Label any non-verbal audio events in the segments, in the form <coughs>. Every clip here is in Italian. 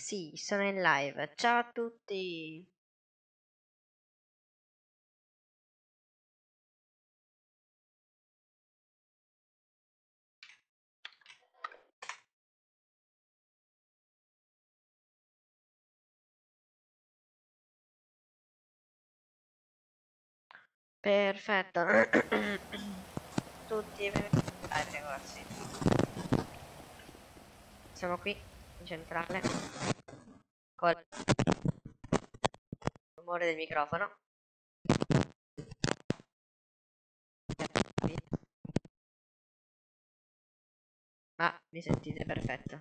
Sì, sono in live. Ciao a tutti. Perfetto. <coughs> Tutti benvenuti. Siamo qui centrale. Col rumore del microfono. Ah, mi sentite perfetto.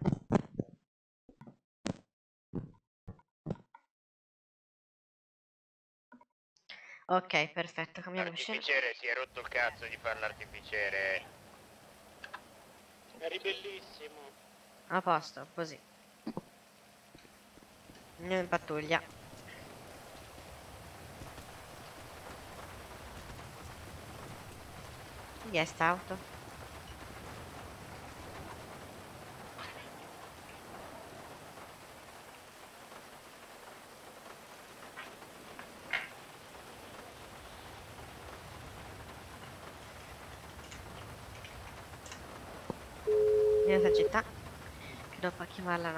Ok, perfetto, cambiamo scena. Si è rotto il cazzo di fare l'artificiere. Eri bellissimo. A posto, così. Andiamo in pattuglia. Chi è st'auto? In questa città dopo chiamarla un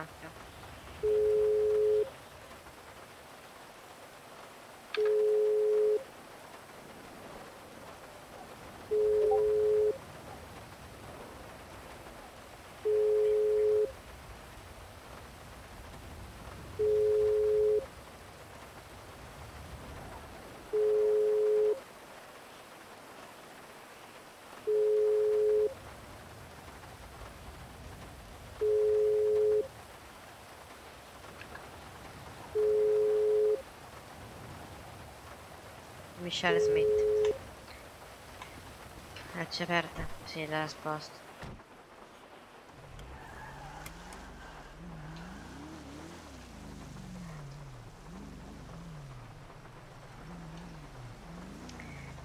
Michelle Smith. Faccia aperta? Sì, la sposto.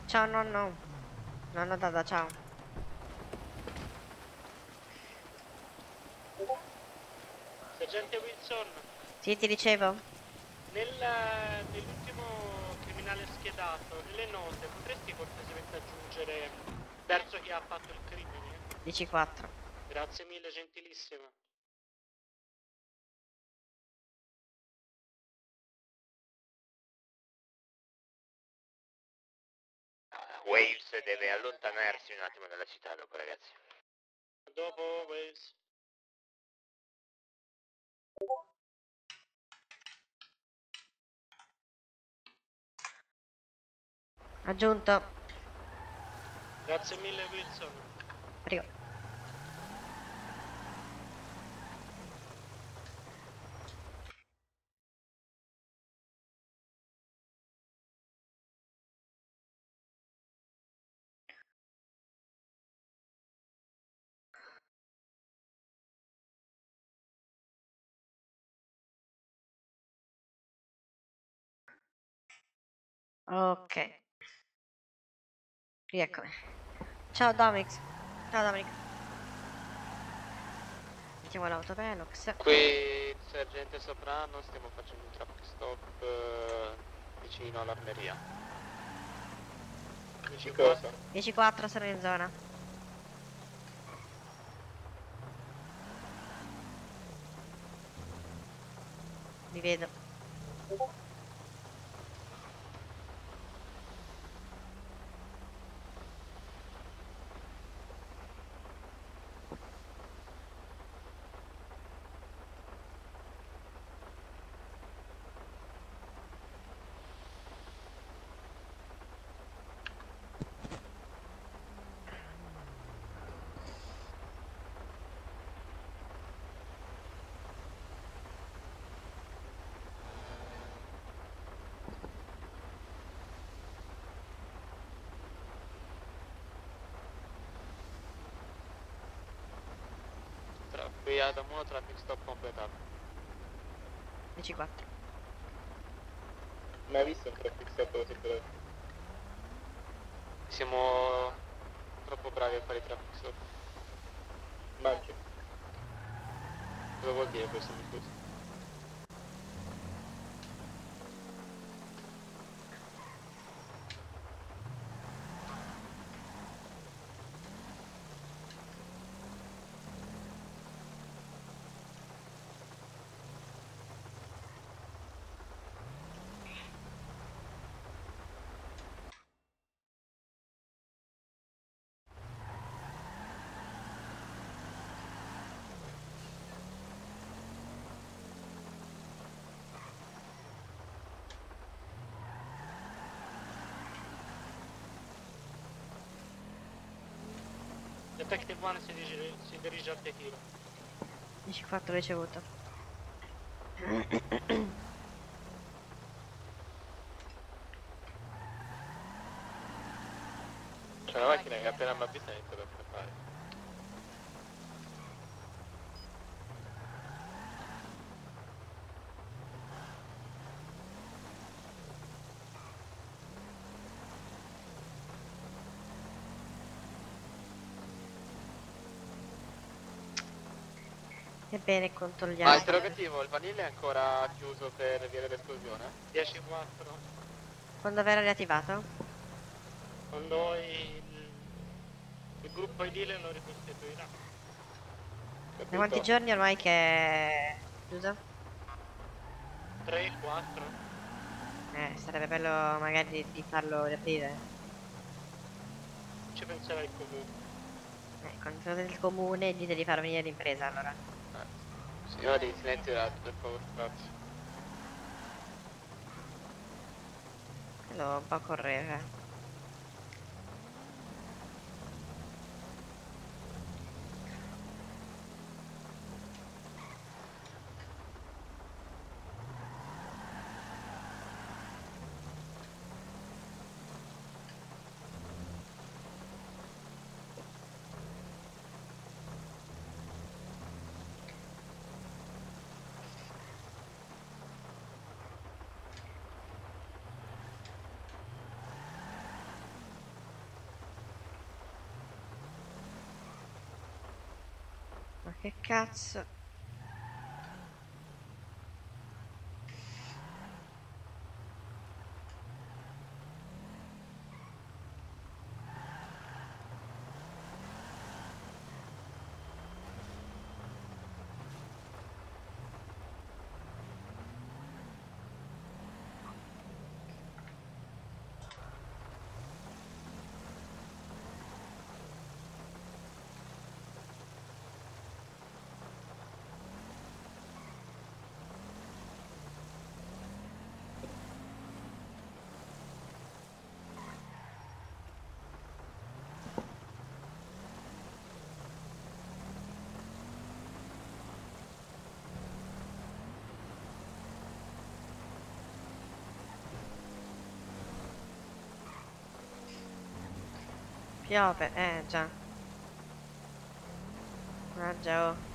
Ciao nonno. Nonno Dada, ciao. Sergente Wilson, Sì, ti ricevo? nel- nell'ultimo schedato, nelle note, potresti cortesemente aggiungere verso chi ha fatto il crimine? Dici 4. Grazie mille, gentilissimo. Wales deve allontanarsi un attimo dalla città dopo ragazzi. Dopo, Wales. Aggiunto. Grazie mille, Wilson. Prego. Ok. Rieccomi. Ciao Domix. Ciao Dominic. Mettiamo l'autovelox. Qui, sergente Soprano, stiamo facendo un traffic stop eh, vicino all'armeria. Dici cosa? 10-4 sono in zona. Vi vedo. Tra- qui ad Amuno traffic stop completato. 10-4. Mai visto un traffic stop così veloce? Siamo troppo bravi a fare i traffic stop. Manchi. Cosa vuol dire questo, mi scusi? Detective 1 si dirige, si dirige al tetiro. 14 ricevuto. C'è una macchina che appena mi ha visto ha fare. Ebbene, Ma controlliamo. interrogativo, il vanille è ancora chiuso per via dell'esplosione? 10-4. Quando verrà riattivato? Quando il, il gruppo edile lo ricostituirà. Da quanti giorni ormai che è chiuso? 3, 4. Eh, sarebbe bello magari di, di farlo riaprire. Ci penserà il comune. Eh, controllate il comune dite di far venire l'impresa allora. Signori, silenzio per favore, grazie. Lo un po' correre. Ma che cazzo? Piove, eh già. Già, oh.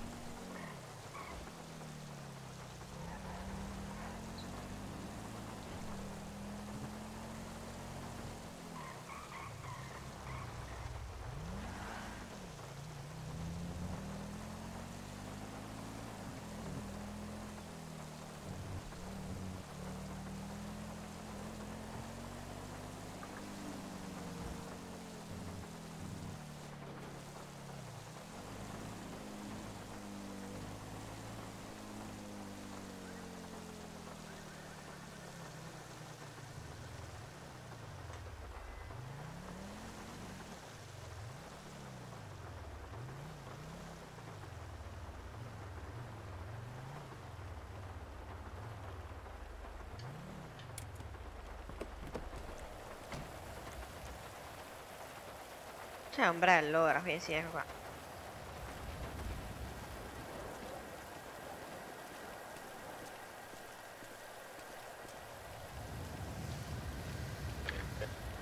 C'è ombrello ora, quindi sì, ecco qua.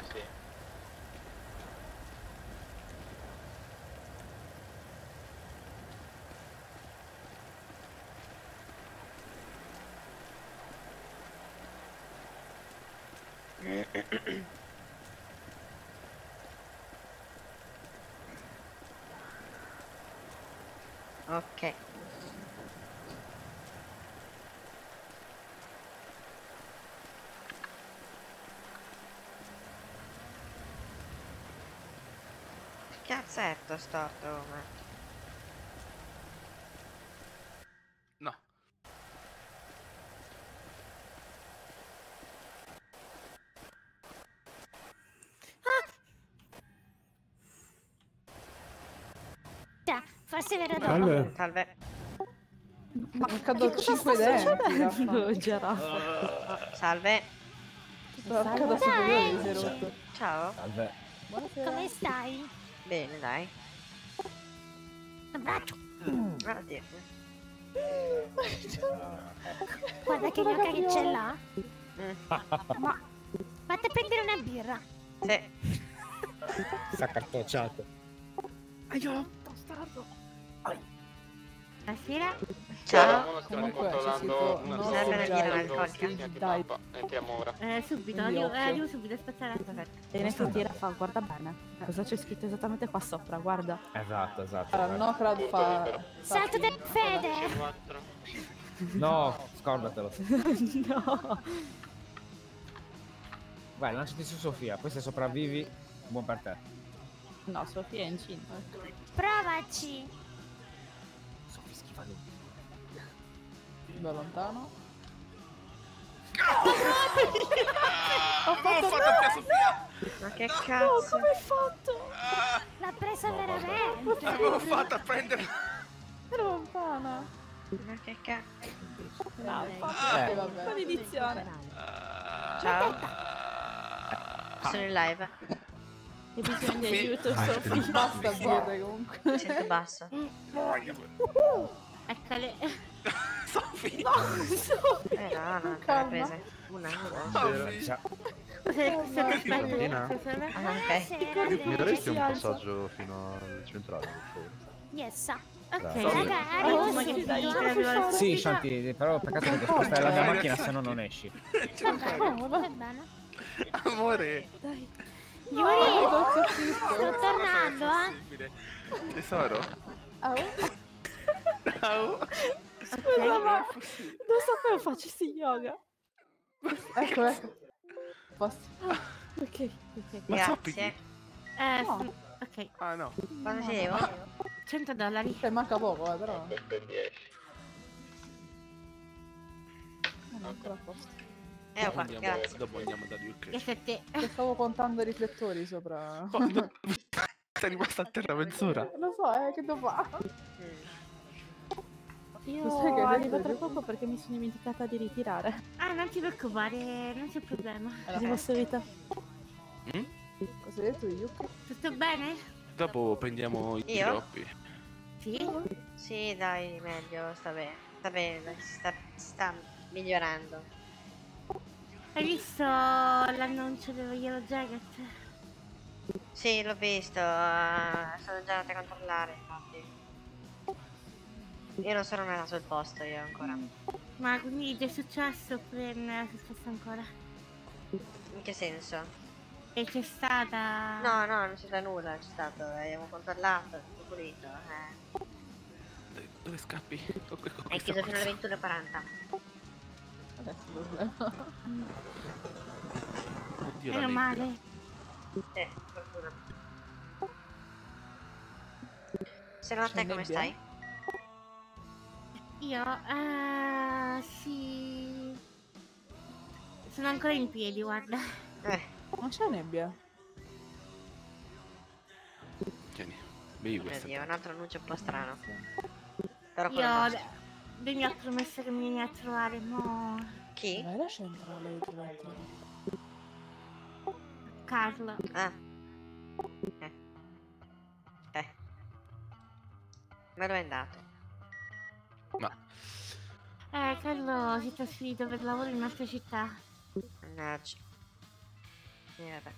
Sì. Ok. Cazzetto storto come. No. Cioè, Forse verrà dopo. Salve. Salve. Mancano 5 denti. Salve. 5 denti si è rotto. Ciao. Salve. Come stai? Bene, dai. Abbraccio. Ah, Dio. <laughs> Guarda che gnocca che ce l'ha. Mm. Ma fate prendere una birra. Sì. <laughs> Si è accartocciato. Buonasera. Ciao. Stiamo Comunque, controllando c'è una serve già, birra alcolica. Entriamo ora. Eh, subito, arrivo, eh, arrivo subito, aspettate. E in effetti Rafa, guarda bene. Cosa c'è scritto esattamente qua sopra, guarda. Esatto, esatto. Allora, no crowd fa... Salto del fede. 4. No, scordatelo. <laughs> no. Vai, lanciati su Sofia, poi se sopravvivi, buon per te. No, Sofia è incinta. Provaci. Schifa lui. Da lontano. Ho fatto via Sofia! Ma che No, cazzo? come hai fatto? Ah, L'ha presa vabbè. veramente. L'avevo fatta a prendere! Era lontana. Ma che cazzo? Rafa. Eh. E vabbè. Maledizione. Ciao. Ah. Sono in live. Hai bisogno di aiuto, Ah, Sofia. sì. Basta birre comunque. Sento basso. <laughs> Eccole. <laughs> Sofia! Eh no, no, te Calma. presa. Una, una. Ciao. Sono aspetta. Martina? Ah, ok. Mi daresti un passaggio fino al centrale, per favore? Yes. Ok. Raga, arrivo sì, dai, Shanti, però peccato che devi spostare la mia macchina, se no non esci. Va bene, va bene. Yuri, Cristo. sto tornando, eh. Possibile. Tesoro? Oh. Ciao! Scusa, ma non sapevo facessi yoga. Ecco, ecco. Posso? Ok, ok. Grazie. Eh, No. ok. Ah no. Quando ci devo? 100 dollari. Cioè, manca poco, eh, però. Per 10. Non ancora a posto. Eh, ho qua, Andiamo- grazie. Dopo andiamo da te. Che stavo contando i riflettori sopra. <laughs> Oh, no. Sei rimasta a terra mezz'ora. Lo so, eh, che devo fare? Io che arrivo arrivo tra poco perché mi sono dimenticata di ritirare. Ah, non ti preoccupare, non c'è problema. Ti posso evitare? Mm? Cosa hai detto io? Tutto bene? Dopo prendiamo i troppi. Sì? Sì, dai, meglio, sta bene. Sta bene, sta, sta migliorando. Hai visto l'annuncio dello Yellow Jacket? Sì, l'ho visto, eh, sono già andata a controllare, infatti. Io non sono nata sul posto, io ancora. Ma quindi ti è successo oppure non era successo ancora? In che senso? E c'è stata... No, no, non c'è stato nulla, c'è stato, abbiamo controllato, tutto pulito. Eh. Dove- scappi? È questa chiuso fino alle forza. 21.40. Adesso il problema. Oddio, Meno male. Eh. Se no te come stai? Io, ah, sì... Sono ancora in piedi, guarda. Eh, Non c'è nebbia. Tieni, bevi questa. Dio, un altro annuncio un po' strano. Però quello Io... Lui mi ha promesso che mi vieni a trovare, mo... Chi? Vai la centrale di Trentino. Carlo. Ah. Eh. Eh. Ma dove è andato? Ma Eh, Carlo si è trasferito per lavoro in un'altra città. Mannaggia. Eh, vabbè.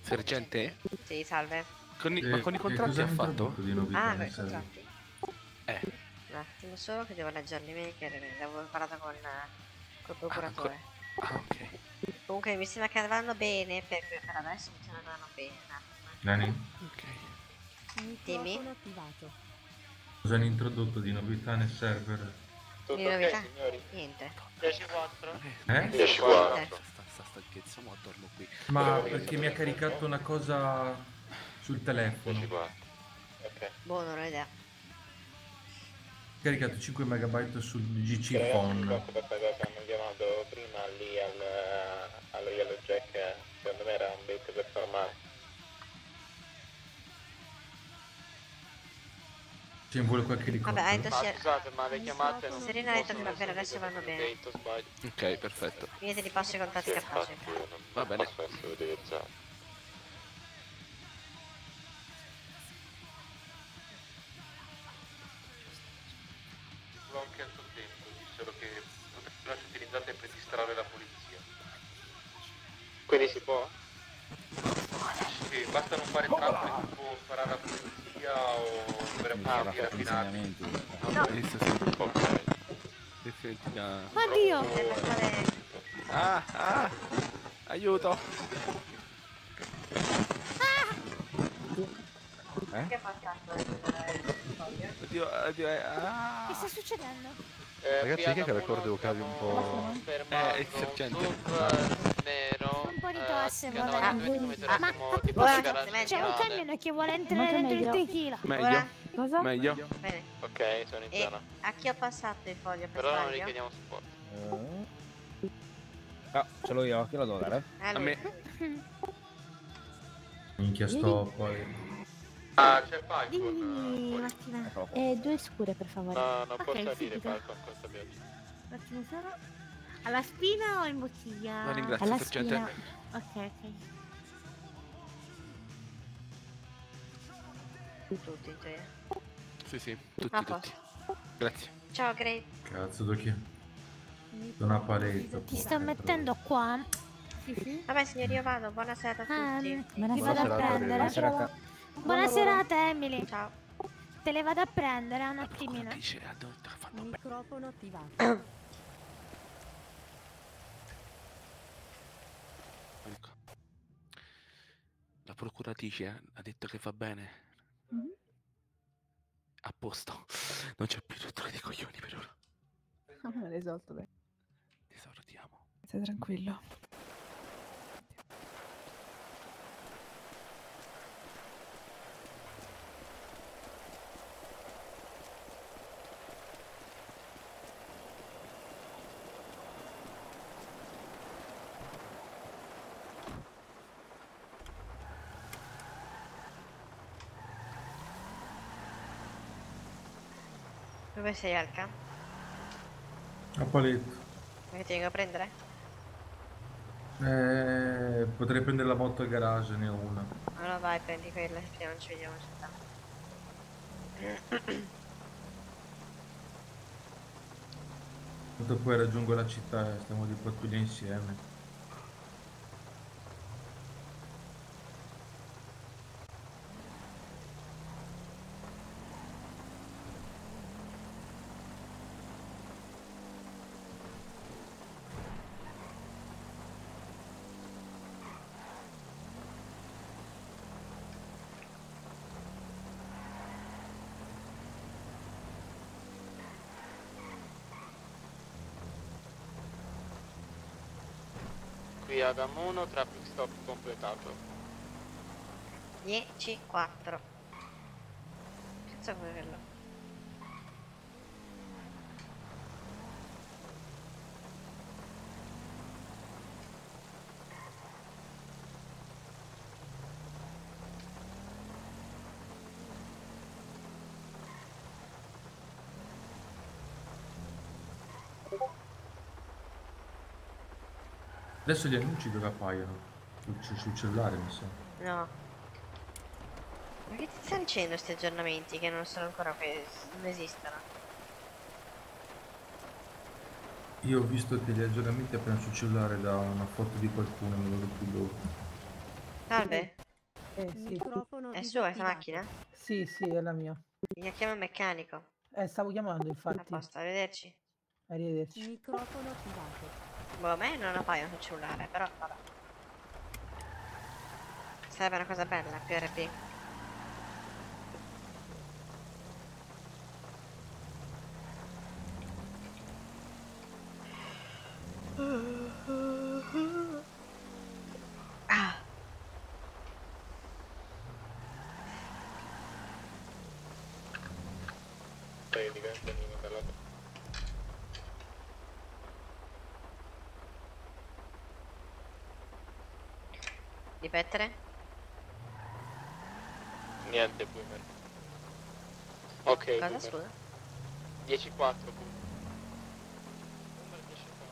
sergente? Sì, salve. Con i- Eh, ma con i che contratti ha hai fatto? Ah, server? contratti. Eh. Un attimo solo che devo leggere l'email che avevo parlato con eh, col procuratore. Ah, ok. Comunque mi sembra che andranno bene per, per adesso mi sembra che andranno bene. Dani, Ok. Dimmi. cosa hanno introdotto di novità nel server? Tutto Di ok, novità? signori? Niente. 10-4. Eh? 10 Niente. Sta, sta, sta stanchezza, mo dormo qui. Ma perché mi ha caricato una cosa sul telefono. 10 Ok. Boh, non ho idea. Caricato 5 megabyte sul GC Ragazzi, phone. hanno chiamato prima lì al, allo Yellow Jack, secondo me era un bait per fermare. Ci vuole qualche Vabbè, hai detto Ma scusate, ma le chiamate non Serena ha detto che va bene, adesso vanno bene. Ok, perfetto. Io te li passo i contatti Sì, lo anche al tempo, dissero che potrebbero essere utilizzate per distrarre la polizia. Quindi si può? Sì, basta non fare trappole tipo sparare la polizia o per ah, rapinati. No. Questo è sempre un po' più effetti da... Oddio! Ah, ah! Aiuto! Ah! Eh? Oddio, oddio, eh, ah! Che sta succedendo? Eh, Ragazzi, chi è che da raccordi uno vocali un po'- fermando Eh, il sergente. SUV nero. Un po' di eh, tosse, che vuole. davanti a Ma a proposito, c'è un camion che vuole entrare dentro il meglio. tequila. Meglio, Ora? Cosa? meglio. Bene. Ok, sono in E zona. a chi ho passato il foglio per Però non richiediamo supporto. Eh. Ah, ce l'ho io, chi lo devo dare? A A lui. me. <laughs> Minchia sto poi. Ah, c'è Falcon. Dimmi, Martina. Eccolo qua. E due scure, per favore. No, non può Ok, salire subito. Falcon con questa pioggia. Martina solo? Alla spina o in bottiglia? La ringrazio, Alla sergente. spina. Ok, ok. Tutti in teoria. Sì, sì, tutti, A tutti. Grazie. Ciao Grape. Cazzo, do chi? Sono a paletto. Ti sto mettendo qua. Sì, sì. Vabbè signori io vado, buona serata a Ah, tutti. ti vado a serata, prendere. Buona serata. Buona serata, Emily. Ciao. Te le vado a prendere un attimino. Dice a Dot ha fatto bene. Microfono attivato. <coughs> Ecco. La procuratrice eh, ha detto che va bene. Mhm. A posto. Non c'è più rottura di coglioni per ora. Me <laughs> l'hai risolto bene. Tesoro, ti amo. Stai tranquillo. Dove sei Alca? A paletto. Mi ti vengo a prendere? Eh, potrei prendere la moto al garage, ne ho una. Allora vai, prendi quella, speriamo non ci vediamo in città. Tanto poi raggiungo la città e stiamo di pattuglia insieme. Qui ad Amuno, traffic stop completato. 10, 4. Cazzo quello. Adesso gli annunci dove appaiono? Sul, sul cellulare mi sa. No. Ma che ti stanno dicendo questi aggiornamenti che non sono ancora non esistono? Io ho visto che gli aggiornamenti appena sul cellulare da una foto di qualcuno, non vedo più dove. Salve? Eh sì. È sua questa macchina? Sì, sì, è la mia. Mi chiama il meccanico. Eh, stavo chiamando A infatti. posto, arrivederci. Arrivederci. Boh, a me non appaiono sul cellulare, però vabbè. Sarebbe una cosa bella, più RP. Ah. Stai diventando una bella... Ripetere? Niente, boomer. Ok, Cosa boomer. scusa? 10-4, boomer. Numero 10 qua.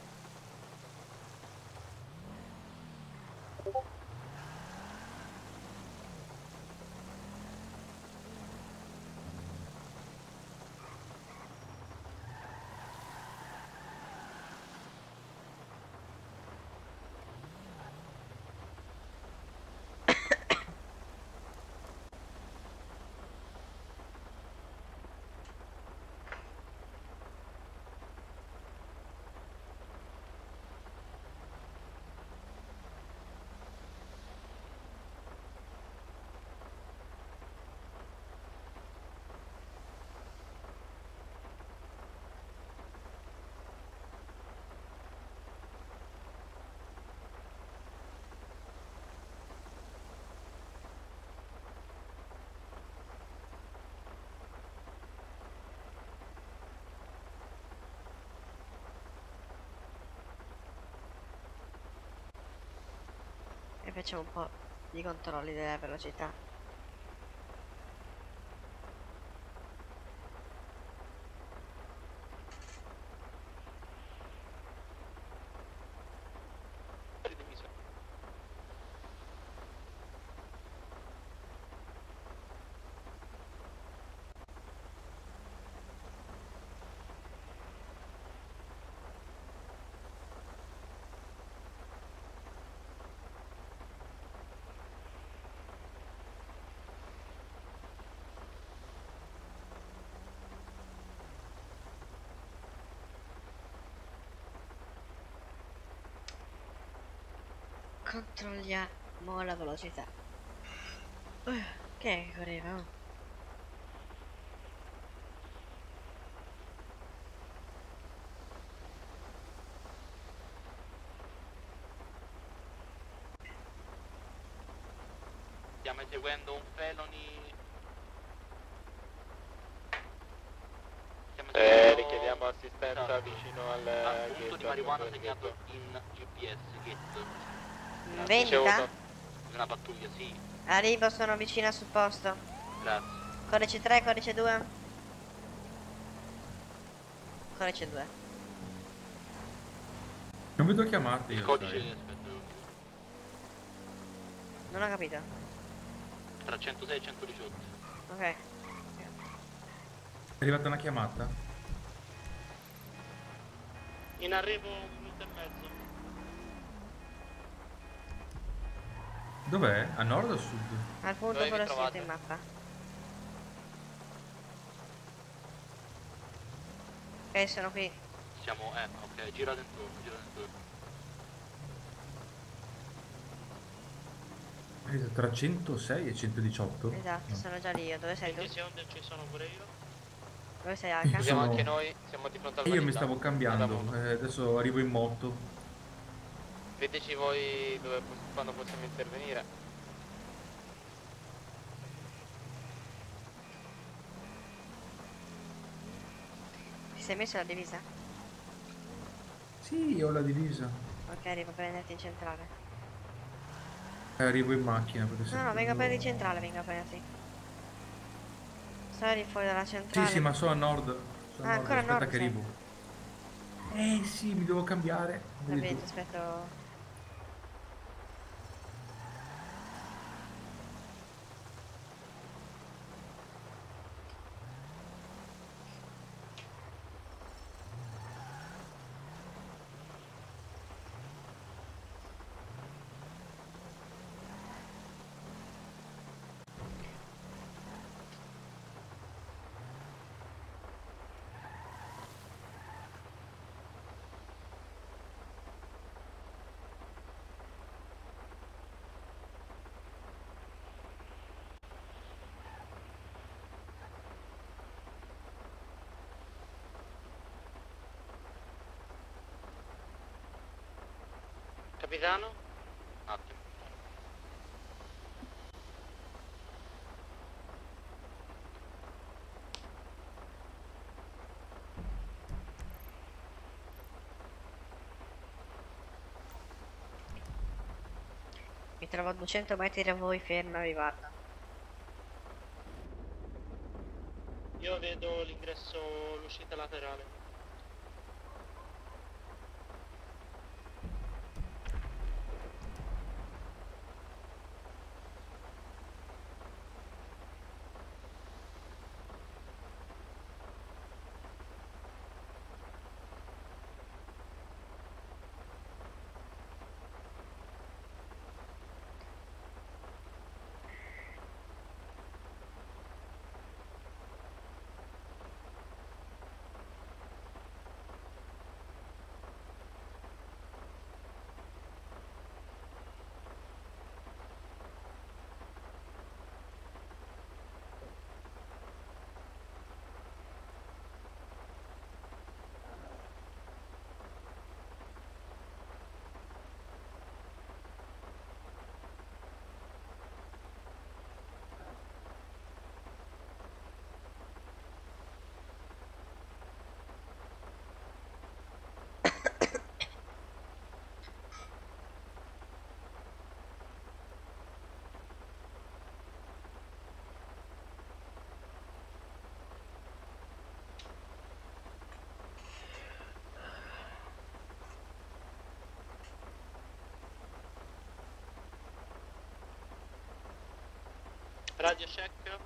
Facciamo un po' di controlli della velocità. Controlliamo la velocità. Uh, che è che correva? Stiamo eseguendo un felony. Eh, richiediamo assistenza vicino al al punto ghetto, di marijuana segnato in GPS, ghetto. Vendita? Una pattuglia, sì. Arrivo, sono vicina sul posto. Grazie. Codice 3, codice 2. Codice 2. Non vedo chiamate Il io, codice, sai. aspetta, Non ho capito. tra 106 e 118. Ok. È arrivata una chiamata? In arrivo un minuto e mezzo. Dov'è? A nord o a sud? Al punto quello trovate? in mappa. Ok, sono qui. Siamo, eh, ok, gira intorno, gira intorno. È Tra 106 e 118? Esatto, No. sono già lì io. Dove sei tu? 20 secondi ci sono pure io. Dove sei Aka? Siamo Sono- anche noi, siamo di fronte al io mi stavo cambiando, eh, adesso arrivo in moto. Vedeci voi dove, quando possiamo intervenire. Ti sei messo la divisa? Sì, ho la divisa. Ok, arrivo a prenderti in centrale. Eh, Arrivo in macchina perché No, se no, vengo a prendo- prenderti in centrale, vengo a prenderti. Sono lì fuori dalla Sì, centrale. sì, ma sono a nord. Sono Ah, a nord, ancora a aspetta nord che sei. arrivo. Eh sì, mi devo cambiare. Va Vedi bene, tu. ti aspetto. Capitano? Attimo. Mi trovo a 200 metri da voi, ferma, vi guardo. Io vedo l'ingresso, l'uscita laterale. Radio check.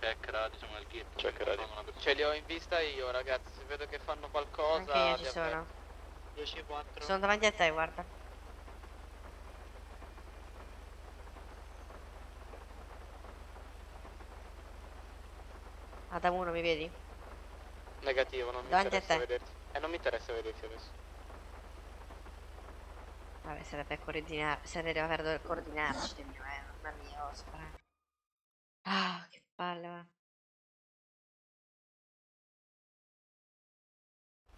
Check radio, siamo nel ghetto. Check radio. Ce li ho in vista io, ragazzi. Se vedo che fanno qualcosa. Anche io ci sono. avverto. 10 4. Sono davanti a te, guarda. Adam 1 mi vedi? Negativo, non mi Davanti a interessa te. vederti. Eh, non mi interessa vederti adesso. Vabbè, sarebbe coordinar sarebbe per coordinarci, mio, eh, mamma mia, ho sparato. Ah, che palle, va.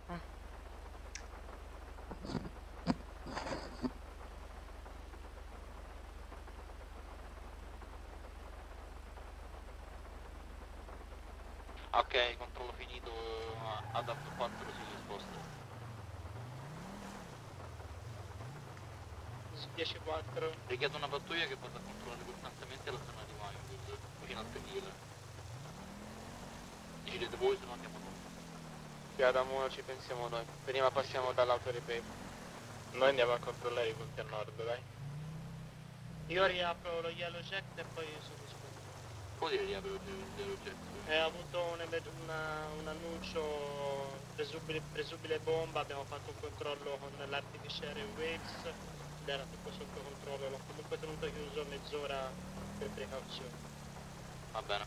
Ah. Ok, controllo finito. Ad 4 si sposta. 10 4. Richiedo una pattuglia che vada a controllare costantemente la zona di Winewood, pedile. Decidete voi se no andiamo noi. Amuno ci pensiamo noi. Prima passiamo dall'autoripeto. Noi andiamo a controllare i punti a nord, dai. Io riapro lo yellow check e poi sono disponibile. Può dire riapre l'oggetto? È avuto un, una- un annuncio presumibile, presumibile bomba, abbiamo fatto un controllo con l'artificiere Waves ed era tutto sotto controllo, l'ho comunque tenuto chiuso mezz'ora per precauzione. Va bene.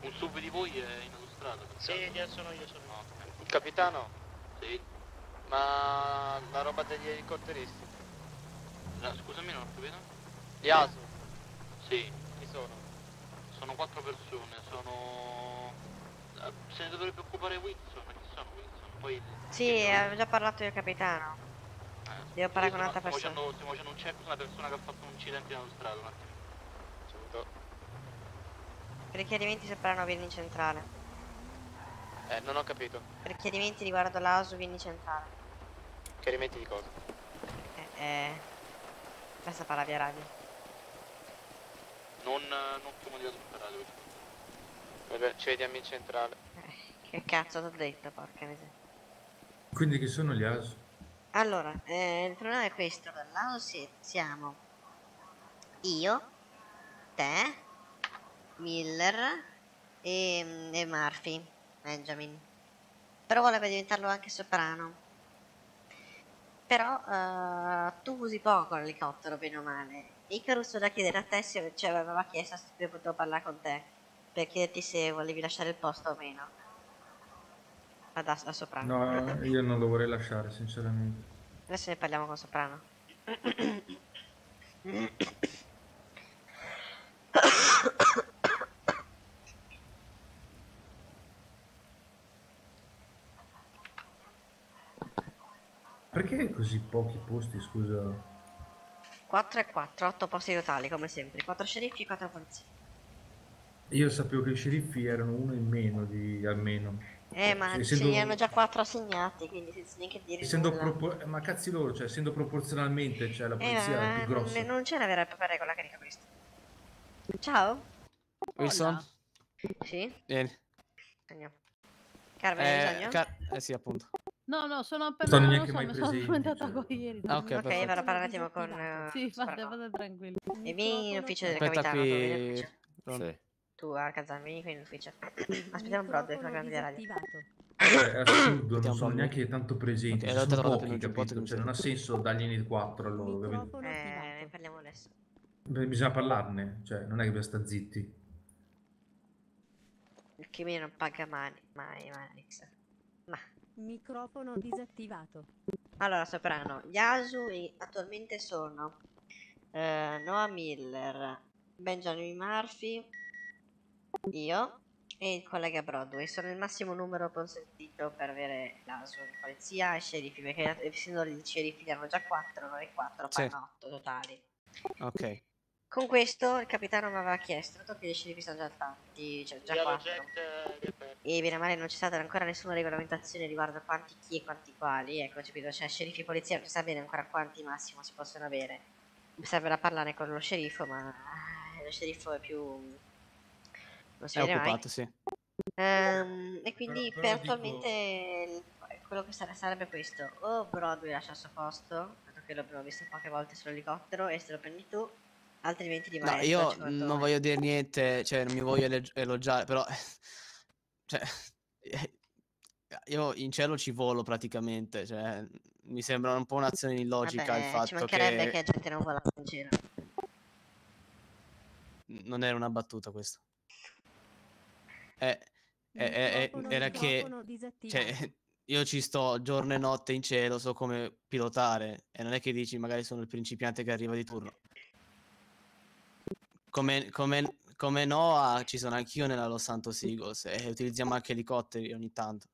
Un sub di voi è in autostrada? Sì, io sono io sono. No, ok. Il capitano? Sì. Ma la roba degli elicotteristi? Eh, Scusami, non ho capito? Gli ASU? Sì, Chi sono? sono quattro persone, sono... eh, Se ne dovrebbe occupare Wilson, ma chi sono Wilson? Poi... Sì, avevo già parlato io capitano. Eh, Devo parlare con stiamo- un'altra stiamo persona. facendo- Stiamo facendo un check su una persona che ha fatto un incidente in autostrada un attimo. Richiedimenti soprano vieni in centrale. Eh, non ho capito. Richiedimenti riguardo l'ASU vieni in centrale. Chiarimenti di cosa? Eh, eh. Questa parla via radio. Non, non comunicato per radio. Vabbè, ci vediamo in centrale. Eh, che cazzo t'ho detto, porca miseria. Quindi chi sono gli ASU? Allora, eh, il problema è questo, dall'ASU si- siamo io, te, Miller e, e Murphy, Benjamin. Però voleva diventarlo anche soprano. Però eh, tu usi poco l'elicottero, bene o male. Icarus voleva chiedere a te se cioè, aveva chiesto se potevo parlare con te. Per chiederti se volevi lasciare il posto o meno. Ad a, a soprano. No, io non lo vorrei lasciare, sinceramente. Adesso ne parliamo con soprano. <coughs> <coughs> <coughs> Perché così pochi posti, scusa? 4 e 4, 8 posti totali come sempre. 4 sceriffi e 4 polizie. Io sapevo che i sceriffi erano uno in meno di almeno. Eh, ma Essendo- ce ne hanno già 4 assegnati, quindi senza neanche dire Essendo propor- eh, ma cazzi loro, cioè essendo proporzionalmente, cioè la Eh, polizia è ma più grossa. non, c'è una vera e propria regola che dica questo. Ciao? Wilson? Sì? Vieni. Andiamo. Carmen, hai Eh, bisogno? Car- eh sì, appunto. No, no, sono appena Sono non neanche so, mai mi sono addormentata cioè. con ieri. Ah, ok, ok, perfetto. vado a parlare un attimo con... <laughs> eh, Sì, fate tranquilli. E vieni in ufficio del Aspetta capitano, tu qui. ufficio. Pronto? Tu a Kazan, vieni qui in ufficio. Aspettiamo Broadway per la grande radio. È assurdo, non sono neanche tanto presenti, Ok, cioè, allora sono pochi, capito? Cioè, non ha senso dargliene 4 allora, capito? Eh, ne parliamo adesso. Beh, Bisogna parlarne, cioè, non è che bisogna stare zitti. Il chimino non paga mai, mai, mai, Alex. Microfono disattivato. Allora, Soprano, gli ASU i- attualmente sono eh, Noah Miller, Benjamin Murphy, io e il collega Broadway. Sono il massimo numero consentito per avere l'ASU di polizia e sceriffi, perché essendo gli sceriffi ne hanno già 4, noi 4 Sì. fanno 8 totali. Ok. Con questo il capitano mi aveva chiesto, dato che gli sceriffi sono già tanti, cioè già Yellow 4. jet riaperto. E bene male non c'è stata ancora nessuna regolamentazione riguardo a quanti chi e quanti quali, ecco, capito? Cioè, sceriffi e polizia non si sa bene ancora quanti massimo si possono avere. Mi servirà parlare con lo sceriffo, ma lo sceriffo è più... non si È vede mai. occupato, sì. Ehm, e quindi Però- per però dico- attualmente il- quello che sare- sarebbe questo, o Broadway lascia il suo posto, dato che l'abbiamo visto poche volte sull'elicottero, e se lo prendi tu, altri eventi di No, io ci non voglio dire niente, cioè non mi voglio elogiare, però <laughs> cioè, <laughs> io in cielo ci volo praticamente, cioè mi sembra un po' un'azione illogica il Vabbè, ci fatto mancherebbe che... che gente non vola in giro. Non era una battuta questa. Eh, eh, eh, eh, era che cioè, <laughs> io ci sto giorno e notte in cielo, so come pilotare e non è che dici magari sono il principiante che arriva di turno. Come, come, come Noah ci sono anch'io nella Los Santos Eagles e utilizziamo anche elicotteri ogni tanto.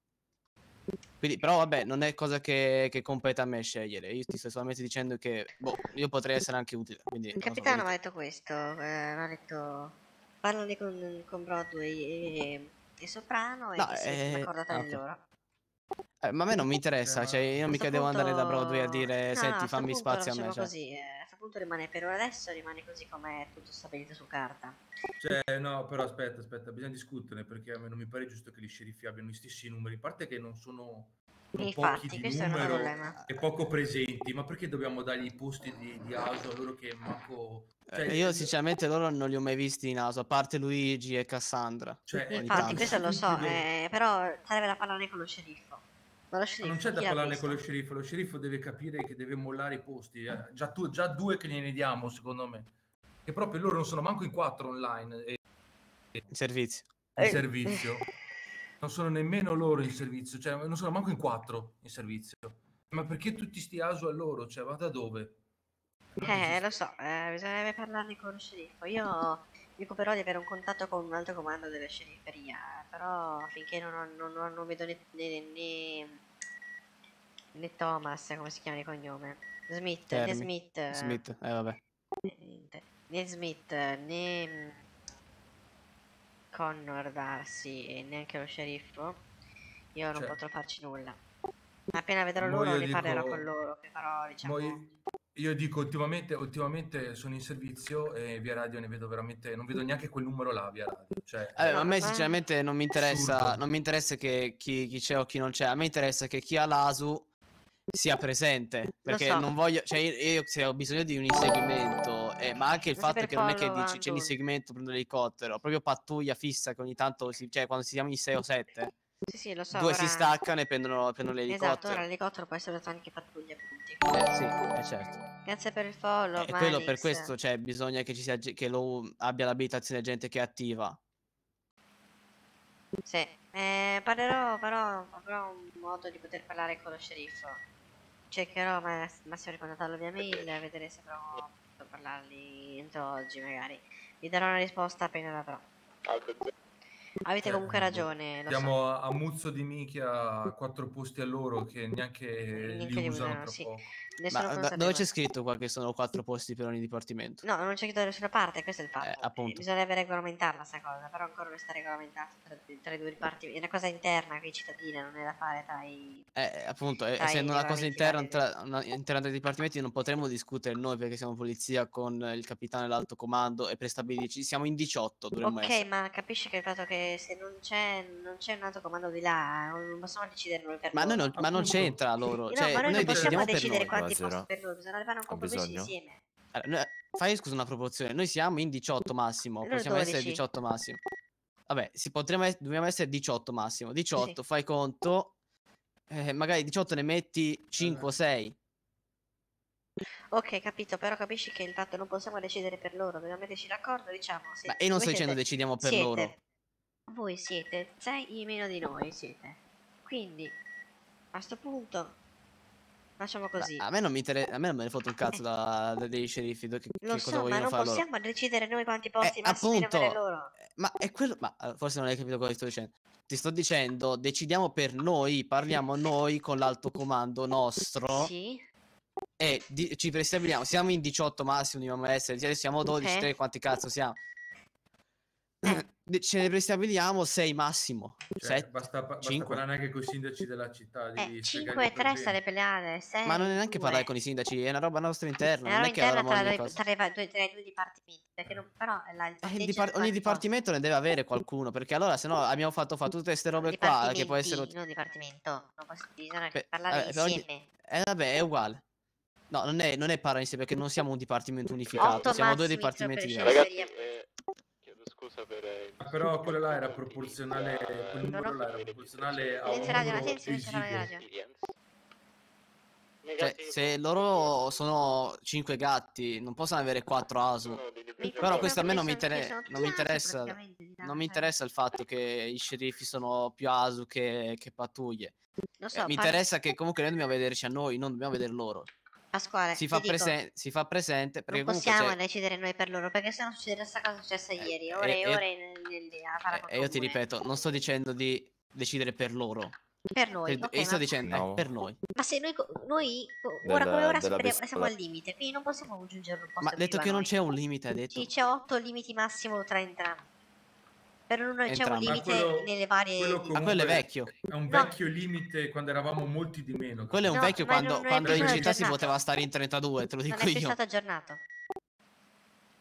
Quindi, però vabbè, non è cosa che, che compete a me scegliere. Io ti sto solamente dicendo che boh, io potrei essere anche utile. Quindi, Il non so, capitano mi ha detto questo, eh, mi ha detto parlane con, con Broadway e, e Soprano e No, eh, d'accordo tra ah, di ok. loro. Eh, ma a me non mi interessa, cioè io non mica devo andare da Broadway a dire No, senti a sto fammi punto spazio a me. Cioè. così, eh, a sto punto rimane per ora adesso, rimane così come è tutto stabilito su carta. Cioè, no, però aspetta, aspetta, bisogna discuterne perché a me non mi pare giusto che gli sceriffi abbiano gli stessi numeri, a parte che non sono, Infatti, pochi di questo è un numero problema. e poco presenti, ma perché dobbiamo dargli i posti di, di ASO a loro che manco... Cioè, Eh, io sinceramente loro non li ho mai visti in naso, a parte Luigi e Cassandra. Cioè, Infatti, tanto. questo lo so, eh, però sarebbe da parlarne con lo sceriffo. Ma non c'è da parlarne visto? con lo sceriffo, lo sceriffo deve capire che deve mollare i posti, eh. già, tu- già due che gliene diamo secondo me, che proprio loro non sono manco in quattro online e- In servizio. in Eh. servizio, non sono nemmeno loro in servizio, cioè non sono manco in quattro in servizio, ma perché tutti sti asu a loro, cioè va da dove? Eh, lo so, eh, bisognerebbe parlarne con lo sceriffo. Io mi occuperò di avere un contatto con un alto comando della scerifferia, però finché non, ho- non, non- non vedo né, né, né, né Thomas, come si chiama di cognome? Smith, né. Smith, Smith, eh vabbè. niente, né Smith, né mm, Connor Darcy e neanche lo sceriffo, io non Cioè, potrò farci nulla. Appena vedrò loro ne parlerò dico- con loro, che farò, diciamo... Mo io, dico ultimamente, ultimamente sono in servizio e via radio ne vedo veramente, non vedo neanche quel numero là via radio, cioè, Eh, a me sinceramente non mi interessa, non mi interessa che chi, chi c'è o chi non c'è, a me interessa che chi ha l'ASU sia presente, perché so. non voglio, cioè io, io se ho bisogno di un inseguimento, eh, ma anche il se fatto che non è che dici c'è l'inseguimento, prendo l'elicottero, proprio pattuglia fissa che ogni tanto, si, cioè quando siamo in 6 o 7, Sì, sì, lo so, due si ora- staccano e prendono, prendono Esatto, l'elicottero. ora l'elicottero può essere usato anche pattuglia punti. Eh, sì, eh, certo. Grazie per il follow, E quello per questo, cioè, bisogna che ci sia che lo abbia l'abilitazione gente che è attiva. Sì, eh, parlerò, però avrò un modo di poter parlare con lo sceriffo. Cercherò ma- Massimo di contattarlo via mail, vedere se avrò potuto parlargli entro oggi magari. Vi darò una risposta appena l'avrò. Avete Cioè, comunque ragione, lo so. Siamo a, a muzzo di mica quattro posti a loro che neanche Neanche li usano tra sì. poco. Ma da- dove c'è scritto qua che sono quattro posti per ogni dipartimento? No, non c'è scritto da nessuna parte, questo è il fatto. Eh, appunto. Bisognerebbe regolamentarla sta cosa, però ancora non sta regolamentata tra, tra i due dipartimenti. È una cosa interna qui cittadina, non è da fare tra i... Eh, appunto, eh, Tra i essendo una cosa interna tra, una- interna tra i dipartimenti non potremmo discutere noi perché siamo polizia con il capitano e l'alto comando e prestabilirci. Siamo in 18, dovremmo Ok, essere. ma capisci che il fatto che se non c'è, non c'è un altro comando di là, non possiamo decidere noi per Ma noi loro. non, ma non c'entra loro. No, Cioè, ma noi, non possiamo decidere noi. quanti posti per loro, bisogna arrivare a un compromesso insieme. Allora, noi- fai scusa una proporzione. Noi siamo in 18 massimo. Noi Possiamo essere 12. 18 massimo. Vabbè, si potremmo dobbiamo essere 18 massimo. 18, fai conto. eh, magari 18 ne metti 5 o 6. Ok, capito, però capisci che il fatto non possiamo decidere per loro, dobbiamo metterci d'accordo, diciamo. Se Ma io non sto dicendo siete- decidiamo per siete- loro. Voi siete 6 meno di noi, siete. Quindi, a sto punto, facciamo così. A me non mi interessa. A me non me ne foto un cazzo da, da- dei sceriffi. Che, Lo che cosa so, ma non fare loro. possiamo decidere noi quanti posti Eh, appunto. loro. Ma è quello. Ma eh, forse non hai capito cosa ti sto dicendo. Ti sto dicendo, decidiamo per noi, parliamo noi con l'alto comando nostro. Sì. E di- ci prestabiliamo. Siamo in 18 massimo, dobbiamo essere. Adesso siamo 12, Ok. 3, quanti cazzo siamo? De- Ce ne prestabiliamo 6 massimo. Cioè, 7, basta, basta 5. parlare anche con i sindaci della città. Di Eh, spiegargli 5 e i 3 problemi. state peleate, 6 Ma non è neanche parlare con i sindaci, è una roba nostra interna. È Non è che interna tra, ogni le- tra due- tra i due dipartimenti, perché non, però la, Eh, dipar- ogni dipartimento ne deve avere qualcuno, perché allora se no abbiamo fatto fare tutte queste robe qua che può essere... non dipartimento, non posso, bisogna Beh, parlare vabbè, ogni- insieme. Eh vabbè, è uguale. No, non è, non è perché non siamo un dipartimento unificato, Otto siamo due dipartimenti per diversi. Ragazzi, eh, scusa per il... Ah, Però quello là era proporzionale, quel numero là era proporzionale a un numero. Cioè, se loro sono 5 gatti, non possono avere 4 asu. Però questo a me non mi, inter- non mi interessa. Non mi tanto, interessa il fatto che i sceriffi sono più asu che, che pattuglie. Eh, so, mi interessa che comunque noi dobbiamo vederci a noi, non dobbiamo vedere loro. Pasquale, Si ti fa, dico, presen- si fa presente perché non possiamo c'è- decidere noi per loro, perché sennò succede la stessa cosa successa ieri, ore e- e ore nel- nel- a fare E io ti ripeto, non sto dicendo di decidere per loro. Per noi, Per- ok, io sto ma- dicendo No. eh, per noi. Ma se noi, noi ora come ora della superiamo- siamo al limite, quindi non possiamo aggiungere un posto Ma detto che a non c'è un limite, ha detto. Sì, c'è 8 limiti massimo tra entrambi. Per noi c'è un Entrambi. Ma limite quello- nelle varie... quello Ma quello è vecchio. È un No. vecchio limite quando eravamo molti di meno. Quello è un No, vecchio quando, non è quando in città si poteva stare in 32, te lo Non dico è più io. stato aggiornato.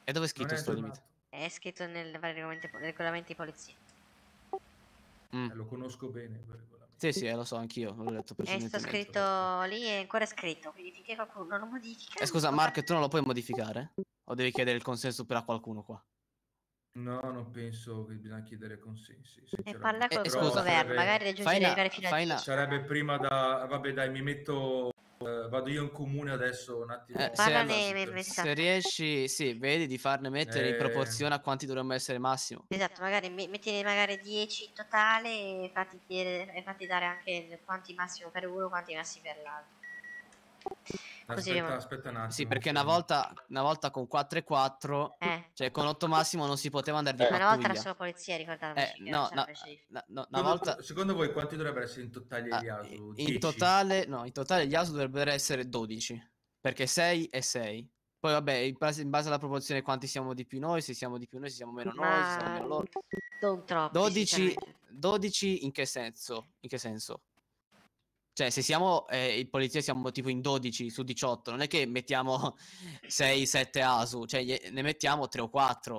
E dove è scritto Non è sto aggiornato. limite? È scritto nel vari regolamenti, regolamenti di polizia. Mm. Eh, lo conosco bene. Sì, sì, eh, lo so, anch'io, l'ho letto È sta precedentemente. scritto lì e ancora è scritto, quindi finché qualcuno non lo modifica... Eh, scusa, non Mark, tu non lo puoi modificare? O devi chiedere il consenso per a qualcuno qua? No, non penso che bisogna chiedere consensi. E sinceramente. parla col, Eh, col scusa, governo, sarebbe- magari raggiungere fai magari fino a fai 10. Sarebbe prima da... Vabbè dai, mi metto... eh, vado io in comune adesso un attimo. Eh, se, allora, se riesci, sì, vedi di farne mettere in Eh. proporzione a quanti dovremmo essere massimo. Esatto, magari me- mettine magari 10 in totale e fatti, chiedere- e fatti dare anche il- quanti massimo per uno, quanti massimi per l'altro. Così Aspetta, abbiamo- aspetta un attimo. Sì, perché una volta, una volta con 4 e 4, Eh, cioè con 8 massimo non si poteva andare di ma una volta era solo polizia, ricordatevi. Eh, che no, no, no, no, una Secondo, volta... secondo voi quanti dovrebbero essere in totale Ah, gli ASU? in 10? totale, no, in totale gli ASU dovrebbero essere 12, perché 6 e 6. Poi vabbè, in base, in base alla proporzione quanti siamo di più noi, se siamo di più noi, se siamo meno noi, se siamo Ma meno loro. non troppo. 12, 12 in che senso? In che senso? Cioè, se siamo eh, in polizia siamo tipo in 12 su 18, non è che mettiamo 6, 7 ASU, cioè ne mettiamo 3 o 4,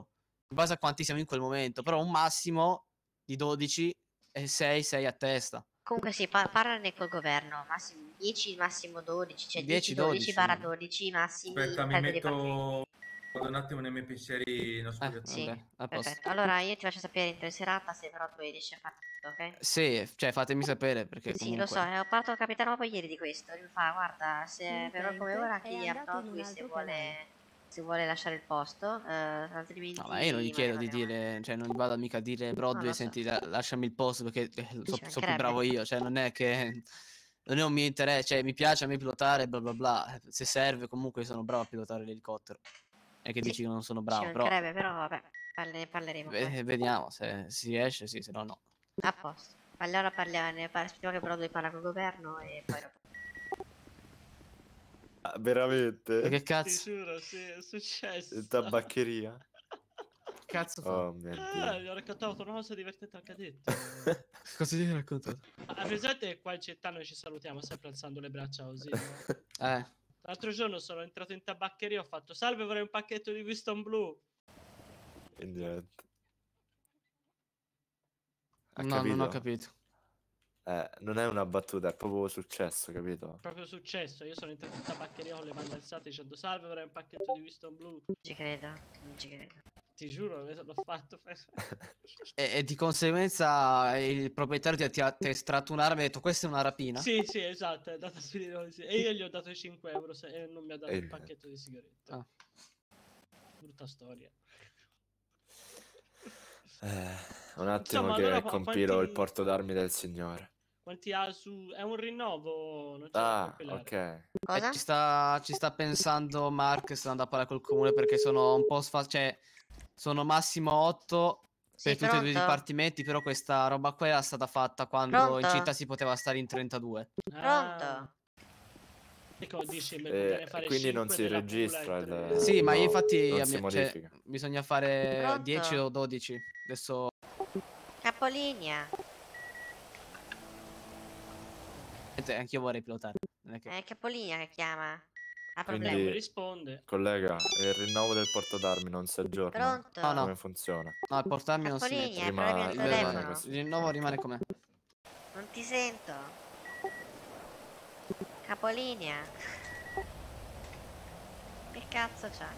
in base a quanti siamo in quel momento, però un massimo di 12 e 6, 6 a testa. Comunque sì, pa- parlane col governo, massimo 10, massimo 12, cioè 10, 10, 12 12, barra sì. 12 massimi Aspetta, mi metto... Vado un attimo nei miei pensieri. No, Eh, Sì, vabbè, a posto. perfetto. Allora io ti faccio sapere entro in serata se però tu riesci a fare tutto, ok? Sì, cioè fatemi sapere perché Sì, lo so, comunque... eh, ho parlato col capitano proprio ieri di questo. Lui mi fa, guarda, se Sì, però come ora è chiedi a andato in un Broadway se vuole, se vuole lasciare il posto, eh, altrimenti... No, ma io non gli chiedo di dire, cioè non gli vado mica a dire Broadway, lo so. senti, la- lasciami il posto perché eh, so, so più bravo io, cioè non è che non è un mio interesse, cioè mi piace a me pilotare, bla bla bla, eh, se serve comunque sono bravo a pilotare l'elicottero. È che Sì, dici che non sono bravo, però però vabbè, parle- parleremo. ve- vediamo se si riesce, sì, se no no. A posto. Allora parliamo, par- aspettiamo che Broadway parla col governo e poi dopo. Ah, veramente? E che Ti cazzo? giuro, sì, è successo. Tabaccheria? <laughs> Che cazzo fa? Oh mio Ah, dio. gli ho raccontato una cosa divertente anche a detto. <laughs> Cosa ti hai raccontato? A presente qua in città noi ci salutiamo sempre alzando le braccia così. no? Eh, L'altro giorno sono entrato in tabaccheria e ho fatto salve vorrei un pacchetto di Winston Blue. E niente. Ha no, non ho capito. Eh, non è una battuta, è proprio successo, capito? Proprio successo, io sono entrato in tabaccheria con le mani alzate dicendo salve vorrei un pacchetto di Winston Blue. Non ci credo, non ci credo. Ti giuro, l'ho fatto. <laughs> E, e di conseguenza il proprietario ti ha, ti ha- ti ha estratto un'arma e ha detto questa è una rapina? Sì, sì, esatto, è andato a finire così. E io gli ho dato i 5 euro se- e non mi ha dato E il pacchetto di sigarette. Ah. Brutta storia. Eh, un attimo Insomma, che allora compilo quanti- il porto d'armi del signore. Quanti ha su... È un rinnovo, non Ah, ok. Eh, ci, sta, ci sta pensando Mark, sta andando a parlare col comune perché sono un po' sfa- cioè sono massimo 8 Sì, per tutti e due i pronto? dipartimenti, però questa roba qua era stata fatta quando in Pronto? città si poteva stare in 32. Ah, Pronto? Ecco, dici, Eh, quindi non 5 si registra il- Sì, ma io no, infatti non a si mia- cioè, bisogna fare Pronto? 10 o 12. Adesso Capolinea. eh, anch'io vorrei pilotare. Non è che... È Capolinea che chiama. Ha Quindi- problemi. mi risponde. Collega, il rinnovo del porto d'armi non si aggiorna? Pronto? No, no. Come funziona? No, il portarmi non si hai Rima- rimane così. Il rinnovo rimane com'è. Non ti sento. Capolinea. che cazzo c'ha?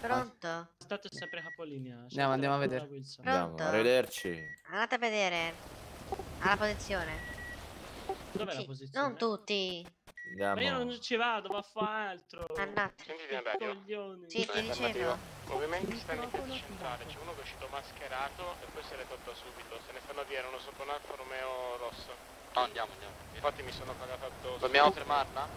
Pronto? State sempre capolinea. Andiamo, andiamo a vedere. Pronto? arrivederci. Andate a vedere. Alla posizione. Dov'è la posizione? Non tutti. Ma io non ci vado, va a fare altro. Andate. Che coglioni. Sì, ti dicevo. Movimenti stanno in piedi centrale, c'è uno che è uscito mascherato e poi se ne è tolto subito. Se ne stanno via, erano sopra un Alfa Romeo rosso. No, andiamo, andiamo. Infatti mi sono cagato addosso. Dobbiamo fermarla?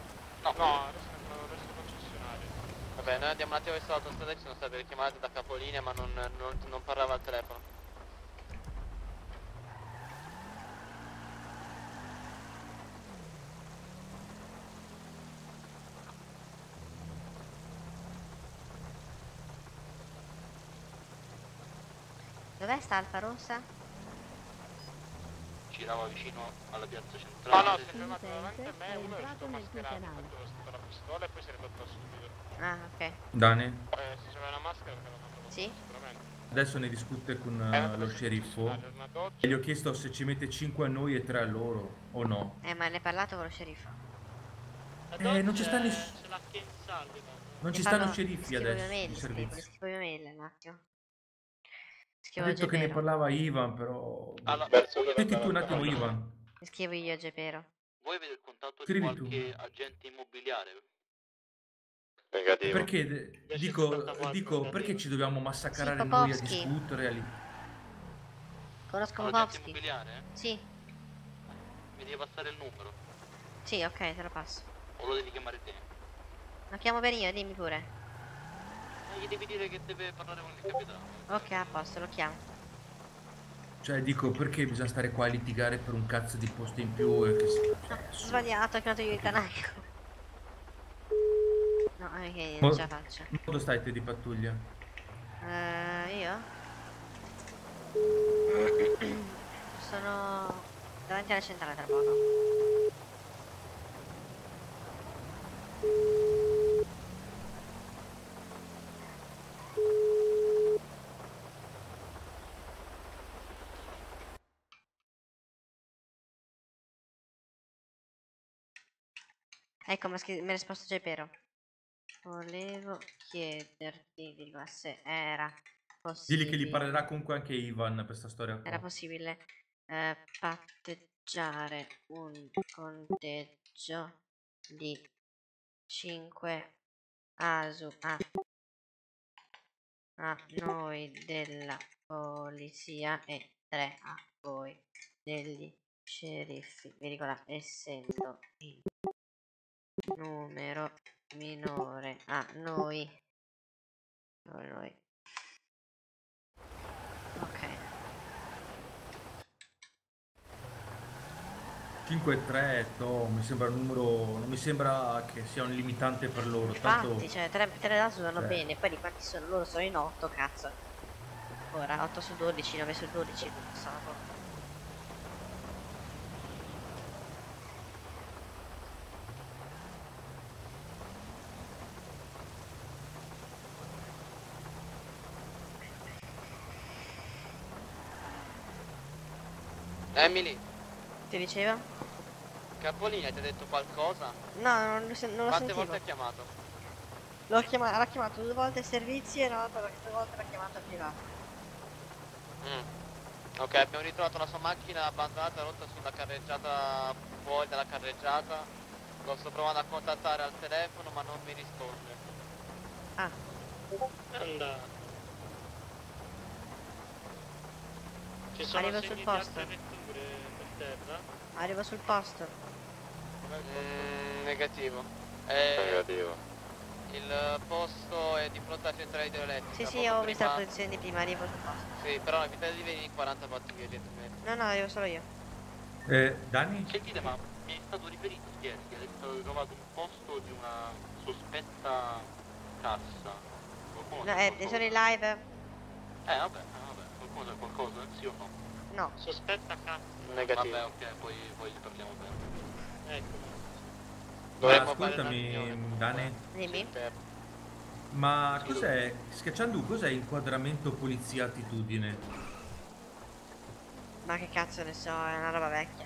No, no, adesso andiamo verso il concessionario. Vabbè, noi andiamo un attimo verso l'autostrada che ci sono state richiamate da capolinea ma non, non, non parlava al telefono. Dov'è sta Alfa Rossa? Girava vicino alla piazza centrale. no, si è fermato davanti a me, uno è uscito mascherato, ho stato la pistola e poi ne è tolto subito. Ah, ok. Dani, Eh, se c'aveva la maschera perché l'ho fatto Sì? sicuramente. adesso ne discute con Eh, eh, lo sceriffo e gli ho chiesto se ci mette 5 a noi e 3 a loro o no. Eh, ma ne hai parlato con lo sceriffo? Eh, non ci sta nessuno. Non ci stanno sceriffi adesso mail, scrivo, scrivo mail un attimo. Scrivo a detto che ne parlava Ivan, però... Allora, Metti tu un attimo Ivan. Scrivo io a Gepero. Voi avete il contatto Scrivi di tu. qualche agente immobiliare? Negativo. Perché, dico, dico, perché ci dobbiamo massacrare Sì, noi a discutere? li- Conosco Un agente Popovsky? immobiliare? Sì, Mi devi passare il numero. sì, ok, te lo passo. O lo devi chiamare te? Lo chiamo per io, dimmi pure. Gli devi dire che deve parlare con il capitano. Ok, a posto, lo chiamo. Cioè, dico, perché bisogna stare qua a litigare per un cazzo di posto in più e che si... Ho sbagliato, ho chiamato io il canale. No, è che Mo- non ce la faccio. Dove stai te di pattuglia? Eh, io? Sono davanti alla centrale tra poco. Ecco, mi ha risposto Gepero. Volevo chiederti qua se era possibile. che gli parlerà comunque anche Ivan per questa storia Era qua. possibile eh, patteggiare un conteggio di 5 ASU a, a noi della polizia e 3 a voi degli sceriffi, virgola, essendo il numero minore a noi. Noi, noi. Ok. 5 e 3, to, mi sembra un numero... Non mi sembra che sia un limitante per loro. Tanto... Infatti, cioè, tre, tre ASU vanno Cioè. bene, poi di quanti sono? Loro sono in 8, cazzo. Ora, 8 su 12, 9 su 12, sono Emily, Ti diceva? Capolinea ti ha detto qualcosa? No, non, non lo Quante sentivo. volte ha chiamato? L'ho chiamato, l'ha chiamato due volte ai servizi e una volta, l'ha chiamato a privato. Mm. Ok, abbiamo ritrovato la sua macchina abbandonata rotta sulla carreggiata fuori dalla carreggiata. Lo sto provando a contattare al telefono ma non mi risponde. Ah. Anda. Ci sono Arrivo sul posto. Vetture per terra? Arrivo sul posto. Mm, negativo. Eh, Negativo. Il posto è di fronte alla centrale idroelettrica. Sì, sì, ho visto la prima- posizione di prima, arrivo sul posto. Sì, però evitate di venire in 40 pattuglie dietro me. No, no, arrivo solo io. Eh, Dani? Sentite, ma mi è stato riferito ieri che è stato trovato un posto di una sospetta cassa. Qualcuno No, eh, qualcosa? sono in live. Eh, vabbè, eh, vabbè, qualcuno sa qualcosa? Sì o no? No. Sospetta cazzo. Negativo. Vabbè, ok, poi, poi parliamo bene. Ecco. Dovremmo fare Ascoltami, Dani. Dimmi. Ma cos'è, Schiacciandu, cos'è inquadramento polizia attitudine? Ma che cazzo ne so, è una roba vecchia.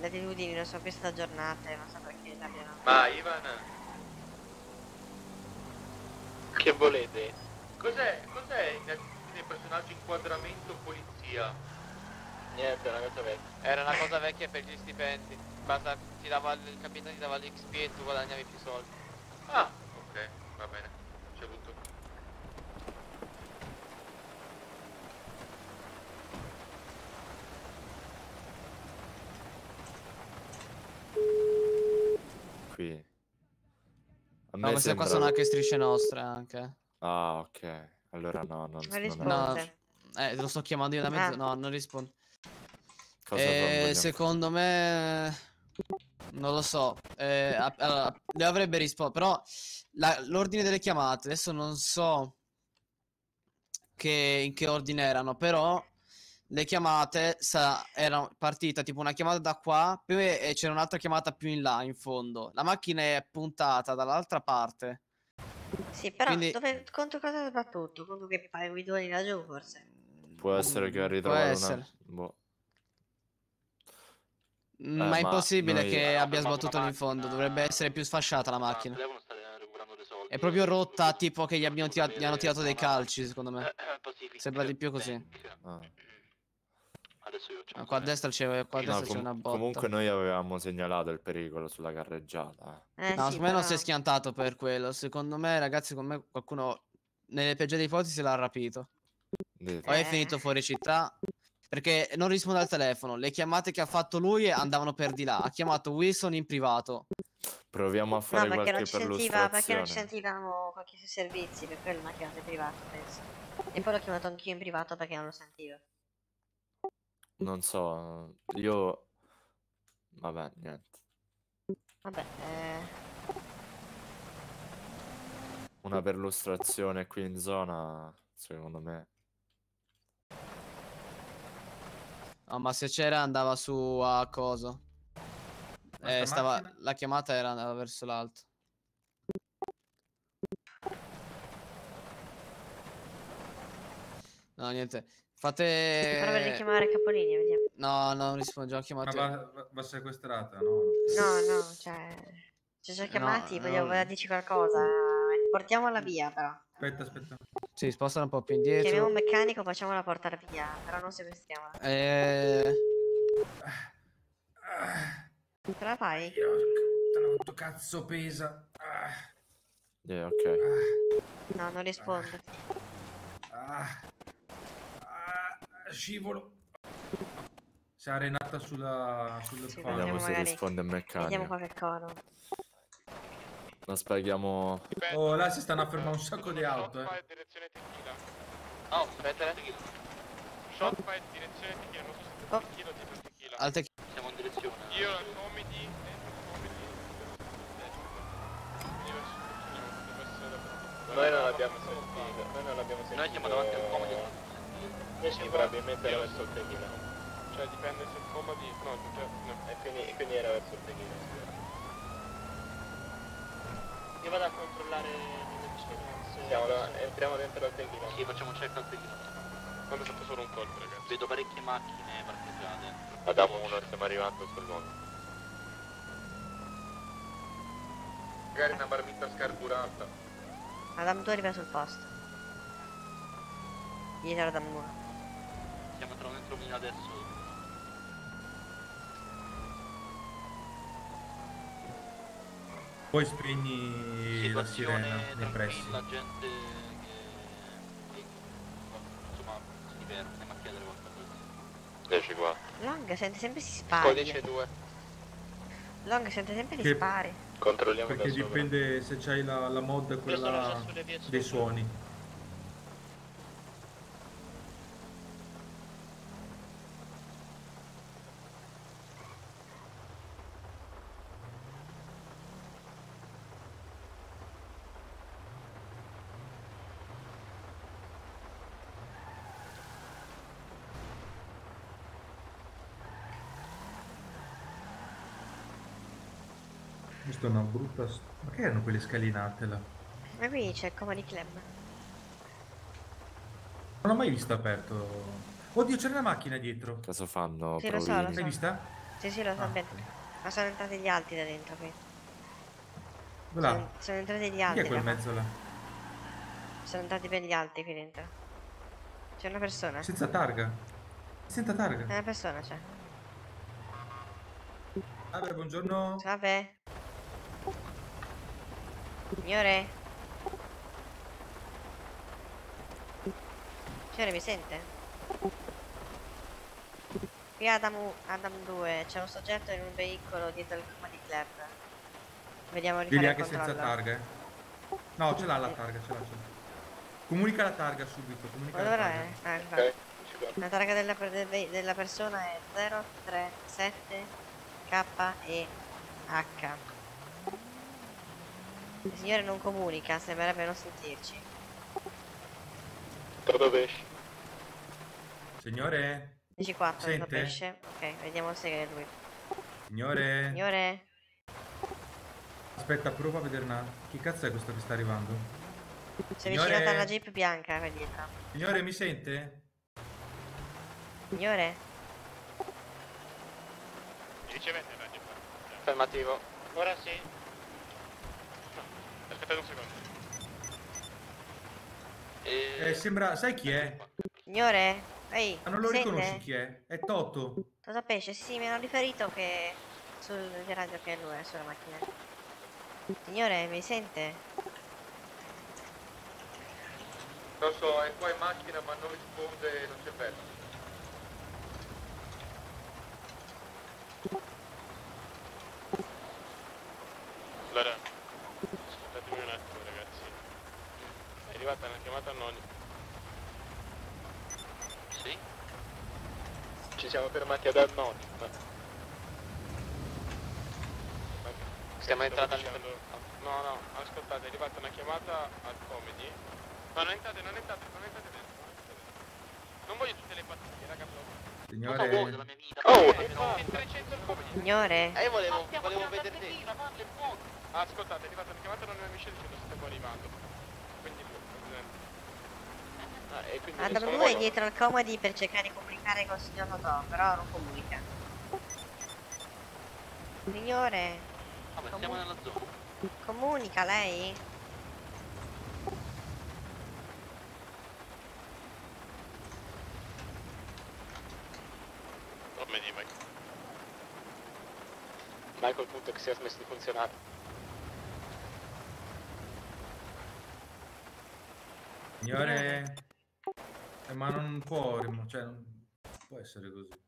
le attitudini non sono queste aggiornate, non so perché l'abbiano. Ma Ivan, Che volete? cos'è, cos'è attitudine personaggio inquadramento polizia? Niente, è una cosa vecchia. Era una cosa vecchia per gli stipendi. Basta, ti dava il capitano ti dava l'XP e tu guadagnavi più soldi. Ah, ok, va bene, c'è avuto. Qui. A No, queste qua sembra- sono anche strisce nostre anche. Ah, ok. Allora no, non, non risponde. No, eh, lo sto chiamando io da mezzo. Ah. No, non rispondo. Cosa Eh, secondo me, non lo so. Eh, allora, le avrebbe risposto, però la- l'ordine delle chiamate, adesso non so che, in che ordine erano, però le chiamate sa- erano partita tipo una chiamata da qua, poi eh, c'era un'altra chiamata più in là, in fondo. La macchina è puntata dall'altra parte. Sì, però Quindi- dove, contro cosa soprattutto? Contro che fai guidoni laggiù forse? Può essere che ha ritrovato una... boh. Mm, Eh, ma è impossibile noi- che abbia sbattuto in fondo, dovrebbe essere più sfasciata la macchina. È proprio rotta, tipo che gli, abbiano tira- gli hanno tirato dei calci, secondo me. Eh, Pacific Sembra di più così. Ah. Adesso io Ah, Qua a destra c'è, qua a No, destra c'è com- una botta. comunque noi avevamo segnalato il pericolo sulla carreggiata. eh. Eh No, sì, secondo me non si è schiantato per quello. Secondo me, ragazzi, secondo me qualcuno nelle peggiori ipotesi l'ha rapito. Dite. O è Eh. finito fuori città. Perché non risponde al telefono. Le chiamate che ha fatto lui andavano per di là. Ha chiamato Wilson in privato. Proviamo a No, fare perché non ci sentiva, perché non ci sentivamo qualche servizi, per quello l'ha chiamato in privato, penso. E poi l'ho chiamato anch'io in privato perché non lo sentivo. Non so, io... Vabbè, niente. Vabbè, eh, Una perlustrazione qui in zona, secondo me... No, ma se c'era andava su a coso. Ma Eh, sta stava... macchina? La chiamata era andava verso l'alto. No, niente. Fate... però per richiamare Capolini, vediamo. No, no, non rispondo, già ho Ma chiamato. va, va- va sequestrata, no? No, no, cioè... Ci sono chiamati, no. vogliamo volevo dirci qualcosa. Portiamola via, però. Aspetta, aspetta. Sì, spostala un po' più Chiamiamo un indietro. meccanico, facciamola portare via, però non sequestriamola. Eh... Ce la fai? Quanto cazzo pesa. Ah, Eh, ok. No, non risponde. ah, ah, scivolo. Si è arenata sulla, sulle Sì. Vediamo se magari- risponde il Vediamo meccanico. qualche cono. Aspettiamo... Oh, là si stanno a fermare un sacco di auto, eh. direzione tequila. Oh, aspetta, Shotfire direzione tequila, non so se Oh. tequila o tequila. Alte... Siamo in direzione. Io la tequila, deve essere da- Noi non l'abbiamo sentito, noi non l'abbiamo sentito. Noi siamo davanti al comedy. Sì, probabilmente era verso il tequila. Cioè dipende se il comedy... No, cioè, no. E quindi, e quindi era verso il tequila. Io vado a controllare le vicinanze. Siamo da- entriamo dentro al tequila. Sì, facciamo un check al tequila. Quando è stato solo un colpo, ragazzi. Vedo parecchie macchine parcheggiate. Adam 1, stiamo arrivando sul luogo. Magari una barbetta scarburata. Adam 2 arriva sul posto. Dietro Adam 1. Siamo entrando dentro mina adesso. Poi spegni la Situazione sirena nei pressi. tranquilla, gente che... insomma, si diverte, andiamo a chiedere qualcosa. Esci qua. Long sente sempre si spari. Codice 2. Long sente sempre Che- spari. Controlliamo Perché da dipende se c'hai la, la mod quella dei sopra. suoni. È una brutta... Ma che erano quelle scalinate là? Ma qui c'è il Comedy Club. Non l'ho mai visto aperto. Oddio, c'è una macchina dietro. Cosa fanno? Sì, lo so, lo so. L'hai vista? Sì, sì, lo so Ah, bene. Ma sono entrati gli altri da dentro qui. Là. Sono, sono entrati gli Chi altri. è quel mezzo là? Sono entrati per gli altri qui dentro. C'è una persona. Senza targa. Senza targa. Una persona c'è. Vabbè, buongiorno. Salve. Signore? Signore mi sente? Qui Adam, Adam 2, c'è un soggetto in un veicolo dietro il coma di club. Vediamo di il anche senza targa, eh. No, ce l'ha la targa, ce l'ha, ce l'ha. Comunica la targa subito, comunica la Allora targa. è? Ah. La targa della, della persona è 037 KE H. Il signore non comunica, sembrerebbe non sentirci. Da dove esci? Signore? 14 Sente? capisce? Ok, vediamo se è lui. Signore? Signore? Aspetta, prova a vedere una... Chi cazzo è questo che sta arrivando? Si è avvicinata alla jeep bianca qua dietro. Signore, mi sente? Signore? Mi ricevete la jeep? Affermativo. Ora sì. Aspettate un secondo. Eh, sembra... Sai chi è? Signore? Ehi, Ma non lo mi riconosci sente? chi è? È Toto. Cosa pesce? Sì, mi hanno riferito che sul radio che lui è sulla macchina. Signore, mi sente? Lo so, è qua in macchina ma non risponde, non c'è bello. Allora, aspettatemi un attimo ragazzi. È arrivata una chiamata anonima. Sì? Ci siamo fermati ad Anonima. Stiamo entrando Stavo dicendo- No, no, ascoltate, è arrivata una chiamata al comedy. No, non entrate, non entrate, non entrate dentro. non entrate dentro. Non voglio tutte le battute, raga. Signore... Oh, e fa 300 il comedy. Signore? Eh, volevo, volevo vedere. Ah, ascoltate, è arrivata una chiamata anonima amici dicendo stiamo arrivando. Ah, Adam sono 2 è dietro al comodi per cercare di comunicare col signor Totò, però non comunica. Signore, Vabbè, siamo nella zona. comunica lei? Comedy, Mike. Michael punto che si è smesso di funzionare. Signore... Eh, ma non può... Cioè, non può essere così.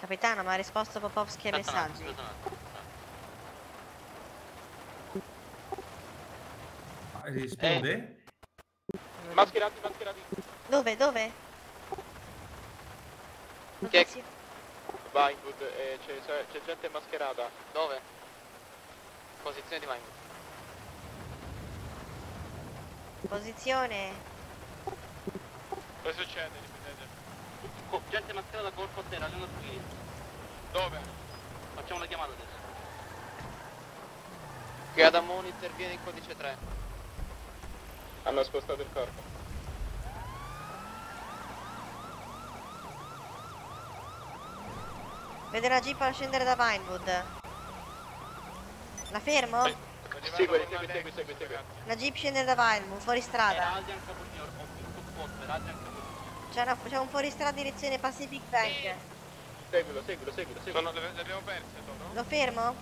Capitano, ma ha risposto Popovski ai messaggi. Ma risponde? Mascherati, mascherati. Dove, dove? Sì. Vinewood, eh, c'è, gente mascherata. Dove? Posizione di Mine. Posizione. Cosa succede? Ripetete. Co- gente mascherata colpo a terra, Leonard qui. Dove? Facciamo la chiamata adesso. Qui Adamone interviene in codice 3. Hanno spostato il corpo. Vede la jeep a scendere da Vinewood. La fermo? Segui, segui, segui, segui, segui. La jeep scende da Vinewood, fuori strada. Capognior. C'è, una- c'è un fuoristrada direzione Pacific Bank. Seguilo, seguilo, seguilo, seguilo. Sono, le, le abbiamo perse, Toto? Lo fermo?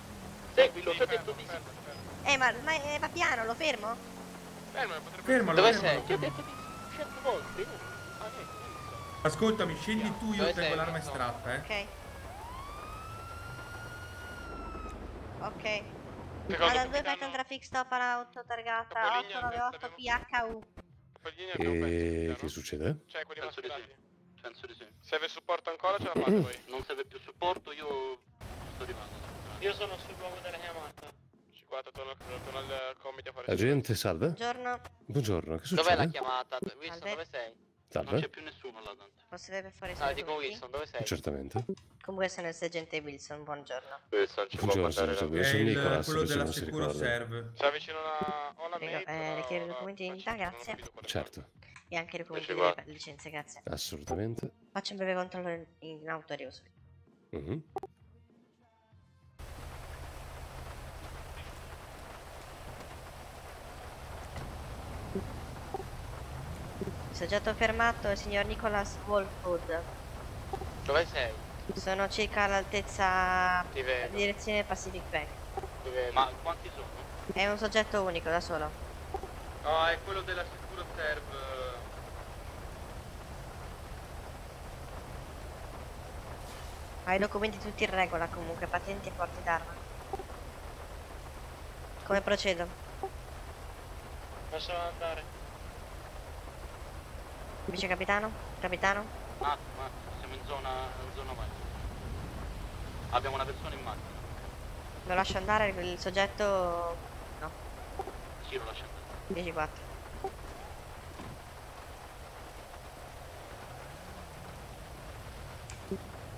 Seguilo, Sì, ti ho fermo, detto di sì. fermo, fermo. Eh, ma, ma eh, va piano, lo fermo? Fermo, potrebbe Fermalo, Dove fermalo, sei? Ti ho detto di sì cento volte. Ascoltami, scendi tu, io Dove tengo l'arma estratta, eh. Ok. Ok. Adam 2 capitano- fai un traffic stop all'auto targata Capolinea, 898 PHU. E che succede? Cioè, quelli Penso di sì. Penso di sì. Serve supporto ancora, ce la fate voi? Non serve più supporto, io sto arrivando. Io sono sul luogo della chiamata. 50 torno, torno al comedy a fare Agente, salve. Buongiorno. Buongiorno, che Dov'è la succede? chiamata? Wilson, Salve. dove sei? Non c'è Salve. più nessuno là dentro. Posso per fare Ah, dico Wilson, dove sei? Certamente. Comunque sono il sergente Wilson, buongiorno. Wilson ci può Buongiorno, signor la... Wilson. Nicolas, quello della non Securo. Serve. Sta vicino alla... Ho la Prego, mail, eh, chiedo i documenti di identità, grazie. Certo, E anche i documenti delle licenze, grazie. assolutamente. Faccio un breve controllo in, in auto arrivo subito. Mhm. Il soggetto fermato è il signor Nicholas Wolfwood. Dove sei? Sono circa all'altezza direzione Pacific Bank. Ti vedo. Ma quanti sono? È un soggetto unico, da solo. No, è quello della Securo Serve. Ha i documenti tutti in regola comunque, patenti e porti d'arma. Come procedo? Posso andare? Vice capitano? Capitano? Ah, ma siamo in zona, in zona vai. Abbiamo una persona in macchina. Lo lascio andare il soggetto... No, Sì, lo lascio andare. 10-4.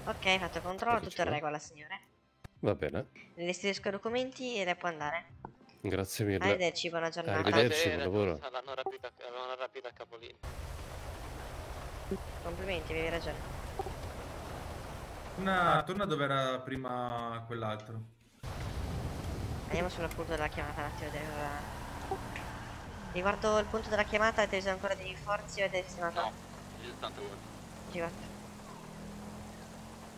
Ok, fatto controllo, tutto in regola signore. Va bene. Le restituisco i documenti e lei può andare. Grazie mille. Arrivederci, buona giornata. Arrivederci, buon lavoro. L'hanno rapita, l'hanno rapita a capolino. Complimenti, avevi ragione. Torna, torna dove era prima quell'altro. Andiamo sull'appunto della chiamata un attimo del... Riguardo il punto della chiamata, avete bisogno ancora dei rinforzi o avete sistemato? No. G4.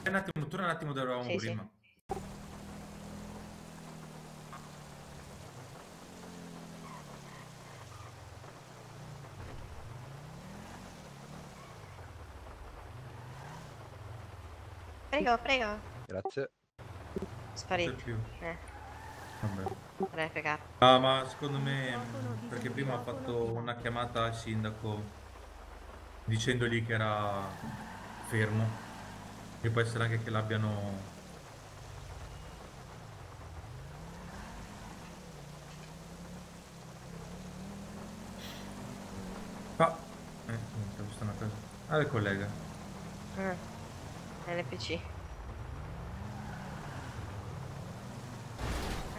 Un attimo, torna un attimo dove eravamo Sì, sì. Prego, prego. Grazie. Sparito. Più. Eh, Vabbè. RFK. Ah, ma secondo me, perché prima ha fatto una chiamata al sindaco dicendogli che era fermo. E può essere anche che l'abbiano... Ah, eh, niente, è una cosa. Ah, il collega. Ah, LPC.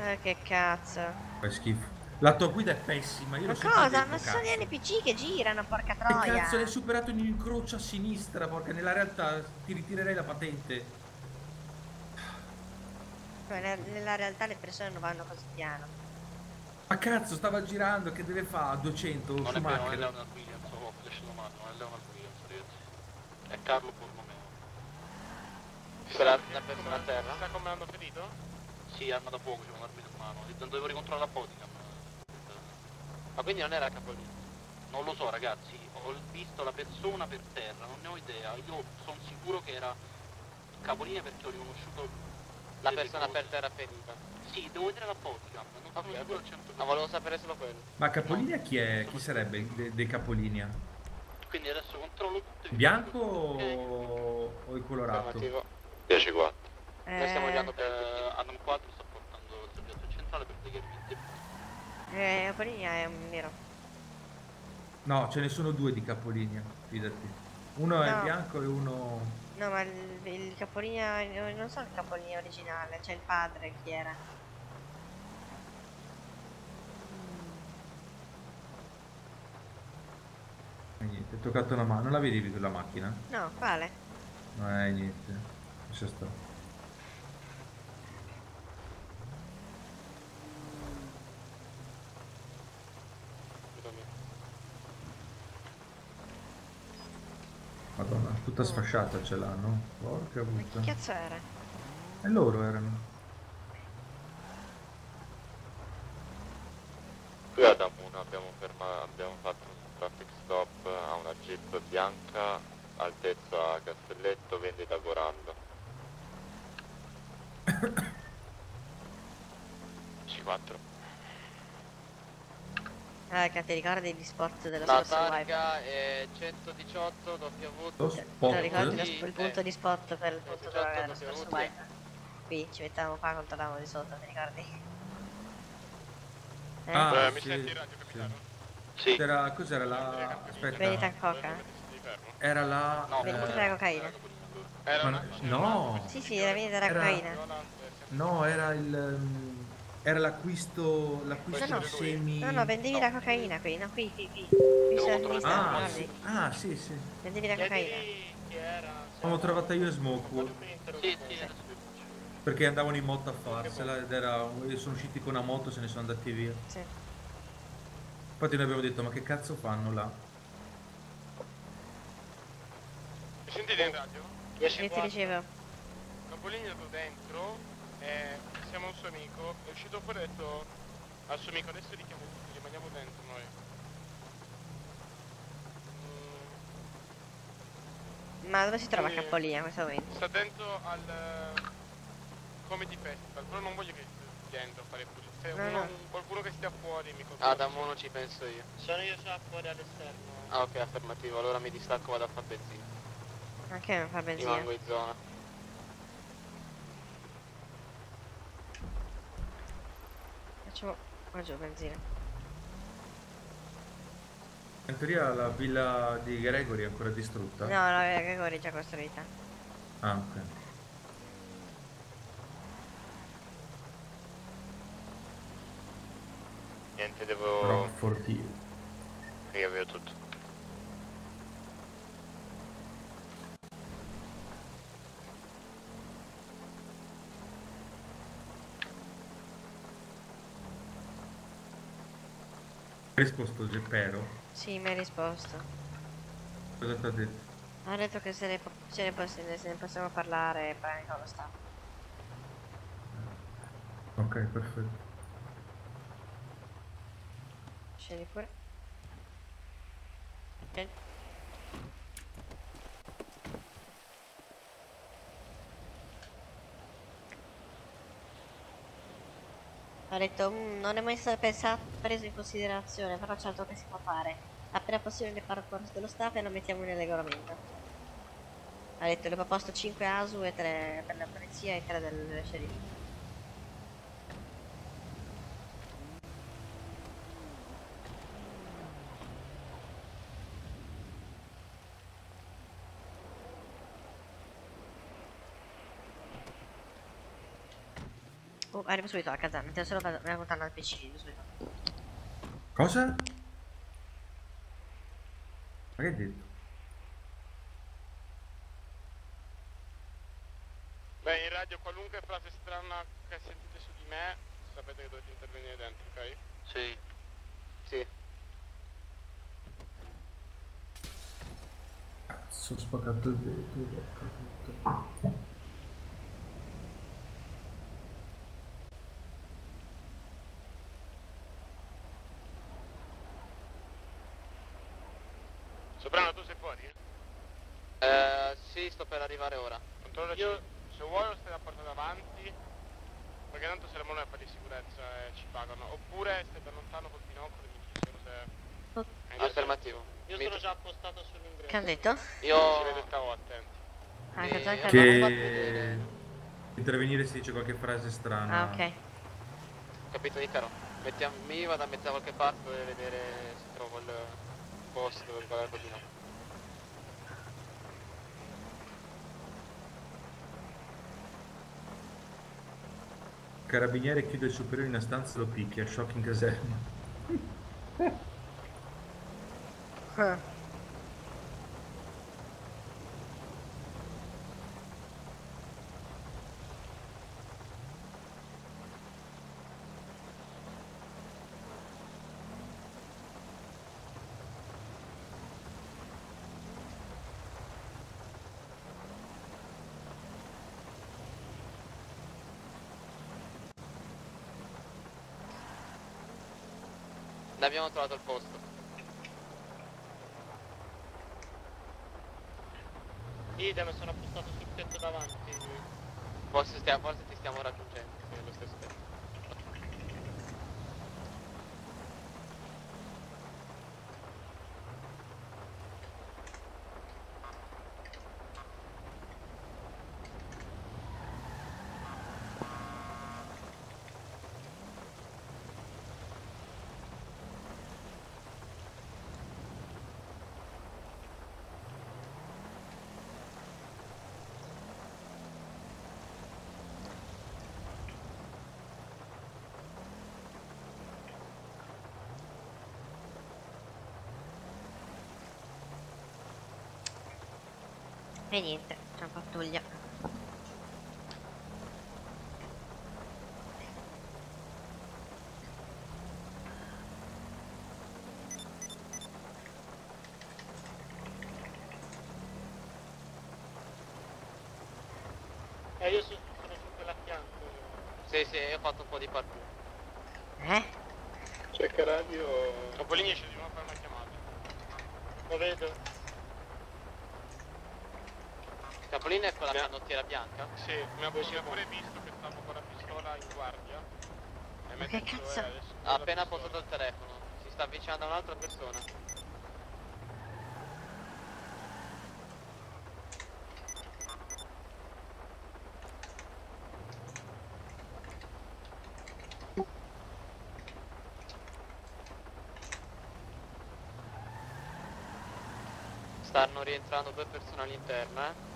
Eh, che cazzo. Fai schifo. La tua guida è pessima, io Ma cosa? detto, Ma sono gli NPC che girano, porca Che troia. cazzo l'hai superato in un incrocio a sinistra, porca, nella realtà ti ritirerei la patente. Ne- Nella realtà le persone non vanno così piano. Ma cazzo, stava girando, che deve fare? 200 Non su è vero, non è. Leonard Williams, ho lasciato male, non è Leonard Williams, ragazzi. È Carlo Borromeo. Quella una persona a terra? Sa come hanno ferito? Sì, arma da fuoco, c'è un'arma in mano. E Dovevo ricontrollare la bodycam. Ma quindi non era capolino? Non lo so ragazzi, ho visto la persona per terra, non ne ho idea. Io sono sicuro che era capolinea perché ho riconosciuto La persona cose. per terra ferita. Sì, devo vedere la bodycam, non sono Ok, sicuro. 100%. Ma volevo sapere solo quello. Ma Capolinea chi è? Chi sarebbe de- dei Capolinea? Quindi adesso controllo tutto Bianco o il colorato? Affermativo. 10-4. Noi stiamo Eh, guidando per Eh, Adam 4 sta portando il soggetto centrale per leggermente eh, Polinia è un nero. No, ce ne sono due di Capolinea, fidati. Uno è No. bianco e uno... No, ma il, il capolinea, non so il capolinea originale, c'è il padre, chi era? Eh, niente, è toccato una mano. Non la vedi quella macchina? No, quale? No, è niente. Lascia stare. Madonna, tutta sfasciata ce l'hanno. Porca Ma chi puttana. cazzo era? E loro erano. Qui ad Amuna abbiamo, abbiamo fatto un traffic stop a una jeep bianca, altezza Castelletto, vendita Corallo. C4. Ah, che ti ricordi gli sport della La scorsa live? targa è 118 W. Te lo ricordi lo- il punto eh. di spot per il punto della scorsa live? Qui ci mettavamo qua, controllavamo di sotto, ti ricordi? Eh? Ah, Eh, mi sì, senti radio, capitano? Sì. C'era, cos'era la... Aspetta. Era la... No, eh, Vendita della cocaina? Era Ma, no. Sì, sì, la vendita era coina. No, era il ehm, era l'acquisto l'acquisto no, semi No, no, vendevi no. la cocaina qui, no, qui, qui, qui. qui c'è ah, guardi. Sì. Ah, sì, sì. Vendevi la cocaina. L'ho trovata io e Smoke. Sì, sì. Perché andavano in moto a farsela ed era sono usciti con una moto se ne sono andati via. Sì. Infatti noi abbiamo detto "Ma che cazzo fanno là?" Senti dentro. 10 ti ricevo. Topolini è andato dentro, eh, siamo un suo amico, è uscito fuori e ha detto al suo amico adesso li chiamo tutti, rimaniamo dentro noi. Mm. Ma dove si trova sì. Cappolini in questo momento? Sta dentro al eh, Comedy Festival, però non voglio che dentro a fare pulizia. No, uno, no. Qualcuno che stia fuori mi conviene. Ah, da uno ci penso io. Sono io già fuori all'esterno. Ah ok, affermativo, allora mi distacco vado a fare benzina. Anche non fa benzina. Rimango in zona. Facciamo qua giù benzina. In teoria la villa di Gregory è ancora distrutta? No, la Gregori è già costruita. Ah, ok. Niente, devo... Rockford Hill. Riavvio tutto. Hai risposto Geppero? Sì, mi hai risposto. Cosa ti ha detto? Ha detto che se ne, ce ne, poss- se ne possiamo parlare anche lo staff. Ok, perfetto. Scendi pure. Ok. Ha detto, "Mm, non è mai stato pensato, preso in considerazione, però certo che si può fare. Appena possibile con il resto dello staff e lo mettiamo nel regolamento. Ha detto, le ho proposto 5 ASU e 3 per la polizia e 3 del sceriffo. Oh, arrivo subito a casa, mentre solo vado, mi allontano dal PC, arrivo subito. Cosa? Ma che hai detto? Beh, in radio qualunque frase strana che sentite su di me, sapete che dovete intervenire dentro, ok? Sì. Sì. Cazzo, ho spaccato il vetro. porca puttana. Soprano, tu sei fuori? Eh, sì, sto per arrivare ora. Controlla Io... se vuoi lo stai da porta davanti, perché tanto se le monete per di sicurezza e ci pagano. Oppure stai da lontano col binocolo e mi dici solo se... Affermativo. Io Mi- sono già appostato sull'ingresso. Che hanno detto? Io... Si vede stavo attenti. Ah, già Che... Intervenire se dice qualche frase strana. Ah, ok. Capito Icaro? Mettiamo, mi vado a mettere da qualche parte e vedere se trovo il posto dove guardare col binocolo. Carabiniere chiude il superiore in una stanza e lo picchia, shock in caserma. Abbiamo trovato il posto. Idem, sono appostato sul tetto davanti. Forse, stia- forse ti stiamo raggiungendo nello stesso tempo. E niente, c'è una pattuglia. Eh, io sono, su quella fianco. Sì, sì, io ho fatto un po' di parkour. Eh? Check radio. Topolini ci dobbiamo fare una chiamata. Lo vedo. Capolino è quella canottiera bianca? Sì, mi ha pure visto che stavo con la pistola in guardia. E mi ha che detto, cazzo? eh, adesso Ha appena posato il telefono. Si sta avvicinando a un'altra persona. Stanno rientrando due persone all'interno, eh.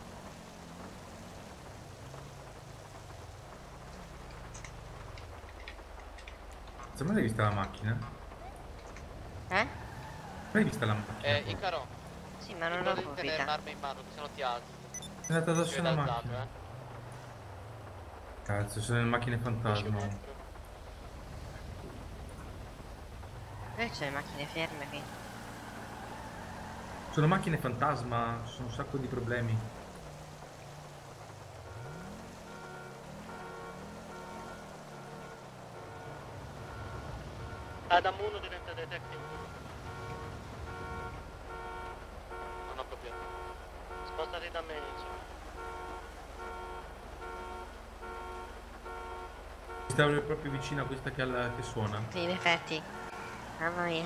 Insomma, l'hai vista la macchina? Eh? L'hai vista la macchina? Eh, Icaro. Sì, ma non non l'ho devi tenere capita. un'arma in mano, che sennò ti alzi. È andata addosso alla alzato, macchina. eh. Cazzo, sono le macchine fantasma. E c'è le macchine ferme qui. Sono macchine fantasma, ci sono un sacco di problemi. Adam 1 diventa detective. Non ho problemi. Spostati da me, cioè. Stavo proprio vicino a questa che, alla- che suona. Sì, in effetti. Mamma mia.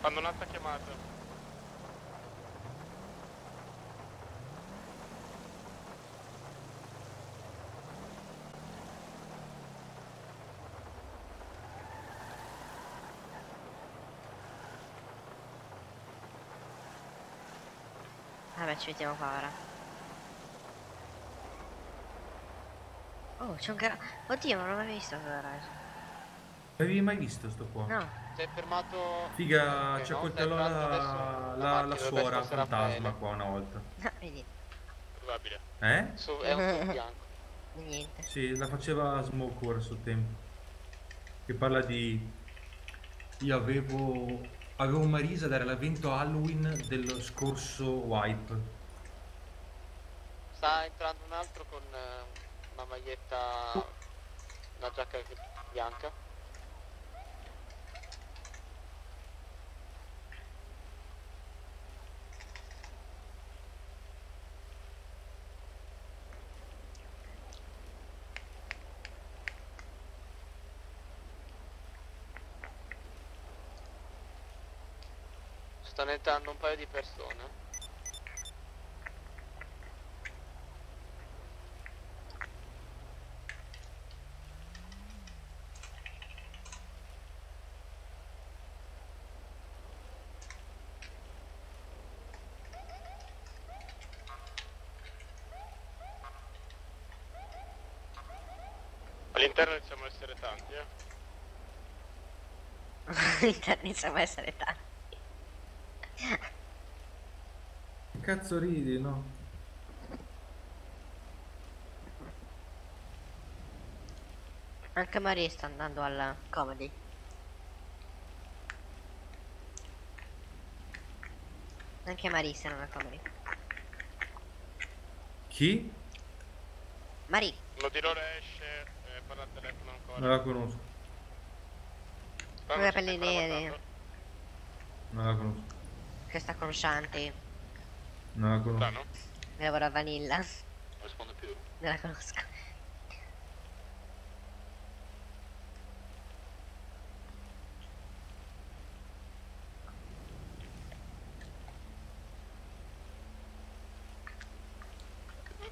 Fanno un'altra chiamata. Vabbè, ci vediamo qua ora. Oh, c'è un gara... Oddio, non l'avevo mai visto questo garage. L'avevi mai visto sto qua? No. Si è fermato... Figa, ci no, stai fermato la, la, la suora fantasma qua una volta. Ah, vedi. Probabile. Eh? Su, è un sul bianco. Niente. Sì, la faceva Smoke a suo tempo. Che parla di... Io avevo... Avevo Marisa dare l'evento Halloween dello scorso wipe. Sta entrando un altro con eh, una maglietta, una giacca bianca. Stanno entrando un paio di persone. All'interno iniziamo a essere tanti, eh. <laughs> All'interno iniziamo a essere tanti. Che cazzo ridi, no? Anche Maria sta andando alla comedy. Anche Marisa non è comedy. Chi? Mari, Uno di loro esce e parla al telefono ancora. Non la conosco. con i capelli neri, Non la conosco. che sta con Shanti, Non la conosco. Strano? che lavora a Vanilla. Non risponde più. Non la conosco.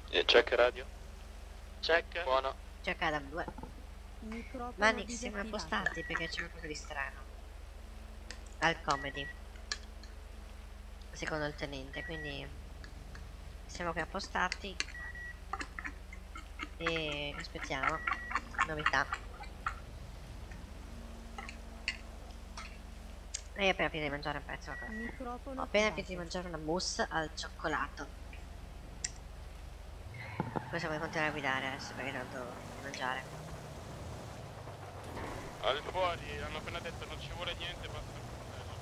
E check radio? Check. Buono. C'è Adam 2. Microfono Manix siamo disattivato. appostati perché c'è qualcosa di strano. Al comedy. Secondo il tenente, quindi siamo qui appostati e aspettiamo novità. E appena finito di mangiare un pezzo. Ho appena finito di mangiare una mousse al cioccolato. Vuoi continuare a guidare adesso perché tanto devo mangiare. Al fuori hanno appena detto non ci vuole niente, basta il coltello.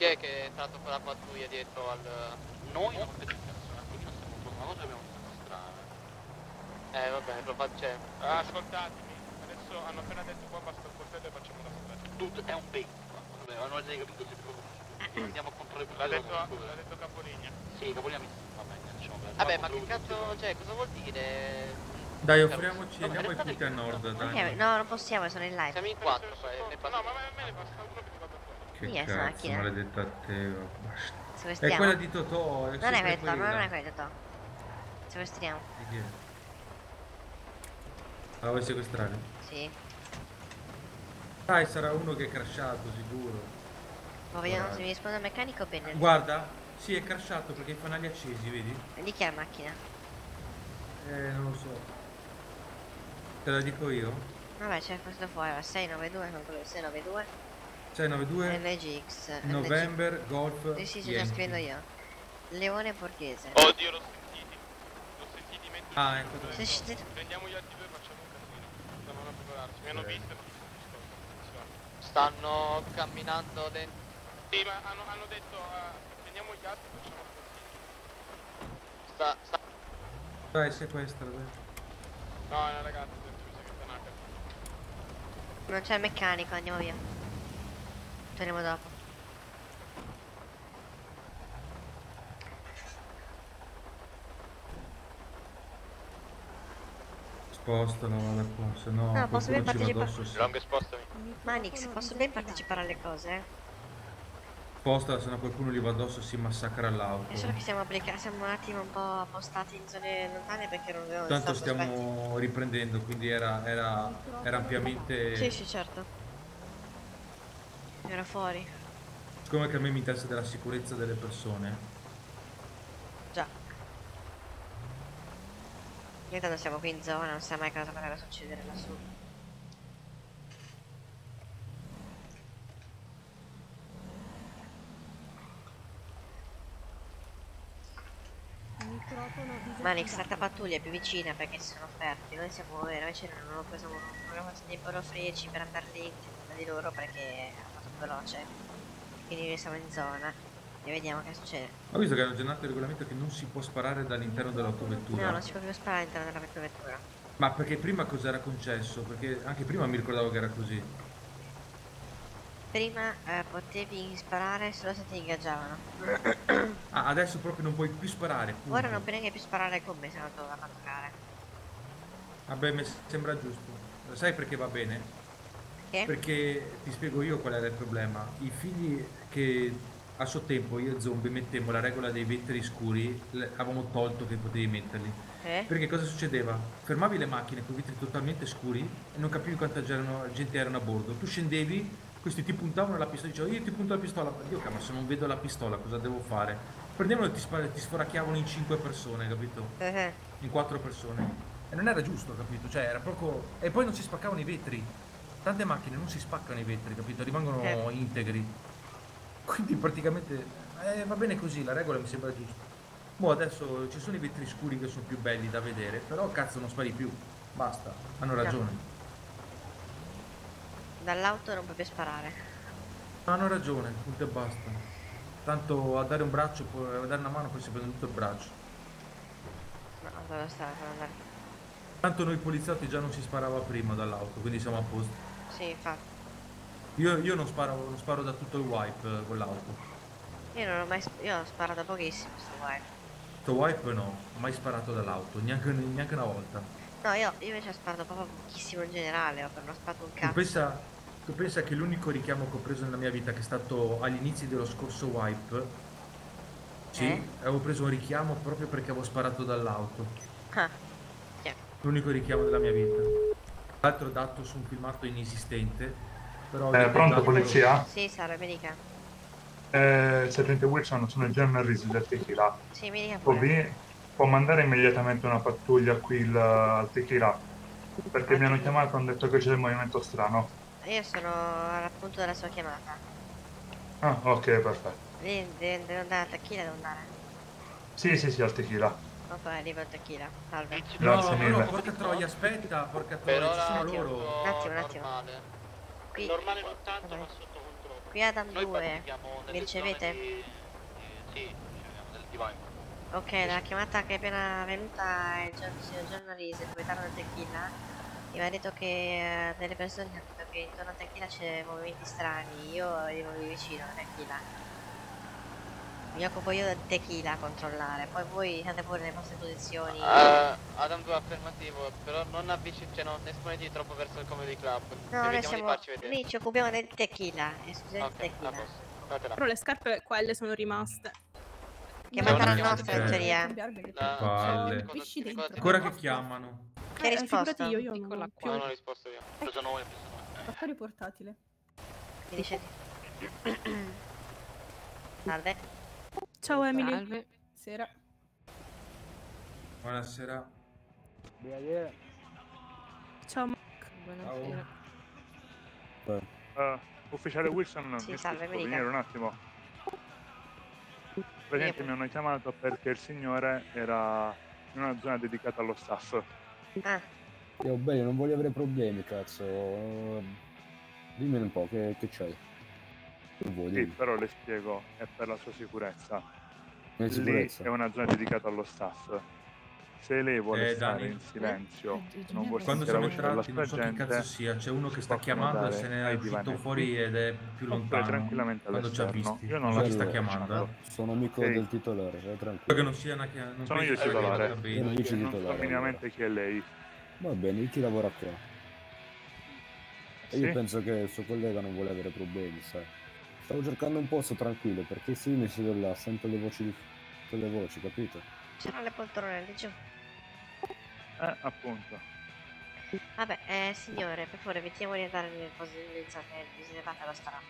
Chi è che è entrato con la pattuglia dietro al... Noi non una cosa. Eh va bene, lo facciamo. Ah, ascoltatemi, adesso hanno appena detto qua basta il coltello e facciamo la strada. Tutto è un becco. Vabbè, ma non avete capito se proprio andiamo a controllare il L'ha detto, l'ha detto Capoligna. Sì, Capoligna mi va bene, diciamo. Vabbè, ma che cazzo, cioè, cosa vuol dire? Dai, offriamoci, andiamo ai punti a nord, dai. no, non possiamo, sono in live. Siamo in quattro, poi ne No, ma a me ne basta uno che sta cazzo, macchina. maledetta te. È Sequestriamo. quella di Totò, è Non è quella di Totò, non è quella di Totò. Sequestriamo. Di chi è? La vuoi sequestrare? Sì. Dai, sarà uno che è crashato, sicuro. Ma vediamo Guarda. se mi risponde il meccanico bene. Guarda, sì, è crashato perché i fanali accesi, vedi? Di chi è la macchina? Eh, non lo so. Te la dico io? Vabbè, c'è questo fuori, la 692, sono quello del 692. 692 NGX. November Golf Sì, sì, sto già scrivendo io. Leone Borghese. Oddio, l'ho sentiti. L'ho sentiti mentre... Ah, ecco. Sì, sì, sì. Prendiamo gli altri due e facciamo un casino. Stavano a prepararsi. Mi hanno visto e risposto. Stanno camminando dentro. Sì, ma hanno, hanno detto ah, prendiamo gli altri e facciamo un casino. Sta, sta... Dai, sequestra, dai. No, è una ragazza dentro, mi sa che è. Non c'è il meccanico, andiamo via. Torniamo dopo. Spostala, vada qua, se no No, posso ben qualcuno ci va partecipare. Long spostami. Manix, posso ben partecipare alle cose? Spostala, se no qualcuno gli va addosso si massacra l'auto. È solo che siamo applicati, siamo un attimo un po' appostati in zone lontane perché non avevo Tanto stiamo riprendendo, quindi era, era, era ampiamente... Sì, sì, certo. Era fuori. Siccome che a me mi interessa della sicurezza delle persone, Già. Noi tanto siamo qui in zona, non sa mai cosa potrebbe succedere lassù. Disattivato. l'altra pattuglia è più vicina perché si sono offerti. Noi siamo, eh, noi ce ne hanno preso un programma di porofreci per andare lì di loro perché veloce. Quindi noi siamo in zona e vediamo che succede. ho visto che hanno generato il regolamento che non si può sparare dall'interno dell'autovettura. No, non si può più sparare all'interno della vettura. Ma perché prima cosa era concesso? Perché anche prima mi ricordavo che era così. Prima eh, potevi sparare solo se ti ingaggiavano. <coughs> Ah, adesso proprio non puoi più sparare. punto. Ora non puoi neanche più sparare con me se non lo a toccare. Vabbè, mi sembra giusto. Sai perché va bene? Che? Perché ti spiego io qual era il problema. I figli che a suo tempo io e Zombie mettemmo la regola dei vetri scuri, avevamo tolto che potevi metterli. Eh? Perché cosa succedeva? Fermavi le macchine con i vetri totalmente scuri e non capivi quanta gente erano a bordo. Tu scendevi, questi ti puntavano la pistola, dicevano io ti punto la pistola. Dio ma se non vedo la pistola cosa devo fare? Prendevano e ti, spa- ti sforacchiavano in cinque persone, capito? Eh, In quattro persone. E non era giusto, capito? Cioè era proprio... E poi non si spaccavano i vetri. Tante macchine non si spaccano i vetri, capito? Rimangono Eh. integri. Quindi praticamente eh, va bene così, la regola mi sembra giusta. Boh, adesso ci sono i vetri scuri che sono più belli da vedere, però cazzo non spari più. Basta, hanno No. ragione. Dall'auto non puoi più sparare. Hanno ragione, punto e basta. Tanto a dare un braccio, a dare una mano poi si prende tutto il braccio. No, dove sta? Tanto noi poliziotti già non si sparava prima dall'auto, quindi siamo a posto. Sì, infatti. Io, io non, sparo, non sparo da tutto il wipe eh, con l'auto. Io non ho mai io ho sparato pochissimo sto wipe. Sto wipe no, mai sparato dall'auto, neanche, neanche una volta. No, io, io invece ho sparato proprio pochissimo in generale, ho ho sparato un Tu cazzo. pensa, tu pensa che l'unico richiamo che ho preso nella mia vita, che è stato agli inizi dello scorso wipe, sì, Eh? avevo preso un richiamo proprio perché avevo sparato dall'auto. Ah, sì. L'unico richiamo della mia vita. L'altro dato su un filmato inesistente, però... Eh, pronto, dato- polizia? Sì, Sara, mi dica. Eh, sergente Wilson, sono il General del Tequila. Sì, mi dica Può, pure. può mandare immediatamente una pattuglia qui il- al Tequila. Perché mi hanno chiamato e hanno detto che c'è del movimento strano. Io sono al punto della sua chiamata. Ah, ok, perfetto. Deve andare a tequila, devo andare. Sì, sì, sì, al tequila. Ok, arrivo al tequila. Salve. Grazie no, mille. no, porca troia, aspetta, porca troia, ci sono loro. Un attimo, un attimo. normale. Qui, Normale non tanto, ma sotto controllo. qui Adam Noi 2, pratichiamo mi ricevete? di- di- Sì, nel divine. Ok, la chiamata che è appena venuta è il giorno, signor Giorno Rise, il proprietario del tequila. Mi ha detto che eh, delle persone hanno detto che intorno a tequila c'è movimenti strani. Io arrivo lì vicino a tequila. Mi occupo io del tequila a controllare, poi voi state pure nelle vostre posizioni. Eh, Adam 2 affermativo, però non avvicin, cioè non esponetevi troppo verso il comedy club. no, noi siamo. Noi ci occupiamo del tequila, esclusivamente Ok, tequila. Però le scarpe quelle sono rimaste. Chiamata C'è la nostra in chiamata. teoria. Palle. Ancora che chiamano. Che hai Eh, risposto? io, io non. Non ho risposto io. Ho preso noi, ho preso noi. Portare portatile. Mi dice di- Salve. Ciao Emily. Salve. Sera. Buonasera. Ciao Mark. Buonasera. Eh, ufficiale Wilson, Sì, mi salve, dica. venire un attimo. Praticamente mi hanno chiamato perché il signore era in una zona dedicata allo staff. Ah, Io bene, non voglio avere problemi, cazzo. Dimmi un po', che, che c'hai? Che vuoi? Sì, però le spiego, è per la sua sicurezza. Nel Lì sicurezza. è una zona dedicata allo staff. Se lei vuole Eh, stare Dani. in silenzio, non vuole Quando siamo entrati non so chi gente, cazzo sia, c'è uno che sta chiamando e se ne è uscito divanetti. fuori ed è più lontano. tranquillamente Quando ci ha visti. Io non So la chi sta sto chiamando. eh. Sono amico Sì. del titolare, stai tranquillo. Spero che non sia una chia- non Sono io il titolare. non bene. dici Non so minimamente chi è lei. Va bene, chi lavora qua? Io penso che il suo collega non vuole avere problemi, sai. Stavo cercando un posto tranquillo, perché sì, mi siedo là, sento le voci di... quelle voci, capito? c'erano le poltrone lì giù. Eh, appunto. Vabbè, eh, signore, per favore, evitiamo di andare nel posto di che bisogna fare la strada.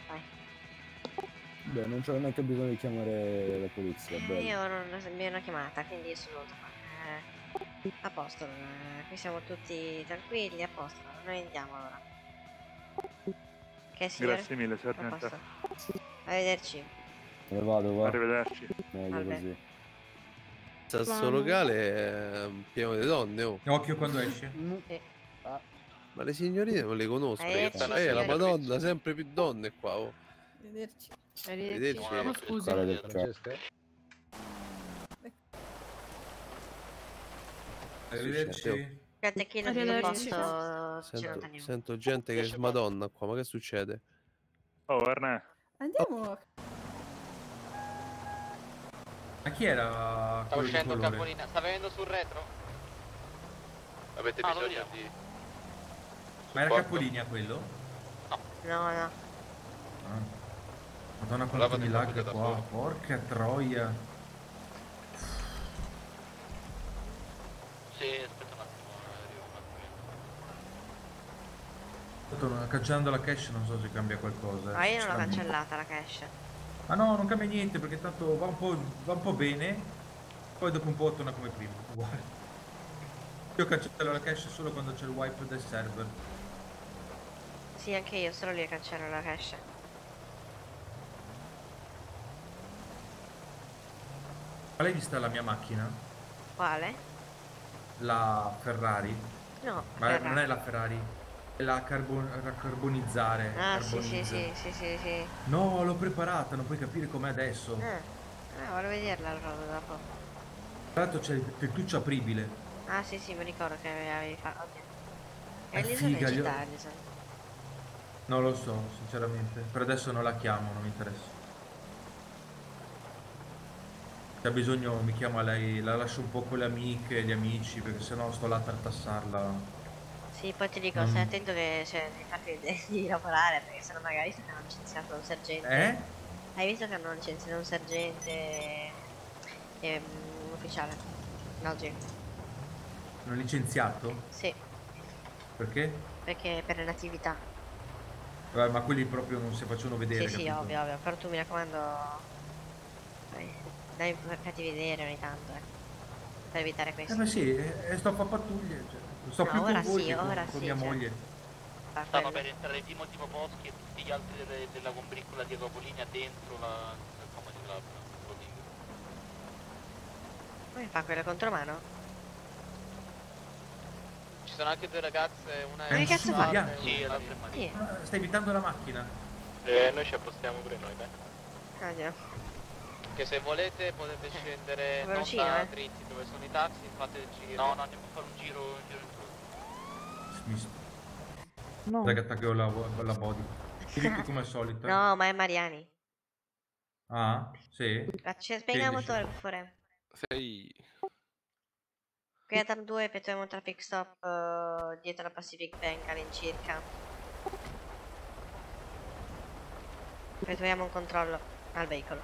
Beh, non c'è neanche bisogno di chiamare la polizia, Eh, io non mi una chiamata, quindi io sono venuto qua. Eh, a posto, eh, qui siamo tutti tranquilli, a posto. Noi andiamo allora. Ok, signore? Grazie mille, A sergente. Arrivederci. Me ne vado, va. Arrivederci. Meglio Vabbè. così. Vamo. locale è pieno di donne, oh. Occhio quando esce. Sì. Ma le signorine non le conosco. Eh, Eh, la madonna, sempre più donne qua, oh. Arrivederci. Arrivederci. Scusi. Cara del cazzo. Arrivederci. Grazie che non Arrivederci. posto ci Sento, sento gente che smadonna qua, ma che succede? Oh, Ernè. Andiamo. Ma chi era Sta uscendo? Capolina, sta venendo sul retro? Avete Ah, lo bisogno di... Ma era? Capolinea quello? No, no. Ah. Madonna quanto mi da qua, fuori. porca troia. Sì, aspetta un attimo, arrivo un attimo. Tanto, no, Cancellando la cache non so se cambia qualcosa. Ma io non l'ho cancellata la cache. Ah no, non cambia niente perché tanto va un po', va un po' bene, poi dopo un po' torna come prima, <laughs> uguale. Io cancello la cache solo quando c'è il wipe del server. Sì, anche io, solo lì cancello la cache. Ma l'hai vista la mia macchina? Quale? La Ferrari? No, Ma Ferrari. non è la Ferrari, è la, carbon- la carbonizzare. Ah, sì, sì, sì, sì, sì, sì. No, l'ho preparata, non puoi capire com'è adesso. Ah, ah, voglio vederla allora dopo. Tra l'altro c'è il tettuccio apribile. Ah, sì, sì, mi ricordo che avevi fatto. Oddio. È in figa, io-. Non lo so, sinceramente. Per adesso non la chiamo, non mi interessa. Se ha bisogno mi chiama lei, la lascio un po' con le amiche, gli amici, perché sennò sto là a tartassarla. Sì, poi ti dico, Non- stai attento che cioè, devi farti <laughs> di lavorare, perché sennò magari se hanno licenziato un sergente. Eh? Hai visto che hanno licenziato un sergente e un ufficiale? Oggi. L'ho licenziato? Sì, Perché? perché per le natività. Vabbè, ma quelli proprio non si facevano vedere. sì, sì, capito? ovvio, ovvio. Però tu mi raccomando. Dai, fatti vedere ogni tanto, eh. Per evitare questo. Eh beh sì, eh, sto a pattuglie. Cioè. Non sto No, più ora con voi sì, ora con sì, mia cioè. moglie. Fa Stava per entrare Timo Timo Boschi e tutti gli altri delle- della combriccola di Agopolinea dentro la, Comedy Club. Come fa quello contromano? Ci sono anche due ragazze, una Ma che cazzo Ian? Sì, l'altra è Maria. Ma Stai evitando la macchina? Eh, noi ci appostiamo pure noi. Ah, già. Che se volete potete scendere non Velocino, da eh. dritti dove sono i taxi, fate il giro. No, no, andiamo a fare un giro, un giro Mi No. Dai che attacco la, la body. Filippo come al solito. eh? No, ma è Mariani. Ah, sì. Spegna il motore, per favore. Sei... Qui a TAM 2 effettuiamo un traffic stop eh, dietro la Pacific Bank all'incirca. Effettuiamo un controllo al veicolo.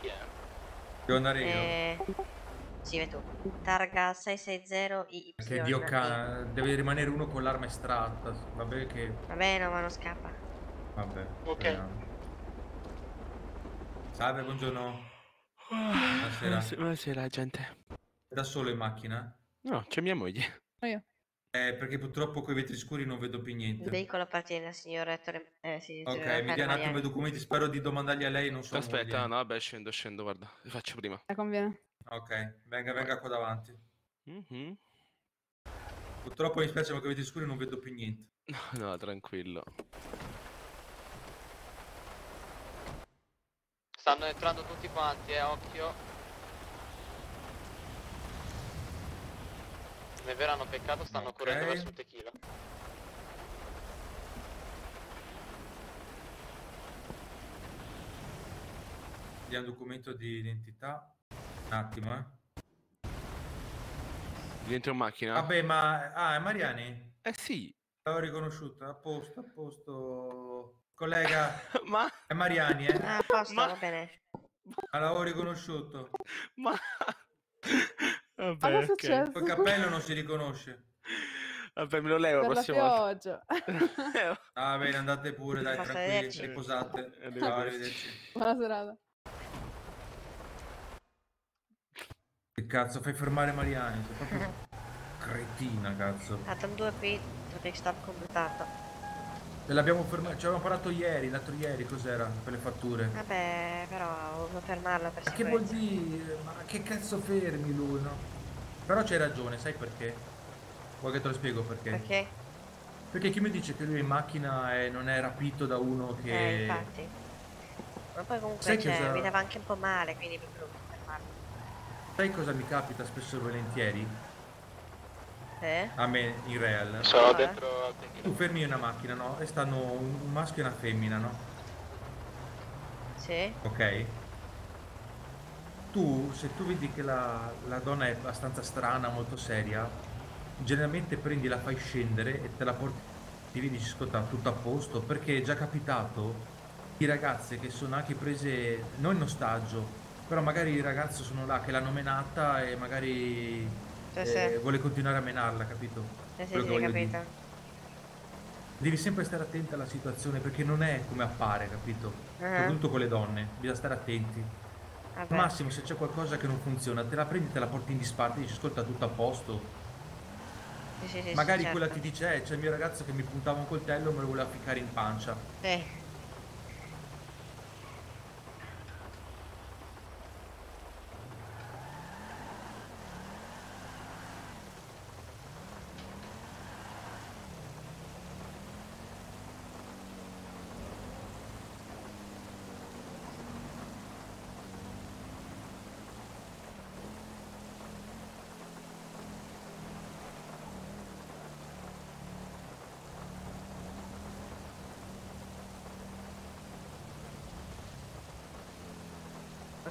Chi è? Devo andare io. Eh, sì, vai tu. Targa 660 IY. Che Dio ca- deve rimanere uno con l'arma estratta. Vabbè che... Vabbè, no, ma non scappa. Vabbè. Ok. speriamo. Salve, buongiorno. Buonasera. Buonasera. Gente. Da solo in macchina? No, c'è mia moglie. Io. Eh, perché purtroppo con i vetri scuri non vedo più Il niente. veicolo appartiene al signor Ettore. Eh, sì, Ok, mi dia un attimo i documenti, spero di domandarli a lei, non so. Aspetta, no, vabbè, scendo, scendo, guarda. Li faccio prima. Eh, conviene. Ok, venga, venga qua davanti. Mhm. Purtroppo mi spiace, ma con i vetri scuri non vedo più niente. <laughs> No, tranquillo. Stanno entrando tutti quanti, eh, occhio. Vero, hanno peccato, stanno correndo Ok. verso il tequila. Vediamo il documento di identità. Un attimo, eh. Dentro in macchina? Vabbè, ma... Ah, è Mariani? Eh sì. L'avevo riconosciuta, a posto, a posto. Collega, <laughs> Ma... è Mariani, eh? Ah, a posto, Ma- va bene. Ma l'avevo riconosciuto. Ma... Vabbè, cosa è ok. successo? Col cappello non si riconosce. Vabbè, me lo levo la Per la prossima volta. pioggia. <laughs> Ah, bene, andate pure, dai, tranquilli, riposate. Buona serata. Cazzo, fai fermare Mariani? Sei proprio <laughs> cretina, cazzo. A TAM 2 qui, traffic stop completato. E l'abbiamo fermato, ci avevamo parlato ieri, l'altro ieri, cos'era, per le fatture. Vabbè, però ho voluto fermarlo per Ma che vuol dire? Ma che cazzo fermi lui, no? Però c'hai ragione, sai perché? Vuoi che te lo spiego perché? Perché? Perché chi mi dice che lui è in macchina e non è rapito da uno che... Eh, infatti. Ma poi comunque cioè, mi dava anche un po' male, quindi fermarlo. Sai cosa mi capita spesso e volentieri? Eh? A me in real. Sono Eh? dentro al tequila. Tu fermi una macchina, no? E stanno un maschio e una femmina, no? Sì? Ok? Tu, se tu vedi che la, la donna è abbastanza strana, molto seria, generalmente prendi, la fai scendere e te la porti, ti vedi, ascolta, tutto a posto, perché è già capitato di ragazze che sono anche prese, non in ostaggio, però magari il ragazzo sono là che l'hanno menata e magari Sì, eh, sì. vuole continuare a menarla, capito? Sì, sì, sì, capito. dire. Devi sempre stare attenta alla situazione perché non è come appare, capito? Ah. Soprattutto con le donne, bisogna stare attenti. Vabbè. Massimo, se c'è qualcosa che non funziona, te la prendi, te la porti in disparte e dici ascolta tutto a posto. Sì, sì, Magari sì, quella certo. ti dice, eh, c'è il mio ragazzo che mi puntava un coltello e me lo voleva ficcare in pancia. Sì.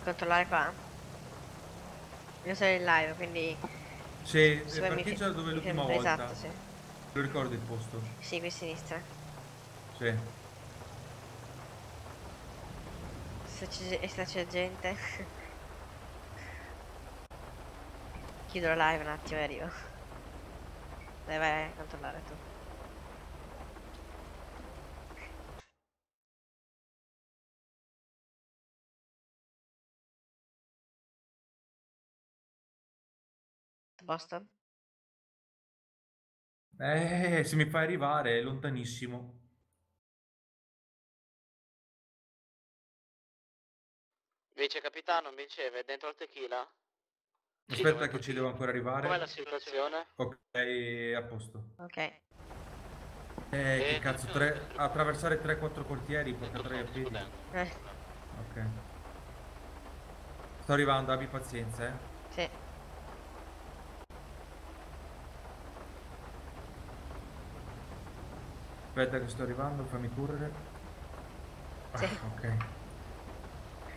Controllare qua? Io sono in live, quindi... Se se mi parcheggia fi- dove mi l'ultima volta. Esatto, sì. Lo ricordo il posto? Sì, qui a sinistra. Sì. E se c'è gente... Chiudo la live un attimo e arrivo. Dai, vai a controllare tu. Posto? Eh, se mi fai arrivare è lontanissimo. Vice capitano, mi diceva, è dentro il tequila? Aspetta che ci devo ancora arrivare. Com'è la situazione? Ok, a posto. Ok. Eh, che cazzo, tre, attraversare 3-4 quartieri, porca tre a piedi. Eh, Ok. Sto arrivando, abbi pazienza, eh. sì. Aspetta che sto arrivando, fammi correre. Ah, Sì. ok.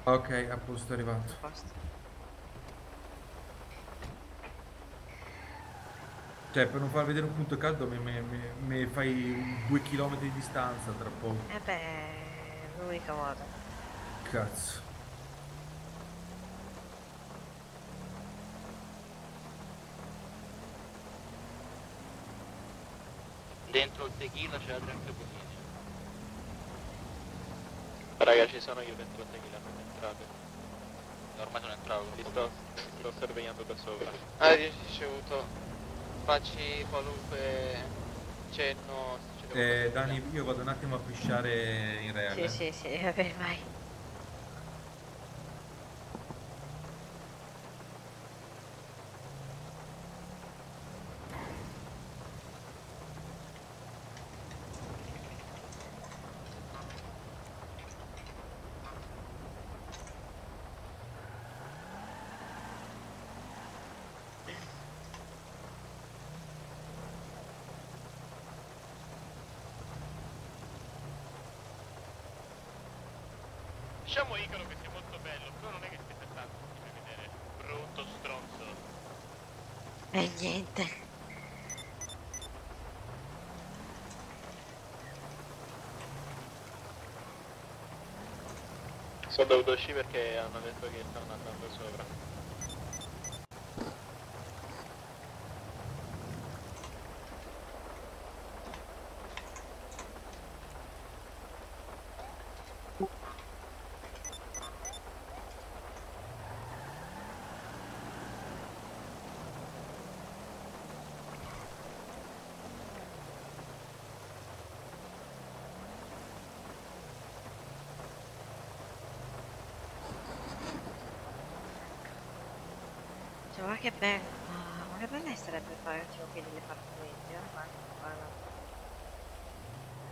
Ok, a posto, è arrivato. Cioè, per non far vedere un punto caldo mi, mi- mi- mi fai due chilometri di distanza tra poco. Eh beh, l'unico modo. Cazzo. Dentro il tequila c'è Adrian Cremonini. Raga, ci sono io dentro il tequila, non entrate. Ormai sono entrato. Ti sto, ti sto sorvegliando da sopra. Ah, ricevuto. Facci qualunque cenno. Eh, Dani, io vado un attimo a pisciare in real. Sì, sì, sì, vabbè, vai. Diciamo Icaro che sia molto bello, però non è che sia per tanto di vedere brutto stronzo. E niente. Sono dovuto uscire perché hanno detto che stanno andando sopra. Cioè, ma che bello. Ah, ma che bella sarebbe degli appartamenti. Guarda qua, guarda.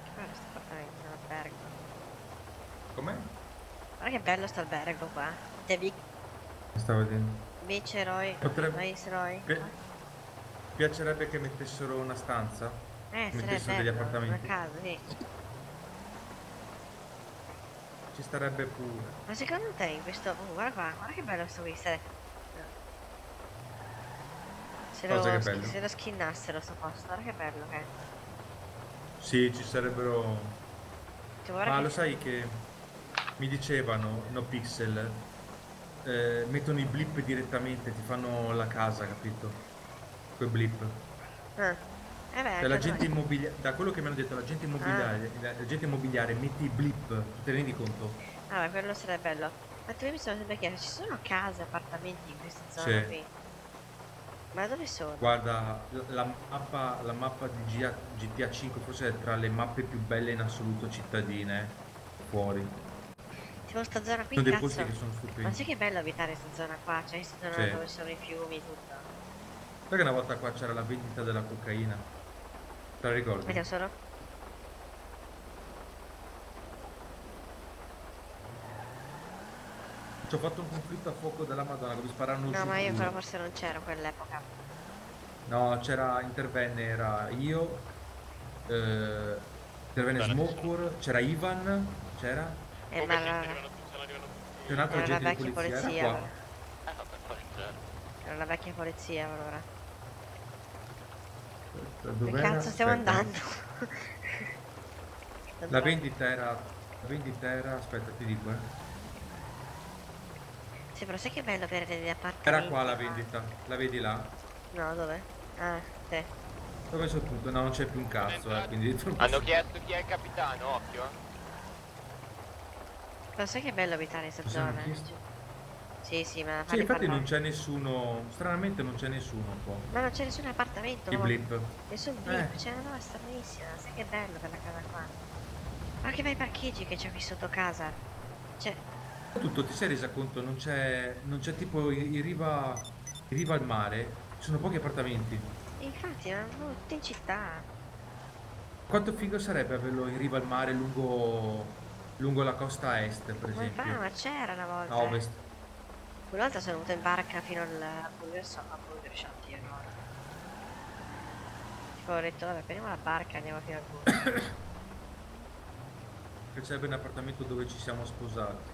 Che bello sto appartamento, un albergo. Com'è? Guarda che bello sto albergo qua. Devi Stavo vedendo. Viceroy, Potrebbe- Viceroy. Pi- piacerebbe che mettessero una stanza? Eh, sarebbe mettessero degli bello, una appartamenti. casa, sì. Ci starebbe pure. Ma secondo te in questo... Oh, guarda qua, guarda che bello sto qui. Se, se, lo, che bello? se lo skinnassero sto posto, guarda che bello che è. Sì, ci sarebbero... Cioè, Ma che- lo sai che mi dicevano, no pixel, eh, mettono i blip direttamente, ti fanno la casa, capito? Quei blip. Ah. Eh beh, Cioè, gente immobiliare, da quello che mi hanno detto, la gente immobiliare, la, la gente immobiliare mette i blip, te ne rendi conto? Ah, beh, quello sarebbe bello. Ma tu mi sono sempre chiesto, ci sono case, appartamenti in questa zona Sì. qui? Ma dove sono? Guarda, la, mappa, la mappa di GA GTA 5 forse è tra le mappe più belle in assoluto cittadine fuori. Tipo sta zona qui, Sono dei cazzo. che sono stupendi. Ma sai che bello abitare questa zona qua? Cioè, questa zona Sì. dove sono i fiumi e tutto. Sai che una volta qua c'era la vendita della cocaina? Te la ricordi? Vediamo solo. Ci ho fatto un conflitto a fuoco della Madonna che mi sparano No, giù ma io però forse non c'ero quell'epoca. No, c'era, intervenne, era io, eh, intervenne Smoker, c'era Ivan, c'era, Eh, ma la, c'è un altro Era agente di polizia, polizia, era qua. Eh era la vecchia polizia allora. Dove Dov'era? cazzo stiamo Aspetta. andando? La vendita era, la vendita era, aspetta ti dico eh. Sì, però sai che bello avere degli appartamenti? Era qua la vendita, la vedi là? No, dove? Ah, sì. Ho messo tutto, no non c'è più un cazzo eh, quindi <laughs> Hanno chiesto chi è il capitano, occhio eh. Però sai che bello abitare in questa zona? Ci Sì, sì, ma Sì, infatti non c'è nessuno, stranamente non c'è nessuno qua. Ma non c'è nessun appartamento, I no? blip. Nessun blip, Eh. c'è una roba stranissima, sai che bello quella casa qua. Ma che bei parcheggi che c'è qui sotto casa. Cioè, Tutto, ti sei resa conto, non c'è, non c'è tipo in riva, in riva al mare, ci sono pochi appartamenti. infatti, ma no, tutte in città. Quanto figo sarebbe averlo in riva al mare lungo, lungo la costa est, per Ma fa, esempio. ma c'era una volta. A eh. ovest. Una volta sono venuto in barca fino al Burger Shop, a Burger Shop, io no. Tipo ho detto, vabbè, prendiamo la barca e andiamo fino al Burger. <coughs> Che sarebbe un appartamento dove ci siamo sposati.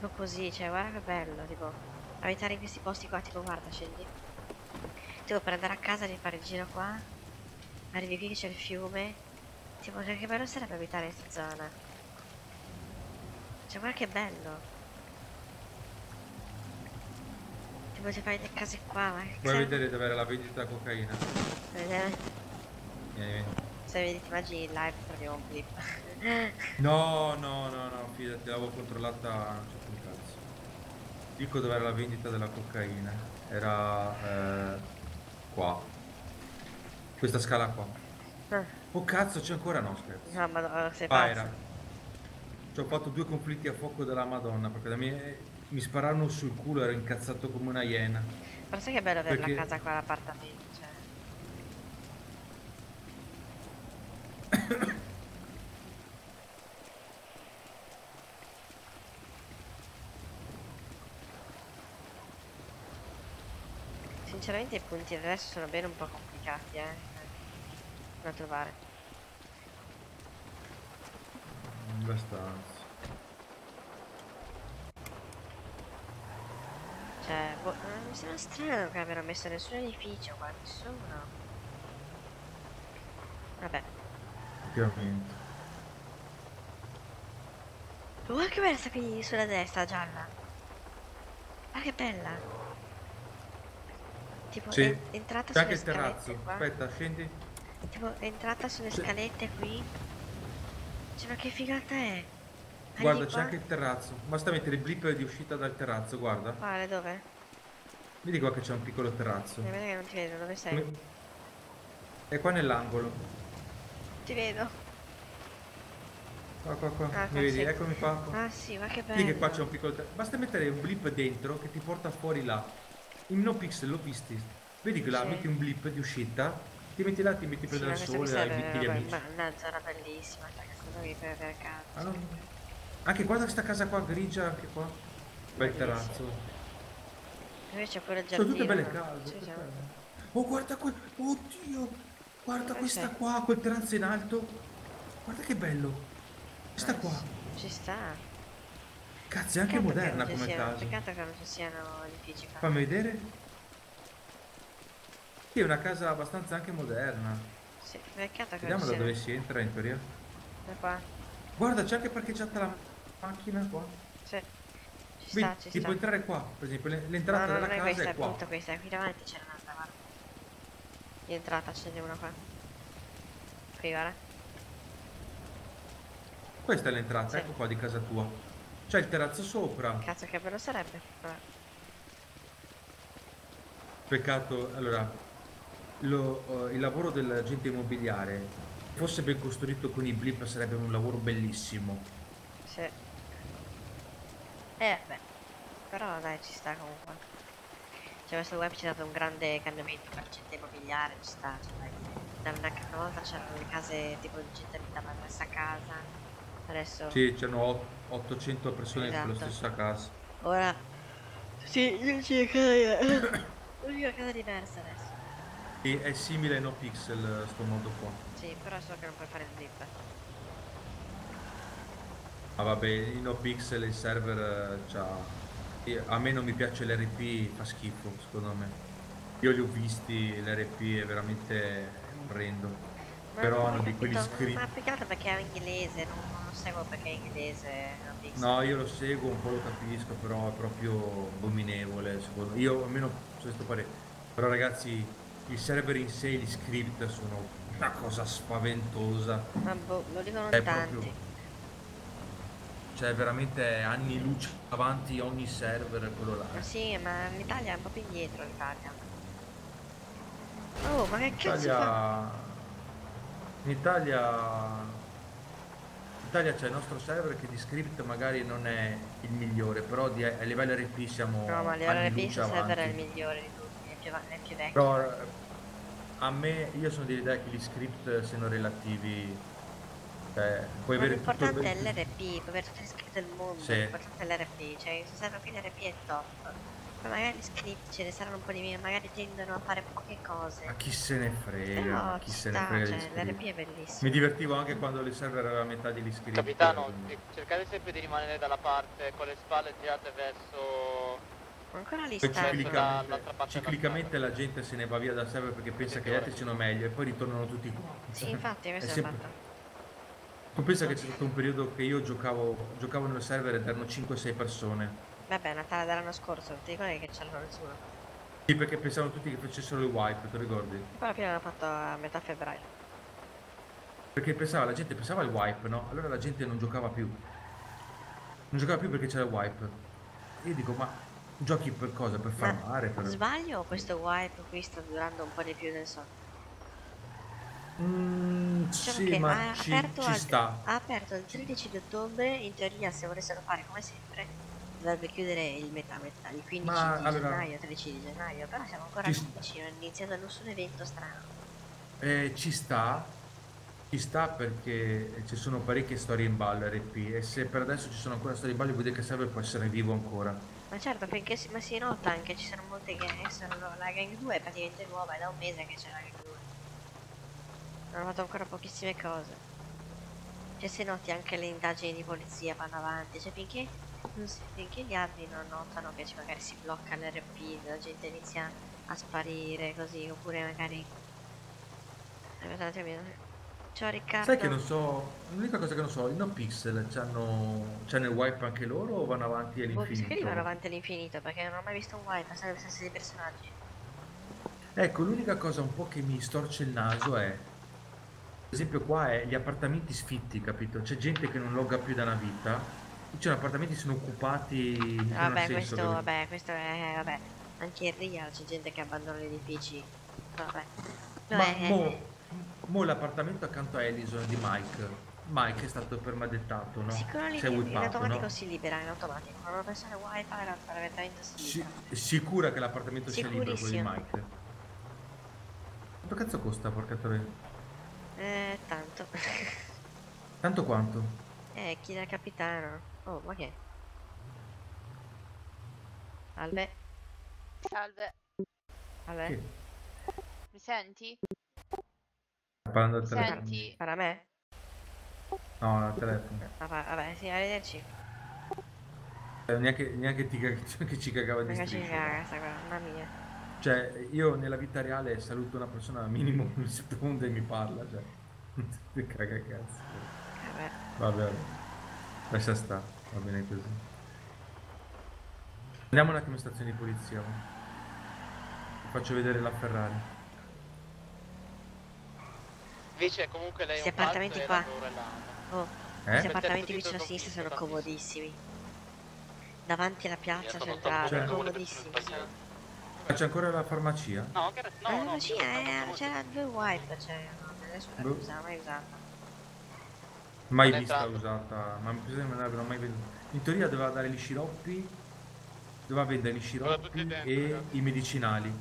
Tipo così, cioè, guarda che bello, tipo, abitare in questi posti qua, tipo, guarda, scendi. Tipo, per andare a casa devi fare il giro qua, arrivi qui che c'è il fiume, tipo, cioè, che bello sarebbe abitare in questa zona. Cioè, guarda che bello. Tipo, ti fai le case qua, ma che Vuoi sai- vedere dove era la vendita cocaina? Vuoi vedere? Vieni, vieni. Se vedi, ti immagini in live, troviamo un blip. No, no, no, no, fidati, l'avevo controllata, un cazzo. Dico dove era la vendita della cocaina. Era eh, qua. Questa scala qua. Ah. Oh cazzo, c'è ancora no, scherzo. No, ma sei pazzo. era. Ci ho fatto due conflitti a fuoco della Madonna, perché da me mi spararono sul culo, ero incazzato come una iena. Ma sai che bello avere Perché- la casa qua, l'appartamento, cioè. <coughs> Sinceramente i punti adesso sono bene un po' complicati, eh. Da trovare. Abbastanza. Cioè, boh, eh, mi sembra strano che abbiano messo nessun edificio qua, nessuno. Vabbè. Ovviamente. Guarda che bella sta qui sulla destra, gialla. Guarda che bella. Tipo, Sì. entrata C'è anche sulle il terrazzo. scalette qua. Aspetta, scendi. Tipo, entrata sulle Sì. scalette qui. Cioè, ma che figata è? Ah, Guarda, c'è anche il terrazzo. Basta mettere il blip di uscita dal terrazzo, guarda. Quale, dove? Vedi qua che c'è un piccolo terrazzo. Mi vede che non ti vedo, dove sei? Come- È qua nell'angolo. Ti vedo. Qua, qua, qua. Ah, Mi vedi? sì. Eccomi qua. qua. Ah sì, ma che bello. Vedi che qua c'è un piccolo terrazzo. Basta mettere un blip dentro che ti porta fuori là. In no pixel l'ho visti. Vedi che là Sì. metti un blip di uscita, ti metti là, ti metti a Sì, il sole, serve metti gli amici. ma- una zona bellissima, cioè cosa per per caso. Ah. Anche guarda questa casa qua grigia, anche qua. Bel terrazzo. Invece pure il Sono giardino. tutte belle case. Oh, guarda que... Oddio! Guarda questa qua, quel terrazzo in alto. Guarda che bello. Questa qua. Ci sta. Cazzo, è anche Peccato moderna come siano- casa. Peccato che non ci siano edifici. Fammi vedere. Sì, è una casa abbastanza anche moderna. Sì, peccato che Vediamo da dove si entra in teoria. Da qua. Guarda, c'è anche parcheggiata la macchina qua. Sì. Ci Vedi, sta, ci ti sta. puoi entrare qua, per esempio, le- No, l'entrata no, della non è casa questa, è qua. brutta questa, qui davanti c'è un'altra, guarda. Di entrata ce n'è una qua. Qui, guarda. Questa è l'entrata, Sì. ecco qua di casa tua. C'è il terrazzo sopra. Cazzo che bello sarebbe. Vabbè. Peccato, allora, lo- eh, il lavoro dell'agente immobiliare fosse ben costruito con i blip sarebbe un lavoro bellissimo. Sì. Eh, beh. Però dai, ci sta comunque. Cioè, questo web ci ha dato un grande cambiamento per gente immobiliare, ci sta. Cioè, dai. Da una, volta c'erano le case tipo di gente abitava nella stessa casa. Adesso. Sì, c'erano ot- 800 persone nella Esatto. stessa casa. Ora. Sì, c'è casa. L'unica casa diversa adesso. E è simile ai no pixel sto modo qua. Sì, però so che non puoi fare il blip. Ma vabbè, in no pixel il server eh, e A me non mi piace l'RP, fa schifo secondo me. Io li ho visti, l'RP è veramente orrendo. Ma Però hanno di quegli script. Ma più che altro perché è inglese, non, seguo perché è inglese. No, io lo seguo, un po' lo capisco, però è proprio abominevole, secondo me. Io almeno su questo parere. Però ragazzi, il server in sé, gli script sono una cosa spaventosa. Ma boh, lo dicono È tanti. proprio- cioè veramente anni luce avanti ogni server quello là. Ma sì, ma l'Italia è un po' più indietro l'Italia. Oh, ma che cazzo fa? Italia... In Italia... In Italia c'è il nostro server che di script magari non è il migliore, però di- a livello RP siamo No, ma anni l'RP luce il server è il migliore di tutti, è più, è più vecchio. Però eh, a me, io sono dell'idea che gli script siano relativi, cioè puoi Ma avere tutto il... l'importante è l'RP, puoi avere tutte le script del mondo, Sì. l'importante è l'RP, cioè in server qui l'RP è top. Poi magari gli script ce ne saranno un po' di meno, magari tendono a fare poche cose. Ma chi se ne frega, Però chi se ne frega cioè, l'RP è bellissimo. Mi divertivo anche quando le server avevano metà degli script. Capitano, quindi- cercate sempre di rimanere dalla parte con le spalle girate verso... Ancora lì sta. la- ciclicamente, l'altra parte ciclicamente la gente se ne va via dal server perché pensa che gli altri siano meglio e poi ritornano tutti qua. Sì, infatti, È questo è, sempre- fatto. Tu pensa che c'è stato un periodo che io giocavo, giocavo nel server ed erano 5-6 persone. Vabbè, Natale dell'anno scorso, ti ricordi che c'era nessuno? Sì, perché pensavano tutti che facessero il wipe, ti ricordi? Poi alla fine l'hanno fatto a metà febbraio. Perché pensava, la gente pensava al wipe, no? Allora la gente non giocava più. Non giocava più perché c'era il wipe. Io dico, ma giochi per cosa? Per farmare? Per... Sbaglio o questo wipe qui sta durando un po' di più del solito? Mm, Diciamo sì, ma ha ci, aperto, ci al- sta. ha aperto il 13 di ottobre, in teoria se volessero fare come sempre dovrebbe chiudere il metà metà, il 15 Ma, di allora- gennaio, 13 di gennaio, però siamo ancora s- 15, non è iniziato nessun evento strano. Eh, ci sta, ci sta perché ci sono parecchie storie in ballo RP e se per adesso ci sono ancora storie in ballo vuol dire che il server può essere vivo ancora. Ma certo, finché si, ma si nota anche, ci sono molte gang, sono- la gang 2 è praticamente nuova, è da un mese che c'è la gang 2. Hanno fatto ancora pochissime cose. Cioè se noti anche le indagini di polizia vanno avanti, cioè finché, non si- finché gli altri non notano che magari si blocca l'RP, la gente inizia a sparire così, oppure magari... Un attimino. Ciao Riccardo. Sai che non so, l'unica cosa che non so, i no pixel c'hanno, c'hanno il wipe anche loro o vanno avanti Boh, mi sa che all'infinito? vanno avanti all'infinito perché non ho mai visto un wipe, sempre gli stessi personaggi. Ecco, l'unica cosa un po' che mi storce il naso è, per esempio qua è gli appartamenti sfitti, capito? C'è gente che non logga più da una vita, ci sono appartamenti che sono occupati, che non Vabbè, questo, capito? vabbè, questo è, vabbè, anche in real c'è gente che abbandona gli edifici. Vabbè. No, Ma è- mo, mo l'appartamento accanto a Ellison di Mike, Mike è stato permadettato, no? Sicuro lì in automatico no? si libera, in automatico. Una persona wifi l'appartamento si Si- libera. sicura che l'appartamento sia libero quello di. Mike? Quanto cazzo costa, porca troia? Eh, tanto. <laughs> Tanto quanto? eh, chi è il capitano? Oh, ma che? è? Albe, Salve, albe. Che? mi senti? Sta parlando al Mi telefono? senti? Para me? No, al telefono. Ah, va- vabbè, sì, arrivederci. Eh, Neanche, neanche ti cag- <laughs> che ci cagava di Perché ci striscia. caga sta cosa, mamma mia. Cioè, io nella vita reale saluto una persona minimo un secondo e mi parla, cioè. <laughs> Caga cazzo. Vabbè. Vabbè, vabbè. Lascia sta, va bene così. Andiamo un attimo in stazione di polizia. Vi faccio vedere la Ferrari. Invece comunque lei è Questi un pazzo appartamenti qua. Oh, Eh? questi Per appartamenti vicino a sinistra sono comodissimi. Davanti alla piazza centrale, Cioè- comodissimi. Ma c'è ancora la farmacia? No, che no, La no, farmacia è- c'era due wipe, cioè, no, nessuno Boh. la usa, mai usata. Mai Non vista entrato. usata, ma mi sembra che non l'abbiano mai venduta. In teoria doveva dare gli sciroppi, doveva vendere gli sciroppi e i medicinali.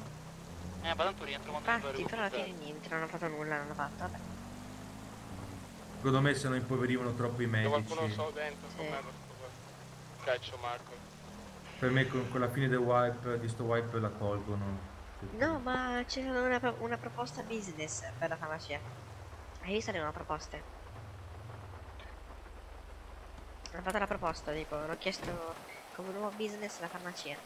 Eh, ma tanto rientro quando mi Infatti, però alla fine niente, non hanno fatto nulla, non hanno fatto, vabbè. Secondo me se no impoverivano troppo i C'è qualcuno medici. solo dentro favore. Caccio Marco. Per me con, con la fine del wipe, di sto wipe la tolgono. No, ma c'è una, una proposta business per la farmacia. Hai visto le nuove proposte? Hanno fatto la proposta, tipo, hanno chiesto come nuovo business la farmacia.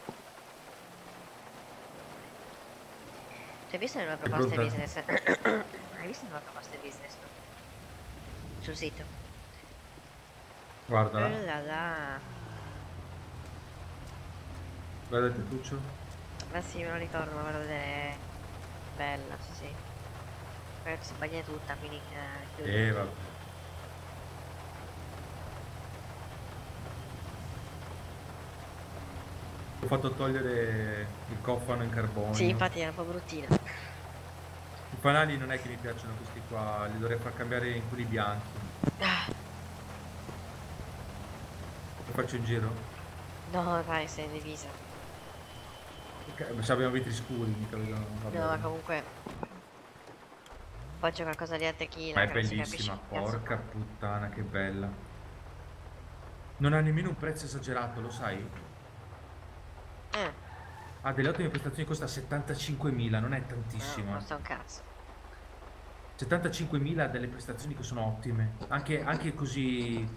Cioè, hai visto le nuove proposte business? <coughs> Hai visto le nuove proposte business? Sul sito. Guarda, Oh là là. guardate Tuccio. Ma sì, me lo ricordo, ma vado a vedere. Bella, sì sì. Guarda che si bagna tutta, quindi... eh, chiudo. Eh vabbè. Ho fatto togliere il cofano in carbonio. Sì, infatti era un po' bruttina. I fanali non è che mi piacciono questi qua, li dovrei far cambiare in quelli bianchi. Lo faccio in giro? No, dai, sei in divisa. Ok, Se abbiamo vetri scuri, mica vedo. vabbè. No, ma comunque. Poi c'è qualcosa di a Ma è bellissima, porca puttana, che bella. Non ha nemmeno un prezzo esagerato, lo sai? Eh, Ha delle ottime prestazioni, costa 75.000, non è no, tantissimo. eh. costa un cazzo. 75.000 ha delle prestazioni che sono ottime, anche, anche così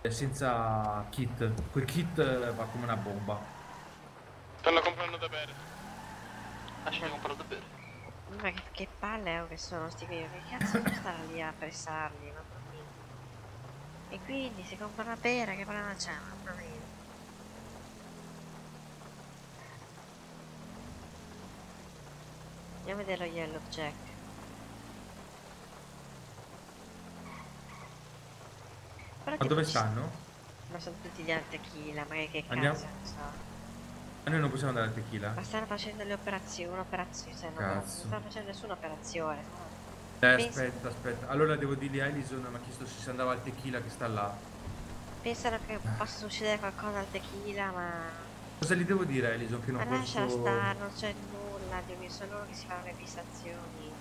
eh, senza kit. Quel kit va come una bomba. Stanno comprando da bere. Lasciami comprare da bere. Ma che, che palle oh, che sono sti qui, che cazzo devo <coughs> stare lì a pressarli, mamma mia. E quindi si compra una pera, che problema c'è, mamma mia. Andiamo a vedere lo Yellow Jack. Però Ma dove stanno? Ma sono tutti gli al tequila, ma che, Andiamo- cazzo ne so. A noi non possiamo andare al tequila? Ma stanno facendo le operazioni, un'operazione, cioè non, non stanno facendo nessuna operazione. Eh, Pensa- aspetta, aspetta. Allora devo dirgli a Alison, mi ha chiesto se si andava al tequila che sta là. Pensano che possa succedere qualcosa al tequila, ma... Cosa gli devo dire a Alison che Ma non lasciala posso... stare, non c'è nulla, Mio, sono che si fanno le fissazioni.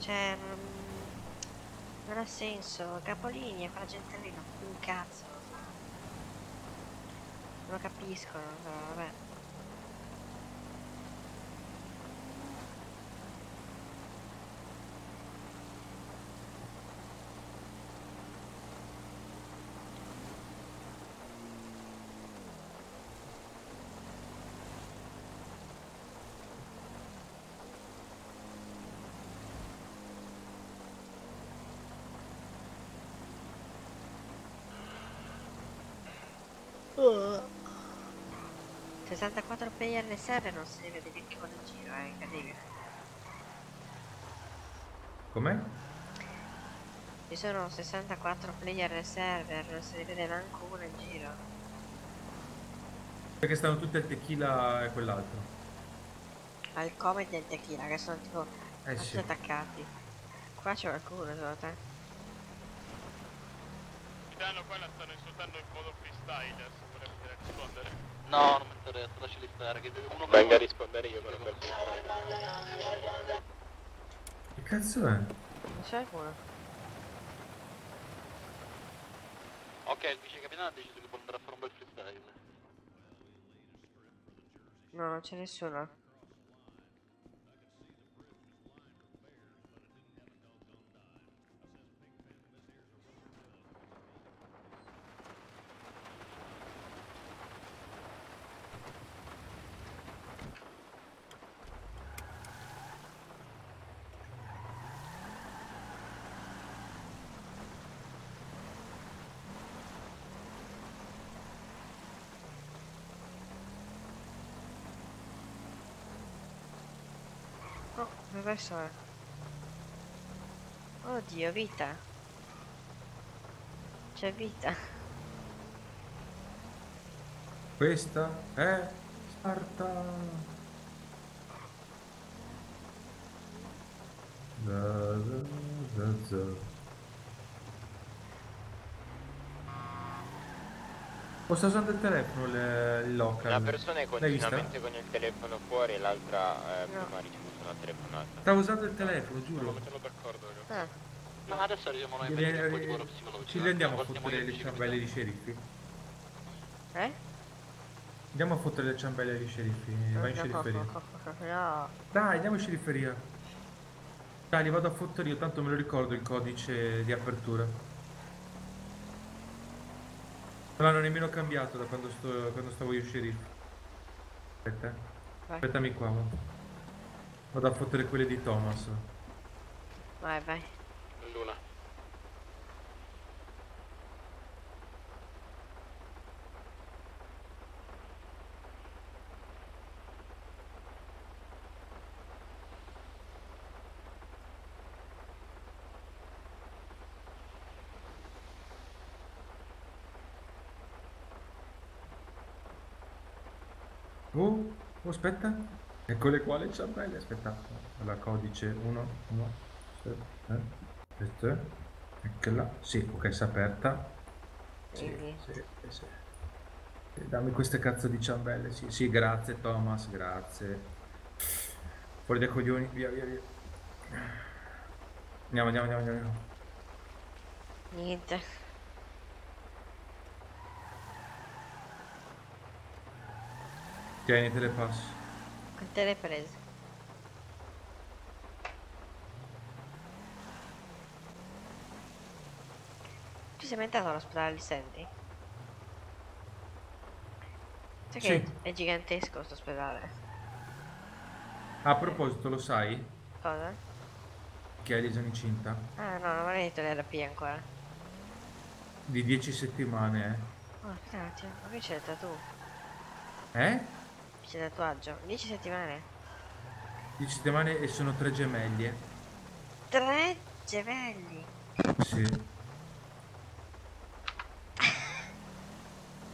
Cioè, non, ha senso, capolinea, fa gente lì, un cazzo. Non lo capiscono, vabbè. Uh. 64 player nel server non si deve vedere che con il giro, è incredibile. Com'è? Ci sono 64 player nel server, non si vede manco uno in giro. Perché stanno tutti al tequila e quell'altro. Al come del tequila, che sono tipo Eh tutti sì. attaccati. Qua c'è qualcuno secondo te? Capitano, qua la stanno insultando in modo freestyle, rispondere. No, non mi interessa, lasciali stare. Che uno Venga a rispondere io però per Che cazzo è? Non c'è qualcuno? Ok, il vice capitano ha deciso che può andare a fare un bel freestyle. No, non c'è nessuno. Adesso è. Oddio, vita. C'è vita. Questa è Sparta. Da, da, da, da. Sta usando il telefono le- il local. Una persona è continuamente con il telefono fuori e l'altra eh, prima ha ricevuto una telefonata. Stava usando il telefono, giuro. Metterlo d'accordo, ragazzi. Ah, Ma adesso arriviamo noi che poi di loro psicologi. Ci rendiamo a fottere le ciambelle di sceriffi? eh? Andiamo a fottere le ciambelle di sceriffi. Vai in scerifferia. No. Dai, andiamo in scerifferia. Dai, li vado a fottere io, tanto me lo ricordo il codice di apertura. Non l'hanno nemmeno cambiato da quando, sto, quando stavo io sceriffo. Aspetta. eh. Vai. Aspettami qua. va. Vado a fottere quelle di Thomas. Vai, vai. Luna. Oh, oh, aspetta. Eccole qua le ciambelle. Aspetta. Allora, codice 1, 1, 7, questa. Eccola. Sì, ok, si è aperta. Sì, Quindi, sì, sì, Dammi queste cazzo di ciambelle. Sì, sì, grazie Thomas, grazie. Fuori dai coglioni, via, via, via. Andiamo, andiamo, andiamo, andiamo. niente. Tieni, te le passo. Quante le hai prese? Ci sei mai entrato all'ospedale di Sandy? Sai che Sì. è gigantesco questo ospedale? A proposito, lo sai Cosa? che Elisa è incinta? Ah no, non hai detto l'RP ancora. Di 10 settimane, Oh, aspetta un attimo, ma qui c'è tattoo. eh? C'è tatuaggio. 10 settimane. 10 settimane e sono tre gemelli, eh? Tre gemelli. Sì.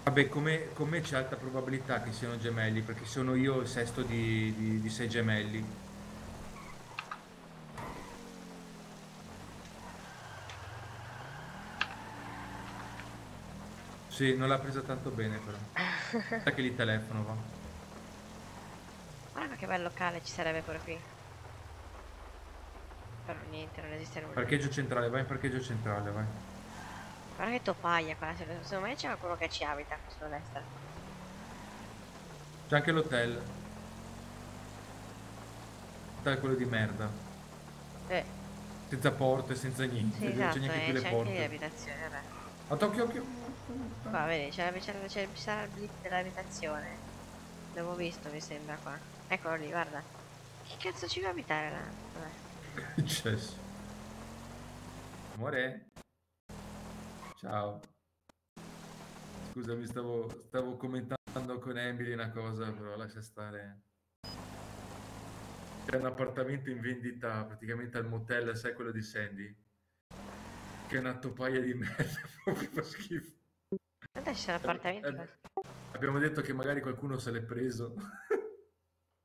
Vabbè, come, come c'è alta probabilità che siano gemelli, perché sono io il sesto di, di, di sei gemelli. Sì, non l'ha presa tanto bene però. <laughs> Sai che li telefono va. Guarda che bel locale ci sarebbe pure qui. Però niente, non esiste nulla. Parcheggio centrale, vai in parcheggio centrale, vai. Guarda che topaia qua, se- secondo me c'è qualcuno che ci abita sulla destra. C'è anche l'hotel. Hotel quello di merda. Eh, Senza porte, senza niente. sì, non esatto, c'è neanche eh, più le anche porte. le abitazioni, vabbè. A occhio. Qua, vedi, c'è, c'è, ci sarà il blip dell'abitazione. L'avevo visto, mi sembra qua. Eccolo lì, guarda. Che cazzo ci va abitare là? Vabbè. Che successo? Amore? Ciao. Scusami, stavo, stavo commentando con Emily una cosa, però lascia stare. C'è un appartamento in vendita praticamente al motel, sai quello di Sandy? Che è una topaia di <laughs> merda, proprio fa schifo. Eh, qua. Abbiamo detto che magari qualcuno se l'è preso.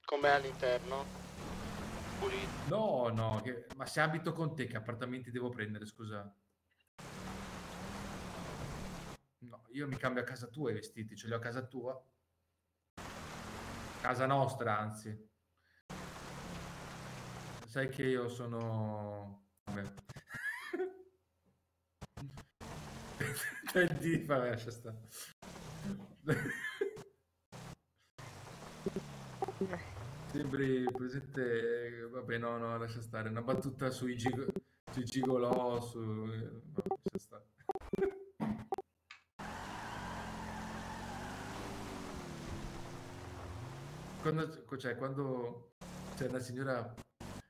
Com'è all'interno? Pulito. No, no, che- ma se abito con te che appartamenti devo prendere, scusa? No, io mi cambio a casa tua i vestiti, ce li ho a casa tua. Casa nostra, anzi. Sai che io sono... Vabbè. <laughs> Senti, vabbè, lascia stare. <laughs> Sembri presente, vabbè no, no, lascia stare, una battuta sui, gigo, sui gigolò, su... no, lascia stare. Quando, cioè, quando c'è una signora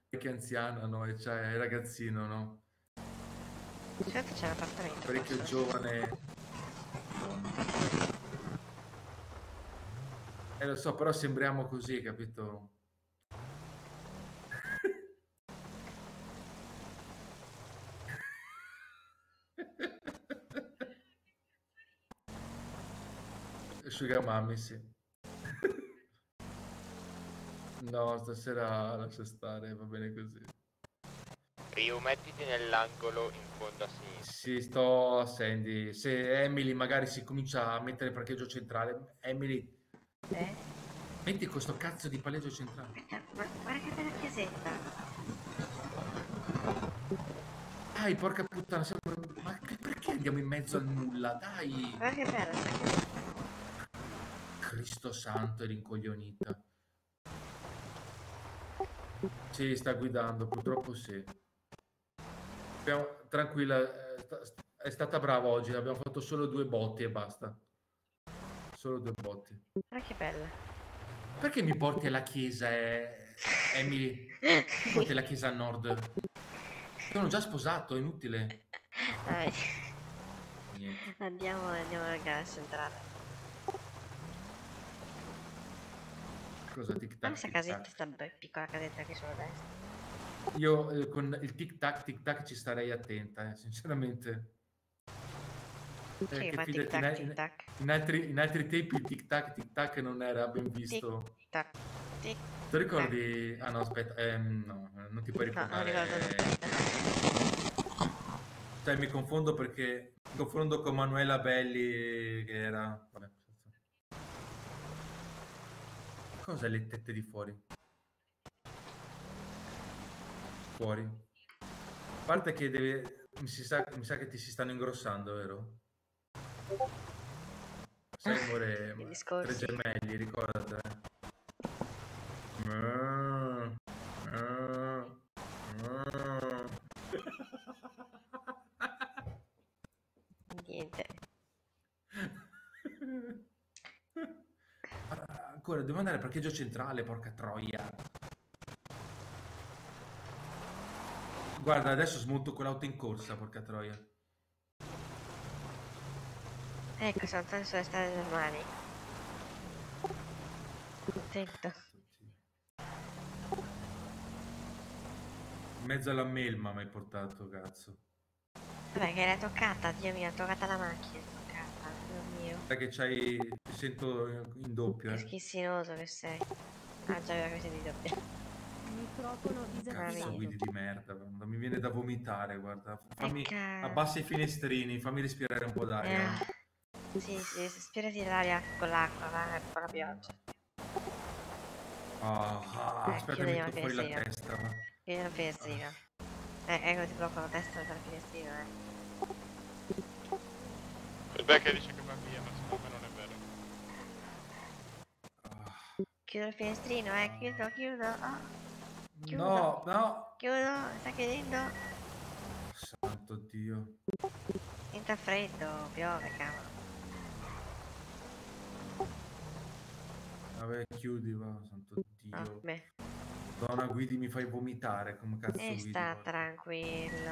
che è anziana, no, e c'è il ragazzino, no, Certo c'è un appartamento. parecchio giovane. Eh lo so, però sembriamo così, capito? Asciugamani, sì. No, stasera lascia stare, va bene così. Rio, mettiti nell'angolo in fondo a sinistra. Sì, sto a Sandy. Se Emily magari si comincia a mettere il parcheggio centrale, Emily, Eh? metti questo cazzo di palleggio centrale. Ma guarda che bella chiesetta. Dai, porca puttana, siamo- ma perché andiamo in mezzo al nulla? Dai! Guarda che bella sta chiesetta. Cristo santo, è rincoglionita. Sì, sta guidando, purtroppo sì. Abbiamo- tranquilla, eh, è stata brava oggi, abbiamo fatto solo due botti e basta. Solo due botti. Guarda che bella. Perché mi porti alla chiesa, eh, Emily? Mi porti alla chiesa a nord? Sono già sposato, è inutile. Dai, andiamo, andiamo alla gara centrale. Cosa tic Ma tac? questa casetta, sta be- piccola casetta qui sulla destra. Io eh, con il tic tac tic tac ci starei attenta, eh, sinceramente. Eh, che fa fidati, tic tac in, tic in- tac? in altri, in altri tempi il tic tac tic tac non era ben visto. Tic tac tic Ti ricordi? Ah no, aspetta, ehm, no, non ti puoi No, non ricordare. ricordo Cioè, mi confondo perché mi confondo con Manuela Belli che era. Vabbè, Cosa le tette di fuori? Fuori. A parte che deve. Mi, si sa, mi sa che ti si stanno ingrossando, vero? Sai, amore, tre gemelli, ricordate. Mm, mm, mm. Niente. Ah, Ancora, devo andare al parcheggio centrale, porca troia. Guarda, adesso smonto quell'auto in corsa, porca troia. Ecco, sono tornato sulle strade normali. Attento. In mezzo alla melma mi hai portato, cazzo. Vabbè, che l'hai toccata, Dio mio, ha toccata la macchina, è toccata, Dio mio. Sai che c'hai... Ti sento in doppio, Che eh. schissinoso che sei. Ah, già aveva così di doppio. Microfono Cazzo, disattivato. guidi di merda, guarda, mi viene da vomitare, guarda. Fammi... Abbassa i finestrini, fammi respirare un po' d'aria. Eh, sì, sì, spirati l'aria con l'acqua, va, con la pioggia. Ah, ah, Eh, aspetta, la metto fuori la testa. va. Chiudi la finestrina. Eh, ecco ti blocco la testa dalla finestrina, eh. Il Becker dice che va via, ma secondo me non è vero. Chiudo il finestrino, eh, chiudo, chiudo. Oh, chiudo. No, no. Chiudo, sta chiudendo. Santo Dio. Entra freddo, piove, cavolo. Vabbè, chiudi, va, santo Dio. Beh. Donna guidi, mi fai vomitare, come cazzo E guidi? sta guarda. tranquillo.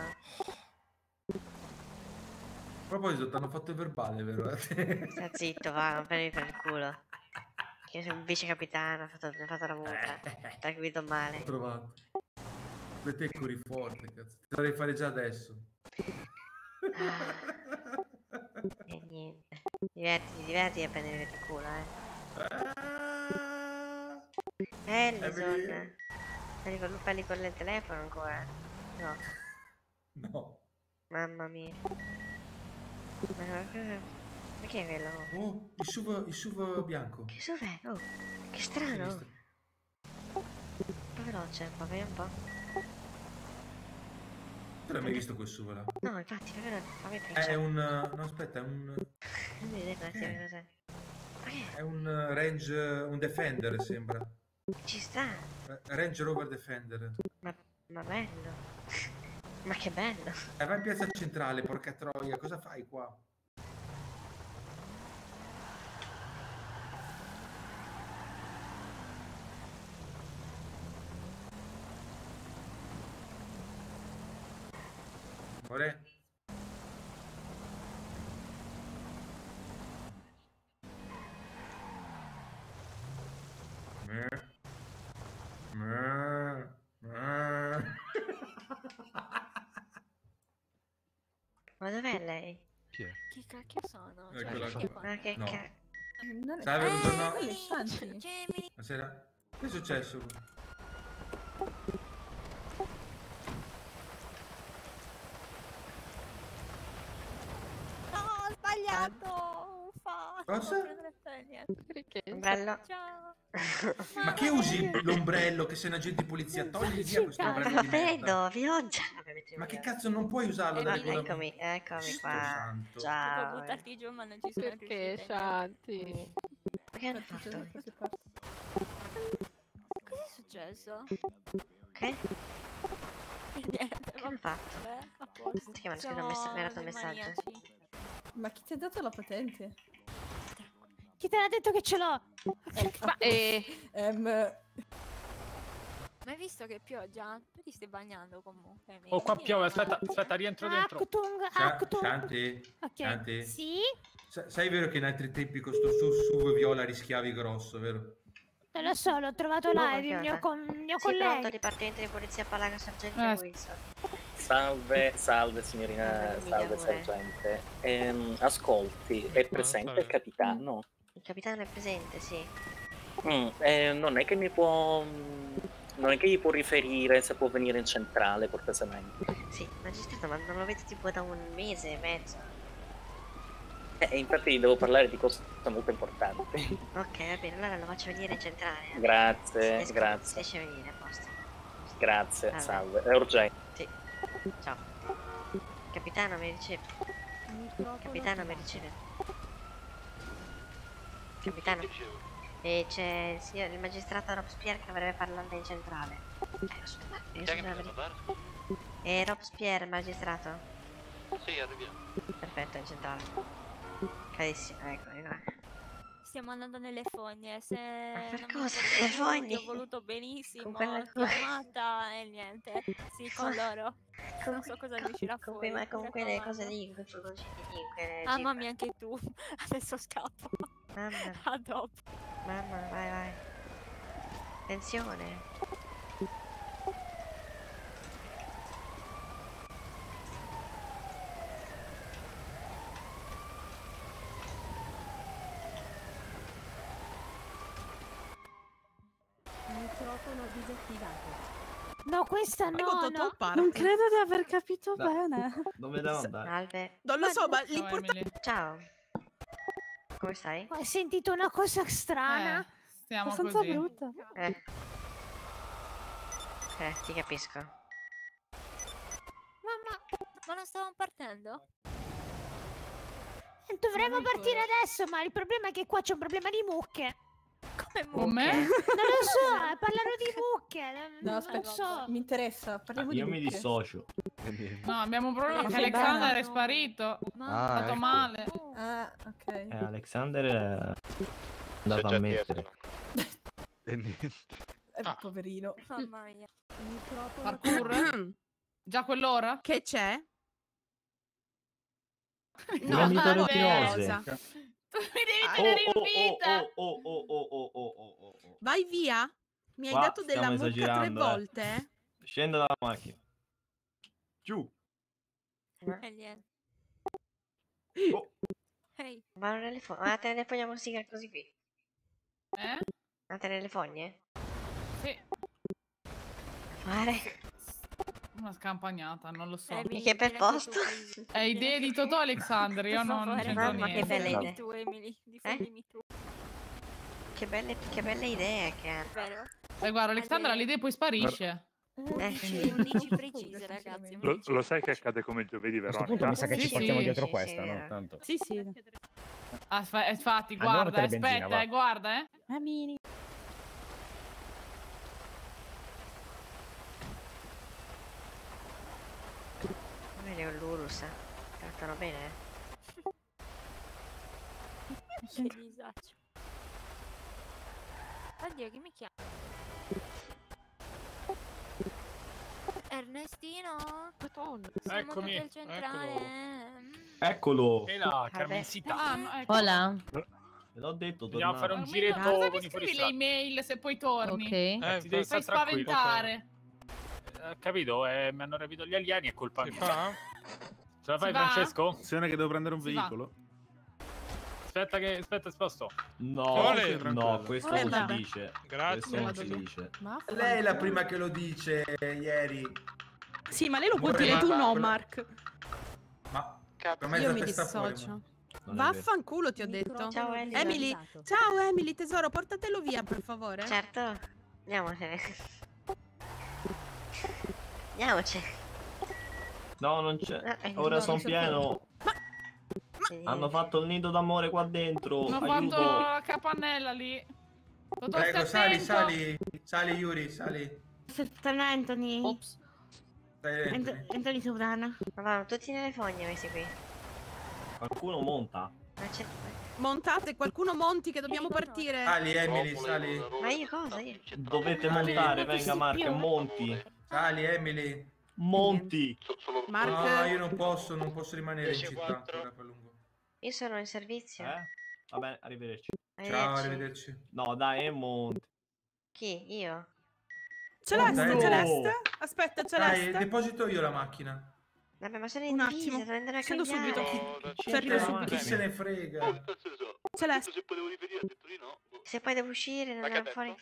Proposito, ti hanno fatto il verbale, vero? Sta zitto, va, non prendi per il culo. Che sono un vice capitano, ho fatto, ha fatto la multa. Ti ha capito male. Ho trovato. Per te corri forte, cazzo. Te dovrei fare già adesso. E niente. Divertiti, divertiti a prendere il culo, eh. Ellison. Pelli con, pelli con il telefono ancora? No. No. Mamma mia. Ma. Ma che è quello? Oh, il SUV, il SUV bianco. Che dov'è? Oh, che strano. Po' veloce, po', vedi un po'. Tu l'hai mai visto quel SUV là? No, infatti, fammi, una- fammi È pensare. un... No, aspetta, è un... Vedere un attimo Eh. cos'è. È un eh, Range... Un Defender, sembra. Ci sta. Eh, Range Rover Defender. Ma, ma bello. <laughs> ma che bello. E vai in piazza centrale, porca troia, cosa fai qua? Ore? Me. Me. Me. Ma dov'è lei? Chi è? Chi cacchio sono? Cioè, Eccola perché qua. qua? Ma che No. cazzo? Non è... Salve, buongiorno. è Shanti. Buonasera. Che è successo? No, ho sbagliato! Uffa, Cosa? Ciao. Ma che usi l'ombrello che sei un agente di polizia? Togli via questo ombrello Fa di merda. freddo, pioggia. Ma che cazzo non puoi usarlo da regola- eccomi, eccomi Sto qua. santo. Devo Ciao. buttarti giù, ma non ci sono Perché. Shanti? Che hanno fatto? Cos'è successo? Che? Niente, Che hanno fatto? posto. Che mi hanno scritto un messa- mi ha dato un Siamo dei messaggio. Ma chi ti ha dato la patente? Chi te l'ha detto che ce l'ho? Ma eh, Ehm, Ma hai visto che pioggia? Tu ti stai bagnando comunque. Oh, qua piove, aspetta, aspetta, rientro dentro. Aktung, Sha- Aktung. Shanti? Ok. Shanti? Sì? Sa- sai vero che in altri tempi con sto su- viola rischiavi grosso, vero? Non lo so, l'ho trovato Oh, là, ma il mio, con, il mio Sì, collega. Dipartimento di Polizia Palaga Sargento Eh. Wilson. Salve, salve signorina, Salve, sergente. Ehm, ascolti, è presente il capitano? Il capitano è presente, sì. Mm, eh, non è che mi può... Non è che gli può riferire se può venire in centrale, cortesemente. Sì, magistrato, ma non lo vedo tipo da un mese e mezzo. Eh, infatti devo parlare di cose molto importanti. Ok, va bene, allora lo faccio venire in centrale. eh. Grazie, Riesco- grazie. Riesce a venire, a posto. Grazie, Vabbè. salve. È urgente. Sì. Ciao. Capitano, mi riceve. Capitano, mi riceve. Capitano. E c'è il, signor- il magistrato Robespierre che vorrebbe parlarle in centrale. Eh, scusa, Chi è parlare? Eh, Robespierre, magistrato. Sì, arriviamo. Perfetto, in centrale. Carissimo, ecco, ecco. Stiamo andando nelle fogne. Se per non mi cosa? Le fogne? Ho voluto benissimo. Con quella- chiamata e niente. Sì, con loro. Non so cosa Con, fuori. quei- ma con mi quelle raccomando. cose lì, con quei furgoncini lì, con quelle Ah, mamma, anche tu. <laughs> Adesso scappo. Mamma. <laughs> A dopo. Mamma, vai, vai. Attenzione. Microfono disattivato. No, questa no, no. Non credo di aver capito Dai. bene. <laughs> Dove devo andare? Salve. Non lo so, ma l'importante... Ciao. Come stai? Ho sentito una cosa strana. stiamo Abbastanza così. brutta. Eh. Eh, ti capisco. Mamma, ma non stavamo partendo? Dovremmo partire adesso, ma il problema è che qua c'è un problema di mucche. Come Come? Non lo so, <laughs> parlano di mucche. non- No, non aspetta, so. mi interessa. Parliamo di Io mi mucche. dissocio. No, abbiamo un problema Ma che Alexander è sparito. Ah, è stato ecco. male. Ah, ok. Eh, Alexander è andato a mettere. <laughs> Eh, Poverino. Mamma mia. Parkour? <coughs> Già quell'ora? Che c'è? Retinose. Tu mi devi Oh, tenere in vita. oh, oh, oh, oh, oh, oh, oh, oh. Vai via. Mi hai Qua dato della mucca tre eh. volte? Scendo dalla macchina. Giù. E niente. Oh. Ehi, Ma non nelle fogne. Ma te ne vogliamo così così qui? Eh? Ma te nelle fogne? Sì. Fare? Una scampagnata, non lo so. Eh, mi- che bel posto. È <laughs> idea di Totò Alexander, io non, non c'entro mamma, che niente. bella idea. Difendimi tu, Emily. Difendimi tu. Che belle, che belle idee che hanno. Eh, guarda, Alexander ha l'idea e poi sparisce. Eh, 11, 11 <laughs> precise, ragazzi. Lo, 11 lo sai che accade come giovedì, A questo Veronica? punto mi sa che Sì, ci sì, portiamo dietro sì, questa, sì, no? eh. Tanto. Sì, sì. Aspe- infatti, Andiamo a guarda, benzina, aspetta, va. eh, guarda, eh. Ah, mini. Vedi un Lurus. Trattano bene? Che disagio. Oddio, chi mi chiama? Ernestino? Siamo Eccomi, tutti al centrale. Mm. Eccolo. E la Carmencita. Ah, no, ecco. Hola. L'ho detto, Vogliamo fare un giretto Cosa mi con i scrivi le email se poi torni? Ok. Eh, Ti devi tranquillo. spaventare. Eh, capito, eh, mi hanno rapito gli alieni, è colpa mia. Ce la fai? Francesco? Attenzione che devo prendere un Si va. Aspetta che aspetta, sposto. No, Ole. no, questo non Guarda. si dice. Grazie. Questo non si dice. Ma Lei è la prima che lo dice ieri. Sì, ma lei lo può Vorrei dire tu, no. Mark. Ma Cazzo. mezza Io mi fuori, dissocio. Non. Vaffanculo, ti ho detto. Ciao. Emily, disattivato. ciao Emily, tesoro, portatelo via, per favore. Certo. Andiamocene. Andiamocene. No, non c'è. Eh, Ora no, sono non pieno. Sì. Hanno fatto il nido d'amore qua dentro. Hanno Aiuto. fatto la capannella lì. Totò, Prego, sali, attento. sali. Sali, Yuri, sali. Aspetta, Anthony. Dentro. Ent- Anthony Sovrana. Ma vanno tutti nelle fogne questi qui. Qualcuno monta. Ma c'è... Montate, qualcuno monti che dobbiamo partire. Sali, Emily, sali. Ma io cosa? Io? Dovete montare, venga Marco, monti. Sali, Emily. Monti. Mark, No, io non posso, non posso rimanere in 10, città 4. ancora per lungo. Io sono in servizio. Eh? Va bene, arrivederci. Ciao, Arrivederci. No, dai, è monti. Chi? Io? Celeste, eh. Celeste. Aspetta, Dai, Celeste. deposito io la macchina. Vabbè, ma sono Un in attimo. divisa, devo andare a Scendo subito. Chi, Fermo subito. chi se ne frega? Celeste. Se potevo riferire, ha detto di no. Se poi devo uscire, non andiamo fuori.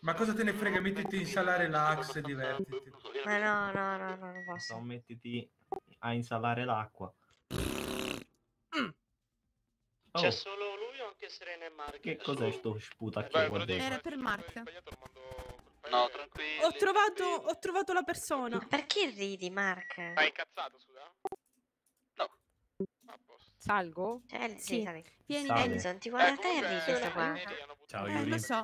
Ma cosa te ne frega? Mettiti in salare l'ax e divertiti. Ma no, no, no, no, non posso. Non mettiti a insalare l'acqua. C'è Oh. solo lui o anche Serena e Mark? Che cos'è sto sputacchio? Era per Mark. No, tranquilli. Ho trovato, ho trovato la persona. Perché ridi, Mark? Ma è incazzato, scusa? Salgo? Cioè, sì, Sì. sali. Vieni. Enzo, ti guarda Eh, te e ridi sto qua. Ciao Eh, Yuri. lo so.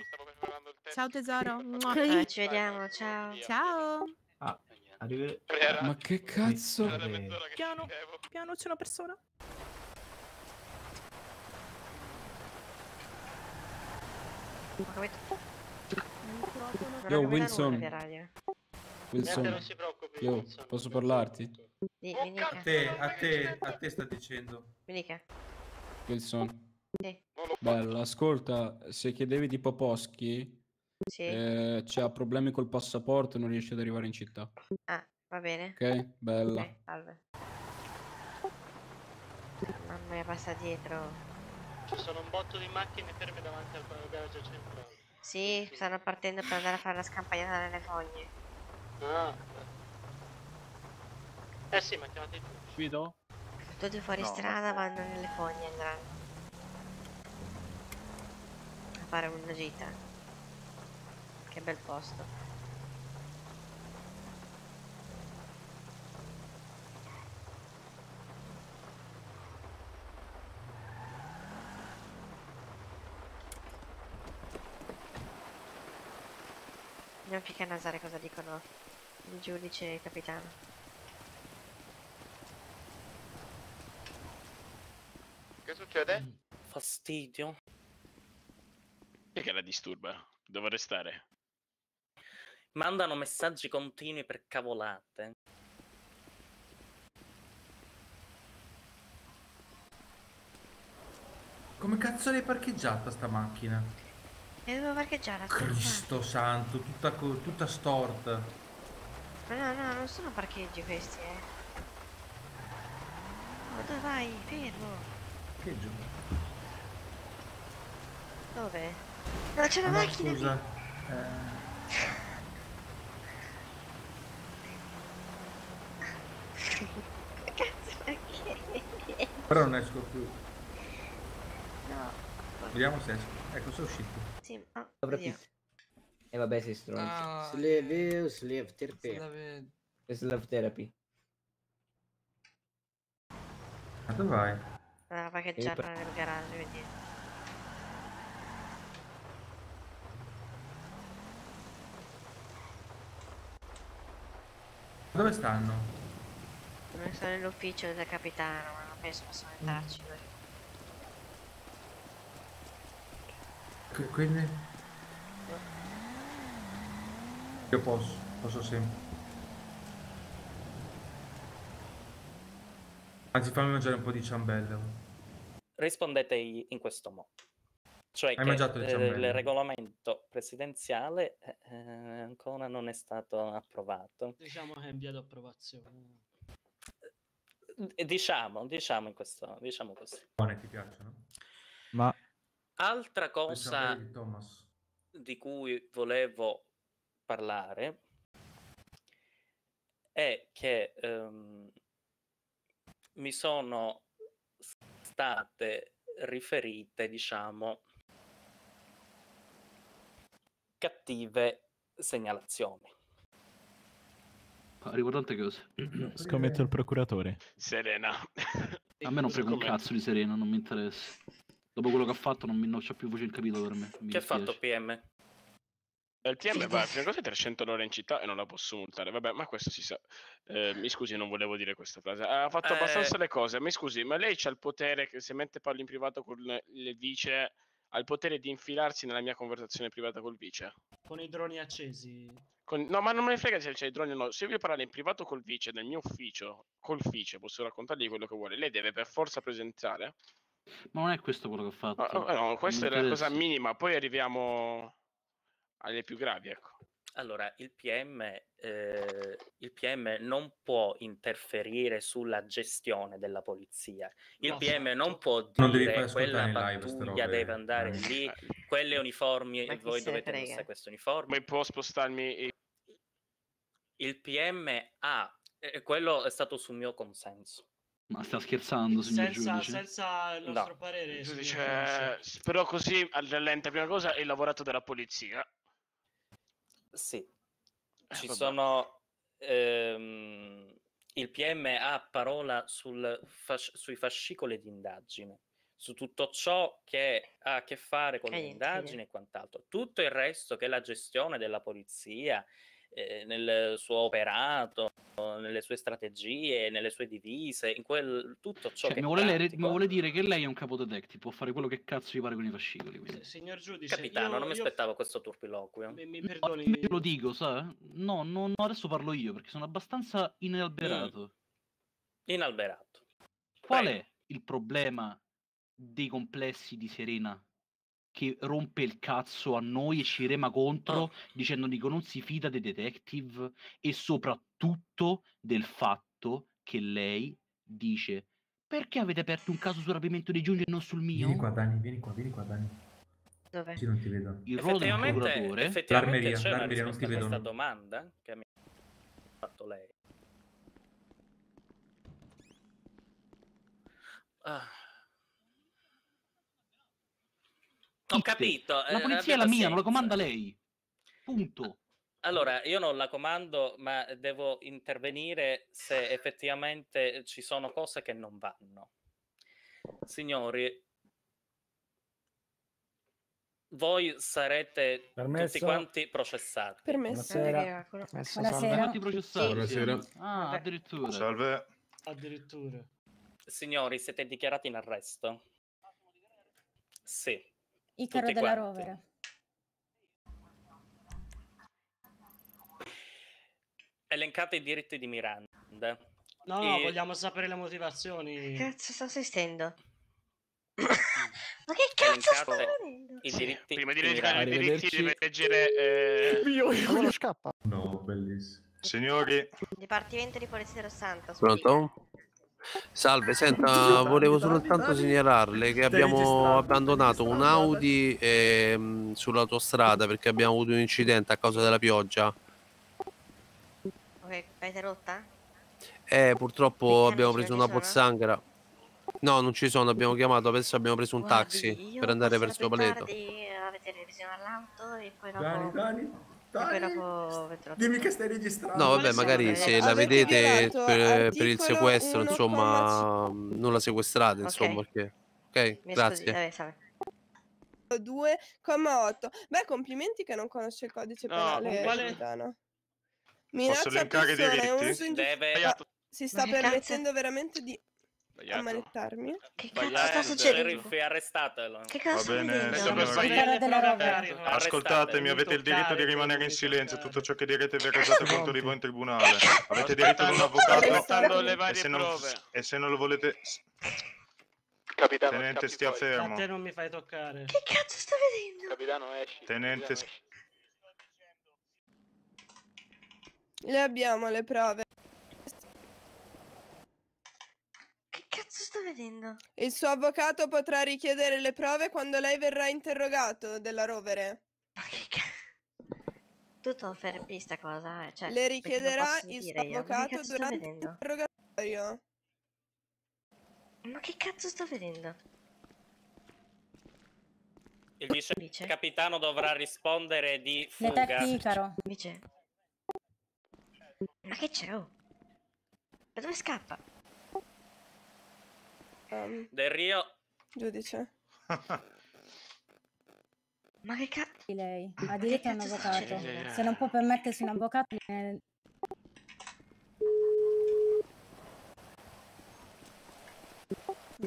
Ciao tesoro. <laughs> Eh, ci vediamo, ciao. Ciao. Ah, arrive... Ma che cazzo? Piano, piano, c'è una persona. Ho capito. Non Yo, ho capito Wilson. Wilson. Non si preoccupi, Io, Wilson. posso parlarti? Di, vieni A te, a te, a te sta dicendo. Vieni qua. Wilson. Sì. Bella, ascolta, se chiedevi di Poposchi, Sì. eh, c'ha problemi col passaporto e non riesce ad arrivare in città. Ah, va bene. Ok? Bella. Ok, salve. Mamma mia, passa dietro. Ci sono un botto di macchine ferme davanti al garage centrale. Sì, stanno partendo per andare a fare la scampagnata nelle fogne. Ah. Eh sì, ma chiamate tu. Guido? Tutti fuori No, strada vanno nelle fogne andranno. Fare una gita. Che bel posto. Andiamo a ficcare a nasare cosa dicono il giudice e il capitano. Che succede? Fastidio. Che la disturba? Dove restare? Mandano messaggi continui per cavolate. Come cazzo l'hai parcheggiata sta macchina? E dovevo parcheggiare. Cristo santo, tutta, tutta storta. Ma no, no, non sono parcheggi questi, eh. Ma dove vai? Fermo. Che giù? Dove? No, c'è una Ah, no, macchina scusa. qui. Eh, Cazzo, perché? però non esco più. No. Vediamo se esco. Ecco, sono uscito. Sì, oh, vediamo. pizza. E vabbè sei stronzo. Ah, Slave, slave therapy. Slave- Slave therapy. Ma dove vai? Andava a parcheggiarla nel garage, vedi. Dove stanno? Non sono nell'ufficio del capitano, ma non penso possano entrarci. noi. Que- quindi... Io posso, posso sempre. Anzi, fammi mangiare un po' di ciambelle. Rispondete in questo modo. Cioè Hai che mangiato le eh, ciambelle? il regolamento presidenziale eh, eh, ancora non è stato approvato. Diciamo che è in via d'approvazione. Eh, Diciamo, diciamo in questo, diciamo così. Buone, ti piacciono? Ma Altra Le cosa ciambelle di Thomas. di cui volevo parlare è che ehm, mi sono state riferite, diciamo, cattive segnalazioni. Riguardante cosa? <clears throat> scommetto il procuratore. Serena. A me non frega un cazzo di Serena, non mi interessa. Dopo quello che ha fatto non, mi, non c'è più voce in capitolo per me. mi Che ha fatto. PM? Il PM va prima cosa 300 ore in città e non la posso multare. Vabbè, ma questo si sa. Eh, mi scusi, non volevo dire questa frase. Ha fatto Eh. abbastanza le cose. Mi scusi, ma lei c'ha il potere che se mentre parlo in privato con le- vice ha il potere di infilarsi nella mia conversazione privata col vice? Con i droni accesi. Con- No, ma non me ne frega se c'è i droni o no. Se io voglio parlare in privato col vice nel mio ufficio, col vice, posso raccontargli quello che vuole. Lei deve per forza presentare. Ma non è questo quello che ha fatto. No, Non questa è la cosa minima, poi arriviamo alle più gravi, ecco. Allora, il PM, eh, il PM non può interferire sulla gestione della polizia. Il No, PM certo. non può Non devi dire fare ascoltare quella pattuglia deve andare eh. lì, quelle uniformi e voi dovete indossare questo uniforme. Ma può spostarmi Il PM ha, eh, quello è stato su mio consenso. Ma sta scherzando, signor Senza, giudice? senza il No. nostro parere. il signor giudice, però così rallenta prima cosa è il lavorato della polizia. Sì. Ci vabbè. sono... ehm, il PM ha parola sul fas- sui fascicoli di indagine, su tutto ciò che ha a che fare con Eh, le niente, indagini niente. e quant'altro. Tutto il resto che è la gestione della polizia, eh, nel suo operato, nelle sue strategie, nelle sue divise, in quel, tutto ciò Cioè, che mi vuole, lei- mi vuole dire che lei è un capo detective, può fare quello che cazzo gli pare con i fascicoli. Quindi. Signor giudice, Capitano, io, non mi io- aspettavo questo turpiloquio. mi, mi No, perdoni. io lo dico, sa? No, no, no, adesso parlo io perché sono abbastanza inalberato. Inalberato. Qual Prego. è il problema dei complessi di Serena che rompe il cazzo a noi e ci rema contro Oh. dicendo che non si fida dei detective e soprattutto del fatto che lei dice perché avete aperto un caso sul rapimento di Giunge e non sul mio? Vieni qua, Dani, vieni qua, vieni qua, Dani. Dove? Sì, non ti vedo. Il ruolo del procuratore effettivamente L'armeria, c'è l'armeria, non ti a questa domanda che mi ha fatto lei. Ah. Ho capito. La eh, polizia è abbia la mia, non la pazienza. comanda lei. Punto. Allora, io non la comando, ma devo intervenire se effettivamente ci sono cose che non vanno. Signori, voi sarete Permesso? tutti quanti processati. Permesso. Buonasera. Permesso, Buonasera. Tutti processati. Buonasera. Ah, addirittura. Salve. Addirittura. Signori, siete dichiarati in arresto? Sì. Icaro tutti della quanti. rovere. Elencate i diritti di Miranda. No, no, E- vogliamo sapere le motivazioni. Cazzo sto assistendo? <laughs> Ma che cazzo sto Elencate vedendo? i diritti Prima di leggere i diritti deve leggere... Eh... Lavoro scappa. No, bellissimo. Signori, Dipartimento di Polizia dello Santos. Pronto? Salve, senta, volevo soltanto segnalarle che abbiamo abbandonato un Audi ehm, sull'autostrada perché abbiamo avuto un incidente a causa della pioggia. Ok, avete rotta? E purtroppo abbiamo preso una pozzanghera. No, non ci sono, abbiamo chiamato, adesso abbiamo preso un taxi per andare verso Paleto. avete revisionato l'auto e poi dopo... Vedrò Dimmi che stai registrando. No, vabbè, magari se la Avete vedete per, per il sequestro, 1,5. insomma, non la sequestrate, insomma, Ok. perché... Ok, Mi grazie. vabbè, salve. 2,8. Beh, complimenti che non conosce il codice No, penale. quale- capitano. Minaccia a elencare i persona diritti? uso ingiusto- Deve- Ma Si sta permettendo veramente di. Ammanettarmi? Che cazzo sta succedendo? Arrestatelo. Che cosa Va sta bene, della ascoltatemi, avete il diritto di rimanere in silenzio. Tutto ciò che direte verrà dato conto di voi in tribunale. Avete diritto ad un avvocato e se non, prove. e se non lo volete... Capitano, Tenente, stia fuori. A fermo. te non mi fai toccare. Che cazzo sta vedendo? Capitano, esci. Tenente, Capitano, esci. Le abbiamo le prove. Cazzo sta vedendo? Il suo avvocato potrà richiedere le prove quando lei verrà interrogato della rovere. Ma che cazzo? Tutto fermi sta cosa, cioè... Le richiederà il suo ma avvocato sto durante l'interrogatorio. Ma che cazzo sto vedendo? Il vice Vice? capitano dovrà rispondere di Le fuga. Icaro. Vice? Ma che c'è? Oh? Da dove scappa? Um, Del Rio, giudice. <laughs> Ma che cazzo? Lei ha diritto a un avvocato. Se non può permettersi un avvocato, gliene-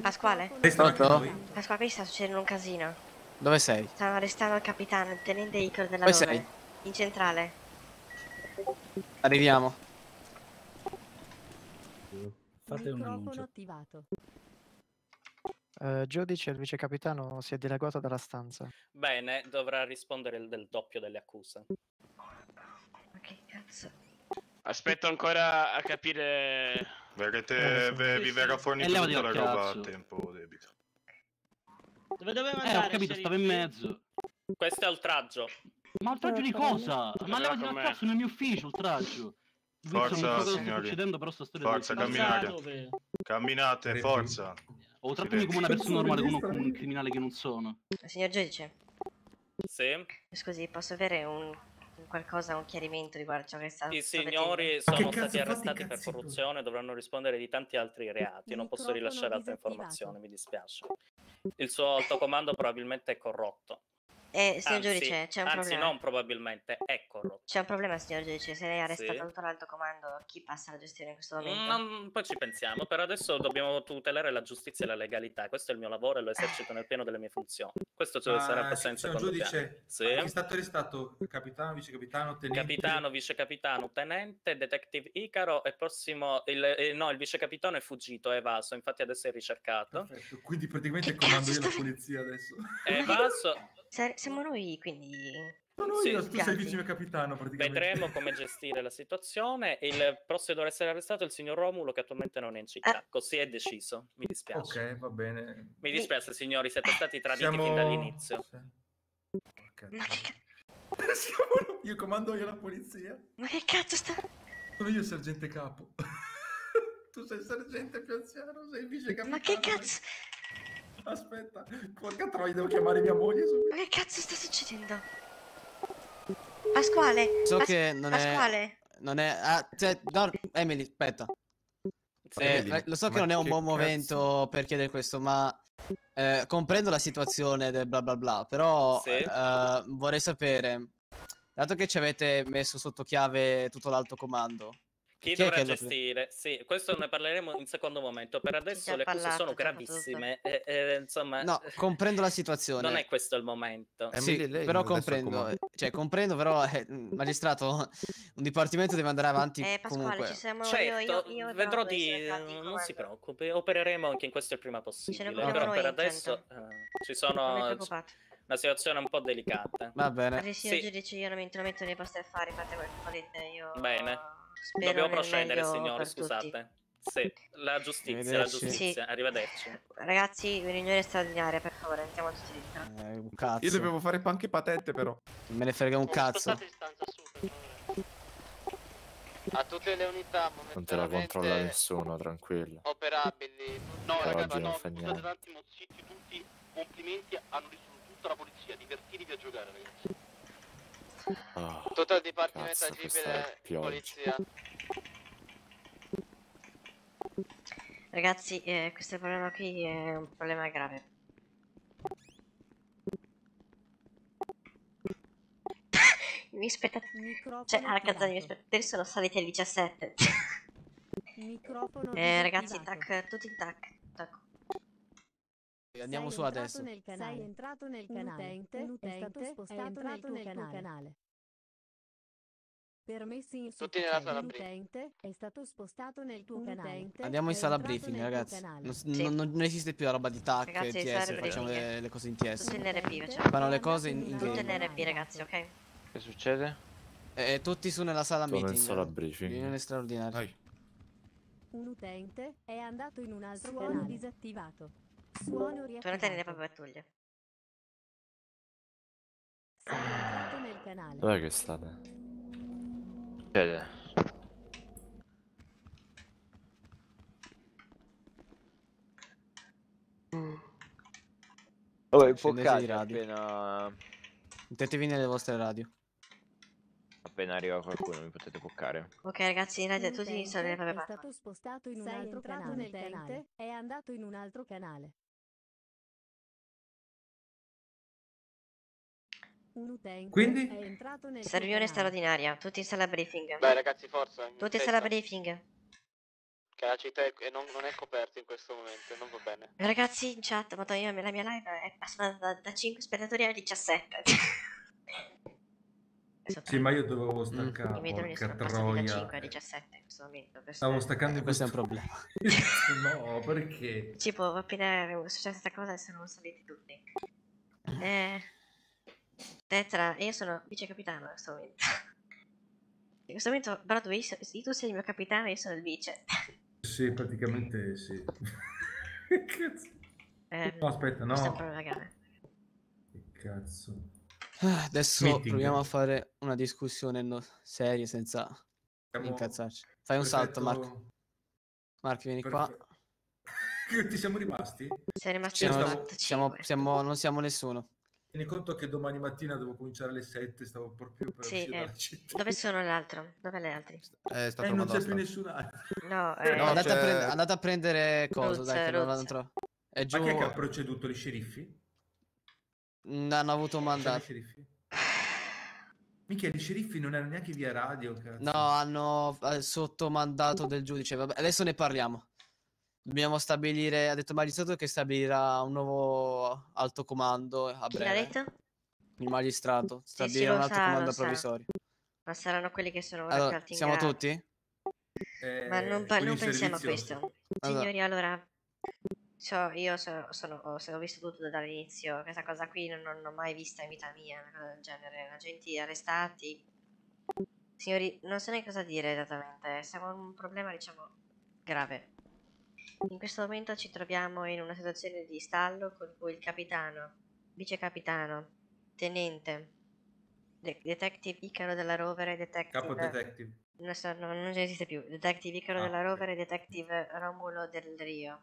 Pasquale? Pronto? Pasquale, qui sta succedendo un casino. Dove sei? Stanno arrestando il capitano, il tenente Icaro della Dove Rovere. sei? In centrale. Arriviamo. Fate un Microfono annuncio. attivato. Eh, giudice, il vice capitano si è dileguato dalla stanza. bene, dovrà rispondere il- del doppio delle accuse. cazzo. Aspetto ancora a capire. Verrete, ve- vi verrà fornito levati tutta la roba a tempo debito. Dove doveva Eh, andare? ho capito, stavo in mezzo. Questo è oltraggio. Ma oltraggio di cosa? Ma levati dal com'è? cazzo nel mio ufficio, oltraggio. Forza, so signori. però sta Forza, camminate. Camminate, forza. O trattami come una persona normale, come come un criminale che non sono. Signor giudice, Sì. scusi, posso avere un, un qualcosa, un chiarimento riguardo ciò che sta I sta signori sono stati arrestati per corruzione, dovranno rispondere di tanti altri reati. Non posso rilasciare altre informazioni, mi dispiace. Il suo alto comando probabilmente è corrotto. Eh, signor Anzi- giudice, c'è un anzi, problema. non probabilmente, è corrotto. C'è un problema, signor giudice. Se lei ha arrestato Sì. tutto l'alto comando, chi passa la gestione in questo momento? Non- poi ci pensiamo, per adesso dobbiamo tutelare la giustizia e la legalità. Questo è il mio lavoro e lo esercito nel pieno delle mie funzioni. Questo ci Ma, sarà passato in signor secondo giudice. Sì. è stato arrestato? Capitano, vice capitano, tenente? Capitano, vice capitano, tenente, detective Icaro e prossimo il, eh, no, il vice capitano è fuggito, è evaso, infatti adesso è ricercato. Perfetto, Quindi praticamente comando io la polizia adesso. È evaso. Siamo noi, quindi... Sono Sì, io, tu sei vice capitano praticamente. Vedremo come <laughs> gestire la situazione. Il prossimo dovrà essere arrestato il signor Romulo, che attualmente non è in Ah. città. Così è deciso. Mi dispiace. Ok, va bene. Mi dispiace, signori, siete stati traditi Siamo- fin dall'inizio. <laughs> Siamo- Io comando io la polizia. Ma che cazzo sta... Sono io il sergente capo. <laughs> tu sei il sergente più anziano, sei il vice capitano. Ma che cazzo... Aspetta, porca troia, devo chiamare mia moglie subito. Ma che cazzo sta succedendo? Pasquale! So Pas- che non Pasquale! è. Non è. Ah, cioè, no, Emily, aspetta. Eh, Emily, lo so che non è un buon cazzo? momento per chiedere questo, ma eh, comprendo la situazione del bla bla bla, però Sì. eh, vorrei sapere, dato che ci avete messo sotto chiave tutto l'alto comando, Chi chi dovrà gestire? Sì, questo ne parleremo in secondo momento. Per adesso le cose sono gravissime. e- e, insomma, No, comprendo la <laughs> situazione. non è questo il momento. Sì, però comprendo, eh, cioè comprendo, però eh, magistrato, <laughs> un dipartimento deve andare avanti Eh, Pasquale, comunque. ci siamo Certo, io, io, io vedrò di... in Non si preoccupi, opereremo anche in questo il prima possibile. Però per adesso eh, ci sono una situazione un po' delicata. Va bene. Guardi, signor Sì. giudice, io non mi intrometto nei vostri affari, fate quel che volete, io... Bene. Spero Dobbiamo procedere, signori, per tutti. scusate. Sì, la giustizia, la giustizia. Arrivederci. Ragazzi, riunione straordinaria, per favore, andiamo tutti dentro. Eh, un cazzo. Io dovevo fare anche patente, però. Non me ne frega un cazzo. A tutte le unità Non te la controlla nessuno, tranquillo. operabili. No, Oggi ragazzi, non no, fa scusate niente. un attimo, zitti tutti. Complimenti, hanno risolto tutta la polizia. Divertitevi a giocare, ragazzi. Ah, Tutto il dipartimento cazzo, agibile polizia. Ragazzi, eh, questo problema qui è un problema grave. I miei spettatori... Cioè, alla casa dei miei spettatori sono saliti al 17. Microfono eh, ragazzi, tac, tutti in tac. tac. Andiamo Sei su adesso. Nel canale. Sei entrato nel canale. utente Un utente è stato è spostato entrato nel tuo nel tuo canale. canale. Permessi Tutti insufficienti. nella sala Un briefing. utente è stato spostato nel tuo canale. Andiamo in è sala briefing, ragazzi. Non, Sì. non- non esiste più la roba di TAC, Ragazzi, TS, sala facciamo le, le cose in TS. Tutti in RP, facciamo. Fanno le cose in, in Tutti game. in RP, ragazzi, ok? Che succede? Eh, tutti su nella sala Sono in meeting. sala briefing. Riunione straordinaria. Un utente è andato in un altro canale. disattivato. Suono Tu non tenere riattivato. proprio pattuglia. Sei entrato nel canale. Dov'è che state? Succede? Vabbè, Scendete di infoccati radio. appena... Mettetevi nelle vostre radio. appena arriva qualcuno mi potete toccare. Ok, ragazzi, in radio tutti sono nelle proprie è parti. stato spostato in un Sei altro canale. è andato in un altro canale. Quindi? è entrato nel Questa tuo riunione canale. straordinaria, tutti in sala briefing. Beh, ragazzi, forza. in Tutti in sala briefing. Che la città è, non, non è coperta in questo momento, non va bene. Ragazzi in chat, madonna, io- la mia live è passata da, da 5 spettatori a 17. Sì, ma io dovevo I staccare, miei droni porca sono passati da troia. 5 a 17 in questo momento. questo Stavo staccando in questo è un problema. <laughs> no, perché? Tipo, appena è successa questa cosa sono saliti tutti. Eh, Tetra, io sono vice capitano in questo momento. In questo momento, Broadway, tu sei il mio capitano e io sono il vice. Sì, praticamente sì. <laughs> Cazzo. Eh, No, aspetta, no. Che cazzo. Ah, Adesso Meeting. proviamo a fare una discussione no- seria senza Siamo- incazzarci. Fai un salto, Marco. Perfetto. Marco, vieni Perfetto. qua. <laughs> Ti siamo rimasti? Siamo- siamo- siamo- non siamo nessuno. Tieni conto che domani mattina devo cominciare alle 7, stavo proprio per Sì, uscire eh, dalla città. Dove sono l'altro? Dove le altri? Eh, sta Eh, non c'è più nessun altro. No, <laughs> Eh, no, andate, a prendere, andate a prendere cosa, Ruz, dai, che non tro- È giù. Ma chi è che ha proceduto? Gli sceriffi? Mm, Hanno avuto mandato. i sceriffi? Mica, gli sceriffi non erano neanche via radio, cazzo. No, hanno eh, sotto mandato del giudice. Vabbè, adesso ne parliamo. Dobbiamo stabilire. Ha detto il magistrato che stabilirà un nuovo alto comando a Chi l'ha breve. detto? Il magistrato Sì, sì, stabilirà lo un alto sa, comando lo sa. provvisorio. Ma saranno quelli che sono ora Allora, siamo grado. tutti? Eh, Ma non, pa- non pensiamo a questo. Allora. Signori, allora, so, io so- sono, ho, ho visto tutto dall'inizio. Questa cosa qui non, non l'ho mai vista in vita mia, una cosa del genere. Agenti arrestati. Signori, non so neanche cosa dire esattamente. Siamo in un problema, diciamo, grave. In questo momento ci troviamo in una situazione di stallo con cui il capitano, vice capitano, tenente, de- detective Icaro della Rover e detective... Capo detective. Non, so, no, non esiste più. Detective Icaro Ah, della. Rover e Detective Romulo del Rio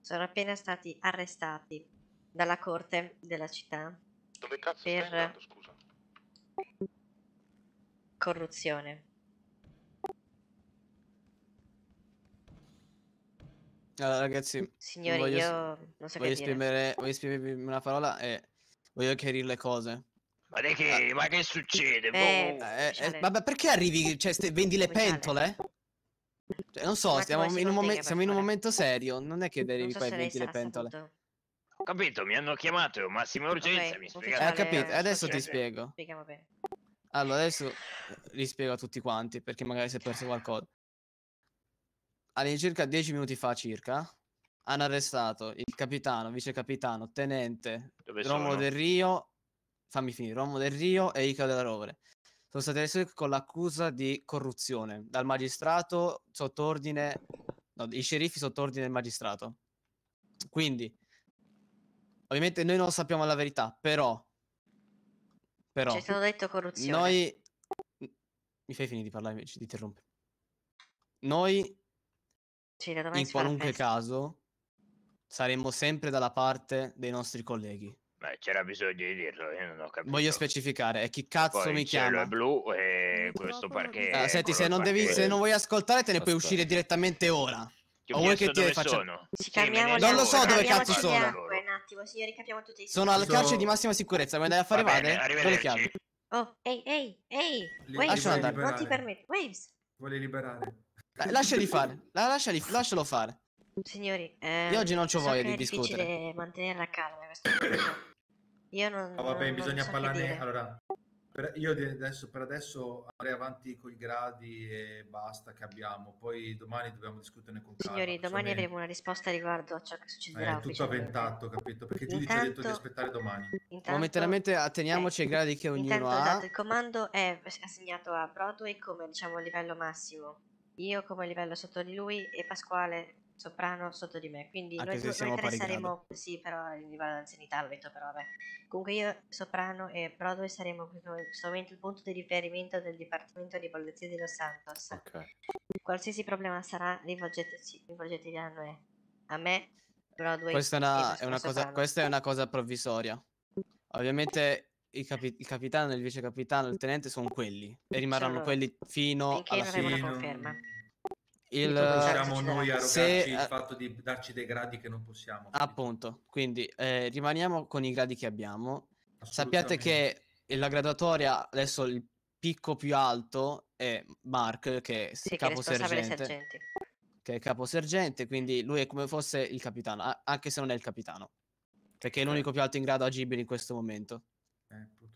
sono appena stati arrestati dalla corte della città Dove cazzo stai per andando, scusa? corruzione. Allora, ragazzi, Signori, voglio, io non so che voglio dire. esprimere, voglio esprimervi una parola e voglio chiarire le cose. Ma di che? Ma che succede? Eh, Boh. Eh, eh, ufficiale. vabbè, perché arrivi? Cioè, ste- vendi le pentole? Cioè, non so, stiamo che in un, momen- siamo in un momento serio. Non è che arrivi so qua e vendi le pentole. saputo. Ho capito, mi hanno chiamato, massima urgenza, Ok, mi Eh, spiegate. ho ufficiale, capito, eh, adesso ti spiego. Spieghiamo bene. Allora, adesso eh, li spiego a tutti quanti, perché magari si è perso qualcosa. All'incirca 10 minuti fa circa, hanno arrestato il capitano, vice capitano, tenente, Dove Romo sono? del Rio, fammi finire, Romo del Rio e Ica della Rovere. Sono stati arrestati con l'accusa di corruzione dal magistrato sotto ordine, no, i sceriffi sotto ordine del magistrato. Quindi, ovviamente noi non sappiamo la verità, però, però, Ci stato detto corruzione. noi, mi fai finire di parlare invece di interrompere. Noi, Sì, da domani in qualunque caso, saremmo sempre dalla parte dei nostri colleghi. Beh, c'era bisogno di dirlo, io non ho capito. Voglio specificare, e chi cazzo Poi mi il cielo chiama? è blu e questo parquet Ah, è senti, se non, devi, se non vuoi ascoltare, te ne puoi uscire direttamente ora. Ti ho O vuoi che ti dove faccia... sono. Ci Sì, Non lo so dove cazzo sono. acque, un attimo, signori, capiamo tutti. Sono al carcere di massima sicurezza. Vuoi andare a fare vade? Do le chiavi. Oh, ehi, ehi, ehi, Waves, non ti permetto. Waves, Vuole liberare. Lasciali fare. La- lasciali- lascialo fare. signori, ehm, Io oggi non c'ho so voglia di è difficile discutere. mantenere la calma. Io non, Ah, vabbè, non- bisogna so parlarne. Allora, per- io adesso, per adesso andrei avanti con i gradi e basta che abbiamo. Poi domani dobbiamo discuterne con calma. Signori, domani insomma, avremo una risposta riguardo a ciò che È succederà Eh, tutto avventato, capito? Perché il giudice ha detto di aspettare domani. Intanto, Momentaneamente atteniamoci ai gradi che ognuno intanto ha. esatto, il comando è assegnato a Broadway come diciamo livello massimo, io come livello sotto di lui e Pasquale Soprano sotto di me. Quindi Anche noi, se noi tre saremo, sì, però il livello di anzianità l'ho detto, però vabbè. Comunque io, Soprano e Broadway saremo in questo momento il punto di riferimento del Dipartimento di Polizia di Los Santos. Qualsiasi problema sarà, rivolgeteci, rivolgetevi a noi. A me, Broadway Questa è una, è una cosa, questa è una cosa provvisoria. Ovviamente capi- il capitano, il vice capitano, il tenente sono quelli e rimarranno Sono- quelli fino finché alla fine. una conferma. Il, possiamo noi arrogarci se- il eh, fatto di darci dei gradi che non possiamo. Appunto, quindi eh, rimaniamo con i gradi che abbiamo. Sappiate che la graduatoria, adesso il picco più alto è Mark, che è Sì, che è capo responsabile sergente, sergenti. che è capo sergente, quindi lui è come fosse il capitano, a- anche se non è il capitano, perché è l'unico più alto in grado agibile in questo momento.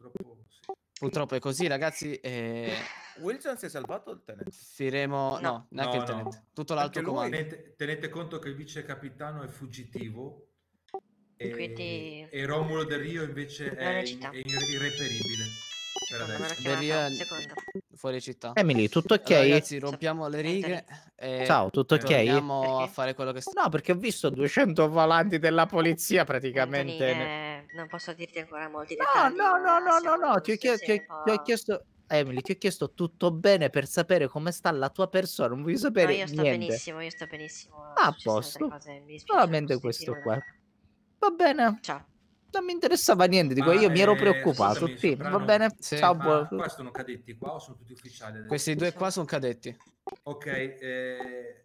Eh, purtroppo sì. Purtroppo è così, ragazzi. E Wilson si è salvato il tenente? firemo. No, neanche No, il no. tenente. Tutto l'alto Perché lui- comando. Tenete, tenete conto che il vice capitano è fuggitivo e, Quindi- e Romulo del Rio invece è è, città. in- è irreperibile. Secondo. fuori città. Emily, tutto ok? Allora, ragazzi, rompiamo le righe e Ciao, tutto ok? torniamo a fare quello che sta... No, perché ho visto 200 volanti della polizia Anthony, praticamente. Eh, non posso dirti ancora molti No, dettagli. no, no, no, no, siamo no, ti ho, chie- ti ho- in ti ho chiesto... Emily, ti ho chiesto tutto bene per sapere come sta la tua persona, non voglio No, sapere io sto niente. benissimo, io sto benissimo. Ah, a posto. Solamente questo qua. Va bene. Ciao. Non mi interessava niente di Ma, quello, io mi ero eh, preoccupato. scusami, Sì, Soprano, va bene. Sì. Ciao, buon... qua sono cadetti qua o sono tutti ufficiali? Questi due qua sono cadetti. Ok, eh,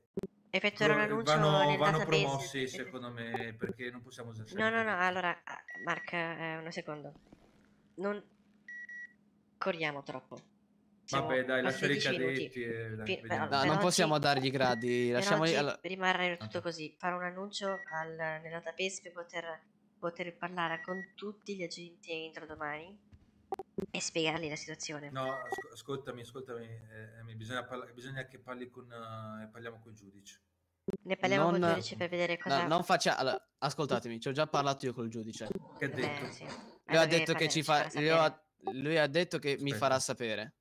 Effettuerò un annuncio vanno, nel vanno promossi secondo me perché non possiamo usare No, no, no, allora, ah, Mark, eh, un secondo. Non corriamo troppo. Siamo Vabbè, dai, lasciare i 10 minuti. cadetti e dai, No, non possiamo dargli gradi, lasciamoli... allora- rimarrà tutto così. Farò un annuncio al, nel database per poter, poter parlare con tutti gli agenti entro domani e spiegargli la situazione. No, asco- ascoltami, ascoltami, eh, bisogna, parla- bisogna che parli con, eh, parliamo con il giudice. Ne parliamo con Non- il giudice per vedere cosa... No, non faccia... Allora, ascoltatemi, ci ho già parlato io col giudice. Che ha Eh, detto? sì. Lui Allora ha detto che ci fa... lui ha- Lui ha detto che mi Aspetta. farà sapere.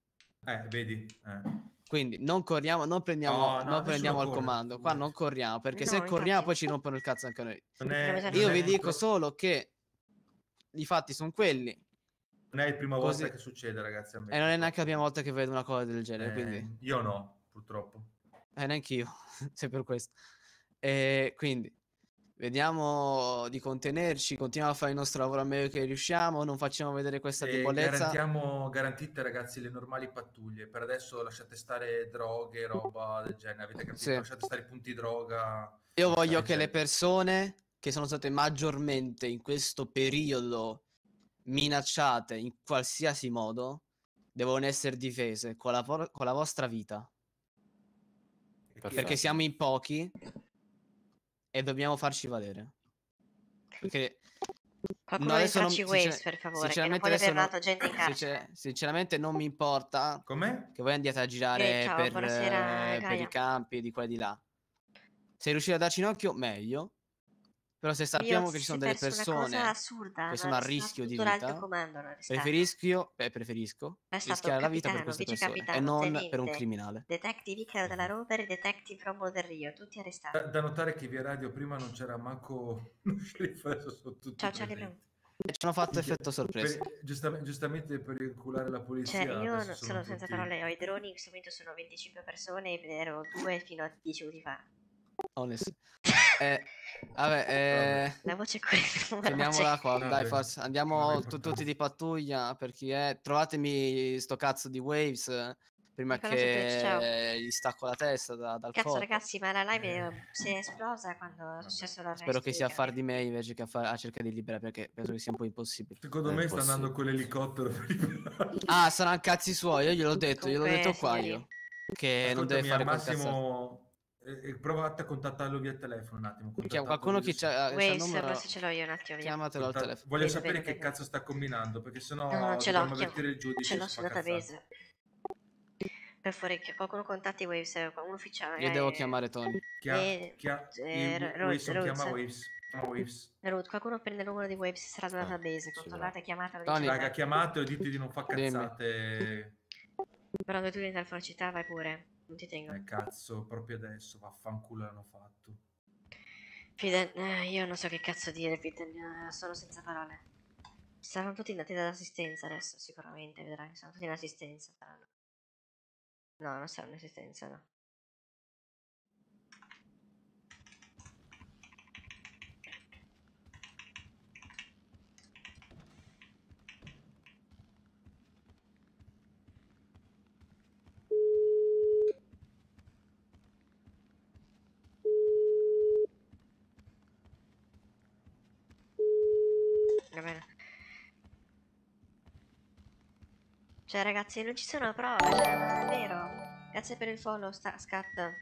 Eh, vedi? Eh. Quindi non corriamo, non prendiamo, No, no, non prendiamo il comando. Qua non corriamo perché No, se infatti. corriamo poi ci rompono il cazzo anche noi. È, Io vi è- dico solo che i fatti sono quelli Non è la prima Così- volta che succede, ragazzi. E non è neanche la prima volta che vedo una cosa del genere. Eh, Quindi, Io no, purtroppo. eh, neanche io, <laughs> se per questo. E quindi vediamo di contenerci, continuiamo a fare il nostro lavoro a meglio che riusciamo, non facciamo vedere questa E debolezza. garantiamo, garantite ragazzi le normali pattuglie. Per adesso lasciate stare droghe, roba del genere. Avete capito? Sì. Lasciate stare i punti droga. Io voglio Cioè, che le cioè, persone che sono state maggiormente in questo periodo minacciate in qualsiasi modo devono essere difese con la, vor- con la vostra vita. Perché siamo in pochi e dobbiamo farci valere. Perché Qualcuno no, adesso non- waves, per favore, che non adesso aver non- gente in sincer- carcere. sinceramente non mi importa Com'è? che voi andiate a girare Eh, ciao, per, buonasera, eh, per i campi di qua e di là. Se riuscite a darci un occhio, meglio. Però se Io sappiamo che si ci sono delle persone assurda, che sono a rischio di vita, comando, preferisco, beh, preferisco È stato rischiare la vita per capitano, queste persone e vicecapitano, non per un tenente, criminale. Detective Icar della Rover e Detective Romolo del Rio, tutti arrestati. Da, da notare che via radio prima non c'era manco <laughs> sono tutti Ciao. E ci hanno fatto effetto sorpresa. Per- giustamente, giustamente per inculare la polizia. Cioè, io non- sono senza tutti- parole, ho i droni, in questo momento sono 25 persone e ero due fino a 10 minuti fa. Honest. Eh, <laughs> vabbè, eh, La voce questa, finiamola qua, dai, forza. Andiamo tu- tutti di pattuglia per chi è. Trovatemi sto cazzo di Waves eh, prima ciao. che gli stacco la testa da- dal Cazzo corpo. ragazzi, ma la live è- si è esplosa quando è successo l'arresto. Spero che sia a far di me invece che a, far- a cercare di liberare perché penso che sia un po' impossibile. Secondo È me sta impossibile. andando con l'elicottero per. Ah, saranno cazzi suoi, io gliel'ho detto, gliel'ho Comunque, detto qua signori, io. Che non deve Ascoltami, fare al quel cazzo. massimo eh, eh, provate a contattarlo via telefono un attimo. Chiamo qualcuno che c'ha, c'ha il Waves, numero. forse ce l'ho io un attimo. Chiamatelo al contat- telefono. Voglio Vedo, sapere vedo, che vedo. cazzo sta combinando, perché sennò No, non ce l'ho, dobbiamo avvertire il giudice. ce l'ho sul fa database. Per favore, che qualcuno contatti Waves, eh, un ufficiale. Io devo eh, chiamare Tony. Chia- eh, chia- eh, il- chiama Waves. Waves. Ruth, qualcuno prende il numero di Waves, sarà sul database, controllate, chiamatelo. Tony. Raga, chiamatelo e dite di non far Dimmi. cazzate. Però che tu vieni dal Forcità, vai pure, non ti tengo. Eh, cazzo, proprio adesso, vaffanculo l'hanno fatto. Fiden, eh, io non so che cazzo dire, Fiden, eh, sono senza parole. Saranno tutti in attesa d'assistenza adesso, sicuramente, vedrai, saranno tutti in assistenza. Saranno. No, non saranno in assistenza, no. Va bene. Cioè, ragazzi, non ci sono prove, cioè, non è vero. Grazie per il follow, sta, scat.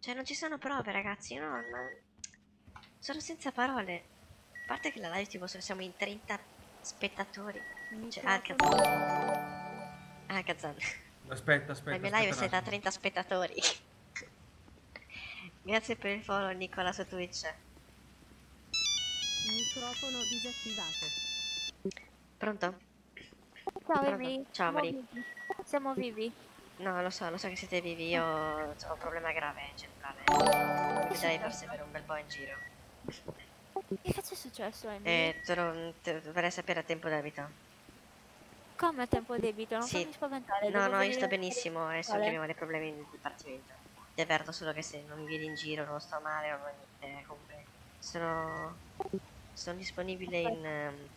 Cioè, non ci sono prove, ragazzi, io non... Sono senza parole. A parte che la live, tipo, siamo in 30 spettatori. Cioè, ah, cazzate. Ah, cazzate. Aspetta, aspetta. La mia live siete a attimo. 30 spettatori. <laughs> Grazie per il follow, Nicola, su Twitch. Microfono disattivato. Pronto? Ciao? Amy. Ciao, Maria. Siamo vivi. No, lo so, lo so che siete vivi, io ho un problema grave in generale. Mi sarei forse per un bel po' in giro. Che cazzo è successo, Emily? E te lo, te- dovrei sapere a tempo debito. Come a tempo debito? Non Sì. fammi spaventare. No, no, io sto benissimo, adesso Quale? abbiamo dei problemi nel dipartimento. Ti avverto solo che se non mi vedi in giro, non sto male, non ho niente, comunque sono, sono disponibile in... ehm,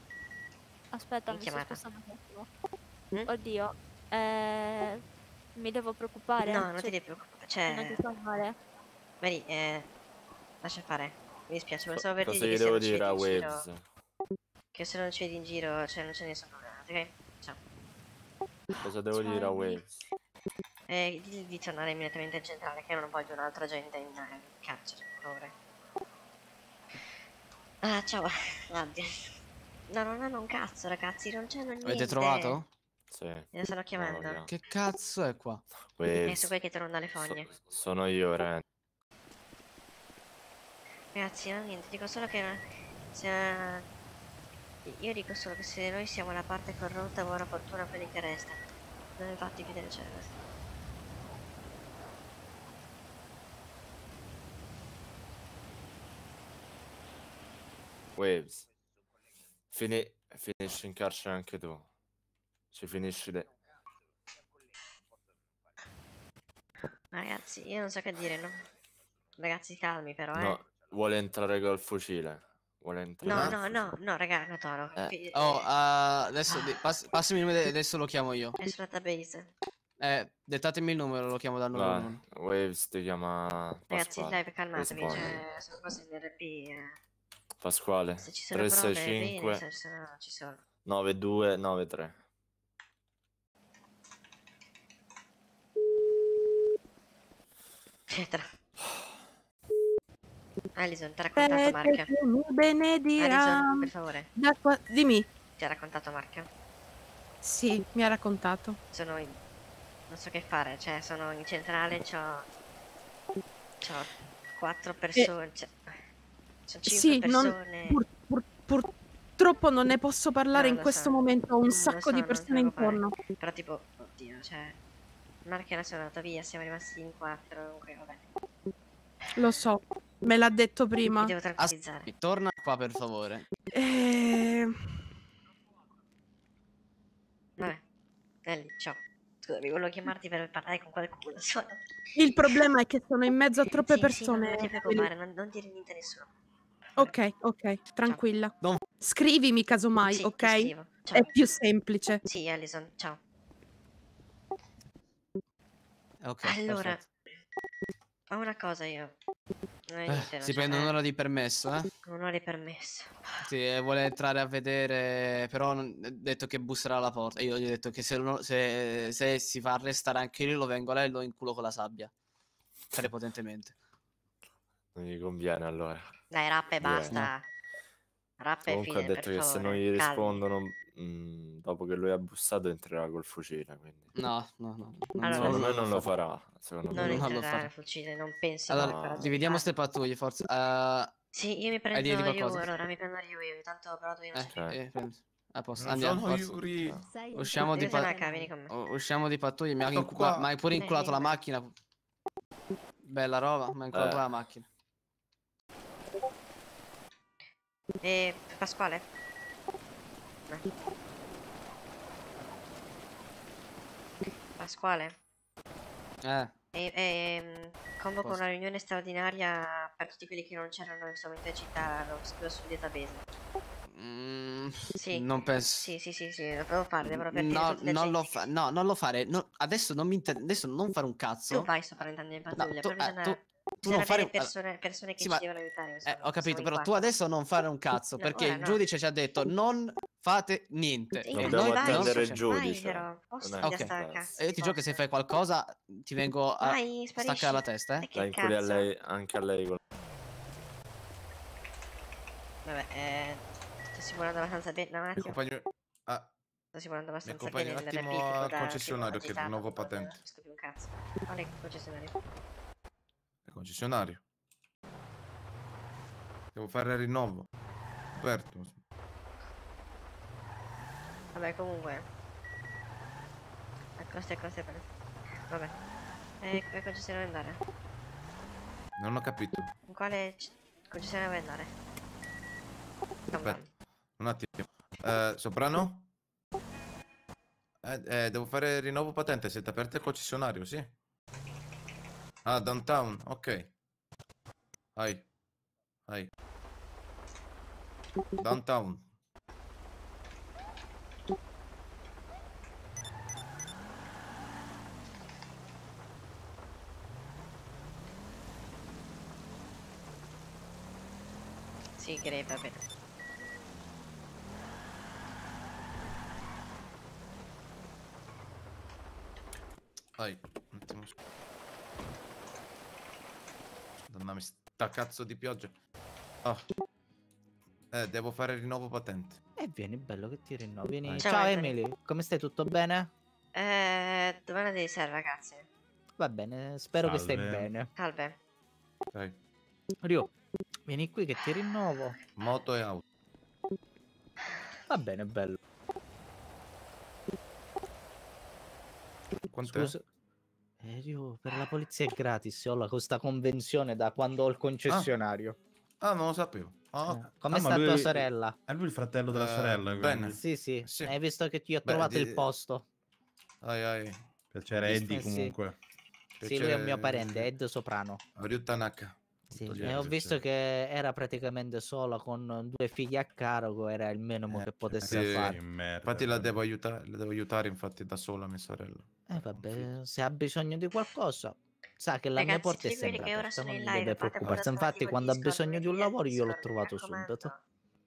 Aspetta, in mi sto spostando un attimo. Oddio, eh, mi devo preoccupare? No, non Cioè, ti devi preoccupare, Non cioè... ti sto male? Mary, eh, lascia fare, mi dispiace, volevo solo per Cosa gli che se devo non ci dire a vedi in Waves? giro, che se non ci vedi in giro, cioè non c'è nessun problema, ok? Ciao. Cosa devo Ciao, dire a. Waves? E di, di tornare immediatamente in centrale, che non voglio un'altra gente in eh, carcere, per favore. Ah, ciao, <laughs> Nadia. No, non hanno un cazzo, ragazzi, non c'hanno niente. Avete trovato? Sì. Me lo stanno chiamando. Che cazzo è qua? E Waves. su quel che tornano dalle fogne. Sono io, Ren. Ragazzi, no, niente, dico solo che... Se... Io dico solo che se noi siamo la parte corrotta, buona fortuna a quelli che restano. Non infatti più del cielo. Waves. Fini... Finisci in carcere anche tu. Ci finisci de... Ragazzi, io non so che dire, no? Ragazzi, calmi però, eh. No, vuole entrare col fucile. Vuole No, entrare. no, no, no, raga, no, Toro. qui- Oh, ah, adesso di- pass- passami il numero, adesso lo chiamo io. È sul database. Eh, dettatemi il numero, lo chiamo dal numero. Waves ti chiama Ragazzi, dai, calmatevi, cioè, sono cose in RP, eh. Pasquale. Se ci sono prove, bene, 365 se no, ci sono. 9293. Pietra. Alison, ti ha raccontato Mark? Che mi benedirà. Alison, per favore, Da qua- Dimmi. ti ha raccontato Mark? Sì, mi ha raccontato. Sono in... non so che fare, cioè sono in centrale, c'ho... c'ho quattro persone, cioè... Sono cinque Sì, non- persone... pur- pur- purtroppo non ne posso parlare No, in questo so. momento, ho un Lo sacco so, di non persone intorno. Però tipo, oddio, cioè... Adesso è andato via, siamo rimasti in quattro, comunque vabbè. Lo so, me l'ha detto prima. Mi devo tranquillizzare. Aspetti, torna qua per favore. Eh, Vabbè, Ellie, ciao. Scusami, volevo chiamarti per parlare con qualcuno il problema è che sono in mezzo a troppe Sì, sì, no, persone. non ti preoccupare, non, non dire niente a nessuno. Ok, ok, tranquilla. Non- Scrivimi casomai, Sì, ok? Ciao. È più semplice. Sì, Alison, ciao. Ok, allora, perfetto. ho una cosa io. Eh, si prende eh, un'ora di permesso, eh? Non ho le permesso. Sì, eh, vuole entrare a vedere, però non- ha detto che busserà alla porta. Io gli ho detto che se, lo- se- se si fa arrestare anche lui, lo vengo là e lo inculo con la sabbia. Prepotentemente. Non gli conviene allora. Dai, rappe, Direi. basta. Rappe e Comunque ha fine, detto per che se non favore, gli calmi. rispondono mm, dopo che lui ha bussato entrerà col fucile. Quindi. No, no, no. Allora, secondo me non non lo farà. Secondo Non me lo entrerà farà. fucile, non pensi Allora, farà dividiamo ste pattuglie, forza. Eh, Sì, io mi eh, prendo io, qualcosa. allora mi prendo io, io tanto però tu io non Eh, so. eh, prendi. a posto, Non andiamo. sono forza. Yuri. Usciamo di, pa- qua, vieni con me. u- usciamo di pattuglie. Mi ha, Sto incula- qua. mi hai pure Eh, inculato la macchina. Bella roba, mi ha inculato Eh. la macchina. E Pasquale? No. Pasquale? Eh, E, e, convoco Posto. una riunione straordinaria per tutti quelli che non c'erano in momento in città, lo scrivo sul database. mm, Sì. non penso. Sì, sì, sì, sì, lo devo fare, devo No, non lo, fa- no, non lo fare. no, adesso non mi inter- adesso non fare un cazzo. Tu vai sopravventando in pattuglia, tu- però eh, tu- tu non fare persone, persone che Sì, ci ma- devono aiutare. Eh, ho capito, però tu adesso non fare un <laughs> cazzo, No, perché ora il no. giudice ci ha detto non fate niente. E vai, vai, non attendere il Vai, giudice. però, posso Non è via Ok. sta un cazzo cazzo. E io ti giuro che se fai qualcosa ti vengo a Vai, staccare la testa, eh. La inculi a lei, anche a lei. Vabbè, eh, sto simulando abbastanza bene. No, un attimo. accompagni, ah, Sto simulando abbastanza bene un attimo al concessionario che rinnovo non patente. Qual è il concessionario? Il concessionario. Devo fare il rinnovo. Aperto. Vabbè, comunque. A coste e coste per... Vabbè. E che concessionario andare? Non ho capito. In quale concessionario vuoi andare? Aspetta, un attimo. Eh, soprano? Eh, eh, devo fare rinnovo patente, siete aperti al concessionario, sì? Ah, downtown, ok. Vai. Vai. Downtown. Sì, che va bene. Vai. Madonna, mi sta cazzo di pioggia. Ah. Eh, devo fare rinnovo patente. E vieni, bello che ti rinnovi. Vieni. Ciao, Ciao. Emily, come stai? Tutto bene? Eh, dove andate di sera, ragazzi? Va bene, spero che stai Salve. bene. Salve. Dai. Rio, vieni qui che ti rinnovo. Moto e auto. Va bene, bello. Quant'è? Scusa. Eh, Rio, per la polizia è gratis. Ho la, questa convenzione da quando ho il concessionario. Ah, non lo sapevo. Ah, Eh, Come Ah, sta ma tua lui- sorella? È lui il fratello della Eh, sorella. bene. Sì, sì, Sì. Hai visto che ti ho Beh, trovato di- il posto? Ai ai. Piacere Eddie Eh, sì. comunque. Sì, lui è un mio parente, Ed Soprano. Ryu Tanaka. Sì, e ho visto che era praticamente sola con due figli a carico, era il minimo che potesse Eh, Sì, fare. infatti la devo aiutare, la devo aiutare infatti da sola mia sorella. Eh vabbè, se ha bisogno di qualcosa, sa che la mia Ragazzi, porta è sempre aperta, non in deve preoccuparsi. Infatti, quando ha il bisogno di un lavoro, io l'ho trovato subito.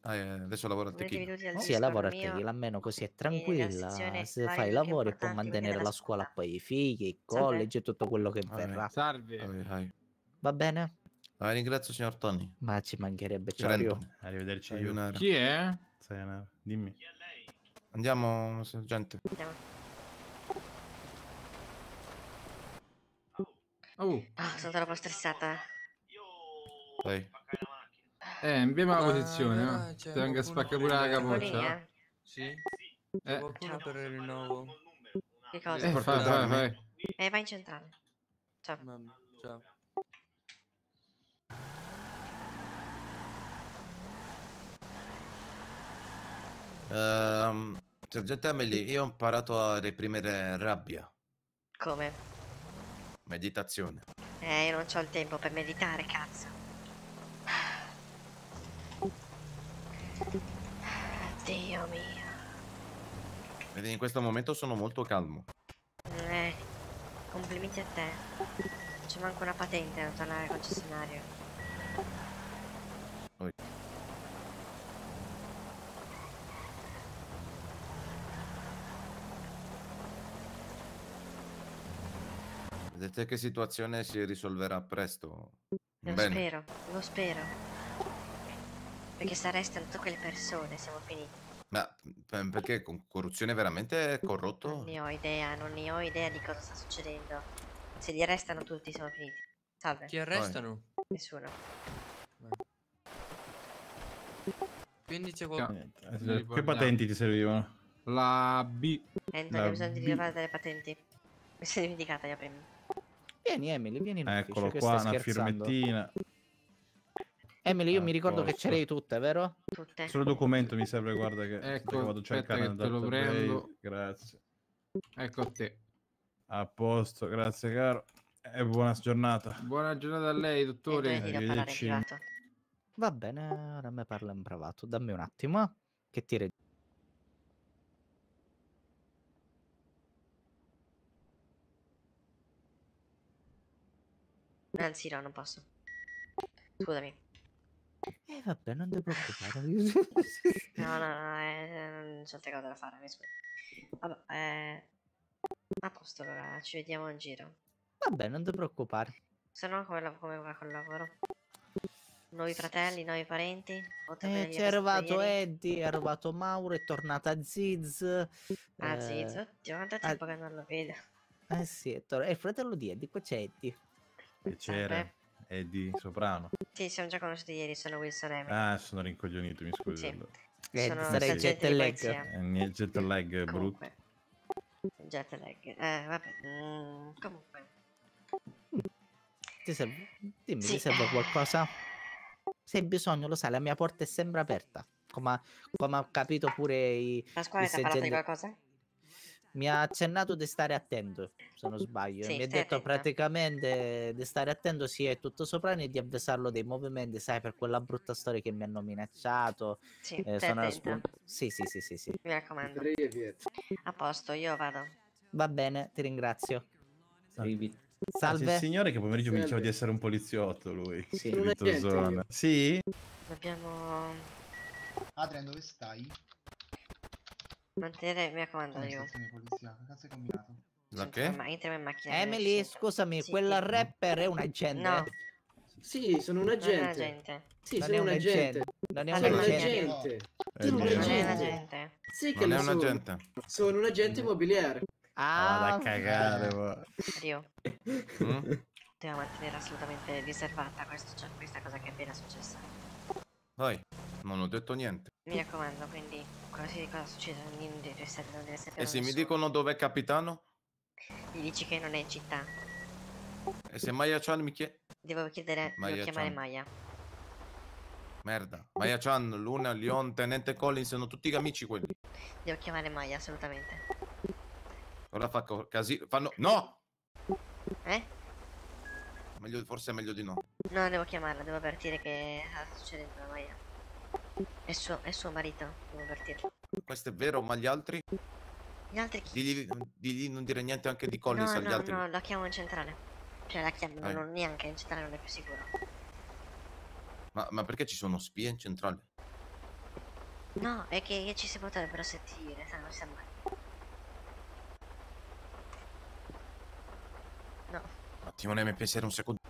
Ah, eh, adesso lavoro a tutti al Sì, lavora a mio te, almeno così è tranquilla. Se fai i lavori può mantenere la la scuola poi i figli, i Salve. college e tutto quello che verrà. Salve. Va bene? Ah, ringrazio signor Tony. Ma ci mancherebbe, ciao. Rio. Arrivederci. Io. Sayonara. Chi è? Sayonara. Dimmi. Andiamo, sergente. Oh, Ah, sono troppo stressata. Dai. eh, la Ah, posizione, là, no? c'è Ti venga a qualcuno spaccare pure la capoccia. eh? Sì? Eh. C'è qualcuno per il rinnovo? Che cosa? Eh, fai, darmi? fai. Eh, vai in centrale. Ciao. Vabbè, ciao. Ehm, sergente Emily, io ho imparato a reprimere rabbia, Come? meditazione. Eh, io non ho il tempo per meditare, cazzo. Dio mio. Vedi, in questo momento sono molto calmo. Eh, complimenti a te. C'è manco una patente da tornare al concessionario. Vedete che situazione si risolverà presto. Lo Bene. spero, lo spero. Perché se arrestano tutte quelle persone siamo finiti. Ma perché con corruzione veramente corrotto? Non ne ho idea, non ne ho idea di cosa sta succedendo. Se li arrestano tutti siamo finiti. Salve. Chi arrestano? Nessuno. Quindi c'è qualcuno... Eh, Che patenti ti servivano? La B. Anthony, La ho bisogno di rilevare delle patenti. Mi sono dimenticata io prima. Vieni Emily, vieni in Eccolo che qua, una scherzando. firmettina. Emily, io A mi ricordo che posto. ce le hai tutte, vero? Tutte. Solo documento mi serve, guarda che, Ecco, che vado a cercare che te lo prendo. Grazie. Ecco a te. A posto, grazie caro. E buona giornata. Buona giornata a lei, dottore. Privato. Va bene, ora me parla in privato. Dammi un attimo, eh, che ti re- Anzi, no, non posso. Scusami. Eh vabbè, non ti preoccupare. <laughs> No, no, no, eh, non c'ho altre cose da fare, mi scusi. Vabbè, eh... A posto, allora, ci vediamo in giro. Vabbè, non ti preoccupare. Se no, come, come va col lavoro? Nuovi fratelli, nuovi parenti? A Eh, c'è arrivato ieri? Eddie, è arrivato Mauro, è tornata Ziz. Ah, eh, sì, oddio, quanto tempo che non lo vedo. Eh sì, è, tor- è il fratello di Eddie, qua c'è Eddie. Piacere. È di Soprano. Sì, siamo già conosciuti ieri, sono Wilson Amy. Ah, sono rincoglionito, mi scusi. Sì. allora. Eh, Sono sarei jet lag. Eh, jet lag brutto. Jet lag. Eh, vabbè. mm, comunque. Ti serve? Dimmi, Sì. ti serve qualcosa? Se hai bisogno, lo sai, la mia porta è sempre aperta. Come, come ha capito pure i, Pasquale il ti ha parlato di qualcosa? Mi ha accennato di stare attento, se non sbaglio. Sì, Mi ha detto attento. praticamente di stare attento sia è tutto sopra e di avvisarlo dei movimenti, sai, per quella brutta storia che mi hanno minacciato. Sì, eh, sono spon- Sì, sì, sì, sì, sì. Mi raccomando. A posto, io vado. Va bene, ti ringrazio. Salve. Salve. il signore che pomeriggio mi diceva Salve. di essere un poliziotto lui. Sì. Sì? Dobbiamo Adrian, dove stai? Mantenere, mi raccomando, io. cazzo hai combinato? La che? Entriamo in macchina. Emily, scusami, quella rapper è un agente? No. Sì, sono un Non è un agente. agente. Sì, Non sono è un agente. agente. Non è un agente. agente. Sono un. Non è un agente. agente. Sì che Non lo è un sono. agente. Sono un agente immobiliare. Ah, Vada a cagare, va. Rio, Mm? dobbiamo mantenere assolutamente riservata questo, cioè, questa cosa che è appena successa. Vai, non ho detto niente. Mi raccomando, quindi qualsiasi cosa succeda non deve essere, non deve sapere E se mi nessuno. dicono dov'è capitano? Gli dici che non è in città. E se Maya Chan mi chiede... Devo chiedere, devo Maya chiamare Chan. Maya. Merda. Maya Chan, Luna, Leon, Tenente Collins sono tutti amici quelli. Devo chiamare Maya, assolutamente. Ora fa casino. Fanno... No! Eh? Meglio, forse è meglio di no. No, devo chiamarla, devo avvertire che sta succedendo Maya. È suo, è suo marito, devo. Questo è vero, ma gli altri? Gli altri chi? Digli, digli non dire niente anche di Collins no, agli no, altri. no, la chiamo in centrale. Cioè la chiamo, Dai. non, neanche in centrale non è più sicuro. Ma, ma perché ci sono spie in centrale? No, è che ci si potrebbero sentire, sai, non mai. No, Un attimo, ne mi pensare un secondo.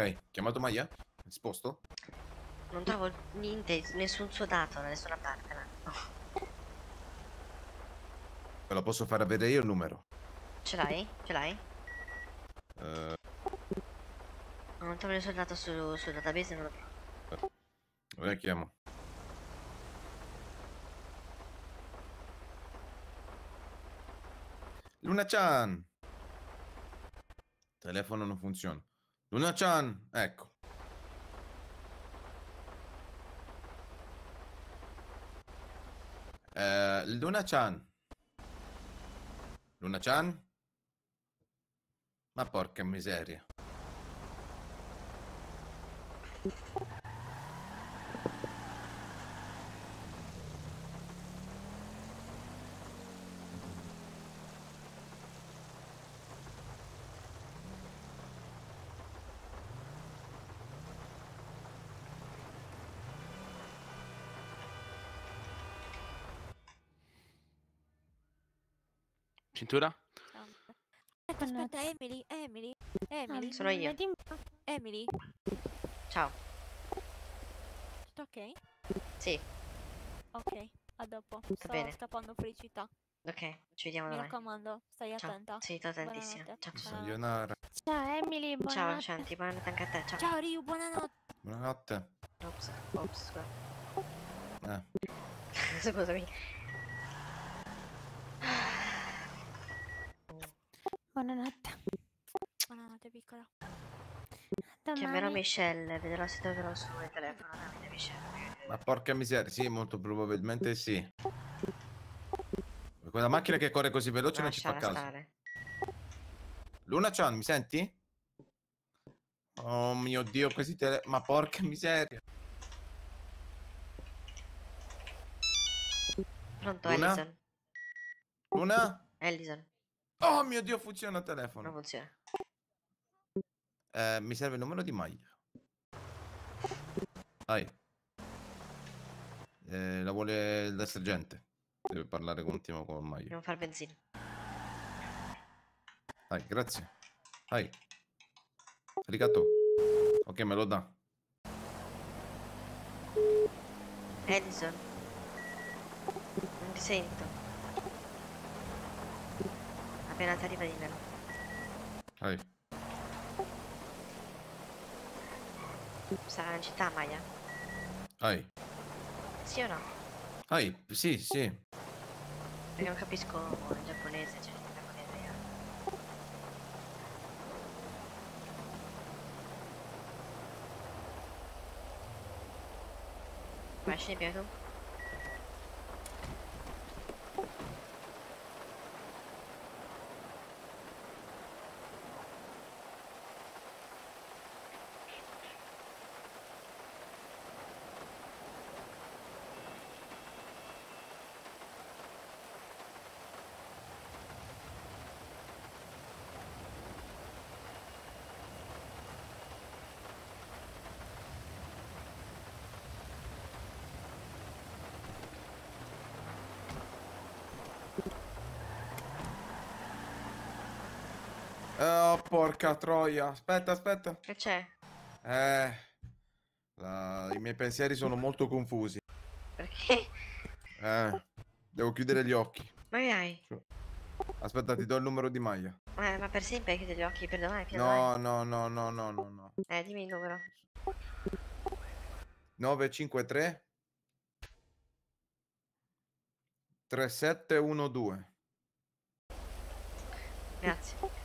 Ok, chiamato Maya? Risposto? non trovo niente, nessun suo dato da nessuna parte. No. Ve lo posso far avere io il numero. Ce l'hai? Ce l'hai? Eh, Non trovo nessun dato su, sul database, non lo trovo. ora chiamo. Luna Chan! Telefono non funziona. Luna Chan! Ecco. Eh, Luna Chan. Luna Chan? Ma porca miseria. Cintura? Aspetta, aspetta, Emily, Emily, Emily. Sono io. Emily, Ciao. tutto ok? Sì, Ok, a dopo. Sto bene. scappando felicità. ok, ci vediamo Mi domani. raccomando, stai Ciao. attenta. Sì, sto attentissima. Buonanotte. Ciao. Sayonara. Ciao Emily, Ciao, buonanotte. Shanti, buonanotte anche a te. Ciao. Ciao Ryu, buonanotte. Buonanotte. Ops, ops, scusa. Eh. <laughs> Scusami. Buonanotte. Buonanotte piccola. Chiamerò Michelle, vedrò se troverò su il telefono. Ma porca miseria, sì, molto probabilmente sì. Quella macchina che corre così veloce non ci fa Lasciala caso. stare. Luna Chan, mi senti? Oh mio dio, questi tele... Ma porca miseria. Pronto, Luna? Ellison? Luna? Ellison, Oh mio dio, funziona il telefono. non funziona. Eh, mi serve il numero di Maya. Dai. Eh, la vuole il sergente. Deve parlare un attimo con Maio. Devo fare benzina. Dai, grazie. Dai. Arigato. Ok, me lo dà. Edison. Non ti sento. Appena ti arriva dimmelo. Dai. Sarà in città, Maya? Dai. Sì o no? Dai, sì, sì. Perché non capisco il giapponese, cioè il giapponese io. Vai, scendi prima tu. Oh, porca troia. Aspetta, aspetta. Che c'è? Eh, la- i miei pensieri sono molto confusi. Perché? Eh, devo chiudere gli occhi. Ma che hai? Aspetta, ti do il numero di Maya. Eh, ma per sempre chiudi gli occhi, per domani, per No, no, no, no, no, no, no. Eh, dimmi il numero. 953 3712. Grazie.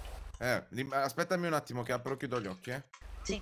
Eh, aspettami un attimo che apro e chiudo gli occhi, eh. Sì.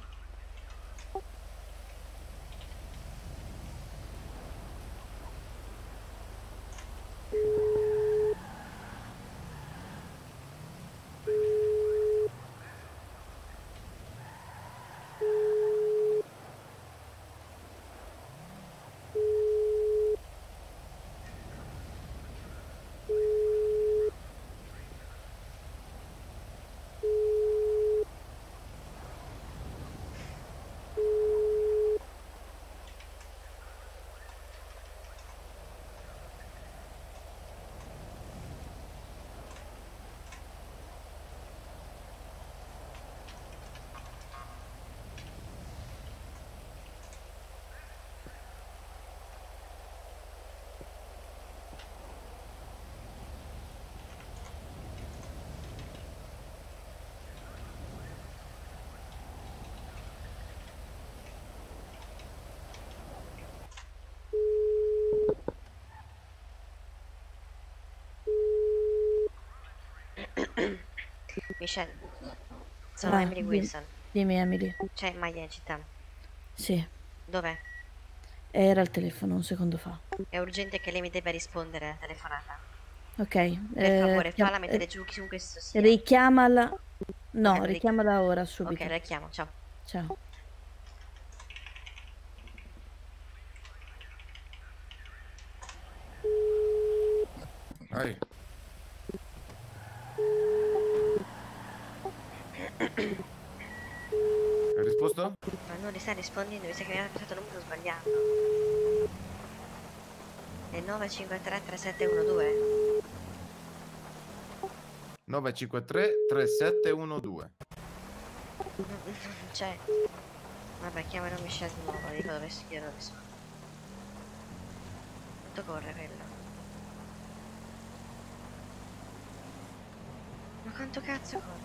Michelle. Sono Ah, Emily Wilson. Dimmi Emily. C'è Maya in città. Sì, Dov'è? era al telefono un secondo fa. È urgente che lei mi debba rispondere alla telefonata. Ok. Per eh, favore, chiam- falla mettere eh, giù chiunque sia. Richiamala. No, richi- richiamala ora, subito. Ok, la chiamo, ciao. Ciao. Vai. Hai risposto? Ma non le sta rispondendo, mi sa che mi ha passato il numero sbagliato. È 953 3712. 953 3712. Non c'è. Vabbè, chiamano Michelle di nuovo, dico dove io dove sono. Quanto corre quello? Ma quanto cazzo corre?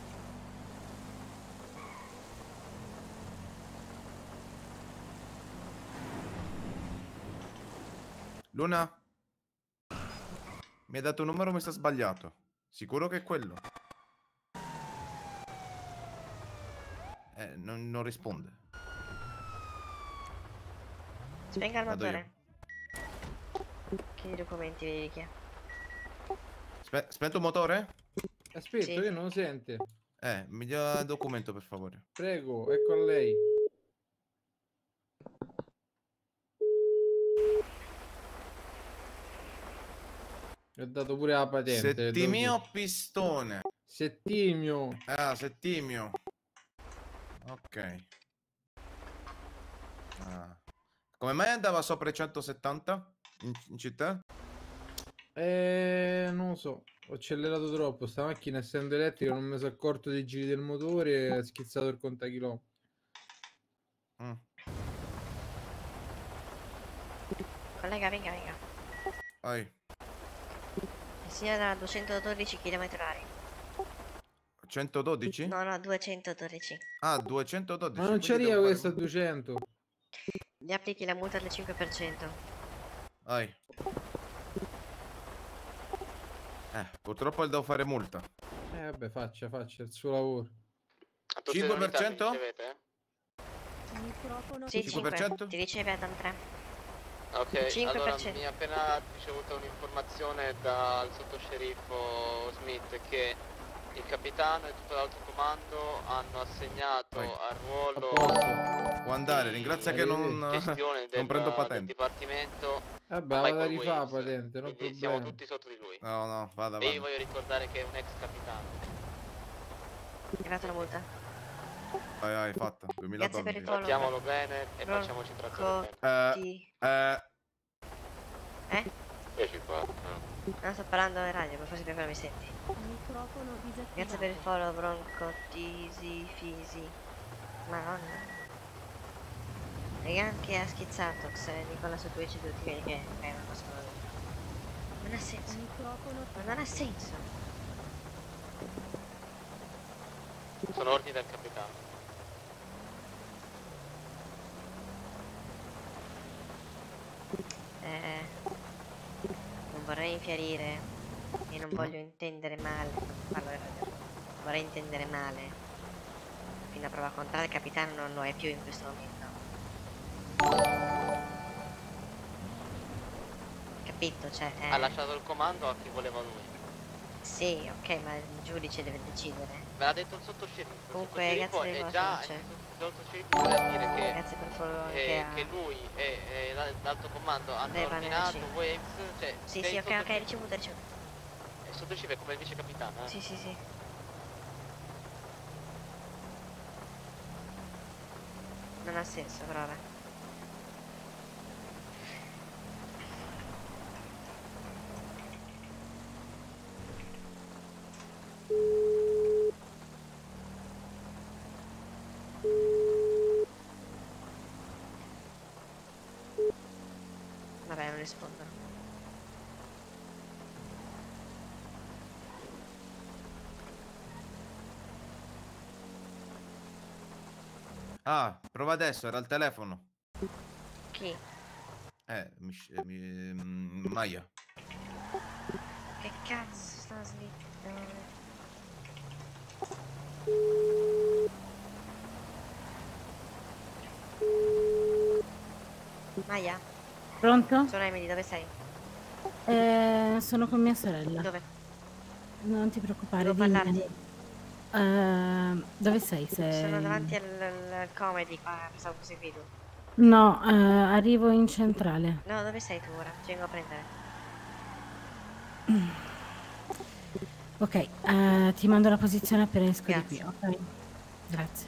Luna? Mi hai dato un numero mi sta sbagliato. Sicuro che è quello? Eh, non, non risponde. Spenga il motore. Che documenti vedi che? Spe- spento il motore? Aspetta, Sì. io non lo sente. Eh, mi dia il documento per favore. Prego, ecco a lei. Gli ho dato pure la patente. Settimio tutto. pistone. Settimio. Ah, settimio. Ok. Ah. Come mai andava sopra i 170? In, in città? Eh, non lo so, ho accelerato troppo. Sta macchina, essendo elettrica, non mi sono accorto dei giri del motore e ha schizzato il contachilometri. Mm. Collega, venga, venga. Vai. Da 212 km orari. 112? No, no, 212. Ah, 212. Ma non fare- questo a 200. Gli applichi la multa del 5%. Vai. Eh, purtroppo devo fare multa. Eh, vabbè, faccia, faccia il suo lavoro. A tutte le unità 5%? mi ricevete? Microfono Sì, 5%? 5. Ti riceve Adam 3. Ok, 5%. allora mi ha appena ricevuto un'informazione dal sottosceriffo Smith che il capitano e tutto l'altro comando hanno assegnato al ruolo Può andare, ringrazia che non, gestione del, non prendo del patente. dipartimento Vabbè, a vado a Michael rifare Waves. patente, non Quindi siamo problema. tutti sotto di lui. No, no, vada, E io vada. voglio ricordare che è un ex capitano. Grazie la multa. Vai, vai, fatta. 2000 Grazie per il. Trattiamolo bene e Ron- facciamoci trattare bene. Eh, Ti- eh, Eh? 10 qua. No, sto parlando in radio, per farsi capire mi senti. Microfono disattivato. Grazie per il follow, Bronco, Tisi, Fisi. Madonna. E anche ha schizzato se Nicola su Twitch tutti quelli che eh, non possono Non ha senso. Non ha senso. Sono ordini del capitano. Eh, non vorrei infierire e non voglio intendere male. Vorrei intendere male. Fino a prova contraria, il capitano non lo è più in questo momento. Capito? Cioè, eh, Ha lasciato il comando a chi voleva lui. Sì, ok, ma il giudice deve decidere. Me l'ha detto il sottosceriffo. Il Comunque, sottosceriffo grazie per è il già il sottosceriffo vuole dire che, Grazie per il follow eh, che lui e, la- l'alto comando hanno Deve ordinato. Waves, cioè Sì, sì, il ok, ok, ricevuto, ricevuto. Il sottosceriffo è come il vice capitano, eh? Sì, sì, sì. Non ha senso, però vabbè. Rispondono. Ah, prova adesso, era al telefono. Chi? Eh, mi, sc- mi, mm, Maya. Che cazzo sta slittando? Maya, Pronto? sono Emily, dove sei? Eh, sono con mia sorella. Dove? Non ti preoccupare, Devo dimmene. Eh, dove sei? Sei... Sono davanti al, al- comedy qua, stavo seguito. No, eh, arrivo in centrale. No, dove sei tu ora? Ti vengo a prendere. Ok, eh, ti mando la posizione appena esco di qui, Grazie. ok? Grazie.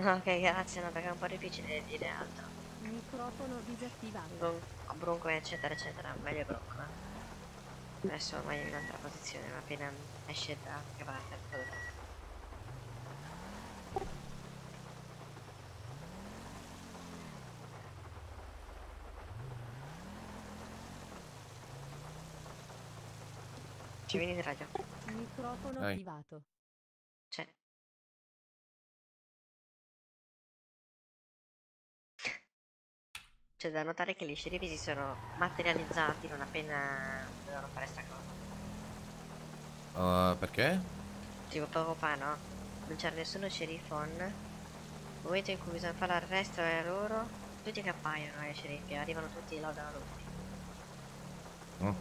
Ok, grazie, no, perché è un po' difficile dire altro. Microfono disattivato. Bron- Bronco eccetera eccetera, meglio Bronco. eh. Adesso ormai è in un'altra posizione, ma appena esce da cavalca il colore. Ci vieni in radio? Microfono Dai. attivato. C'è da notare che gli sceriffi si sono materializzati non appena dovevano fare sta cosa. Uh, perché? Tipo poco fa, no? Non c'era nessuno sceriffo on. Nel momento in cui bisogna fare l'arresto è loro, tutti che appaiono ai sceriffi, arrivano tutti e lodano tutti. Oh.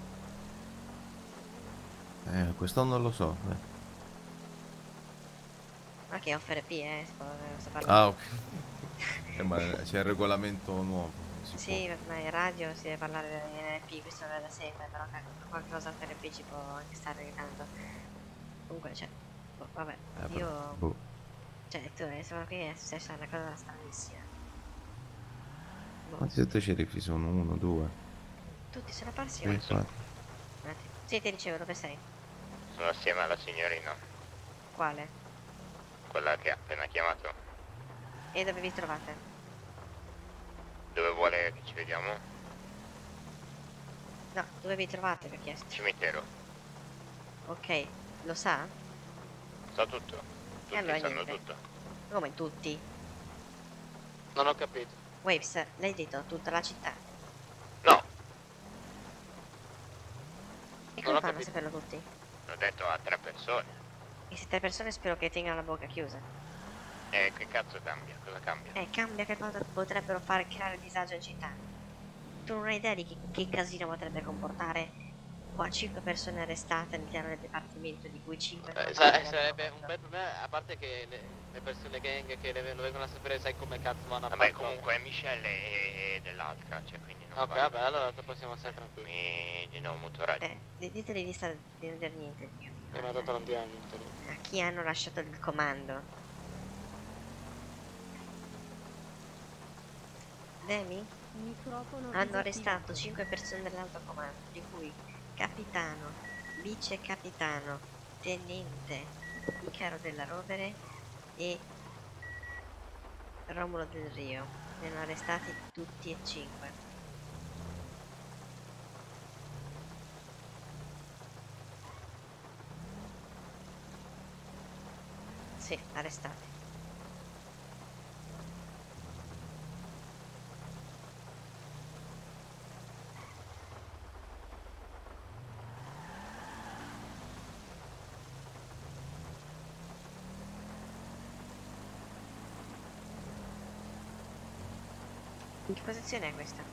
Eh, questo non lo so. eh. Ma che offer P, eh? Sto, sto parlando. Ah, ok. <laughs> Eh, ma c'è il regolamento nuovo. Si può. Sì, ma in radio si deve parlare di NLP, questo è da sempre, però qualcosa per NLP ci può anche stare ogni tanto. Comunque c'è. boh, vabbè, Eh, però, io... boh. Cioè, tu siamo qui è successa una cosa stranissima. Boh, Quanti sotto sceriffi sono? Uno, due, tutti sono apparsi oggi. attimo. Sì, ti dicevo, dove sei? Sono assieme alla signorina, Quale? quella che ha appena chiamato. E dove vi trovate? Dove vuole che ci vediamo? No, dove vi trovate, vi ho chiesto. Cimitero. Ok, lo sa? So tutto. Tutti allora sanno niente. tutto. Come tutti? Non ho capito. Waves, l'hai detto, tutta la città. No. E come fanno a saperlo tutti? L'ho detto a tre persone. E se tre persone spero che tengano la bocca chiusa. E che cazzo cambia? Cosa cambia? Eh, cambia che cosa potrebbero fare creare disagio in città. Tu non hai idea di che, che casino potrebbe comportare qua 5 persone arrestate all'interno del dipartimento, di cui 5 Eh, sa- sarebbe un bel problema, a parte che le, le persone gang che le- lo vengono a sapere, sai come cazzo vanno a Vabbè, fare comunque è Michelle e, e dell'altra, cioè quindi non Ok, vabbè, allora possiamo stare tranquilli. Quindi no, motoraggio. Eh, di- diteli di stare di non dire niente. Mi ha dato l'ambiente. A chi hanno lasciato il comando? Demi? Hanno arrestato 5 persone dell'alto comando, di cui capitano, vice capitano, tenente, Icaro della Rovere e Romulo del Rio. Ne hanno arrestati tutti e cinque. Sì, arrestati. In che posizione è questa?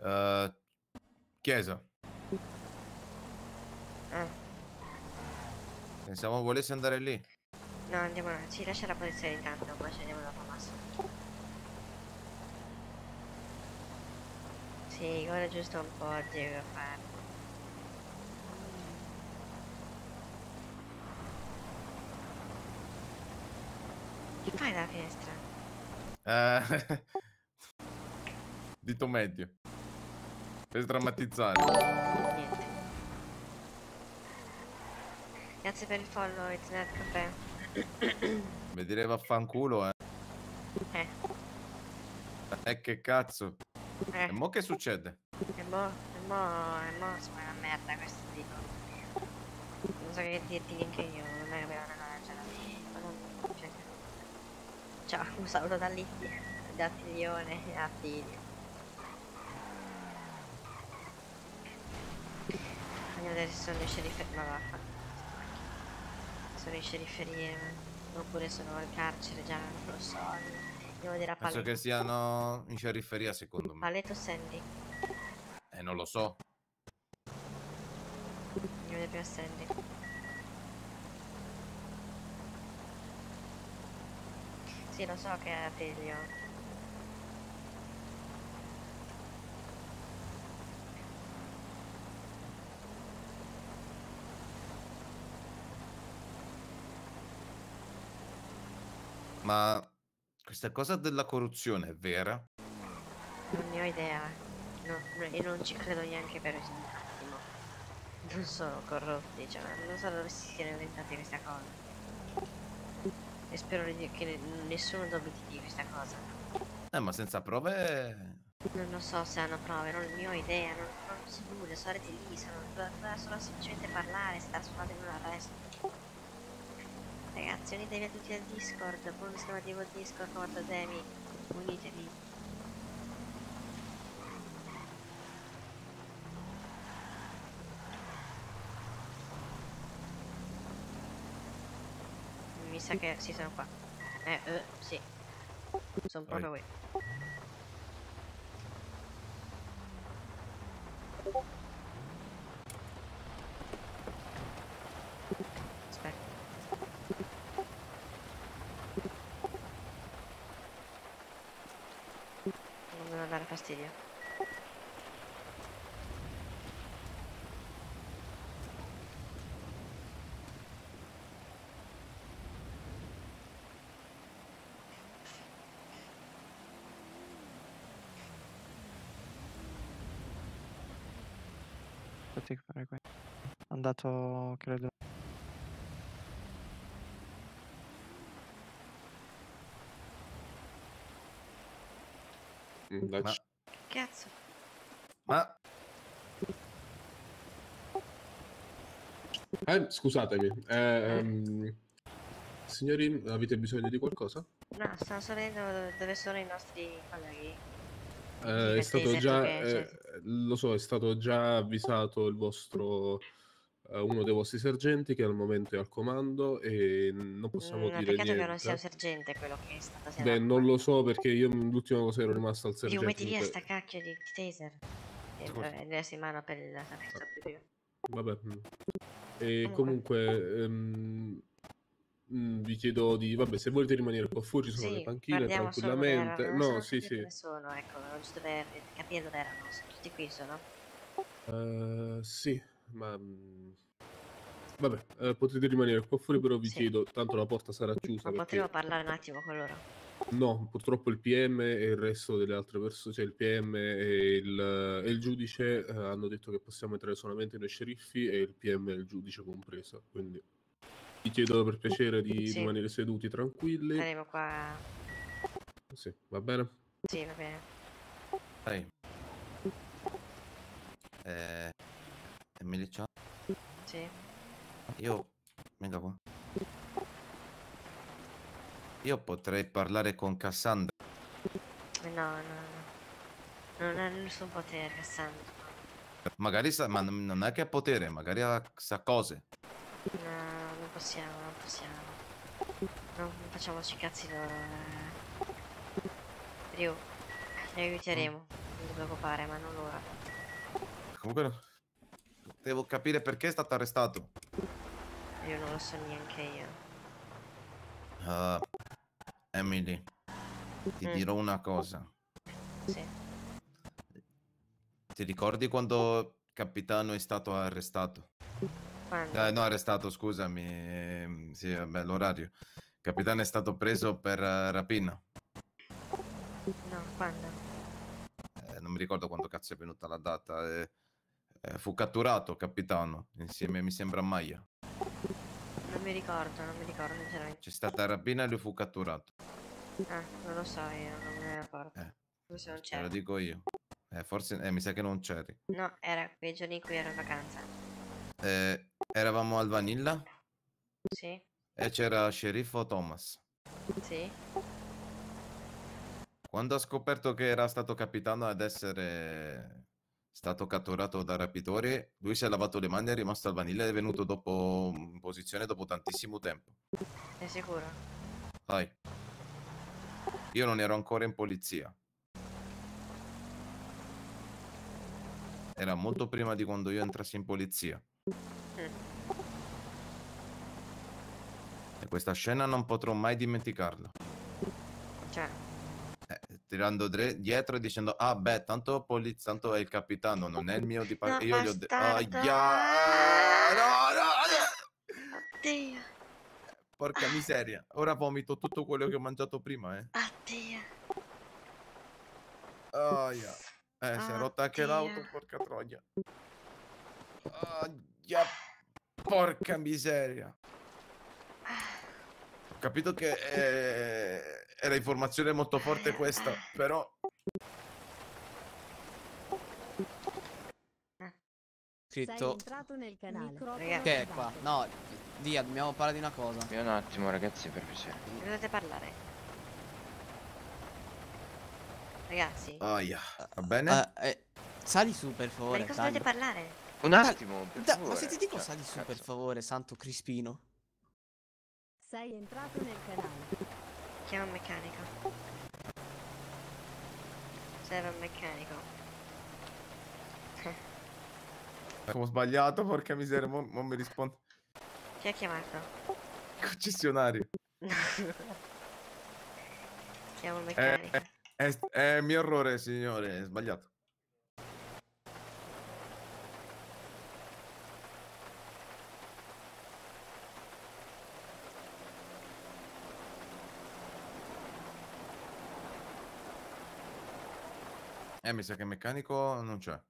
Eh, chiesa. Ah, Pensavo volessi andare lì. no, andiamo, ci lascia la posizione intanto, poi ci andiamo dopo Masso. Sì, ora giusto un po' di da fare. Che fai dalla finestra? Eh, <laughs> Dito medio. Per sdrammatizzare. Niente. Grazie per il follow, it's not caffè. <coughs> Mi direi vaffanculo, eh. Eh, Eh, che cazzo. eh. E mo che succede? E mo, e mo, e mo sono una merda questo tipo. Non so che dirti neanche io, non è che abbiamo una cioè, Ciao, un saluto da Litti, da Tiglione a Tiglio. Andiamo a vedere se sono in sceriferia, ma vaffa. Sono in sceriferia, oppure sono al carcere già, non lo so. Andiamo a vedere a Penso Paletto. che siano in scerifferia, secondo me. Paletto Sandy. Eh, non lo so. A vedere prima Sandy. Sì, lo so che è figlio. Ma questa cosa della corruzione è vera? Non ne ho idea. No, no, e non ci credo neanche per un attimo. Non sono corrotti, cioè, non so dove si siano inventati questa cosa. E spero che ne- nessuno dubiti di questa cosa. Eh, ma senza prove... Non lo so se hanno prove, non ne ho idea, non, non so nulla, sarete lì, sono solo semplicemente parlare, stare suonando in un arresto. Ragazzi, unitevi a tutti al Discord, scrivete col Discord, come Demi, unitevi. Mi sa che sì, sono qua. Eh, eh, sì. Sono proprio qui. fastidio. fare. Andato, credo. Dacci Eh, scusatemi. eh, ehm, signori, avete bisogno di qualcosa? No, stavo solo vedendo dove sono i nostri colleghi. Eh, è stato già, eh, lo so, è stato già avvisato il vostro, eh, uno dei vostri sergenti che al momento è al comando e non possiamo Mm, dire peccato che non sia un sergente quello che è stato Beh, non lo so perché io l'ultima cosa ero rimasto al sergente. metti via sta cacchio di, taser. E adesso in mano per la più più. Vabbè. E comunque mm, vi chiedo di, vabbè, se volete rimanere qua fuori, ci sono le Sì, panchine solo dove tranquillamente. non No, sì, sì. sono, ecco, giusto per capire dove erano. Tutti qui sono. Eh, sì, ma mm, vabbè, eh, potete rimanere qua fuori, però vi chiedo, tanto la porta sarà chiusa Ma perché potremmo parlare un attimo con loro. No, purtroppo il PM e il resto delle altre persone, cioè il PM e il, e il giudice eh, hanno detto che possiamo entrare solamente noi sceriffi e il PM e il giudice compreso, quindi vi chiedo per piacere di Sì. rimanere seduti tranquilli. Saremo qua. Sì, va bene? Sì, va bene. Dai. Eh, Emily, ciao. Sì. Io... Venga qua. Io potrei parlare con Cassandra. No, no, no. Non ha nessun potere, Cassandra. Magari sa... Ma non è che ha potere, magari ha, sa cose. No, non possiamo, non possiamo. Non facciamoci cazzi loro. eh. Ryu, ti aiuteremo. Non ti preoccupare, ma non ora. Comunque... Devo capire perché è stato arrestato. Io non lo so neanche io. Ah, Emily, ti Mm. dirò una cosa. Sì. Ti ricordi quando il capitano è stato arrestato? Eh, no, arrestato, scusami. ehm, Sì, vabbè, l'orario. Il capitano è stato preso per eh, rapina. No, quando? Eh, non mi ricordo quando cazzo è venuta la data. eh, eh, fu catturato, capitano, insieme, mi sembra, a Maya. Mi ricordo, non mi ricordo sinceramente. C'è stata rapina e lui fu catturato. Ah, non lo so io, non me ne ricordo. Eh. Forse non Te lo c'era. dico io. Eh, forse, eh, mi sa che non c'eri. No, era quei giorni in cui ero in vacanza. Eh, eravamo al Vanilla Sì, e c'era sceriffo Thomas. sì. Quando ha scoperto che era stato capitano ad essere stato catturato da rapitori, lui si è lavato le mani, è rimasto al vanilla ed è venuto dopo in posizione dopo tantissimo tempo. Sei sicuro? Sai, io non ero ancora in polizia. Era molto prima di quando io entrassi in polizia. E questa scena non potrò mai dimenticarla. Eh, tirando dre- dietro e dicendo ah beh tanto poliz- tanto è il capitano non è il mio dipartimento io gli ho detto bastardo. no no no Oddio, porca miseria ora vomito tutto quello che ho mangiato prima eh oddio. Aia. eh si è rotta anche l'auto porca troia Aia. porca miseria ho capito che eh, era informazione molto forte questa però Sei Scritto entrato nel canale. Che è qua? No, Dia, dobbiamo parlare di una cosa. Io un attimo, ragazzi, per piacere. Dovete parlare. Ragazzi, Aia. va bene Eh, eh, sali su per ma favore. di cosa dovete parlare? Un attimo, per da- favore. ma se ti dico Cioè, sali su per cazzo. favore, santo Crispino. Sei entrato nel canale. Chiama un meccanico. Serve un meccanico. Ho sbagliato, porca miseria, mo, mo mi risponde. Chi ha chiamato? Concessionario. <laughs> Chiamo un È, meccanico. è, è- è mio errore, signore, è sbagliato. Eh, mi sa che meccanico non c'è.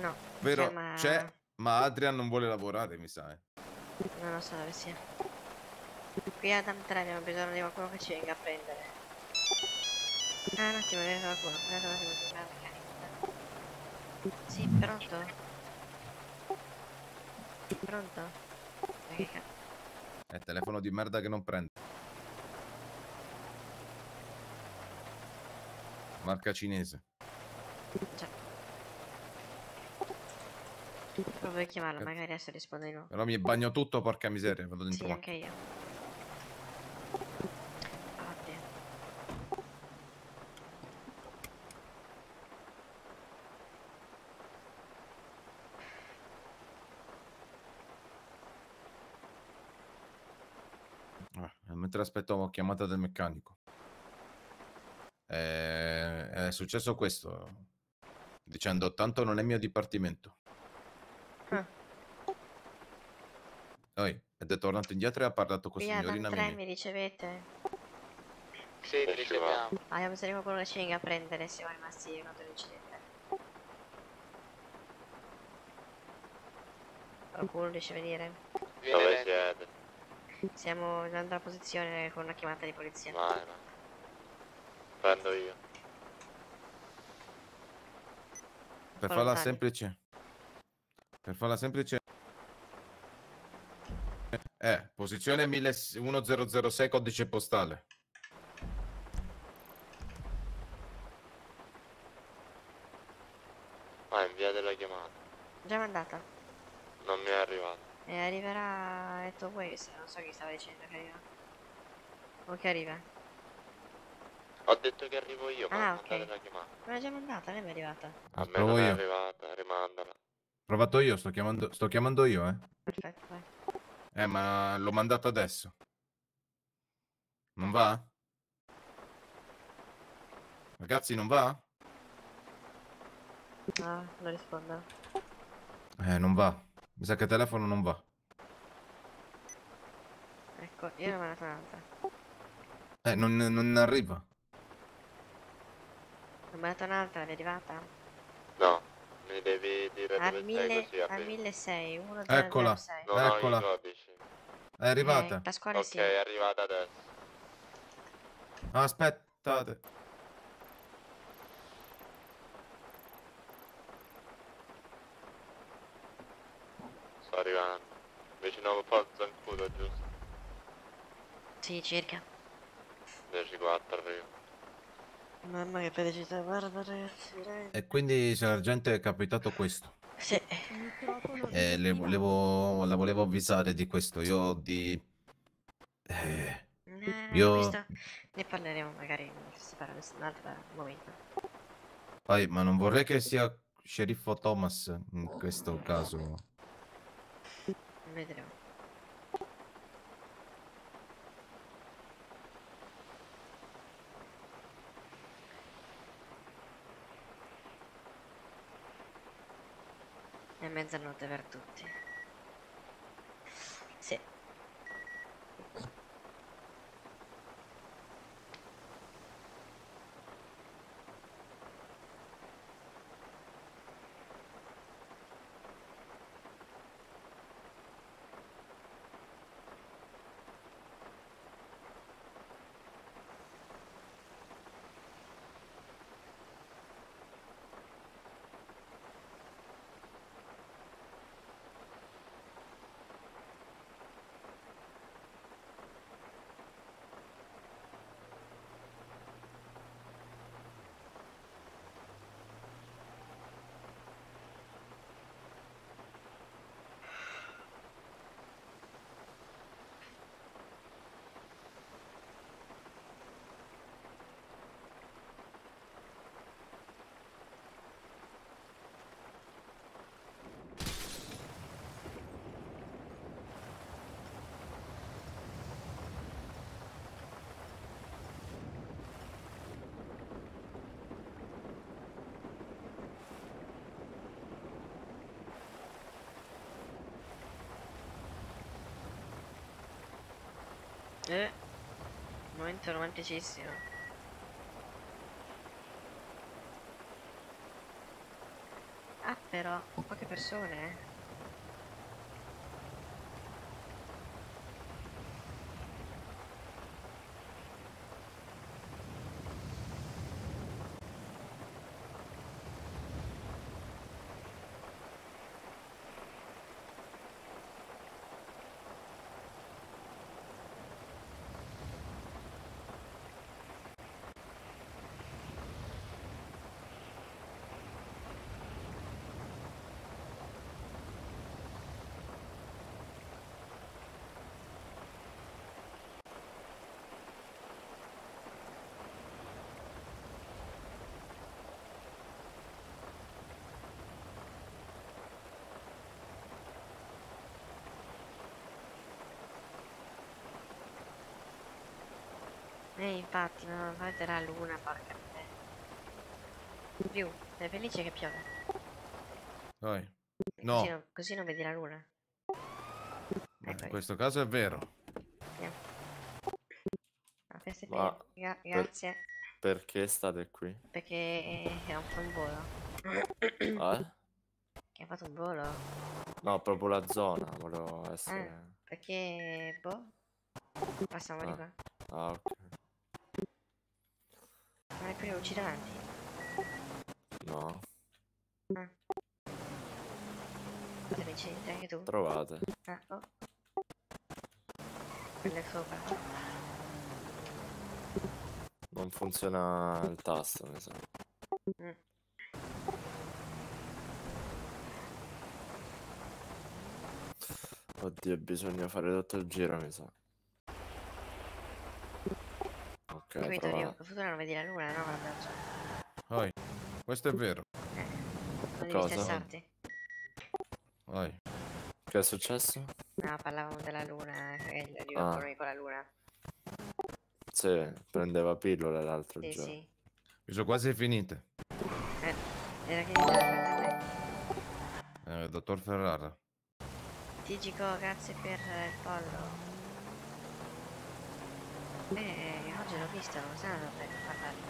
No. Vero, cioè, c'è, ma... ma Adrian non vuole lavorare, mi sa. Eh. Non lo so eh, dove sia. Qui ad Amtran abbiamo bisogno di qualcuno che ci venga a prendere. Ah, un attimo, viene qualcuno. Un attimo, un attimo, un attimo. Sì, pronto? Pronto? È telefono di merda che non prende. Marca cinese. Già. Provo a chiamarlo, magari adesso risponde di nuovo. Però mi bagno tutto, porca miseria. Vado dentro Sì, anche io. Oddio. Ah, mentre aspetto chiamata del meccanico. Eh, È successo questo. Dicendo, tanto non è mio dipartimento. Ah. Poi, ed è tornato indietro e ha parlato con ad signorina Mini. mi ricevete? Sì, ti riceviamo. Ah, di qualcuno che ci venga a prendere, siamo rimasti durante l'incidente. Qualcuno riesce a venire? Dove siete? Siamo in un'altra posizione con una chiamata di polizia. Vai, vai. Prendo io. Per farla Volontari. semplice. Per farla semplice. Eh, posizione 1006 codice postale. Ah, inviate la chiamata. Già mandata. Non mi è arrivata. E arriverà Etto Waves, non so chi stava dicendo che arriva. O che arriva? Ho detto che arrivo io, ma Ah, mandate ok. la chiamata. Ma l'ha già mandata, lei mi è arrivata. A me provo non è io. arrivata, rimandala. Provato io, sto chiamando, sto chiamando io, eh. Perfetto, vai. Eh, ma l'ho mandato adesso. Non va? Ragazzi, non va? No, non rispondo. Eh, non va. Mi sa che il telefono non va. Ecco, io ne ho mandata un'altra. Eh, non, non arriva. Ho mandata un'altra, è arrivata? No, mi devi dire A, dove mille, sei così a arrivo. 1006, Eccola. 1006. Non ho Eccola. i codici. È arrivata. Eh, Pasquale Ok, sì. è arrivata adesso. Aspettate. Sto arrivando. Vicino a Fort Zancudo, giusto? Sì, circa. 10-4 arrivo. Mamma che felicità, guarda ragazzi, veramente. E quindi, sergente, è capitato questo. Sì. Eh, le volevo, la volevo avvisare di questo. Io di... Eh, Eh, Io- ne parleremo magari in un altro momento. poi, ma non vorrei che sia sceriffo Thomas in questo caso. Vedremo. È mezzanotte per tutti. Sì. Eh, momento romanticissimo. Ah, però, poche persone. eh. Eh, infatti, non vedete la luna, porca te. Più, sei felice che piove? Dai. Così, No, non, così non vedi la luna. in questo caso è vero. Ma. Gra- per- grazie, perché state qui? perché è un, un volo. Eh? <coughs> Che ha fatto un volo? No, proprio la zona, volevo Eh, essere... perché, boh, passiamo di Ah. qua. Ah, ok. Luci davanti? No, Ah. Cosa ne c'entri anche tu? trovate. Ah, oh. Quello è sopra. Non funziona il tasto, mi sa. Mm. Oddio, bisogna fare tutto il giro, mi sa. Vittorio, trovato. per fortuna non vedi la luna, no? Cioè, Dai. Questo è vero. non devi Cosa? stressarti. Che è successo? No, parlavamo della luna, che gli Ah. con la luna. Sì, prendeva pillole l'altro Sì, giorno. sì. Mi sono quasi finite. Eh, era che mi Eh, dottor Ferrara. Tigico, grazie per il pollo. Eh, oggi l'ho visto, non sanno per parlare.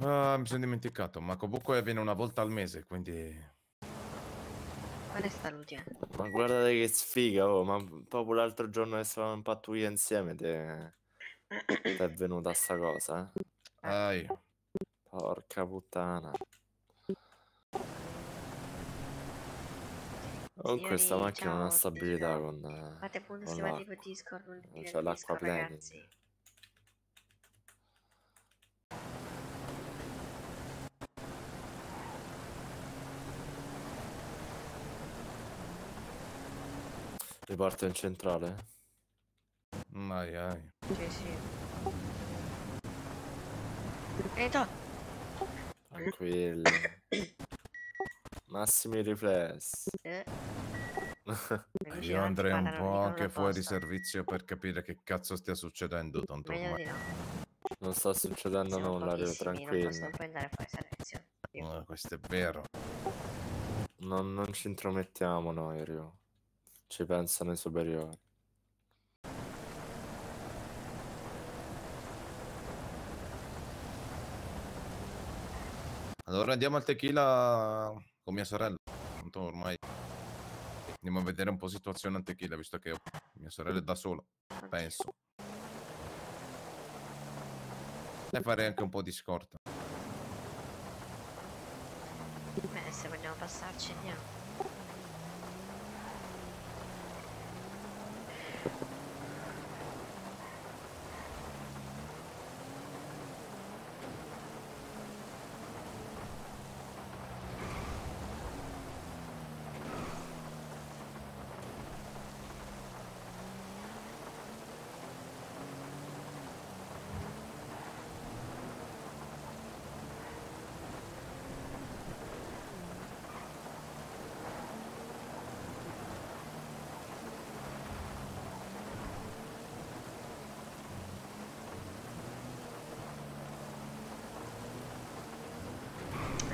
Ah, mi sono dimenticato, ma comunque viene una volta al mese, quindi... Qual è stata l'ultima? Ma guardate che sfiga, oh, ma proprio l'altro giorno che stavamo in pattuglia insieme te... te è venuta sta cosa, eh? Dai. Porca puttana. Comunque sta Signori, macchina non ha ciao, stabilità con, eh, Fate appunto con stiamo l'acqua. tipo Discord, non c'è l'acqua Discord, planning. ragazzi. Riporto in centrale? Dai, dai. Sì, sì. Entra! <coughs> Massimi riflessi. Eh, <laughs> Io andrei un po' anche fuori servizio per capire che cazzo stia succedendo, tanto ormai... no. Non sta succedendo Siamo nulla, non tranquillo. posso- non puoi andare fuori servizio. Eh, questo è vero. Non, non ci intromettiamo noi, Rio. Ci pensano i superiori. Allora andiamo al tequila con mia sorella. Tanto ormai andiamo a vedere un po' situazione tequila, visto che mia sorella è da sola, penso. E farei anche un po' di scorta. Beh, se vogliamo passarci andiamo.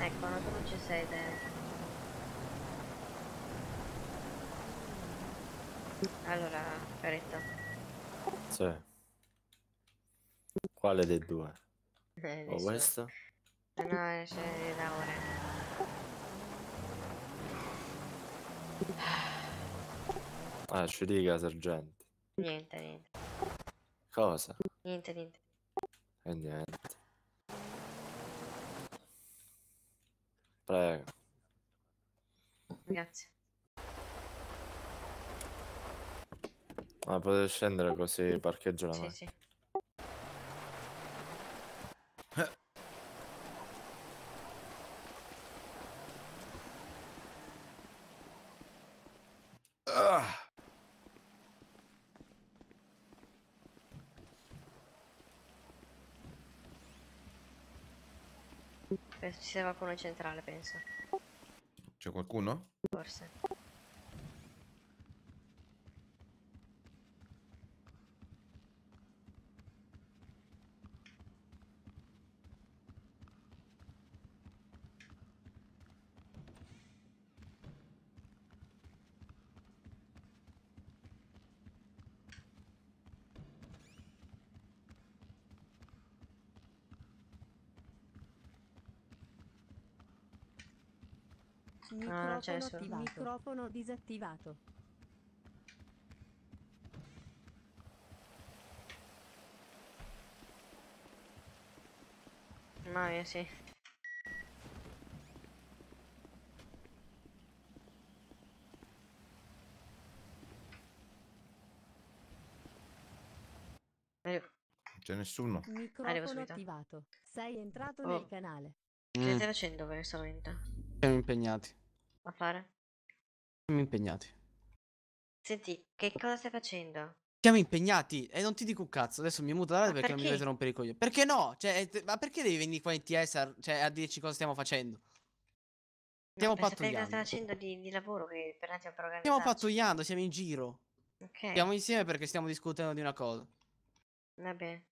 Ecco, dentro. Allora, Caretto. Sì. Quale dei due? Eh, O nessuno. questo? No, c'è da ore. Ah, ci dica, sergente. Niente, niente. Cosa? Niente, niente. E niente. Prego. Grazie. Ma potete scendere così parcheggio la Sì, macchina. sì. Ah. Penso ci sia qualcuno in centrale, penso. C'è qualcuno? Forse. Nessuno. Microfono disattivato. No, io sì. C'è nessuno. Arrivo Microfono subito. attivato. Sei entrato Oh. nel canale. Che Mm. stai facendo per questo momento? Siamo impegnati. A fare? Siamo impegnati. Senti, che cosa stai facendo? Siamo impegnati e non ti dico un cazzo. Adesso mi muto da radio Ma perché non mi perché? dovete rompere i coglioni. Perché no? Cioè, eh, ma perché devi venire qua in TS a, cioè, a dirci cosa stiamo facendo? Stiamo cosa pattugliando. stai facendo di, di lavoro che per un attimo per Stiamo pattugliando, siamo in giro. Ok, Siamo insieme perché stiamo discutendo di una cosa. va bene.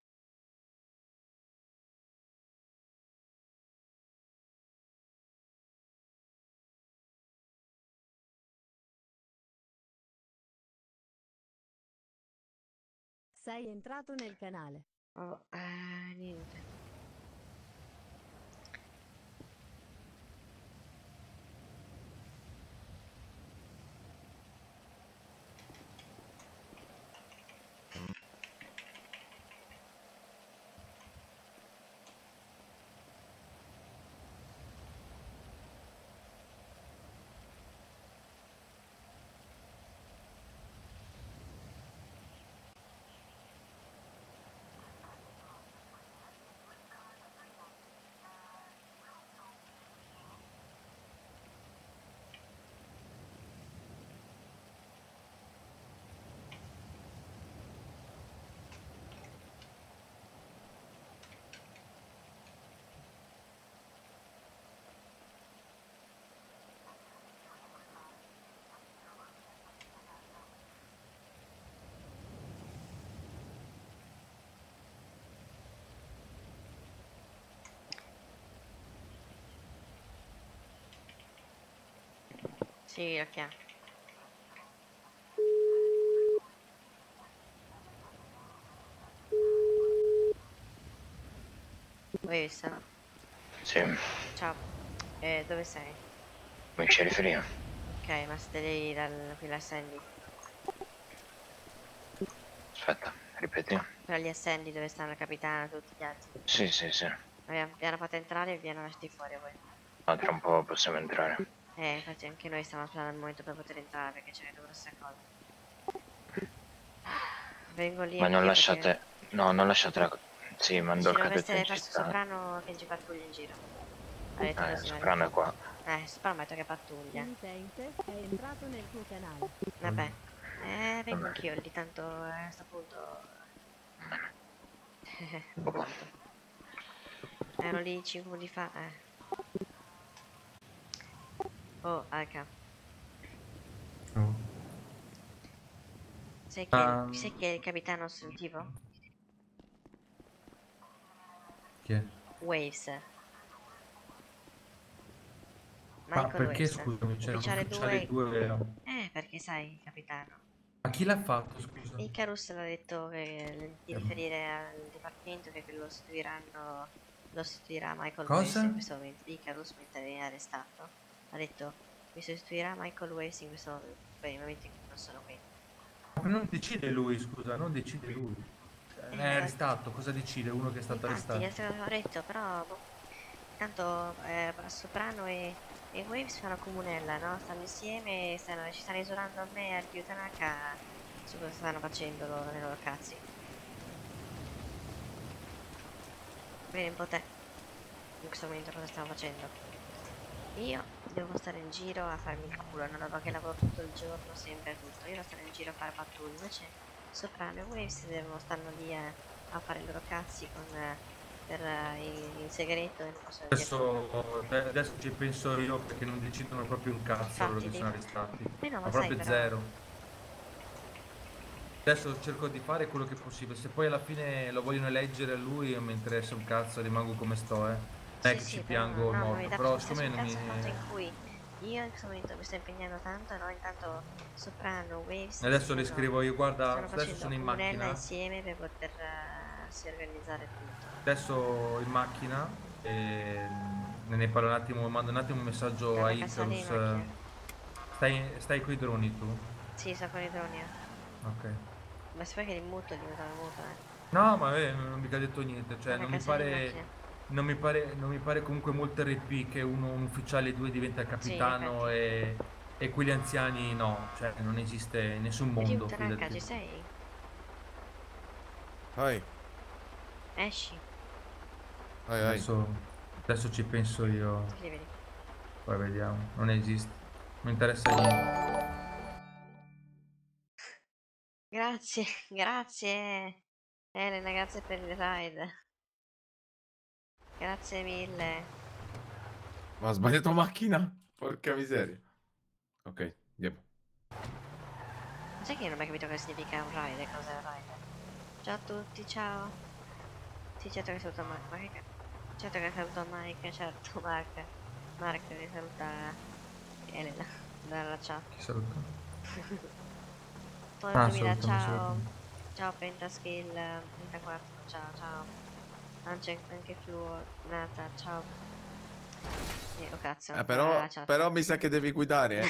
Sei entrato nel canale. Oh, eh, niente. Sì, ok. Hai visto? Sì, Ciao. Eh, dove sei? in periferia. Ok, ma siete lì dal qui la Sandy. Aspetta, ripeti. Quella lì a Sandy dove stanno il capitano e tutti gli altri. Sì, sì, sì. Abbiamo, vi hanno fatto entrare e vi hanno lasciati fuori voi. Ma tra un po' possiamo entrare. Eh, infatti anche noi stiamo aspettando il momento per poter entrare perché c'è una grossa cosa. Vengo lì. Ma non lasciate... No, non lasciate la... Sì, mando il cadetto in città. soprano che ci pattuglia in giro. Ha detto Eh, soprano è qua. Eh, soprano metto che pattuglia. Un utente è entrato nel tuo canale. Vabbè. Eh, vengo anch'io lì, tanto eh, a questo punto... Boh. <laughs> Ero lì 5 minuti fa, eh. Oh. Oh. Sai che, Ah. sai che è il capitano assuntivo? Chi è? Waves. Ma Michael perché Waves. scusami, c'era Ufficiale ufficiale 2. 2 vero? Eh, perché sai, capitano. Ma chi l'ha fatto, scusa? Icarus l'ha detto che, di riferire al dipartimento che lo seguiranno lo sostituirà Michael Cosa? Waves in questo momento. Icarus mentre viene arrestato. Ha detto mi sostituirà Michael Waves in questo per momento in cui non sono qui. Ma non decide lui, scusa, non decide lui. Cioè, È arrestato, cosa decide uno che è stato Infatti, arrestato? l'avevo detto, però boh, tanto eh, Soprano e, e Waves fanno comunella, no? Stanno insieme, stanno, ci stanno isolando a me e al Ryu Tanaka su cosa stanno facendo loro nei loro cazzi. Vedi un po' te in questo momento cosa stiamo facendo. Io devo stare in giro a farmi il culo, non ho che lavoro tutto il giorno, sempre tutto. Io devo stare in giro a fare pattuglie, invece Soprano e Waves devono stanno lì a, a fare i loro cazzi con, eh, per eh, il, il segreto e non dire Adesso, eh, adesso ci penso io perché non decidono proprio un cazzo loro che Infatti, sono arrestati. Eh no, Ma ma proprio però- zero. Adesso cerco di fare quello che è possibile. Se poi alla fine lo vogliono eleggere a lui, non mi interessa un cazzo, rimango come sto, eh. È che Sì, ci sì, piango no, morto, mi però siccome non mi... in cui io in questo momento mi sto impegnando tanto, no? Intanto Soprano, Waves Adesso le scrivo io, guarda, stanno adesso sono in macchina. insieme per poter eh, si organizzare tutto. Adesso in macchina e mm, ne parlo un attimo, mando un attimo un messaggio Nella a macchina. Stai, stai coi droni tu? Sì, sto con i droni. eh. Ok. Ma poi che il muto è diventato muto, eh. No, ma eh, non ho mica detto niente, cioè Nella non mi pare... Non mi, pare, non mi pare comunque molto RP che uno, un ufficiale 2 diventa capitano e, e quegli anziani no, cioè non esiste nessun mondo. Tanaka, fidati. ci sei? Vai, Esci. vai, vai. Adesso, adesso ci penso io, Scrivili. poi vediamo, non esiste, non mi interessa niente. Grazie, <laughs> grazie Elena, grazie per il ride. Grazie mille. Ma ha sbagliato macchina? Porca miseria. Ok, andiamo. Ma sai che io non ho mai capito cosa significa un ride? Cos'è un ride? Ciao a tutti, ciao. Sì, certo che saluto Mike. Ma che ca- Certo che saluto Mike, certo <laughs> Mark. Mark che saluta Elena dalla chat. Chi saluta? <laughs> Poi Ah, 2000, salutami, ciao. Ciao Pentaskill 34, ciao ciao. Anche, anche Fluo, Nata, ciao. Eh, oh cazzo. Eh, però, ah, però mi sa che devi guidare, eh.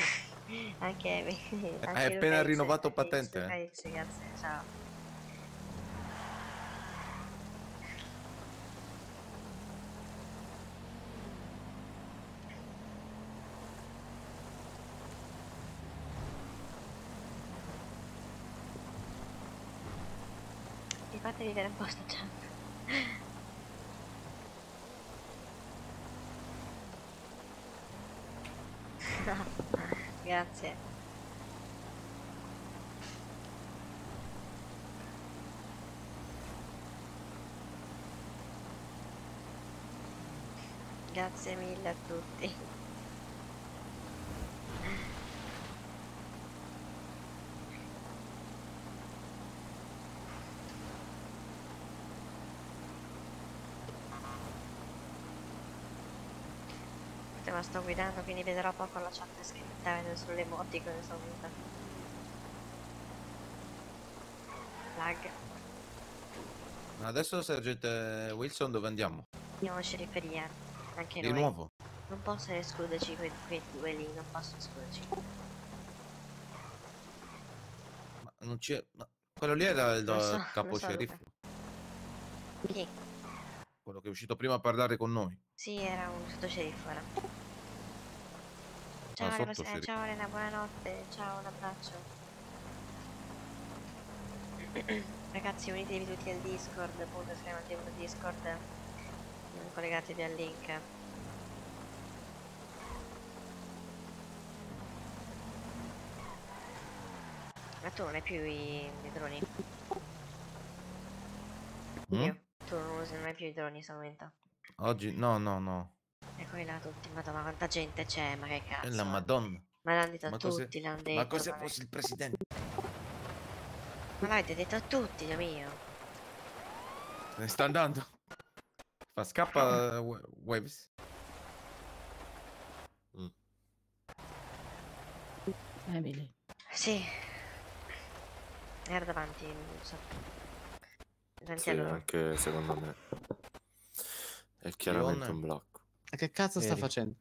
<laughs> Anche, <laughs> anche Hai appena Luca rinnovato anche patente, Luca eh. X, grazie, ciao. Mi fate vivere un po' sta chat. Grazie. Grazie mille a tutti. Scusate, ma sto guidando, quindi vedrò poco la chat scritta, vedo solo le emoticon che sono guida. Lag. Ma Adesso, sergente Wilson, dove andiamo? Andiamo a sceriferia, anche Di noi. nuovo? Non posso escluderci quei, quei due lì, non posso escluderci. Ma non c'è... ma Quello lì era il so, capo so, sceriffo, Chi? quello che è uscito prima a parlare con noi. Sì, era un sottosceriffo, era. Ciao, Ah, Elena, sottosceriffo. ciao Elena, buonanotte, ciao, un abbraccio. <clears throat> Ragazzi, unitevi tutti al Discord, scrivete al Discord, collegatevi al link. Ma tu non hai più i, i droni? Mm? Io? Tu non usi, non hai più i droni questo momento? Oggi... No, no, no. Ecco là tutti, madonna quanta gente c'è, ma che cazzo. È la madonna. Ma l'hanno detto a Ma tutti, l'hanno Ma detto. cosa ma- fosse il presidente? Ma l'avete detto a tutti, Dio mio. Se ne sta andando. Fa scappa eh, Wa- Waves. Emily. Sì. Era davanti, non so. Davanti Sì, anche secondo me. È chiaramente Leon? un blocco. Che cazzo sta Eri. facendo?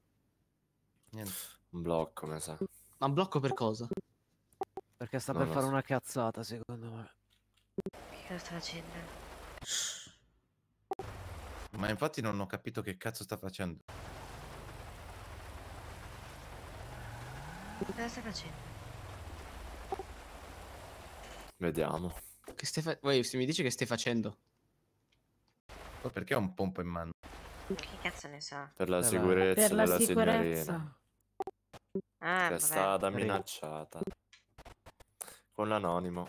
Niente. Un blocco, mi sa. Ma un blocco per cosa? Perché sta Non per lo fare so. una cazzata, secondo me. Che cosa sta facendo? Ma infatti non ho capito che cazzo sta facendo. Cosa sta facendo? Vediamo. Che stai fa- Waves, mi dici che stai facendo? Ma perché ha un pompo in mano? Che cazzo ne so? Per la la- sicurezza Per la della sicurezza. signorina. Ah, che è stata minacciata. Con l'anonimo.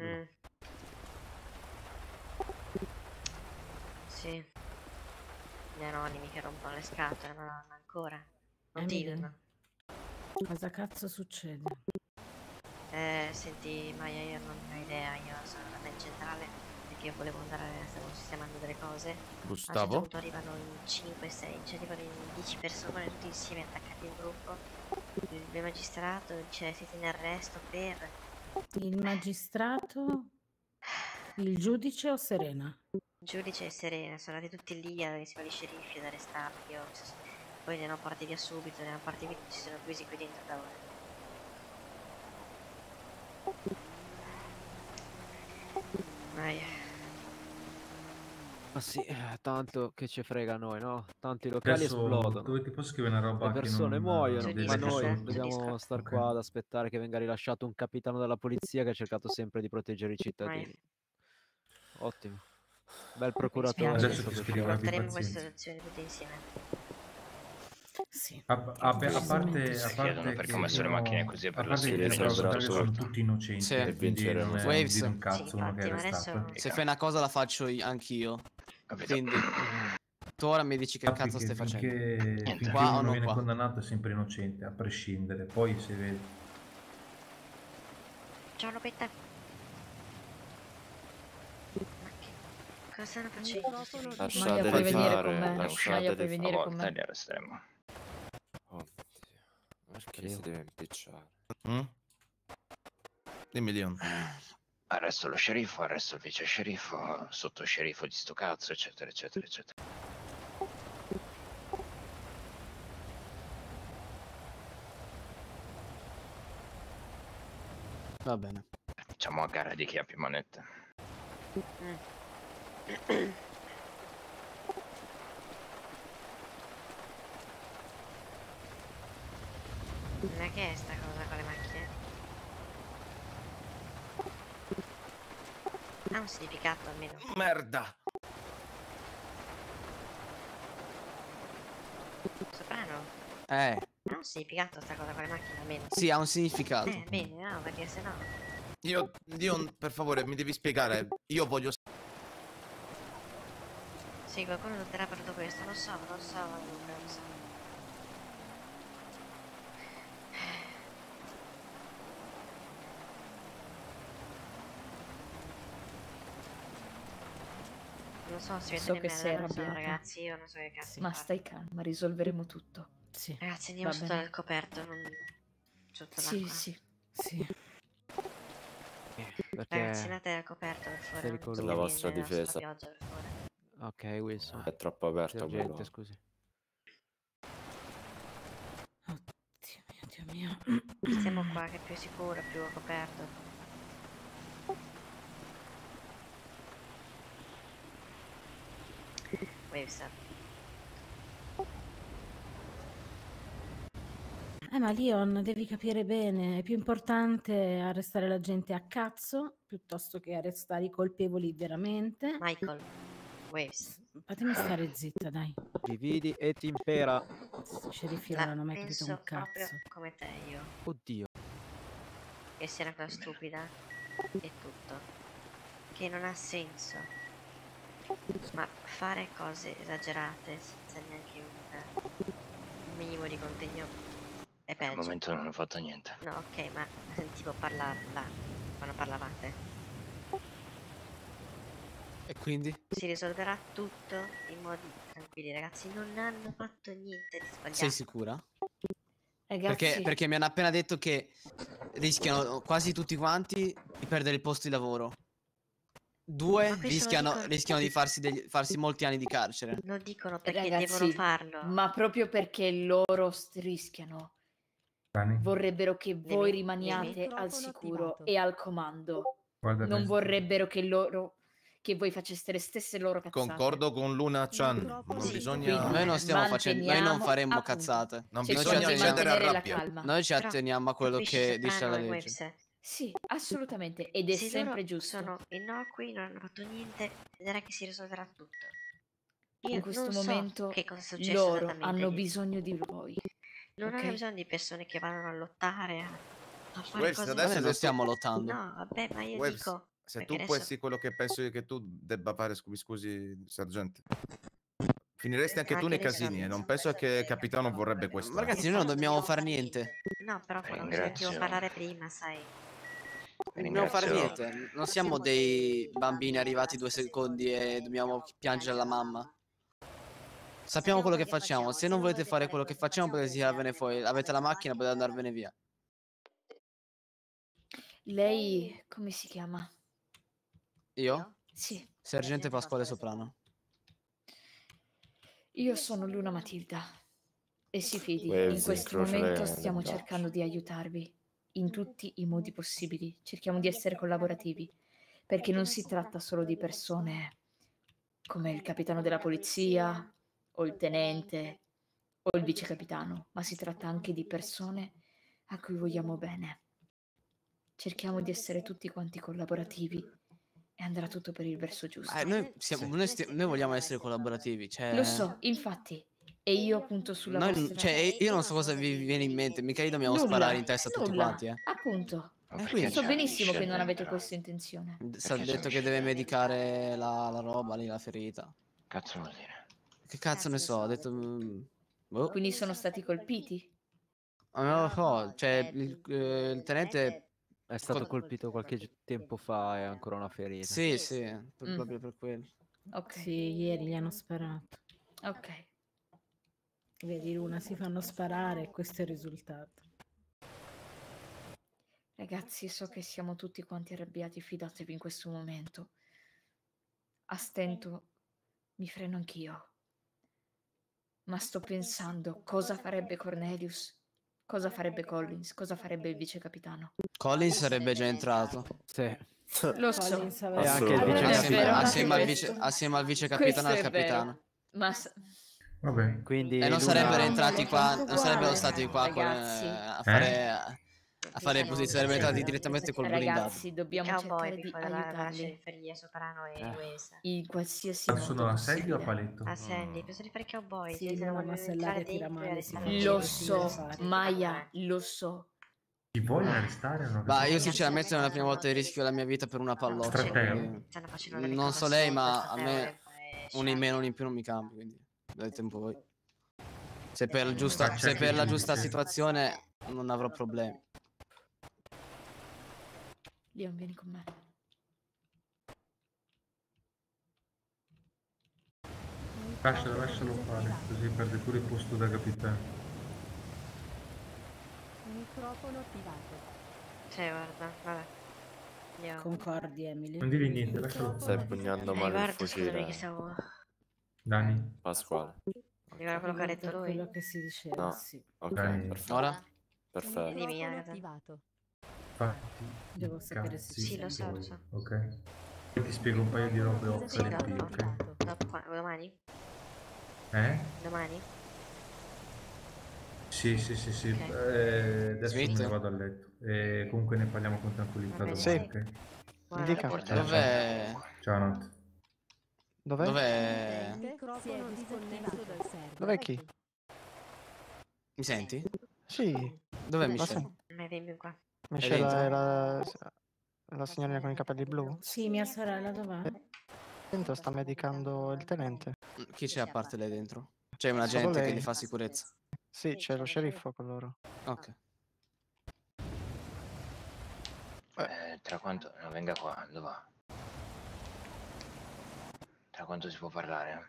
Mm. Sì. Gli anonimi che rompono le scatole, ma non ancora. Non dilano. Cosa cazzo succede? Eh, senti, Maya, io non ho idea, io sono andata in centrale io volevo andare, stavo sistemando delle cose. Un certo Gustavo? punto arrivano in 5-6, cioè arrivano in 10 persone tutti insieme attaccati in gruppo. Il, il magistrato dice siete in arresto per... Il magistrato? Il giudice o Serena? Giudice e Serena, sono andati tutti lì insieme agli sceriffi ad arrestarli. Io, poi li hanno portati via subito, li hanno portati via, ci sono chiusi qui dentro da ora. Vai. Ma sì, eh, tanto che ci frega a noi, no? Tanti locali Adesso esplodono. dove ti posso scrivere una roba Le che persone non- muoiono, ma noi dobbiamo star qua ad aspettare che venga rilasciato un capitano della polizia che ha cercato sempre di proteggere i cittadini. Ottimo. Bel procuratore. Adesso ti per scrivo queste pazienza. soluzioni tutte insieme. Sì. A, a- a parte, a parte perché ho messo le macchine così a per la guardate, sono tutti innocenti Sì. e E non Waves. dire un cazzo Sì, uno che è arrestato adesso- Se fai una cosa la faccio anch'io. Capito? Quindi tu ora mi dici che Sappi cazzo che stai facendo. finché, finché Qua o non viene qua? condannato è sempre innocente a prescindere poi se vede Ciao Lopetta. Cosa stanno facendo? Lasciateli puoi venire con me. Maya, lasciateli puoi venire con me. Arresteremo. Oddio. Perché si deve impicciare? Mm? Dimmi Leon. <clears throat> Arresto lo sceriffo, arresto il vice sceriffo, sotto sceriffo di sto cazzo, eccetera, eccetera, eccetera. Va bene. Facciamo a gara di chi ha più manette. Ma che è sta cosa con le macchine? Ha un significato almeno. Merda! Soprano? Eh, Ha un significato sta cosa con le macchine almeno. sì, ha un significato. Eh, bene, no, perché sennò... Io, Leon, per favore, mi devi spiegare. Io voglio... Sì, qualcuno lotterà per tutto questo, lo so, lo so, Luca, lo so. Non so, si vede So che sei non so, arrabbiata. ragazzi, io non so che cazzo Ma fare. stai calma, risolveremo tutto. Sì. Ragazzi, andiamo sotto nel coperto, non... sotto Sì, l'acqua. sì. Sì. Perché Ragazzi, andate al coperto, per favore. Per la vostra difesa. pioggia. Ok, Wilson. È troppo aperto quello. scusi. Dio mio, Dio mio. Stiamo qua, che è più sicuro, più coperto. Waves. Eh, ma Leon, devi capire bene, è più importante arrestare la gente a cazzo piuttosto che arrestare i colpevoli veramente. Michael, Waves. Fatemi stare zitta, dai. Dividi et impera. Questi sceriffi non hanno mai capito un cazzo. come te io. Oddio. Che sia una cosa stupida e tutto. Che non ha senso. Ma fare cose esagerate senza neanche un minimo di contegno è Al peggio. momento non ho fatto niente. No, ok, ma <laughs> sentivo parlare là, quando parlavate. E quindi? Si risolverà tutto in modi tranquilli, ragazzi. Non hanno fatto niente di sbagliato. Sei sicura? Ragazzi, Perché, perché mi hanno appena detto che rischiano quasi tutti quanti di perdere il posto di lavoro. Due rischiano, dicono- rischiano di farsi, degli- farsi <laughs> molti anni di carcere. Lo dicono perché Ragazzi, devono farlo. ma proprio perché loro st- rischiano, vorrebbero che voi Dimmi, rimaniate dimmi. al sicuro e al comando. guarda Non questo. vorrebbero che loro che voi faceste le stesse loro cazzate. Concordo con Luna Chan, non Sì, bisogna... quindi Noi non stiamo facendo, noi non faremo appunto, cazzate. Non Noi ci bisogna atteniamo- cedere a mantenere la rabbia. calma. Noi ci atteniamo a quello che dice la legge. Webster? Sì, assolutamente, ed è Se sempre loro giusto. sono innocui, non hanno fatto niente, vedrà che si risolverà tutto. Io In questo so momento che cosa è successo loro hanno lì. bisogno di voi. Non ok? hanno bisogno di persone che vanno a lottare, a, fare Webster, cose... adesso non stiamo lottando. No, vabbè, ma io Webs, dico... se perché tu adesso- pensi quello che penso io che tu debba fare, scusi, scusi sergente, finiresti anche tu Anche nei casini e non penso che il capitano vorrebbe questo. Ma ragazzi, noi non dobbiamo fare niente. No, però quando Ringrazio. sentivo parlare prima, sai... Non dobbiamo fare niente. Non siamo dei bambini arrivati due secondi e dobbiamo piangere la mamma. Sappiamo quello che facciamo. Se non volete fare quello che facciamo, potete tirarvene fuori. Avete la macchina, potete andarvene via. Lei come si chiama? Io? Sì, Sergente Pasquale Soprano. io sono Luna Matilda. E si fidi, Webs, in questo momento stiamo cercando di aiutarvi in tutti i modi possibili. Cerchiamo di essere collaborativi, perché non si tratta solo di persone come il capitano della polizia o il tenente o il vice capitano, ma si tratta anche di persone a cui vogliamo bene. Cerchiamo di essere tutti quanti collaborativi e andrà tutto per il verso giusto. Eh, noi, siamo- noi sti- noi vogliamo essere collaborativi. Cioè... Lo so, infatti, e io appunto sulla vostra... cioè, io non so cosa vi viene in mente. Mica lì dobbiamo Nulla, sparare in testa a tutti nulla, quanti. Eh. Appunto, Eh, so benissimo che non avete però. questa intenzione. S- Ha detto che deve medicare la, la roba lì, la ferita. Cazzo vuol dire? Che cazzo ne so? Ha detto. mm, boh. Quindi sono stati colpiti? Ah, Non lo so, cioè il, eh, il tenente. È stato Col- colpito qualche tempo fa e ha ancora una ferita. Sì, sì, per- Mm. proprio per quello. Ok, Sì, ieri gli hanno sparato. ok. Vedi, Luna, si fanno sparare e questo è il risultato. Ragazzi, so che siamo tutti quanti arrabbiati, fidatevi in questo momento. A stento mi freno anch'io. Ma sto pensando cosa farebbe Cornelius, cosa farebbe Collins, cosa farebbe il vice capitano. Collins sarebbe già entrato. Sì. Lo so. Collins anche il vice Assieme, al vice, assieme al vice capitano e al capitano. Ma Vabbè, Quindi E non Luna- sarebbero No, entrati qua, non sarebbero stati qua con, eh, a fare, a fare posizione, sarebbero entrati direttamente col blindato. ragazzi, dobbiamo Cowboy, cercare di piccolo, la- la aiutarli soprano e Eh. Wes. in qualsiasi ma sono modo a sedia o a paletto? A Sandy, penso di fare cowboy. Sì, se Luna, non ma vogliono se entrare l'aria tira male, Lo Sì, so, sì, sì. Maya, lo so. Ti vogliono arrestare o no? Ma io sinceramente non è la prima volta che rischio la mia vita per una pallottola. Delle Non so lei, ma a me eh, un in meno, un in più non mi cambia, quindi date tempo voi. Se per, la giusta, se per la giusta situazione non avrò problemi. Leon, vieni con me. Lascialo, lascialo fare, così perde pure il posto da capitano. Microfono attivato. Cioè, guarda, vabbè. Io... Concordi, Emily? Non devi niente, lascialo Stai pugnando Eh, male il guarda, scusami fucile. che stavo... Dani. Pasquale. Guarda quello che ha detto lui. quello che si diceva, No. sì. Ok, Dani. perfetto. Ora? Perfetto. Dimmi, attivato. Fatti Devo sapere se Sì, lo so, lo so. Ok? Poi ti spiego un paio di robe off Sì, dopo, ok? dopo, qua- domani? Eh? Domani? Sì, sì, sì, sì. Ok. Eh, adesso ne vado a letto. E comunque ne parliamo con tranquillità Va domani, bene. ok? Guarda, Dica. porta- Dov'è? Ciao, notte. Dov'è? Dov'è? Dov'è chi? Mi senti? Sì, Dov'è Michelle? Vieni qua. Michelle la, la signorina con i capelli blu. Sì, mia sorella dov'è? Dentro sta medicando il tenente. Chi c'è a parte lei dentro? C'è un agente che gli fa sicurezza. Sì, c'è lo sceriffo con loro. Ok. Eh, tra quanto... No, venga qua, dove va? Tra quanto si può parlare?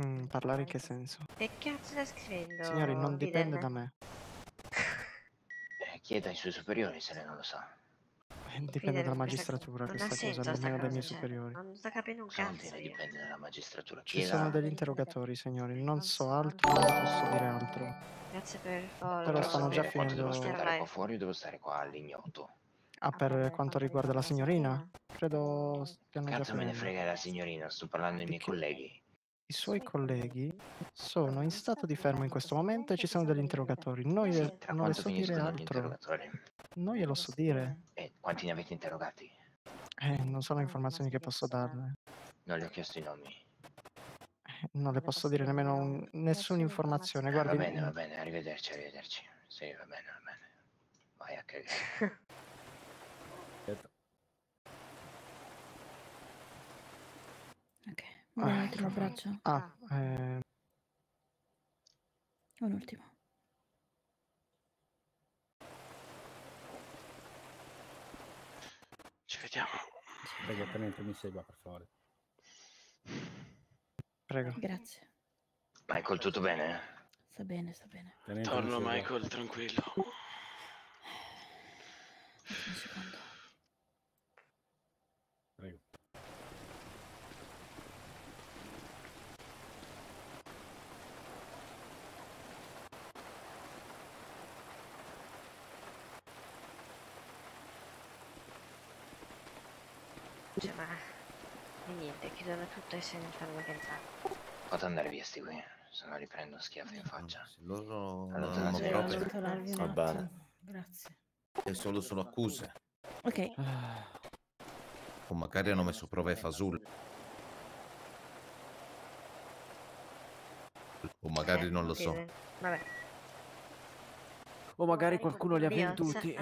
Mm, parlare in che senso? Che cazzo sta scrivendo? Signori, non dipende Biden? da me. Eh, chieda ai suoi superiori se lei non lo sa. dipende Quindi dalla magistratura non questa cosa, sta nemmeno dai miei cioè, superiori. non sto capendo un Cosa non cazzo tiene, io. dipende dalla magistratura. Ci Chi sono degli interrogatori, signori, non so altro, non posso dire altro. Grazie per il follow. Però stanno già quanto devo finendo... aspettare qua fuori o devo stare qua all'ignoto? Ah, per quanto riguarda la signorina, credo stiano Cazzo me ne frega la signorina, sto parlando dei miei colleghi. I suoi colleghi sono in stato di fermo in questo momento e ci sono degli interrogatori. Non, Sì, non le so dire altro. Non glielo so dire. E quanti ne avete interrogati? Eh, non sono informazioni che posso darle. Non le ho chiesto i nomi. Eh, Non le posso dire nemmeno un- nessuna informazione. Eh, va Guardi, bene, va bene, arrivederci, arrivederci. Sì, va bene, va bene. Vai a cagare. <laughs> Un Ah, ultimo abbraccio. Ah, eh, Un ultimo. Ci vediamo. Prego, tenente, mi segua, per favore. prego. Grazie. Michael, tutto bene? Sta bene, sta bene. Torno. Michael, tranquillo. Un secondo. Prego. Cioè, ma... E niente, chiudono tutto e se ne fanno entrare. Fate andare via sti qui, se no riprendo schiaffi in faccia. Loro non hanno Allontanate proprio. Va bene. Grazie. E solo sono accuse. Ok. O magari hanno messo prove fasul. O magari non lo so. Vabbè. O magari qualcuno li ha venduti.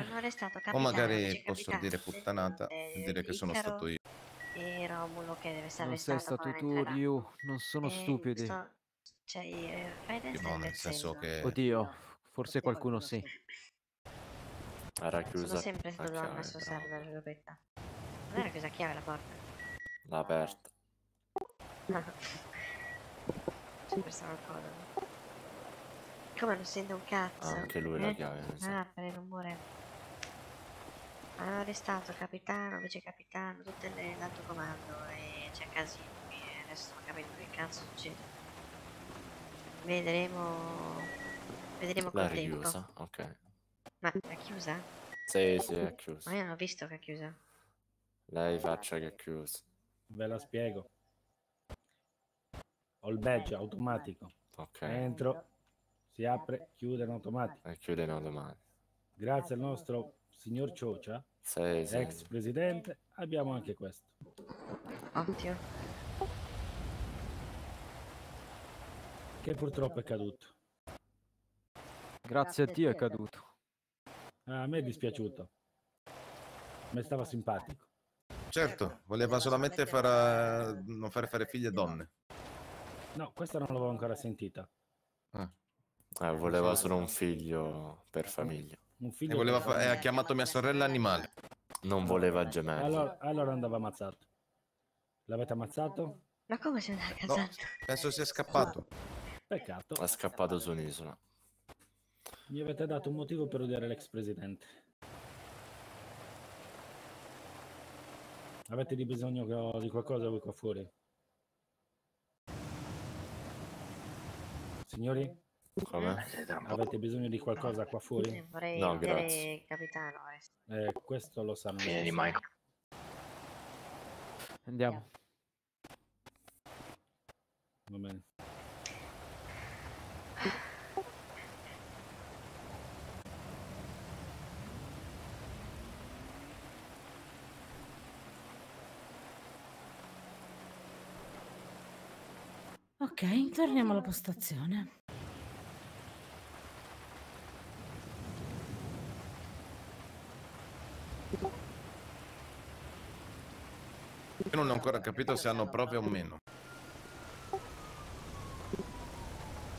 O magari posso dire puttanata e dire che sono stato io. E Romulo che deve essere Non sei stato tu. Ryu. Non sono E stupidi. sto- Cioè, eh, Fede No, nel senso che... Oddio, forse qualcuno sì. Era Sono chiusa sempre a sto donna chiave, sul però. server Lupetta. Non era chiusa a chiave la porta. L'ha aperta. <laughs> Sempre stava al codo. Come non sente un cazzo? Anche lui la eh? chiave. Ah, per il rumore. Hanno arrestato capitano, vice capitano, tutto l'alto comando e c'è casino qui e adesso non capito che cazzo succede. Vedremo. Vedremo col tempo. richiusa, ok. Ma è chiusa? Sì, sì, è chiusa. Ma io non ho visto che è chiusa. Lei faccia che è chiusa. Ve la spiego. Ho il badge automatico. Ok. Entro, si apre, chiude in automatico. E chiude in automatico. Grazie al nostro signor Cioccia, Sì, sì. ex presidente, abbiamo anche questo. Ottimo. Che purtroppo è caduto. Grazie a Dio è caduto. Ah, A me è dispiaciuto. Mi stava simpatico. Certo, voleva solamente far, non fare fare figlie donne. No, questa non l'avevo ancora sentita. Eh, voleva solo un figlio per famiglia. Un figlio voleva fa- e ha chiamato mia sorella animale. Non voleva gemelli. Allora, allora andava ammazzato. L'avete ammazzato? Ma come sei andato a No, penso sia scappato. Peccato. È scappato su un'isola. Mi avete dato un motivo per odiare l'ex presidente. Avete di bisogno che- di qualcosa voi qua fuori? Signori? Come? Avete bisogno di qualcosa qua fuori? Vorrei No, vedere grazie. capitano. adesso. Eh, questo lo sanno. Fine di. Michael. Andiamo. Va bene. Ok, torniamo alla postazione. Io non ho ancora capito se hanno prove o meno.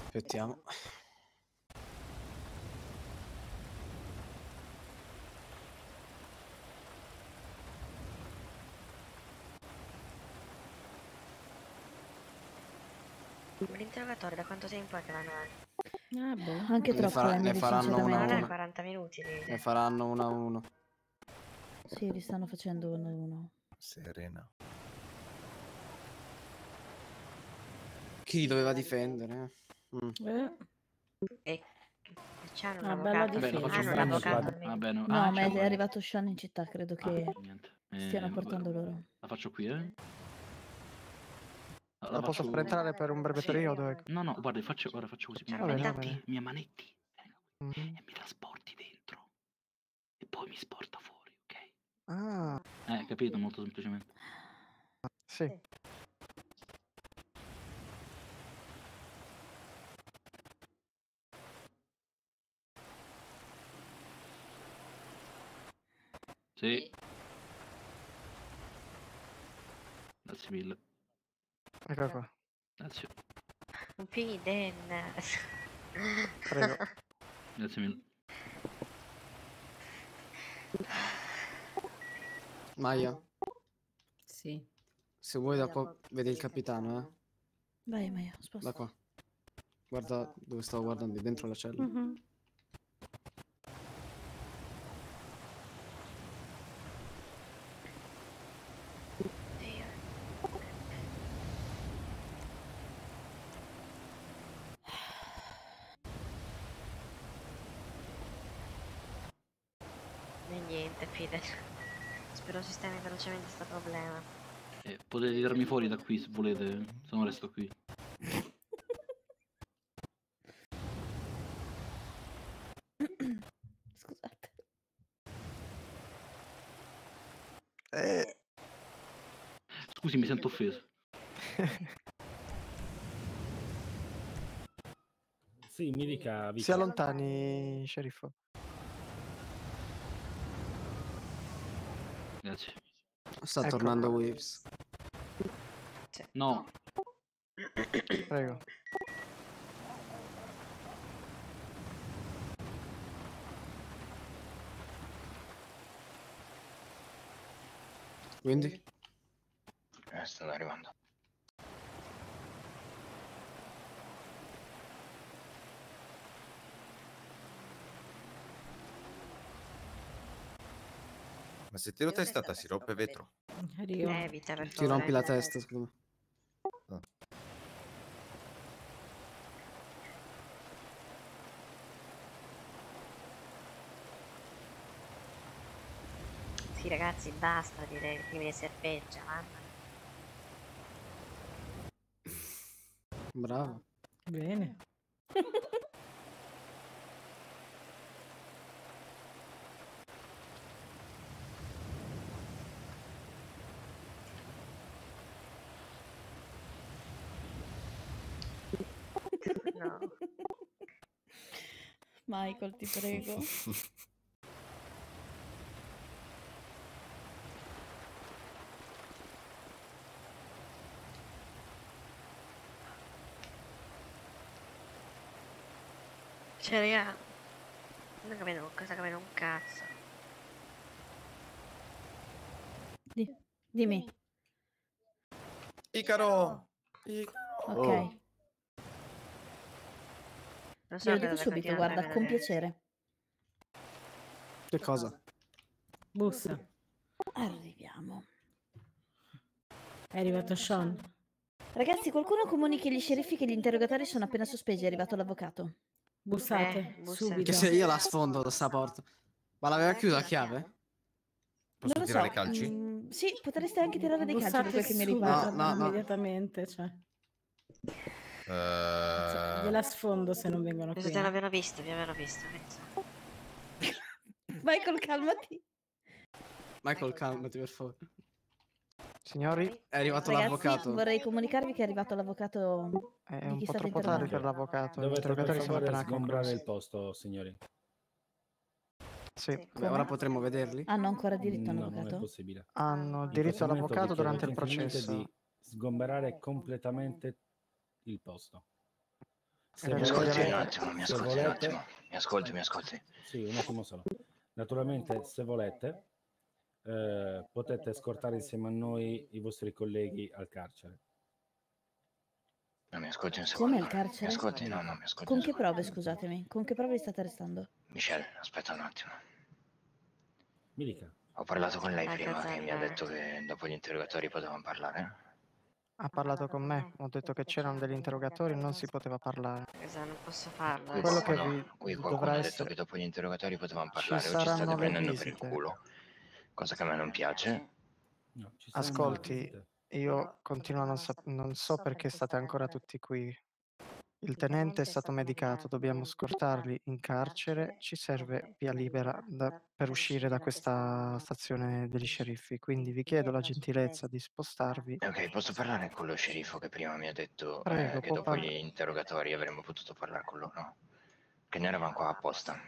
Aspettiamo. L'interrogatorio da quanto tempo è che vanno? Ah, boh, anche Ne troppo farà- eh, mi ne dici faranno una a Non è sinceramente. una. 40 minuti lì. Ne faranno uno a uno. Sì, li stanno facendo uno a uno. Serena. Chi li doveva difendere? Mm. Eh, E c'hanno un Una bella avvocato. difesa. Hanno un Vabbè, avvocato. Vabbè, no. No, ah, ma è quello. arrivato Sean in città, credo che niente. stiano Eh, portando loro. La faccio qui, eh? La, La posso far entrare per un breve Sì. periodo? ecco. No, no, guarda, faccio, guarda, faccio così. Mia manetti, mia manetti. Mhm. E mi trasporti dentro. E poi mi sporta fuori, ok? Ah, Eh, capito, molto semplicemente. sì. Sì. Grazie mille. Ecco qua. Grazie. Biden. Prego. Grazie mille. Maya, Sì. se vuoi da qua vedi il capitano, eh? Vai, Maia, sposta. Da qua. Guarda dove stavo guardando, dentro la cella. Mhm. E niente, fide. Spero sistemi velocemente sto problema. Eh, potete tirarmi fuori da qui se volete, se no resto qui. <coughs> Scusate. Eh, Scusi, mi sento offeso. <laughs> Sì, mi dica si Vito. allontani, sceriffo. Grazie. Sta Ecco tornando. Waves. No, Prego. Quindi? Eh, stanno arrivando. Ma se tiro testata si rompe vetro. Rio. Evita per Ti rompi la testa, scusa. Sì, ragazzi, basta dire prima di essere peggio, mamma. Bravo. Bene. No. Michael, ti prego. <laughs> Cioè, raga, non capito cosa capito un cazzo. Di- dimmi. Icaro! Ok. Oh. Non so Glielo dico subito, guarda, con vedere. piacere. Che cosa? Bussa. Arriviamo. È arrivato Sean. Ragazzi, qualcuno comunichi agli sceriffi che gli interrogatori sono appena sospesi, è arrivato l'avvocato. Bussate, Eh, subito. Che se io la sfondo da sta porta. Ma l'aveva chiusa a chiave? Posso non lo tirare so, calci? mm, sì, potreste anche tirare dei calci Bussate quel che mi subito, riguarda. No, no, no. immediatamente, cioè. Eh, Gliela sfondo se non vengono qui. Cosa te eh. l'avevano visto? Vi avevano visto, penso. Michael, calmati. Michael, calmati per favore. Signori, È arrivato Ragazzi, l'avvocato. vorrei comunicarvi che è arrivato l'avvocato è un po' troppo tardi per l'avvocato. Dovete per favore sgombrare il posto, signori. Sì. Beh, ora potremmo vederli? Hanno ancora diritto un No, non è possibile. Hanno diritto all'avvocato durante il processo. di sgomberare completamente il posto. Se Mi ascolti volete- un attimo, mi ascolti un volete- attimo. Mi ascolti, mi ascolti. Sì, un attimo solo. Naturalmente, se volete, eh, potete scortare insieme a noi i vostri colleghi al carcere. No, mi ascolti un Come secondo. al carcere? Mi ascolti? No, no, mi ascolti Con che secondo. prove, scusatemi? Con che prove state arrestando? Michelle, aspetta un attimo. Mi dica. Ho parlato con lei prima che mi ha detto che dopo gli interrogatori potevamo parlare. Ha parlato con me, ho detto che c'erano degli interrogatori e non si poteva parlare. Cosa non posso farlo? Quello che qualcuno, vi qui qualcuno ha detto essere... che dopo gli interrogatori potevamo Ci parlare. Ci saranno state prendendo per il visite. culo, cosa che a me non piace. Ascolti, io continuo a non, sap- non so perché state ancora tutti qui. Il tenente è stato medicato, dobbiamo scortarli in carcere, ci serve via libera da- per uscire da questa stazione degli sceriffi, quindi vi chiedo la gentilezza di spostarvi. Ok, posso parlare con lo sceriffo che prima mi ha detto eh, Prego, che può dopo par- gli interrogatori avremmo potuto parlare con loro? Che noi eravamo qua apposta.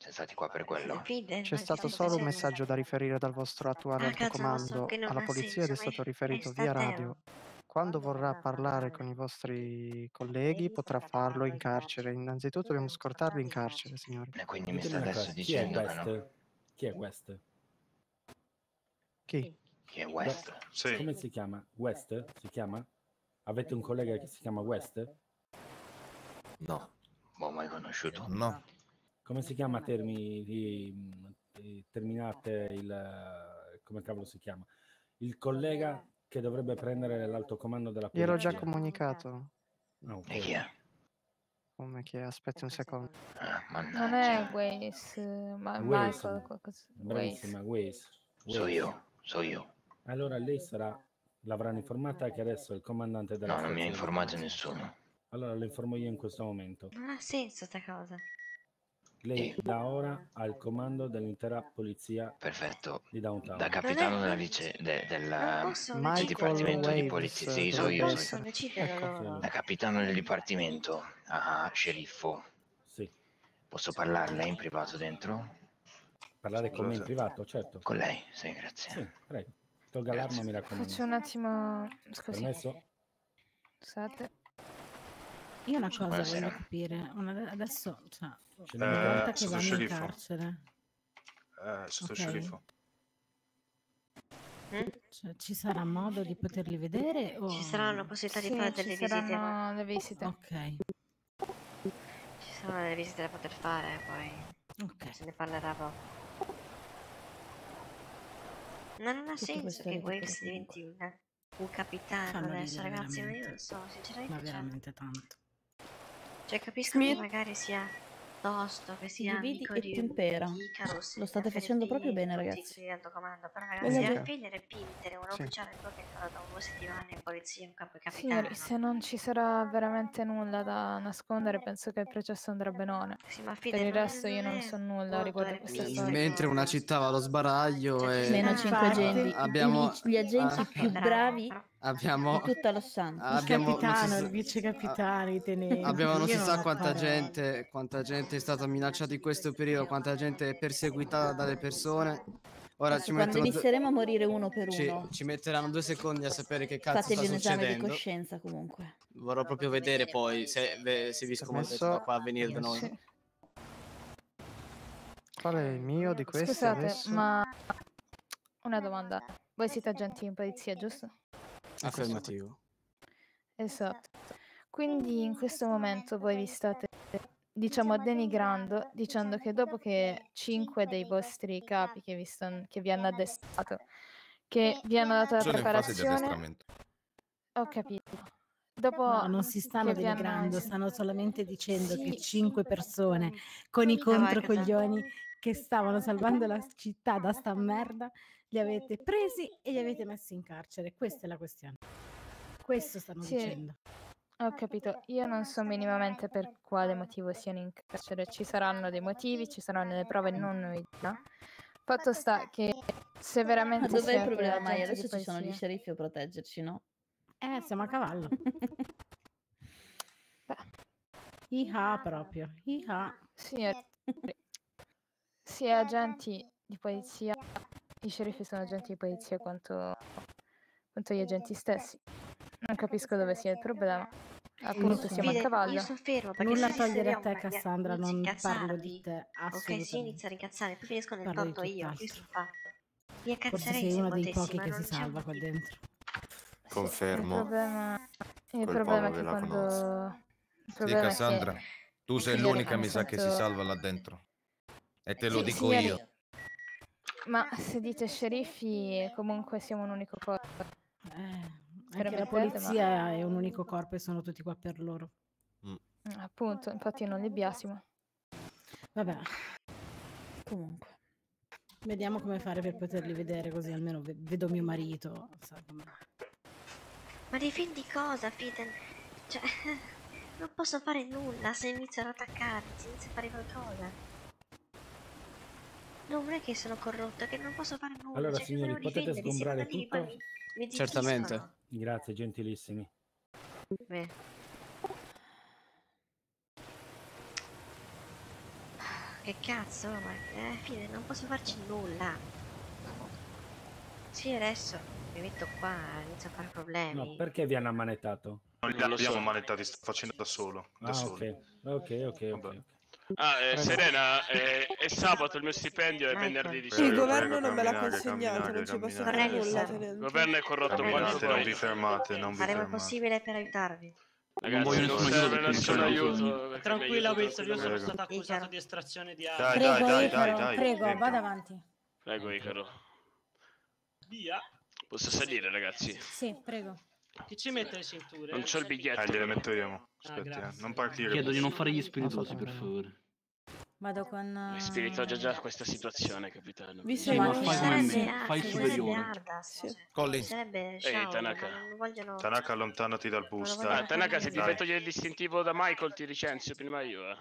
Siamo stati qua per quello. C'è stato solo un messaggio da riferire dal vostro attuale Ah, alto non comando alla polizia ed è ma stato riferito via radio. Quando vorrà parlare con i vostri colleghi potrà farlo in carcere. Innanzitutto dobbiamo scortarli in carcere, signori. E quindi mi sta adesso cosa, chi è dicendo che no. West? Chi è West? Chi? Chi è West? Sì. Come si chiama? West? Si chiama? Avete un collega che si chiama West? No. Boh, mai conosciuto? No. Come si chiama termi, di- di- terminate il... come cavolo si chiama? Il collega che dovrebbe prendere l'alto comando della polizia. Gliel'ho già comunicato. Ah, ok. E chi è? Come che? Aspetti un secondo. Ah, Non è Waze, ma Waze, Michael qualcosa. Waze. Bravissima, Waze. So Waze. io, so io. Allora lei sarà, l'avranno informata che adesso è il comandante della No, non mi ha informato nessuno. Allora lo informo io in questo momento. Non ha senso sta cosa. Lei da ora ha il comando dell'intera polizia Perfetto. di downtown. Da capitano della lice, de- del, posso del dipartimento di Waves polizia. Sì, so io, so io. Loro. Da capitano del dipartimento a sceriffo. Sì. Posso parlarle in privato dentro? Parlare con me in privato, certo. Con lei, sì, grazie. Sì, prego. Tolga l'arma, mi raccomando. Faccio un attimo... Scusi. Permesso? Scusate. Io una cosa Buonasera. voglio capire. Una- adesso, cioè, una n'è- volta Eh, che vanno in sceriffo. carcere, Eh, sotto Ok. sceriffo. cioè, ci sarà modo di poterli vedere? O... Ci saranno possibilità di Sì, fare ci delle visite. saranno le visite. Ok, Ci saranno delle visite da poter fare, poi ok. se ne parlerà poco. Ma non ha senso che Waves diventi un, un capitano Fanno adesso, ragazzi, ma io non so, Ma sinceramente, cioè, veramente tanto. Cioè capisco Smith. che magari sia tosto, che sia dividi amico e di tempera. Icarus, Lo state facendo proprio bene, ragazzi. di alto comando, però ragazzi, già. alla fine repintere un Sì. ufficiale proprio che fa da due settimane in polizia, un capo capitano. Signori, se non ci sarà veramente nulla da nascondere, penso che il processo andrà benone. Sì, ma Per il resto io non so nulla riguardo a questa storia. Mentre una città va allo sbaraglio e Meno 5 Infatti. agenti, abbiamo, gli, gli agenti ah, più bravi abbiamo, di tutta Los Santos. abbiamo, non si capitano, sa- il vice capitano, i tenenti. abbiamo non Io si sa ho quanta gente, quanta gente è stata minacciata in questo periodo, quanta gente è perseguitata dalle persone. Ora ci quando inizieremo a morire uno per ci, uno, ci metteranno due secondi a sapere che cazzo fatevi sta un esame di succedendo. coscienza comunque. Vorrò proprio vedere poi se, se vi scommettete da qua a venire da noi. Qual è il mio di questi Scusate, adesso? ma una domanda. Voi siete agenti in polizia, giusto? Affermativo. Esatto. Quindi in questo momento voi vi state, diciamo, denigrando, dicendo che dopo che cinque dei vostri capi che vi, stan- che vi hanno addestrato, che vi hanno dato la Sono in fase di preparazione, addestramento. ho capito. Dopo No, non si stanno che hanno denigrando, ins- stanno solamente dicendo che Sì. cinque persone con i Ah, controcoglioni che stavano salvando la città da sta merda li avete presi e li avete messi in carcere. Questa è la questione. Questo stanno Sì. dicendo. Ho capito, io non so minimamente per quale motivo siano in carcere, ci saranno dei motivi, ci saranno le prove, non noi no? Fatto sta che se Ma veramente dov'è il problema, Mai? Adesso ci sono gli sceriffi a proteggerci, no? Eh, siamo a cavallo. <laughs> Iha proprio. Iha. <laughs> Sia agenti di polizia, i sceriffi sono agenti di polizia quanto, quanto gli agenti stessi. Non capisco dove sia il problema. Appunto, siamo a cavallo. Io sono fermo perché Nulla togliere a te, Cassandra, non parlo di te, Ok, assolutamente. inizio a rincazzare, poi finisco nel torto io, questo il fatto. Mi sei se uno dei potessi, pochi che si salva qua dentro. Il Confermo. problema, il problema è che quando... Il Sì, problema è Cassandra, che... tu sei l'unica, mi sa, che si salva là dentro. E te lo Sì, dico signori, io. Ma se dite sceriffi, comunque siamo un unico corpo. Anche la polizia è un unico corpo e sono tutti qua per loro. ma- Appunto, infatti non li biasimo. Vabbè. Comunque. Vediamo come fare per poterli vedere così almeno ve- vedo mio marito. Ma difendi cosa, Fiden? Cioè, <laughs> non posso fare nulla se iniziano ad attaccarmi, se inizio a fare qualcosa. Non è che sono corrotto, è che non posso fare nulla. Allora, cioè, signori, potete sgombrare tutto? mi- Certamente. Grazie, gentilissimi. Beh. Che cazzo, ma eh, fine, non posso farci nulla. Sì, adesso mi metto qua, inizio a fare problemi. No, perché vi hanno ammanettato? Non li abbiamo manettati, sta facendo da solo. Da Ah, solo. ok. Ok, ok, ok. Ah, eh, Serena, eh, è sabato il mio stipendio è venerdì di Il governo non me l'ha consegnato, non ci posso fare nulla. Il governo è corrotto quanto non vi fermate, non vi Faremo il fermate. possibile per aiutarvi. Ragazzi, voglio non nessun serve aiuto, nessun aiuto. Tranquilla Wilson, io sono stato accusato di estrazione di Dai, armi. dai, Prego, dai, Icaro, dai, dai, prego, vada avanti. Prego, Icaro. Via. Posso salire, ragazzi? Sì, prego. Chi ci mette le cinture? Non c'ho il biglietto. Eh, gliele metto io. Ah, eh. grazie. Non partire. Chiedo di non fare gli spiritosi, per favore. Vado con... Mi spirito già già questa situazione, capitano. Vi Sì, ma fai come me, fai superiore. Sarebbe Ehi, Tanaka. vogliono... Tanaka, allontanati dal bus. Ah, Tanaka, se ti fai togliere il distintivo da Michael ti licenzio prima io, eh.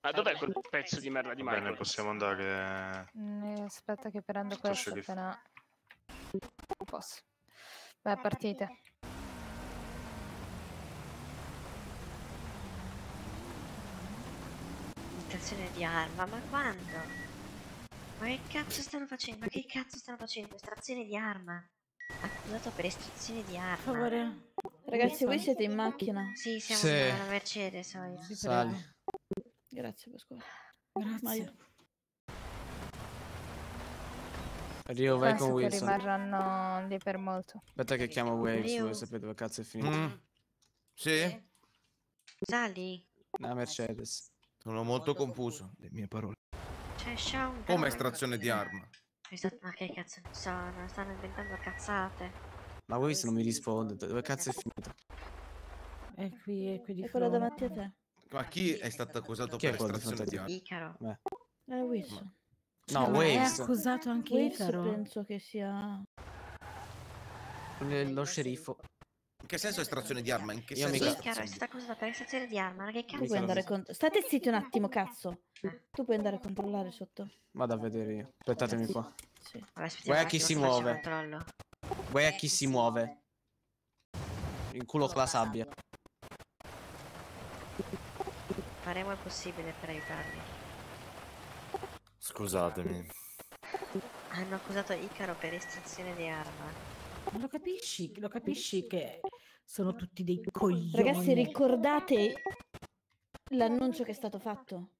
Ma dov'è quel pezzo di merda di Va bene, Michael? possiamo andare. Mm, aspetta che prendo Sto questo appena... Non posso. Beh, partite. Estrazione di arma, ma quando? Ma che cazzo stanno facendo? Ma che cazzo stanno facendo? Estrazione di arma. Accusato per estrazione di arma. favore. Ragazzi, voi siete in macchina? Sì, siamo Sì. alla Mercedes ora. Sali. Grazie, Pasquale. Grazie. Rio, vai Penso con Wilson. rimarranno lì per molto. Aspetta che chiamo Waves, Rio. voi sapete dove cazzo è finito. Mm. Sì? Sali, La Mercedes. Sono molto confuso. Le mie parole. c'è Shaun. Come estrazione di arma? Esatto, ma che cazzo ne so, non stanno inventando cazzate. Ma Waves non mi risponde, dove cazzo è finito? È qui, è qui di È quello fronte. davanti a te. Ma chi è stato accusato Chi è per estrazione di arma? Icaro. Beh. È Wilson. No, Ma è accusato anche Waves Icaro. penso che sia... Lo sceriffo. In che senso estrazione di arma? In che Io senso mica- Icaro è stata accusata per estrazione di arma, ma che Tu cazzo? puoi andare con... State zitti un attimo, cazzo. Tu puoi andare a controllare sotto. Vado a vedere io. Aspettatemi qua. Sì. Guai a chi si muove. Guai a chi si muove. In culo con la sabbia. Faremo il possibile per aiutarvi. Scusatemi. Hanno accusato Icaro per estrazione di arma. Ma Lo capisci? Lo capisci che sono tutti dei coglioni? Ragazzi, ricordate l'annuncio che è stato fatto?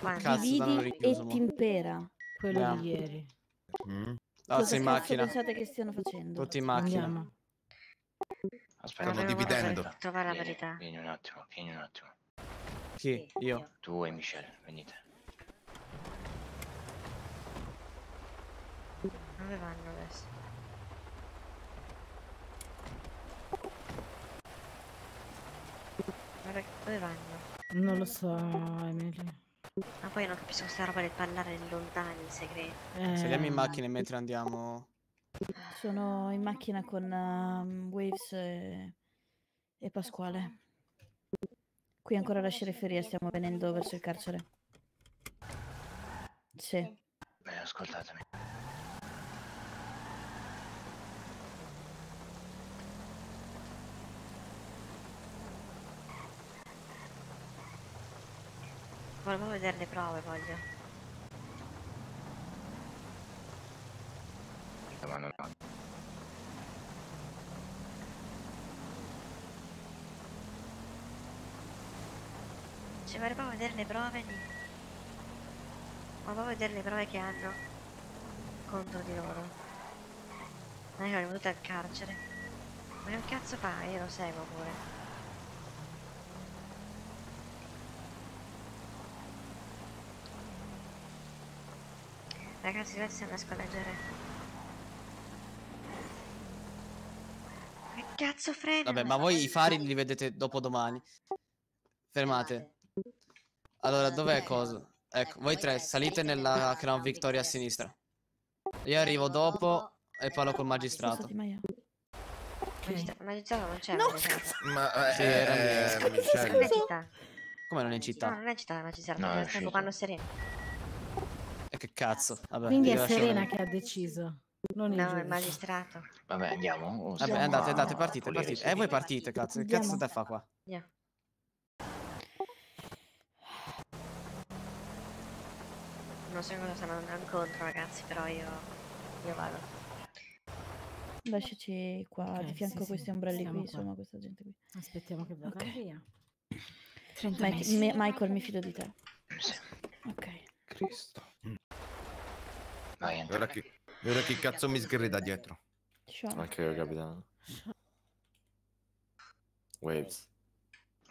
Cazzo, Dividi e mo. timpera. Quello Andiamo. di ieri. Alza Cosa in cazzo macchina. pensate che stiano facendo? Tutti in macchina. Andiamo. Aspetta, modo per trovare la Vieni, verità. Vieni un attimo, vieni un attimo. Chi? Io. Tu e Michelle, venite. Dove vanno adesso? Guarda, dove vanno? Non lo so, Emily. Ma poi non capisco sta roba del parlare lontani in segreto. Saliamo in Eh, macchina mentre andiamo. Sono in macchina con ehm, Waves e... e Pasquale. Qui ancora la scerifferia, stiamo venendo verso il carcere. Sì. Beh, ascoltatemi. Volevo vedere le prove, voglio. Ma non. Cioè, vorrei proprio vedere le prove di... Proprio vedere le prove che hanno contro di loro. Non è che venute al carcere. Ma che cazzo fa? Io lo seguo pure. Ragazzi, dove riesco a leggere? Che cazzo frena? Vabbè, ma voi i fari li vedete dopo domani. Fermate. Allora, dov'è cosa? Ecco, voi tre salite nella Crown Victoria a sinistra. Io arrivo dopo e parlo col magistrato. Magistra- Magistrato non c'è. No, Ma Sì, eh, lì. eh, Non è Michelle. città. Come non è in No, città? non è città la magistrato, No, perché è sta uscito. occupando Serena. E che cazzo? Vabbè, Quindi è Serena che ha deciso. Non No, è il magistrato. Vabbè, andiamo. o Vabbè, andate, andate, partite, partite. i E voi partite, cazzo. Che cazzo te fa qua? Andiamo. Non so cosa stanno andando incontro, ragazzi, però io, io vado. Lasciaci qua Ok, di fianco sì, a questi sì, ombrelli qui, qua. insomma, questa gente qui. Aspettiamo che vada Ok. via. 30 Mike- mesi. Mi- Michael, mi fido di te. Ok. Cristo. Vai, E ora chi, e ora chi cazzo mi sgrida dietro? Anche io, capitano. Waves.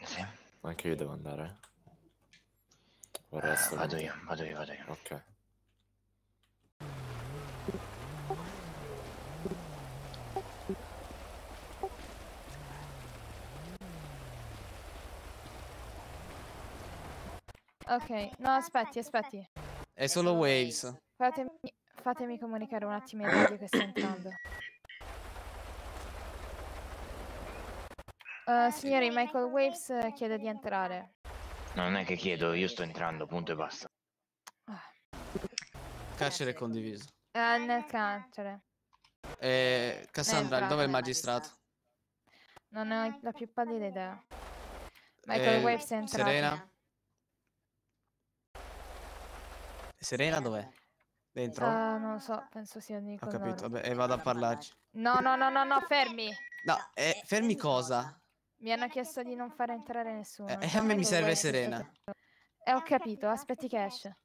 Sì. Anche io devo andare. O resto vado con te? io, vado io, vado io. Ok. Ok, no, aspetti, aspetti. È solo Waves. Fatemi, fatemi comunicare un attimo il radio che sta entrando. Eh, signori, Michael Waves eh, chiede di entrare. No, non è che chiedo, io sto entrando, punto e basta. Carcere condiviso. Eh, nel carcere. E Cassandra, dov'è il magistrato? Non ho la più pallida idea. Michael Eh, Waves è entrato. Serena? Serena dov'è? Dentro? Ah, non lo so, penso sia lì Ho capito, vabbè, e vado a parlarci. No, no, no, no, no, fermi! No, eh, fermi cosa? Mi hanno chiesto di non far entrare nessuno. Eh, Cioè, a me mi serve Serena. Eh, ho capito, aspetti che esce.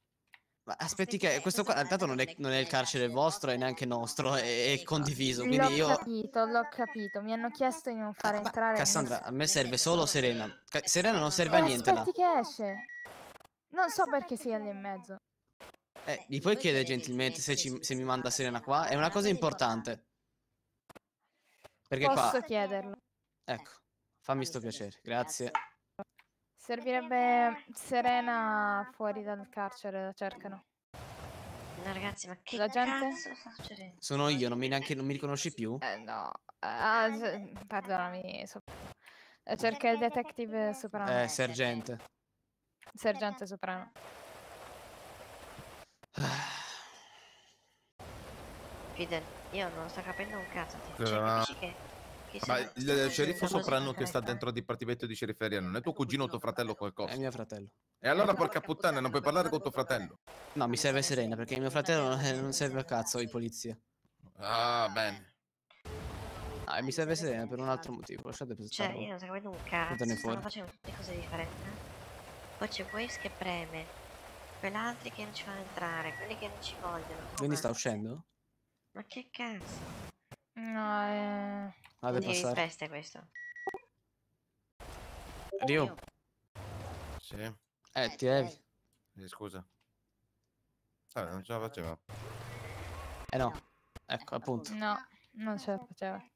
Ma aspetti che questo qua intanto non è, non è il carcere vostro e neanche nostro, è, è condiviso, L'ho quindi io... capito, l'ho capito. Mi hanno chiesto di non far entrare Cassandra, a me serve solo Serena. Serena non serve a nessuno. niente là. Aspetti che esce. Non so perché sia lì in mezzo. Eh, gli puoi chiedere gentilmente se, ci- se mi manda Serena qua? È una cosa importante. Perché Posso qua... chiederlo. Ecco, fammi sto piacere, grazie. Servirebbe Serena fuori dal carcere, la cercano. No, ragazzi, ma che La gente? cazzo sta succedendo? Sono io, non mi, neanche, non mi riconosci più? Eh, no. Ah, perdonami. so- Cerca il detective Soprano. Eh, sergente. Sergente Soprano. <sighs> Fidel, io non sto capendo un cazzo. ti- Cioè, ma- capisci che... che Ma il sceriffo soprano che sta dentro al dipartimento di scerifferia non è tuo cugino o tuo fratello o qualcosa? È mio fratello. E allora porca puttana, non puoi parlare con tuo fratello. No, mi serve Serena perché mio fratello non, serve a cazzo di polizia. Ah, bene. Ah, mi serve Serena per un altro motivo. Lasciate Cioè, pensare. io non sto capendo un cazzo. Stanno facendo tutte cose differenti. eh. Poi c'è Waves che preme. Quell'altri che non ci fanno entrare. Quelli che non ci vogliono. Quindi sta uscendo? Ma che cazzo? No, eh... Ah, deve Di passare. rispeste questo. Rio, Sì. eh, ti levi? Eh, scusa. Ah, non ce la faceva. Eh no. Ecco, appunto. No, non ce la faceva.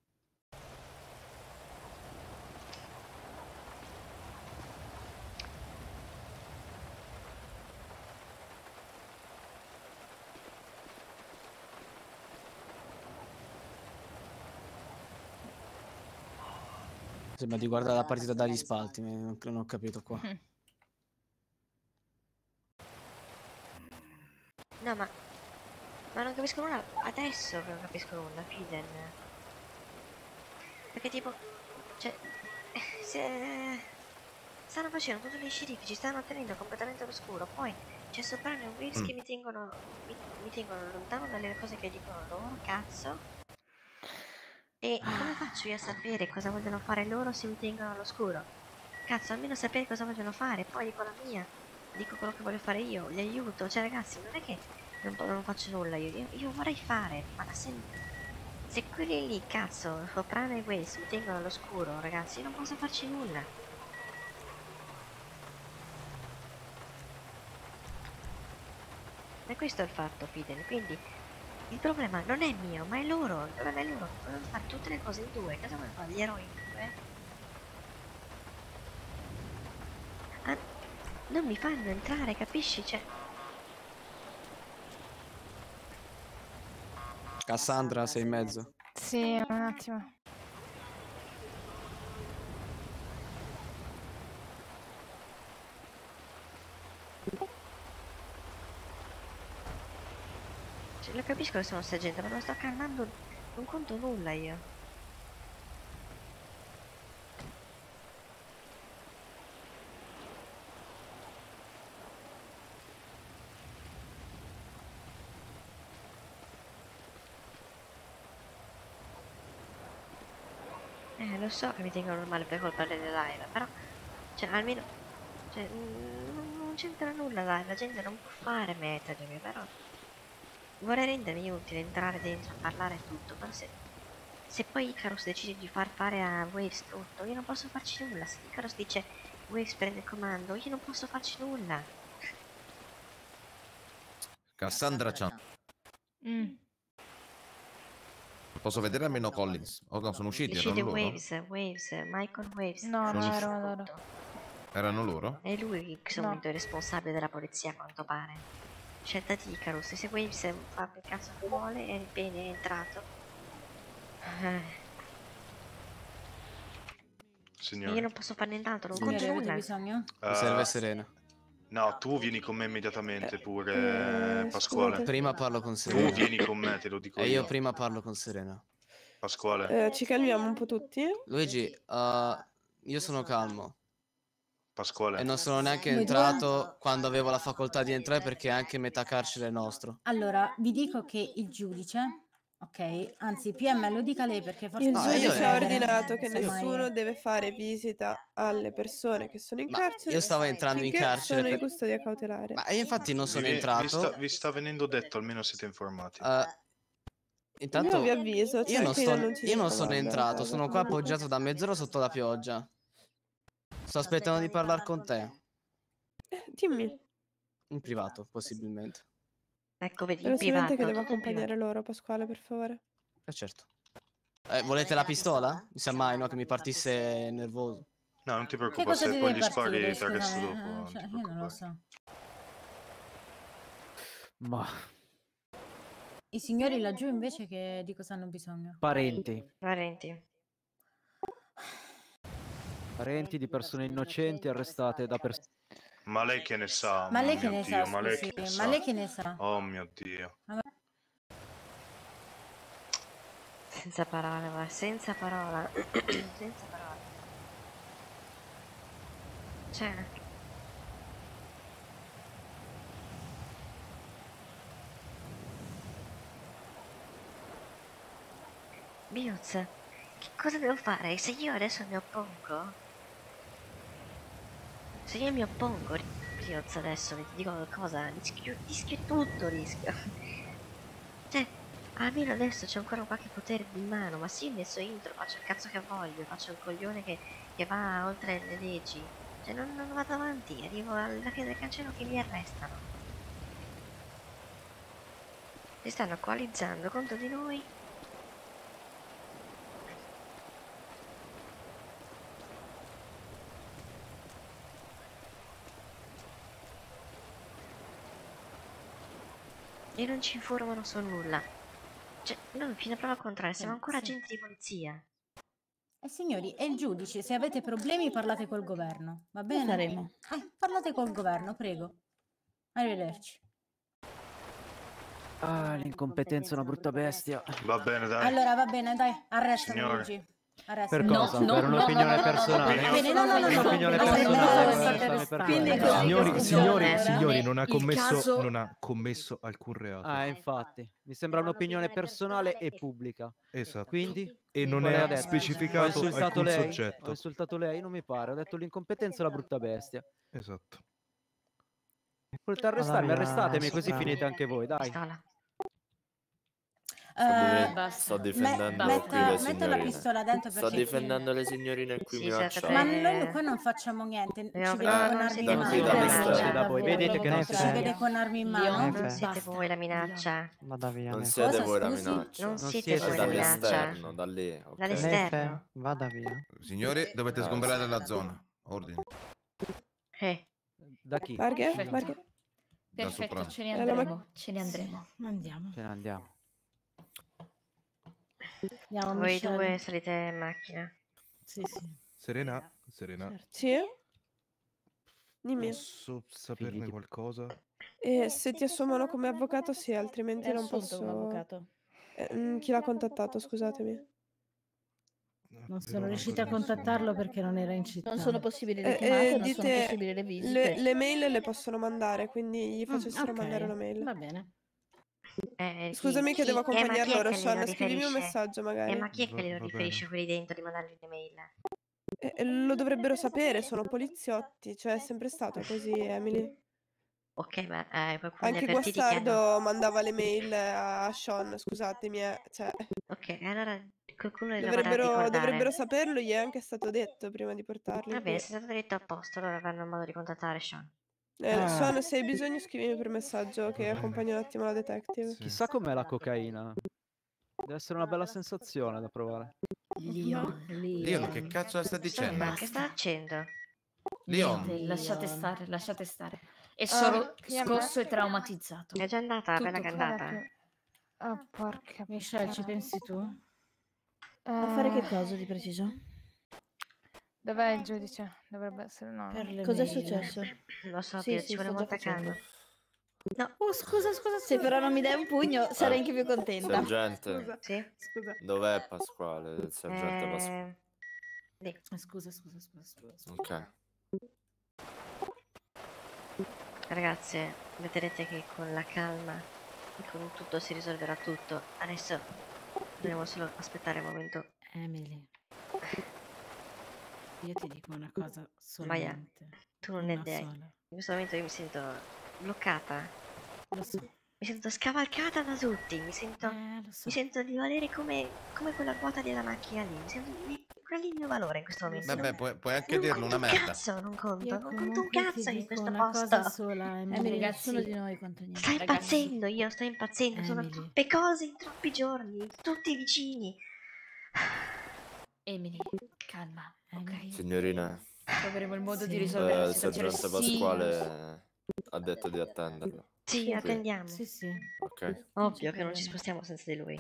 Sembra di guardare la partita dagli spalti, non, non ho capito qua. No, ma... Ma non capisco nulla. Adesso che non capisco nulla, Fidel. Perché tipo... Cioè... <laughs> Se... Stanno facendo tutti gli sceriffi, ci stanno tenendo completamente all'oscuro. Poi c'è Soprano e Waves che Mm. mi tengono... Mi, mi tengono lontano dalle cose che dicono loro, cazzo. E come faccio io a sapere cosa vogliono fare loro se mi tengono all'oscuro? Cazzo, almeno sapere cosa vogliono fare, poi dico la mia, dico quello che voglio fare io, li aiuto, cioè ragazzi, non è che non, non faccio nulla io, io, io vorrei fare, ma se, se quelli lì, cazzo, Soprano e Waze mi tengono all'oscuro, ragazzi, io non posso farci nulla. E questo è il fatto, Fidel. Quindi il problema non è mio, ma è loro. Il problema è loro. Vogliono fare tutte le cose in due. Cosa vuoi fare? Gli eroi in due? Ah, non mi fanno entrare, capisci? Cioè, Cassandra, sei in mezzo. Sì, un attimo. Cioè, lo capisco che sono sta gente, ma non sto calmando. Non conto nulla io. Eh, lo so che mi tengono male per colpa delle live, però, cioè, almeno, cioè, non, c'entra nulla la, la gente non può fare metodi, però vorrei rendermi utile, entrare dentro, parlare e tutto, però se, se poi Icarus decide di far fare a Waves tutto, io non posso farci nulla, se Icarus dice Waves prende il comando, io non posso farci nulla. Cassandra c'ha. Mm. Posso vedere almeno Collins? Oh no, sono usciti, loro? Waves, Waves, Michael Waves. No, usci- erano loro. Erano loro? È lui che sono No. il responsabile della polizia a quanto pare. Scelta di Icarus, se Waves fa quel cazzo che vuole, è bene, è entrato. Eh, Signore. io non posso fare nient'altro, non conto nulla. bisogno? Eh, serve Serena. No, tu vieni con me immediatamente Eh, pure, Pasquale. Prima parlo con Serena. Tu vieni con me, te lo dico E io io. prima parlo con Serena. Pasquale. Eh, ci calmiamo un po' tutti. Luigi, uh, io sono calmo. Pasquale. E non sono neanche entrato quando avevo la facoltà di entrare perché anche metà carcere è nostro. Allora, vi dico che il giudice, ok, anzi PM lo dica lei perché forse... Il No, giudice ha ordinato che nessuno deve fare visita alle persone che sono in Ma carcere. io stavo entrando in carcere Sono in per- custodia cautelare. Ma io infatti non sono Vi- vi, entrato. sta, vi sta venendo detto, almeno siete informati. eh, intanto Io vi avviso, c'è io non, sto- di io non sono entrato, sono qua appoggiato da mezz'ora sotto la pioggia. Sto aspettando di parlare con te. <laughs> Dimmi, In privato, possibilmente. Ecco, vedi, in privato. che devo accompagnare loro, Pasquale, per favore. Eh certo. Eh, volete la pistola? Mi sa mai, no? Che mi partisse nervoso. No, non ti Che preoccupare, cosa se poi gli spari ti arresto scusami? dopo. non cioè, ti io non lo so. Ma I signori laggiù invece che di cosa hanno bisogno? parenti, Parenti. Parenti di persone innocenti arrestate da persone... Ma lei che ne sa? Ma lei mio che ne sa, ma lei scusi? che ne Ma sa? lei che ne sa? Oh mio Dio. Senza parole, va, senza parola. <clears throat> senza parole. Cioè... Biuz, che cosa devo fare? Se io adesso mi oppongo? Se io mi oppongo, Biuz, adesso ti dico qualcosa, rischio, rischio tutto, rischio. Cioè, almeno adesso c'è ancora qualche potere in mano, ma se io messo intro, faccio il cazzo che voglio, faccio il coglione che, che va oltre le leggi. Cioè, non, non vado avanti, arrivo alla fine del cancello che mi arrestano. Si stanno coalizzando contro di noi. E non ci informano su nulla. Cioè, noi fino a prova contraria siamo ancora agenti di polizia. Eh, signori, è il giudice, se avete problemi parlate col governo, va bene? faremo. Eh, parlate col governo, prego. Arrivederci. Ah, l'incompetenza è una brutta bestia. Va bene, dai. Allora, va bene, dai, arrestami Signore. Luigi. Per cosa? per un'opinione personale? No, no, no, no. Un'opinione personale. no, per quindi favore. così Signori, signori, signori, non ha commesso, caso- non ha commesso alcun reato. Ah, infatti, mi sembra un'opinione personale e pubblica. Esatto. Quindi? E non è specificato alcun lei? soggetto. Ho insultato lei? Non mi pare, ho detto l'incompetenza è la brutta bestia. Esatto. Volete arrestarmi? Arrestatemi così finite anche voi, dai. Sto, Eh, difendendo metta, qui le metta la signorine. pistola dentro Sto perché difendendo le signorine qui Sì, minacciate. Ma noi qua non facciamo niente, ci vede con armi in mano. Vedete che non. Ci vede con armi in mano. Non siete voi la minaccia. Vada via. Non siete voi la minaccia. Non siete siete voi la minaccia. dall'esterno, da lì. ok? Dall'esterno. Nefe, vada via. Signori, dovete sgomberare la zona. Ordine. Eh, Da chi? Marghe? Perfetto. Ce ne andremo. Ce ne andremo. Andiamo. Ce ne andiamo. Andiamo, voi Michelle. due salite in macchina. Sì, sì. Serena, Serena, Certo. Sì? Dimmi. posso saperne Fidati. qualcosa? E se ti assumono come avvocato, sì, altrimenti non assunto come posso... avvocato. Eh, mm, chi l'ha contattato, scusatemi? Non sono riuscita a contattarlo perché non era in città. Non sono possibili Eh, le chiamate, eh, non sono possibili le visite. Le, le mail le possono mandare, quindi gli Mm, facessero ok, mandare una mail. Va bene. Eh, Scusami che chi- devo eh, ma chi è accompagnar loro, che glielo Sean, scrivimi un messaggio magari. Eh, ma chi è che glielo riferisce quelli dentro di mandargli un'email? Eh, eh, lo dovrebbero sapere, sono poliziotti, cioè è sempre stato così, Emily. Ok, ma eh, qualcuno Anche che hanno... Guastardo mandava le mail a Sean, scusatemi, eh, cioè, Ok, allora qualcuno dovrebbero, dovrebbero saperlo, gli è anche stato detto prima di portarli Va bene, se è stato detto a posto, allora avranno modo di contattare Sean. Eh, Ah. Sean, se hai bisogno scrivimi per messaggio che accompagno un attimo la detective. Sì. Chissà com'è la cocaina. Deve essere una bella sensazione da provare. Leon, Leon, che cazzo stai dicendo? Ma che sta facendo? Leon. Lasciate stare, lasciate stare. È Ah, solo chiama- scosso e traumatizzato. È già andata, Tutto bella che è andata. Oh, porca Michelle, ci pensi tu? Eh, A fare che cosa di preciso? Dov'è il giudice? Dovrebbe essere no. Cos'è mail. successo? Lo so, Sì, sì, ci facendo. calma. No. Oh, scusa, scusa, Se però non mi dai un pugno, sarei anche più contenta. Sergente, Scusa. Sì? Scusa. dov'è Pasquale? Il sergente Pasquale. Eh... Eh, Scusa, scusa, scusa, scusa. scusa. Ok. Ragazze, vedrete che con la calma e con tutto si risolverà tutto. Adesso dobbiamo solo aspettare un momento. Emily. Io ti dico una cosa Maia, solamente. tu non ne idea. sola. In questo momento io mi sento bloccata. Lo so. Mi sento scavalcata da tutti. Mi sento, Eh, lo so. mi sento di valere come, come quella ruota della macchina lì. Mi sento di, quella lì il mio valore in questo momento. Vabbè, puoi, puoi anche non dirlo conto una un merda. cazzo, non conto. Io Non conto un cazzo in questo una cosa posto. sola, Emily. Emily, Nessuno ragazzi. di noi conta niente. Ragazzi. impazzendo, io sto impazzendo. Sono Emily. troppe cose in troppi giorni. Tutti vicini. Emily, calma, ok? Signorina, Troveremo il modo di eh, risolvere la il situazione. sergente Sì. Pasquale ha detto di attenderlo. Sì, attendiamo. Sì, sì. Ok. Ovvio che non ci spostiamo senza di lui.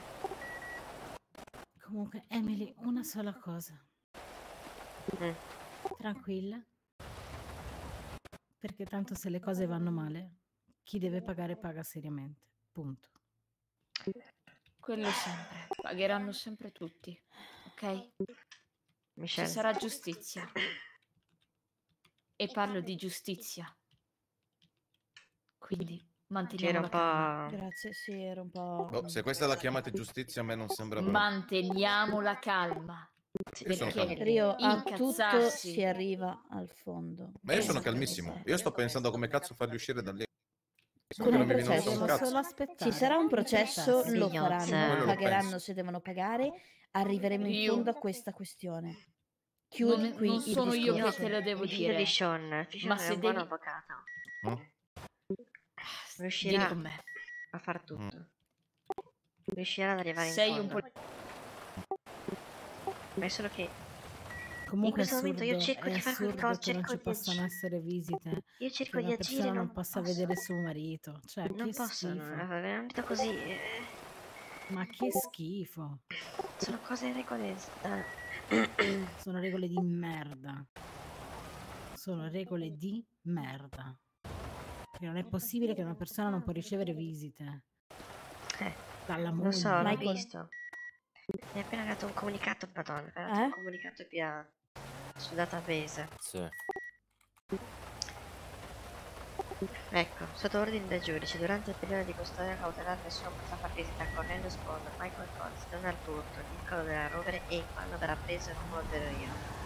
Comunque, Emily, una sola cosa. Mm. Tranquilla. Perché tanto se le cose vanno male, chi deve pagare paga seriamente. Punto. Quello sempre. Pagheranno sempre tutti, ok? Ci Michelle. sarà giustizia. E parlo di giustizia. Quindi manteniamo la calma. Grazie, sì, era un po'... Oh, se questa la chiamate giustizia, a me non sembra proprio. Manteniamo la calma. Perché. Rio, a tutto si arriva al fondo. Ma io sono Questo calmissimo. deve Io sto pensando come cazzo farli uscire da lì. Ci sarà un processo, Sì, lo faranno, pagheranno se devono pagare, arriveremo in Io- fondo a questa questione. Chiudi Non- qui non sono io che te lo devo dire. di Sean. Sean Ma è se un buon devi- avvocato. Mm? Riuscirà con me. a far tutto. Riuscirà ad arrivare Sei in un fondo. Ma è solo che Comunque in questo è momento io assurdo, cerco di fare assurdo qualcosa, che non cerco ci di possano essere visite, Io cerco di agire, non non possa posso. vedere suo marito. Cioè, Non schifo. è veramente così. eh, Ma che schifo. Sono cose regole. <coughs> Sono regole di merda. Sono regole di merda. Perché non è possibile che una persona non può ricevere visite. Eh, Dalla moglie. Lo so, l'ho Michael- visto. Mi è appena dato un comunicato, madonna, mi è Eh? un comunicato via sul database. Sì. Ecco, sotto ordine del giudice, durante il periodo di custodia cautelare nessuno potrà far visita a Cornelio Sponda, Michael Collins, Leonard Burton, Niccolo della Rovere e quando verrà preso Romolo Del Rio.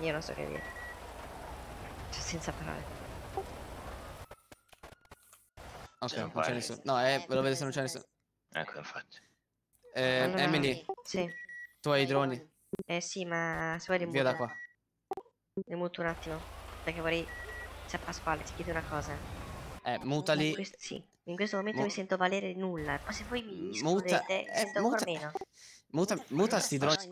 Io non so che dire. Cioè, senza parole. Ok, non non c'è nessuno. No, eh, volevo vedere se non c'è nessuno. Ecco, infatti. Eh, Allora, Emily, Sì. tu hai i droni. Eh sì, ma se vuoi Via da rimuto. qua. Rimuto un attimo. Perché vorrei... C'è Pasquale, ti chiedo una cosa. Eh, In mutali. questo, sì, in questo momento Mu- mi sento valere nulla. Poi se voi mi mi eh, sento muta- ancora meno. Muta, muta sti droni.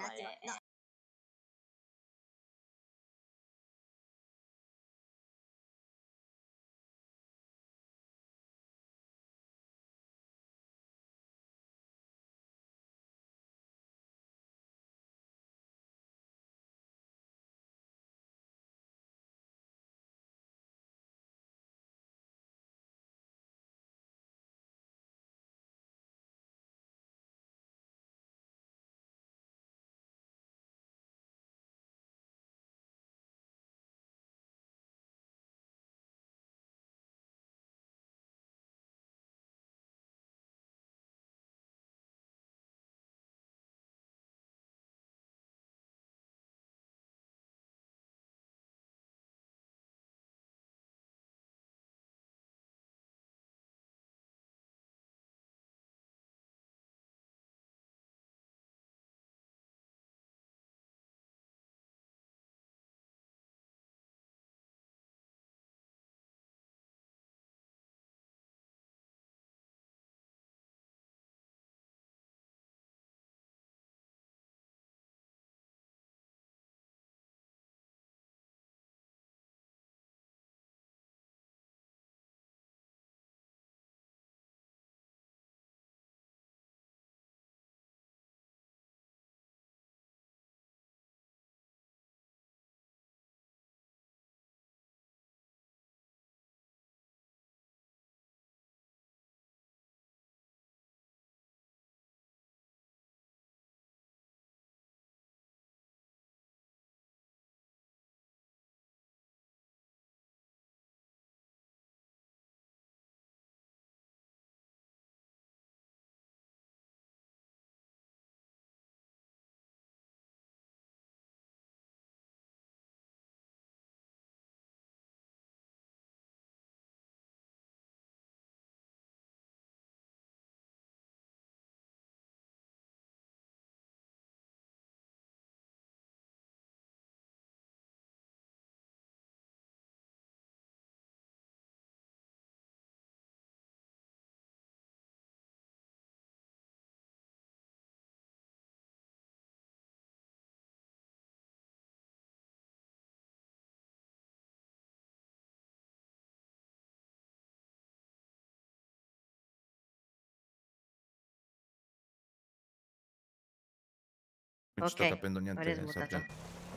Non ci sto capendo niente.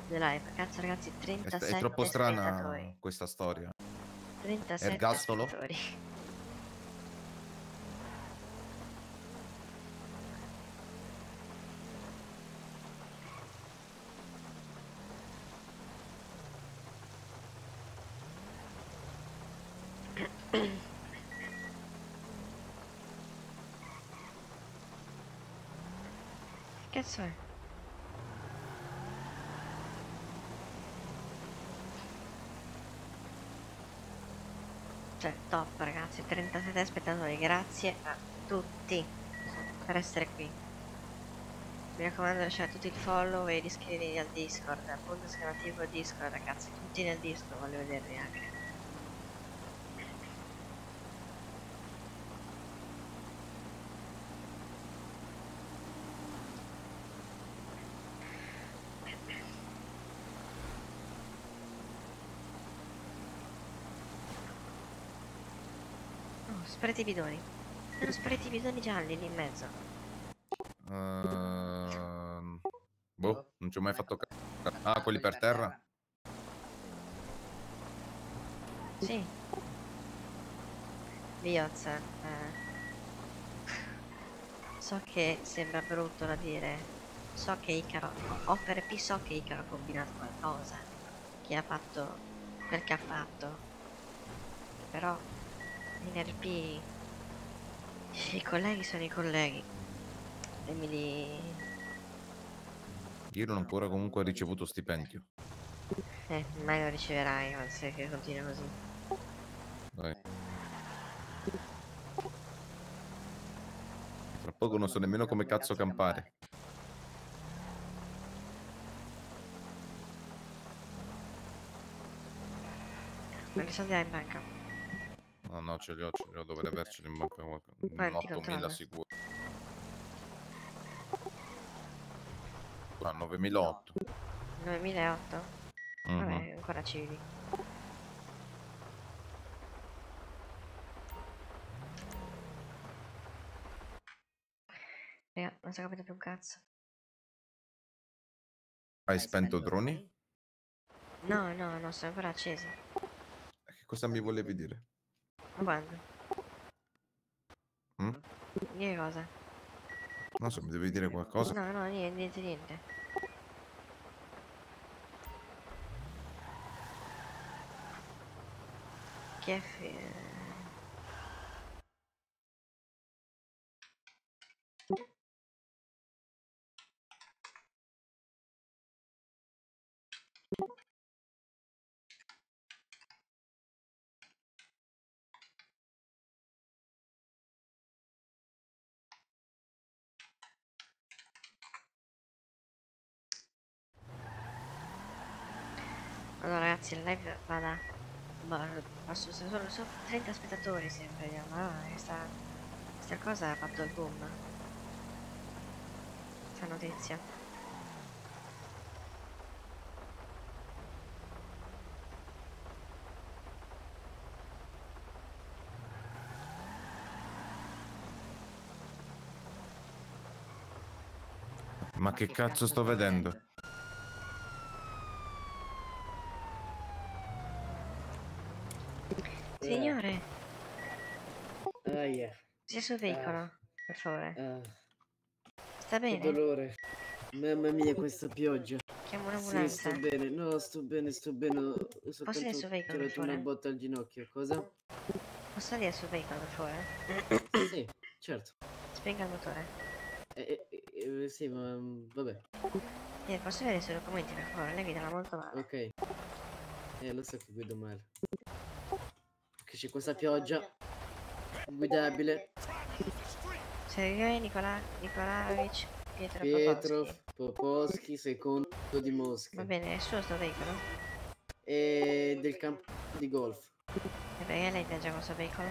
The live. Cazzo ragazzi, È, 37 è troppo strana spettatori. questa storia. 37 Ergastolo? spettatori. Che cazzo è? Cioè, top ragazzi, 37 spettatori, grazie a tutti per essere qui. Mi raccomando lasciate tutti il follow e iscrivetevi al Discord, appunto esclamativo Discord ragazzi, tutti nel Discord, voglio vedervi anche. Oh, spread i bidoni. No, spread i bidoni gialli lì in mezzo. Ehm, boh, non ci ho mai fatto ca- Ah, quelli per terra? Sì. Viozza, eh. So che sembra brutto da dire. So che Icaro. O per P so che Icaro ha combinato qualcosa. Che ha fatto quel che ha fatto. Però in RP i colleghi sono i colleghi. E me li. Io non ho ancora comunque ricevuto stipendio. Eh, mai lo riceverai, se che continua così. Dai. Purtroppo non so nemmeno come cazzo campare. Quanti soldi hai in banca? No, ce li ho, ce li ho, dovrei averceli in un Quanti 8.000 controlla? sicuro. Ah, 9.008. 9008? Mhm. Vabbè, ancora civili. Raga, non si è capito più un cazzo. Hai spento droni? No, no, no, sono ancora accesi. Che cosa mi volevi dire? Quando? Mm? Che cosa? Non so, mi devi dire qualcosa? No, no, niente, niente, niente. Che fi- Allora ragazzi, il live va da... Ma sono solo, solo 30 spettatori sempre, vediamo. Allora, questa, questa cosa ha fatto il boom. Questa notizia. Ma che cazzo sto vedendo? Signore, Sia sul veicolo, per favore. Ah, Sta che bene? dolore. Mamma mia, questa pioggia. Chiamo Sì, un'ambulanza. sto bene. No, sto bene, sto bene. Ho Posso soltanto tirato una botta al ginocchio. Cosa? Posso salire sul veicolo, per favore? Sì, certo. Spenga il motore. Eh, eh, eh, sì, ma mm, vabbè. Eh, posso vedere i suoi documenti, per favore? Lei guida molto male. Ok. Eh, lo so che guido male. Che c'è questa pioggia. Guidabile. Sergei Nicola, Nikolaevich Pietro Pietro Popovsky. Poposchi, secondo di Mosca. Va bene, è suo sto veicolo? E del campo di golf. E perché lei viaggia con questo veicolo?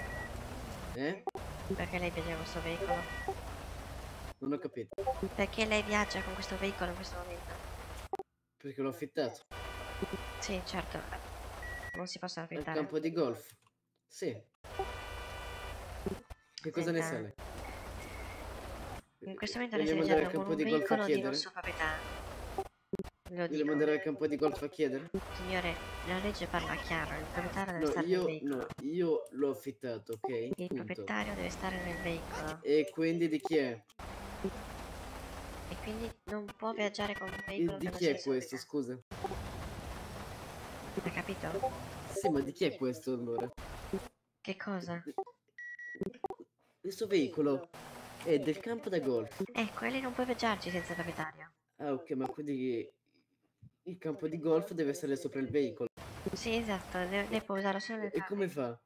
Eh? Perché lei viaggia con questo veicolo? Non ho capito. Perché lei viaggia con questo veicolo in questo momento? Perché l'ho affittato. Sì, certo. Non si possono Al affittare. campo di golf. Sì. Che cosa ne sa Senta, lei? In questo momento mandare al viaggiando con campo un di golf a veicolo di sua proprietà. Lo dico. mandare al campo di golf a chiedere? Signore, la legge parla chiaro, il proprietario deve No, stare io, nel veicolo. no, io l'ho affittato, ok? Il Punto. proprietario deve stare nel veicolo. E quindi di chi è? E quindi non può viaggiare con un E veicolo di che non chi è di questo, scusa? Hai capito? Sì, ma di chi è questo allora? Che cosa? Il suo veicolo è del campo da golf. Ecco, e lei non può viaggiarci senza proprietario. Ah, ok, ma quindi il campo di golf deve essere sopra il veicolo. Sì, esatto, le- lei può usarlo solo nel E come fa?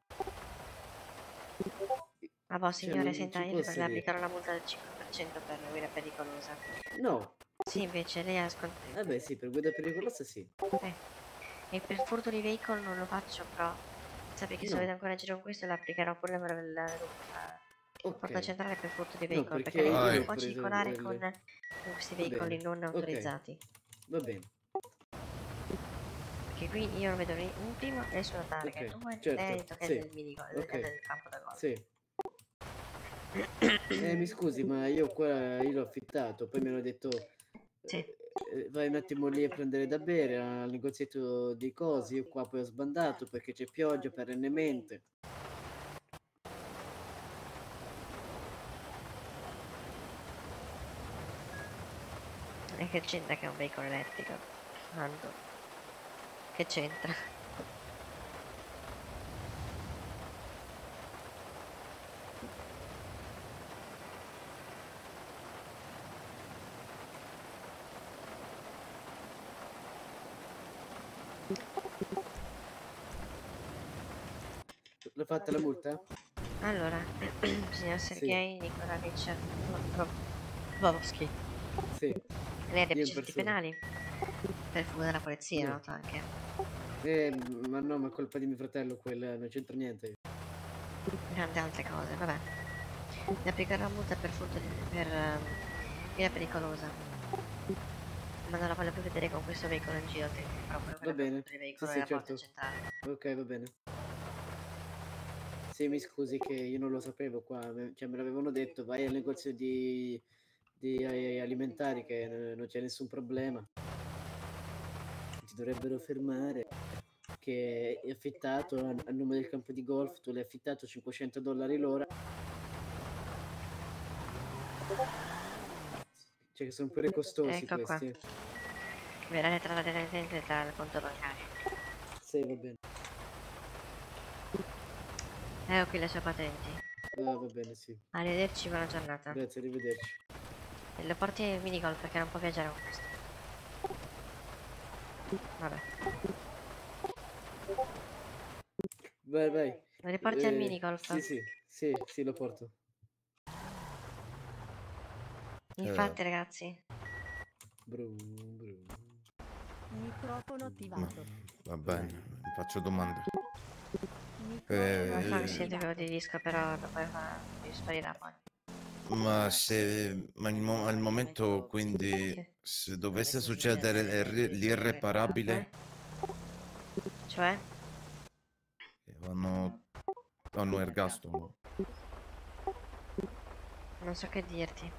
Ah, boh, Cioè, signore, non senta, io può le salire. applicherò una multa del 5% per guida pericolosa. No. Sì, invece, lei ha ascoltato. Vabbè, sì, per guida pericolosa sì. Eh. E per furto di veicolo non lo faccio, però sappi che se No. avete ancora in giro con questo, le applicherò pure la, la, la, Ok. porta centrale per furto di No, veicolo, perché perché lei non può circolare con, con questi veicoli non autorizzati. Va bene. Perché qui io non vedo lì un primo è il suo target, Ok, due certo, lei che sì, del minigol, ok. è del campo da golf. Sì. <coughs> Eh, mi scusi, ma io qua io l'ho affittato, poi mi hanno detto eh, eh, vai un attimo lì a prendere da bere al negozietto di cose, io qua poi ho sbandato perché c'è pioggia perennemente. Che c'entra che è un veicolo elettrico? Tanto. Che c'entra? L'ha fatta la multa? Allora, <clears throat> signor Sergei Nikolaevich Bobowski. Sì. Lei ha dei persona. penali? Per fuga della polizia, No. noto anche. Eh, ma no, ma è colpa di mio fratello, quel non c'entra niente. Tante altre cose, vabbè. Mi applicherò multa per furto di... per... ehm, guida pericolosa. Ma non la voglio più vedere con questo veicolo in giro, farò pure Va quella bene. Sì, veicolo sì, certo. Ok, va bene. Sì, mi scusi che io non lo sapevo qua, cioè me l'avevano detto, vai al negozio di, di eh, alimentari che n- non c'è nessun problema. Ti dovrebbero fermare, che è affittato a, a nome del campo di golf, tu l'hai affittato 500 dollari l'ora. Cioè che sono pure costosi Ecco qua. questi. Verrà lettera da detenente dal conto bancario. Sì, va bene. Ecco qui le sue patenti. Ah, va bene, sì. Arrivederci, buona giornata. Grazie, arrivederci. E lo porti in minigolf perché non può viaggiare con questo. Vabbè. Vai, vai. Lo riporti al Eh, minigolf? Sì, sì, sì, sì, lo porto. Infatti, ragazzi. Brum, brum. Microfono attivato. Va bene, faccio domande. Microfono Non fa Eh, che sente quello di disco, però lo puoi fare. Sparirà poi. Ma se ma il mo- al momento quindi se dovesse succedere l'irre- l'irreparabile Cioè? vanno vanno ergastolo. Non so che dirti.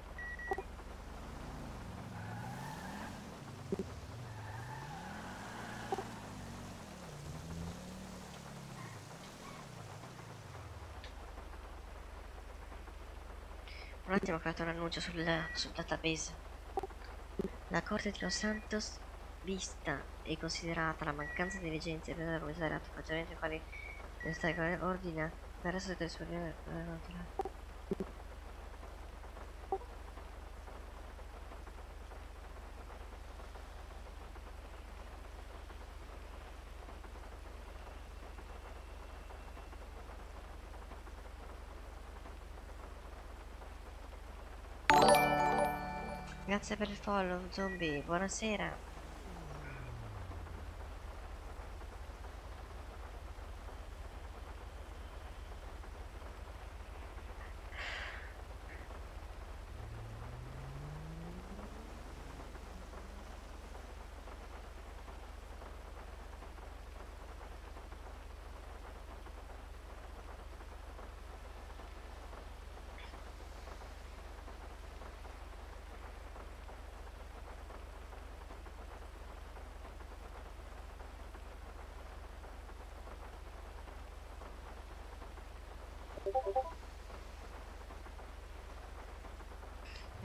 Attimo ho creato un annuncio sul, sul database. La Corte di Los Santos, vista e considerata la mancanza di diligenze per la comunità dell'atto facimento quali ordina per essere del Grazie per il follow, zombie. Buonasera.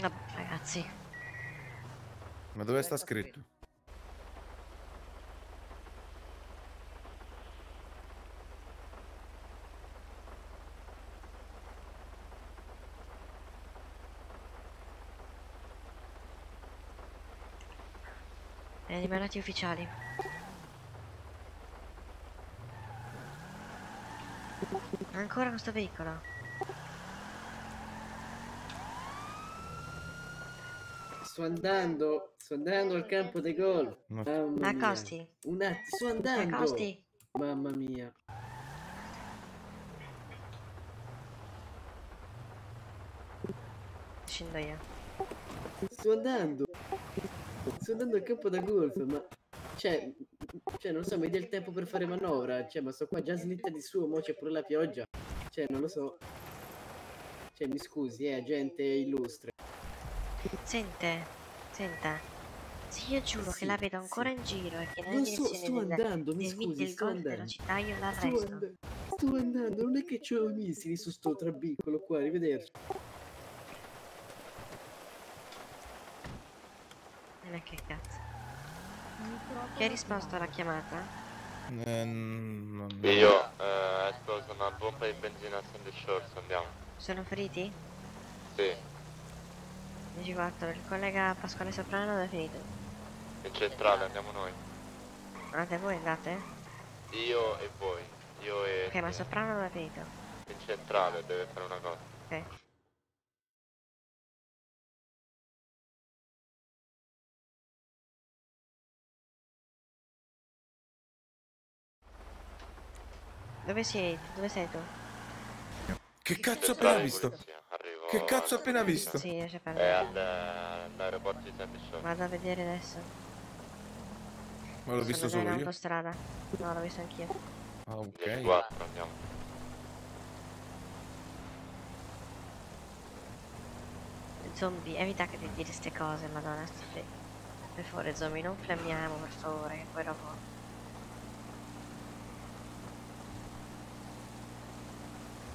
Vabbè, ragazzi. Ma dove sta scritto? Eh, Liberati ufficiali. Ancora questo veicolo. Sto andando, sto andando al campo dei gol. Ma- Mamma mia. Accosti. Un attimo, sto andando. Mamma mia. Scendo io. Sto andando. Sto andando al campo da golf, ma... Cioè, cioè, non so, mi dia il tempo per fare manovra. Cioè, ma sto qua già slitta di su, mo c'è pure la pioggia. Cioè, non lo so. Cioè, mi scusi, eh, gente illustre. Sente, senta. Se io giuro che Sì, la vedo ancora sì. in giro e che nella so, direzione sto del, andando, mi del, mi- scusi, del sto della andando. città io Sto l'arresto. andando, sto andando, non è che c'ho i missili su sto trabicolo qua, arrivederci. Ma che cazzo. Chi ha risposto alla chiamata? Eh, non- Io eh, è esplosa una bomba di benzina a Sandy Shores, andiamo. Sono feriti? Sì, 14, il collega Pasquale Soprano dove è finito? In centrale, andiamo noi. Andate voi, andate? Io e voi, io e... Ok, ma Soprano dove è finito? Il centrale, deve fare una cosa. Ok. Dove sei? Dove sei tu? Che cazzo appena visto? Polizia. Che cazzo ho appena visto? Sì, riesci a È all'aeroporto di Sandy Shore. Vado a vedere adesso. Ma l'ho visto solo io. autostrada. No, l'ho visto anch'io. Ah, ok. 10-4, andiamo. Zombie, evitate di dire queste cose, madonna. sti fe- Per favore, zombie, non flammiamo, per favore, che poi dopo...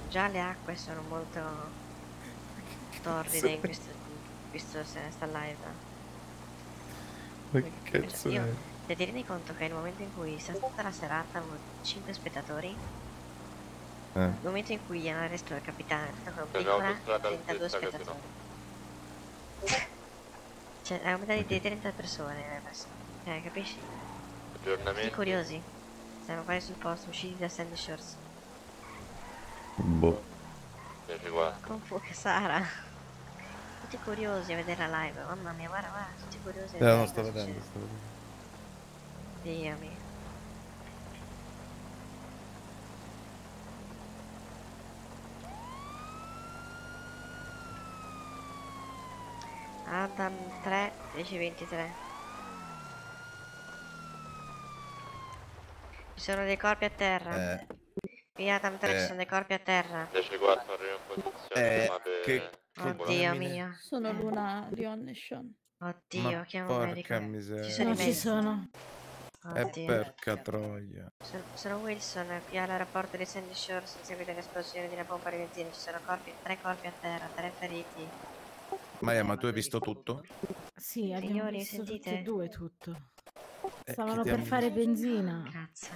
Già le acque sono molto torride in questo, in questo se- sta live. Ma che cazzo Io, è? se ti rendi conto che nel momento in cui sta tutta la serata avevo 5 spettatori, Eh. nel momento in cui hanno arresto il capitano, quella Prendiamo piccola, autostrada 32 altezza, spettatori. Cioè, è una metà di 30 persone, eh. Cioè, capisci? Tutti Aggiornamenti. curiosi. Siamo quasi sul posto, usciti da Sandy Shores. Boh. 10-4. Con fu che Sara. Tutti curiosi a vedere la live. Mamma mia, guarda, guarda, tutti curiosi a Eh, no, sto vedendo, sto vedendo. Dio mio. Adam 3, 10, 23. Ci sono dei corpi a terra. Eh. Adam 3 ci Eh. sono dei corpi a terra. 10-4, arrivo in posizione. Eh, che- Oddio mio. Sono Luna, Rion e Sean. Oddio, Ma chiamo medico. porca miseria. Ci sono Non ci sono. E Oddio. perca troia. Sono, sono Wilson, qui all'aeroporto di Sandy Shores in seguito all'esplosione di una pompa di benzina. Ci sono corpi, tre corpi a terra, tre feriti. Maia, ma tu hai visto tutto? Sì, abbiamo Signori, visto tutti sentite? e due tutto. Eh, Stavano che per fare benzina. Cazzo.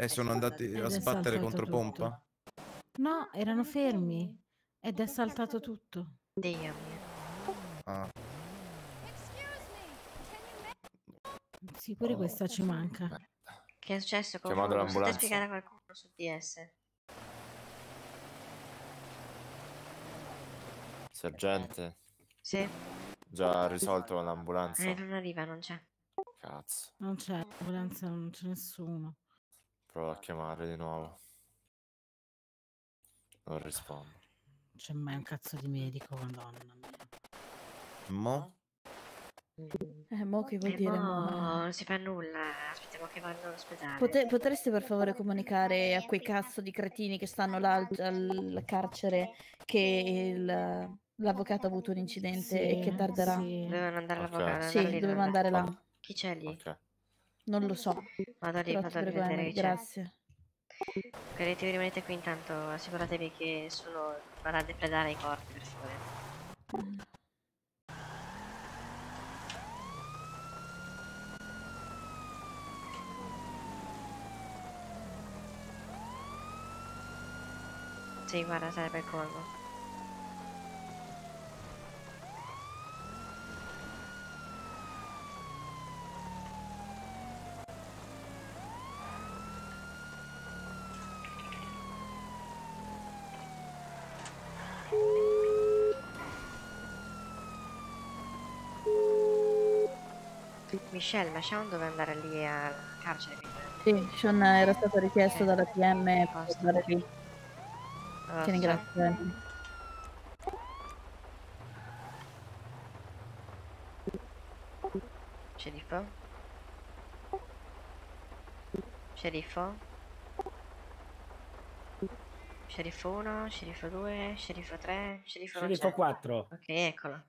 E sono andati a sbattere contro tutto. pompa? No, erano fermi. Ed è saltato tutto. Dio mio. Ah. Sì, pure questa ci manca. Che è successo con Chiamate l'ambulanza. spiegare a qualcuno su DS? Sergente, Sì? già risolto l'ambulanza. Eh, non arriva, non c'è. Cazzo, Non c'è ambulanza, non c'è nessuno. Provo a chiamare di nuovo. Non rispondo. Non c'è mai un cazzo di medico, madonna mia. Mo? Eh, mo che vuol Eh, dire mo mo? non si fa nulla. Aspettiamo che vanno all'ospedale. Pote- potreste per favore comunicare a quei cazzo di cretini che stanno là al, al carcere che il- l'avvocato ha avuto un incidente e che tarderà? Dovevano andare Ok. all'avvocato. Sì, andare lì, doveva doveva andare là. Chi c'è lì? Ok. Non lo so. Vado lì, vado ti a vedere grazie. Credete, rimanete qui intanto. Assicuratevi che nessuno vada a depredare i corpi, per favore. Sì, guarda, sarebbe il colmo. Michelle, ma Sean dove andare lì al carcere? Sì, Sean era stato richiesto dalla PM per andare lì. Allora, Ti ringrazio. Emily. Sceriffo? Sceriffo? Sceriffo 1, sceriffo 2, sceriffo 3, sceriffo Sceriffo c'è. 4. Ok, eccolo.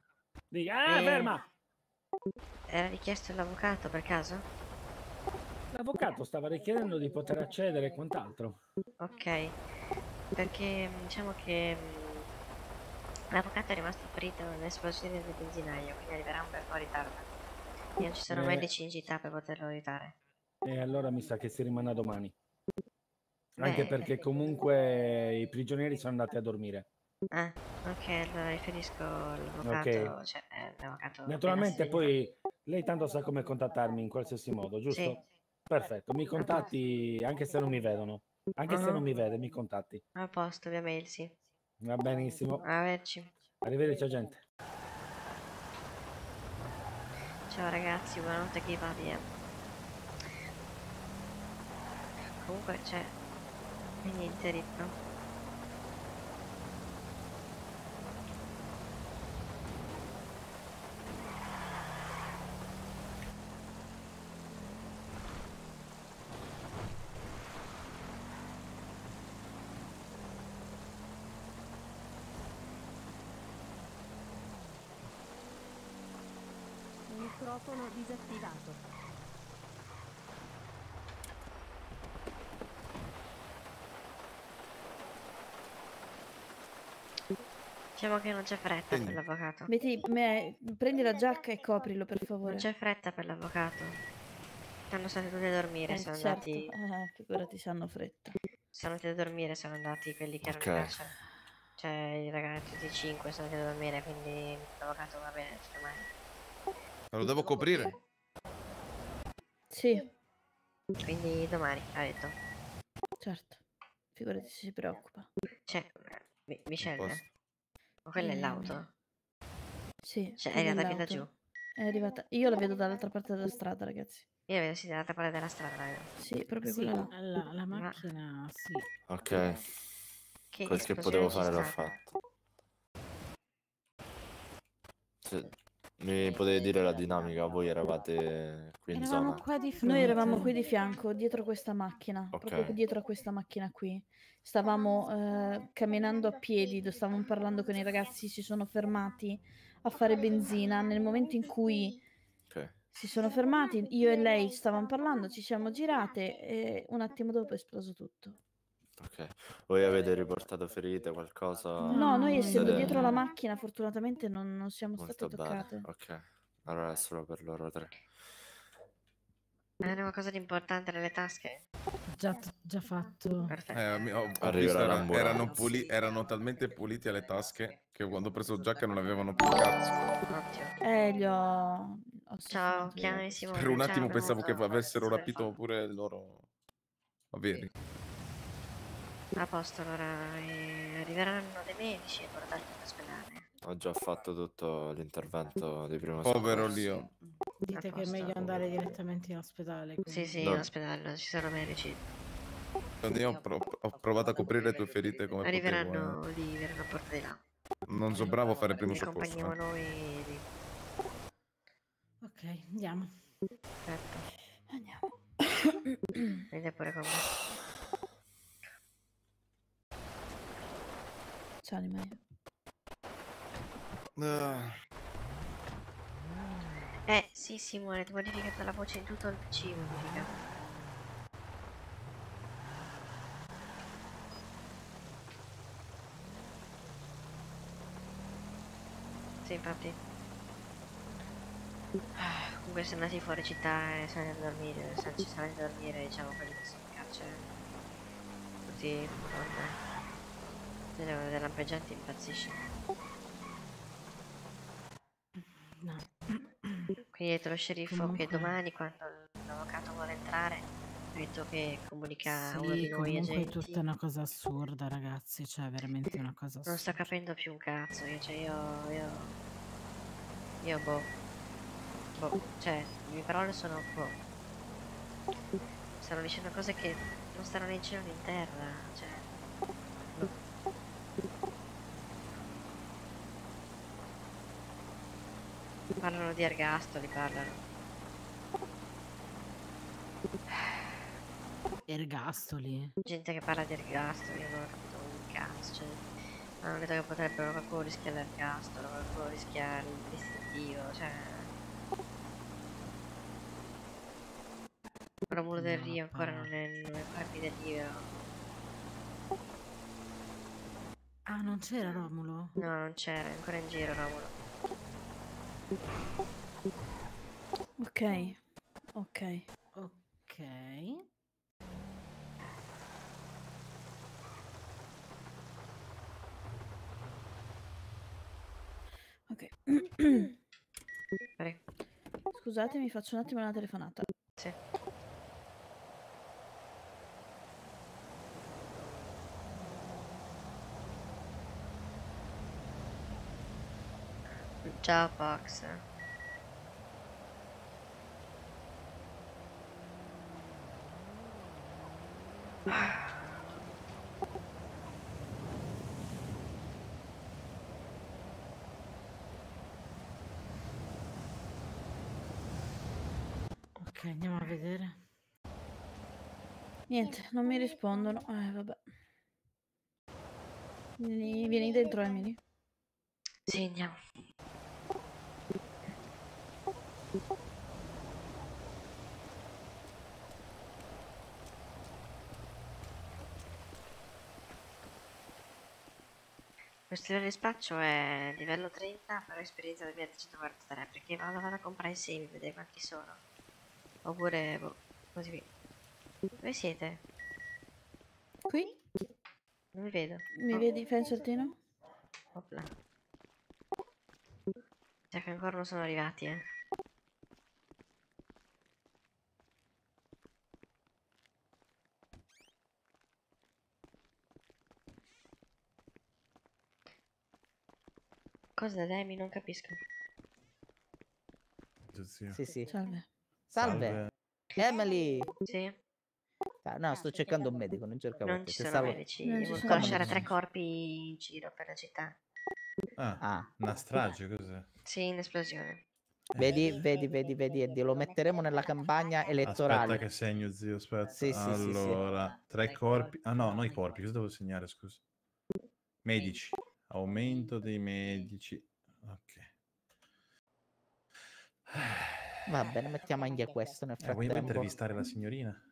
Dica, ah, Eh, ferma! Era richiesto l'avvocato per caso? L'avvocato stava richiedendo di poter accedere e quant'altro. Ok, perché mh, diciamo che mh, l'avvocato è rimasto ferito nell'esplosione del benzinaio, quindi arriverà un bel po' in ritardo. E non ci sono Eh. medici in città per poterlo aiutare. E allora mi sa che si rimane a domani. Anche Beh, perché comunque i prigionieri sono andati a dormire. Ah, ok, allora riferisco all'avvocato. Ok. Cioè, eh, l'avvocato Naturalmente poi lei tanto sa come contattarmi in qualsiasi modo, giusto? Sì. Perfetto, mi contatti anche se non mi vedono. Anche se Ah. non mi vede, mi contatti. A posto, via mail, sì. Va benissimo. Arrivederci. Arrivederci agente. Ciao ragazzi, buonanotte chi va via. Comunque, cioè, E niente, rip. Microfono disattivato. Diciamo che non c'è fretta per l'avvocato. Metti, me- prendi la giacca e coprilo per favore. Non c'è fretta per l'avvocato. Stanno stati tutti a dormire, Eh, sono certo. andati. Eh, figurati se hanno fretta. Sono andati a dormire, sono andati quelli che erano in carcere. Cioè i ragazzi, tutti e cinque sono andati a dormire, quindi l'avvocato va bene tutte domani. Lo devo coprire? Sì, Quindi domani, ha detto. certo. Figurati se si preoccupa. Cioè. Michelle. Ma quella è Eh, l'auto? Sì. Cioè, è arrivata da giù? È arrivata. Io la vedo dall'altra parte della strada, ragazzi. Io la vedo sì dall'altra parte della strada, la vedo. Sì, proprio Sì, quella là. la, la macchina, sì. Ok. Che Quel che potevo fare l'ho fatto. Se- Mi potete dire la dinamica? Voi eravate qui in Eravamo zona? qua di fronte. Noi eravamo qui di fianco, dietro questa macchina, Ok. proprio dietro a questa macchina qui. Stavamo eh, camminando a piedi, stavamo parlando con i ragazzi, si sono fermati a fare benzina. Nel momento in cui Ok. si sono fermati, io e lei stavamo parlando, ci siamo girate e un attimo dopo è esploso tutto. Ok. Voi avete riportato ferite, qualcosa? No, noi essendo dietro la macchina fortunatamente non, non siamo Molto state bene. toccate. Ok. Allora è solo per loro tre. Hanno qualcosa di importante nelle tasche? Già, già fatto. Eh, mi- ho, ho visto, era- erano, puli- erano talmente puliti alle tasche che quando ho preso giacca non avevano più cazzo. Eh, gli ho... ho Ciao, Simone. Per un attimo ciao. pensavo che avessero rapito pure il loro averi. A posto, allora eh, arriveranno dei medici e portarli all'ospedale. Ho già fatto tutto l'intervento di primo Povero. Lio. Dite che è meglio andare direttamente in ospedale. Sì, quindi. sì, No. in ospedale, ci sono medici. Quindi io ho, pro- ho provato a coprire le tue ferite come potevo. Arriveranno eh. lì, verranno a porta di là. Non so bravo a fare primo soccorso. accompagniamo eh. noi lì. Ok, andiamo. Certo. Andiamo. Vieni pure con me. Ciao, Animaio. Ah, Eh, sì, Simone, ti modificato la voce in tutto il PC, modifica. Sì, infatti. Ah, Comunque siamo andati fuori città e siamo andati a dormire, ci siamo andati a dormire, diciamo, quelli che sono in carcere. Tutti delle, delle lampeggianti impazzisce. No. Quindi detto lo sceriffo che Comunque- domani quando l'avvocato vuole entrare ha detto che comunica a uno Sì, di noi comunque è agenti. tutta una cosa assurda, ragazzi. Cioè, veramente una cosa Non sto assurda. capendo più un cazzo, io, cioè io, io, io boh, boh, cioè le mie parole sono boh, stanno dicendo cose che non stanno né in cielo né in terra, cioè, boh. Parlano di ergastoli, parlano. Ergastoli. Gente che parla di ergastoli, non ho capito un cazzo, cioè, hanno detto che potrebbero qualcuno rischia l'ergastolo, qualcuno rischia il restrittivo, cioè... Romulo del No, Rio ancora però. non è, non è ancora vita libero. Ah, non c'era Romulo? No, non c'era, è ancora in giro Romulo. Ok, ok. Ok. Ok. Scusatemi, faccio un attimo una telefonata. Sì. già Pax. Eh. Ok, andiamo a vedere. Niente, non mi rispondono. Eh, vabbè. Vieni, vieni dentro, Emily. Sì, andiamo. Questo livello di spaccio è livello 30, però esperienza da 1143, perché vado, vado a comprare i semi, vedere quanti sono. Oppure, boh, così via. Dove siete? Qui? Non vi vedo. Mi Oh, vedi? Fai un saltino? opla. Già che ancora non sono arrivati, eh. Cosa Demi? Non capisco. Sì, sì. Salve. Salve. Emily. Sì. Ah, no, sto cercando un medico, non cercavo Non ci sono stavo- medici, Non ci devo sono conoscere tre corpi in giro per la città. Ah, Ah. una strage, cos'è? Sì, in esplosione. Vedi, vedi, vedi, vedi, Eddie, lo metteremo nella campagna elettorale. Aspetta che segno, zio, aspetta. Sì, sì, sì, sì. allora, tre corpi... Ah no, no i corpi, cosa devo segnare, scusa? Medici. Aumento dei medici. Ok. Va bene, mettiamo anche questo nel Eh, vogliamo frattempo. intervistare la signorina?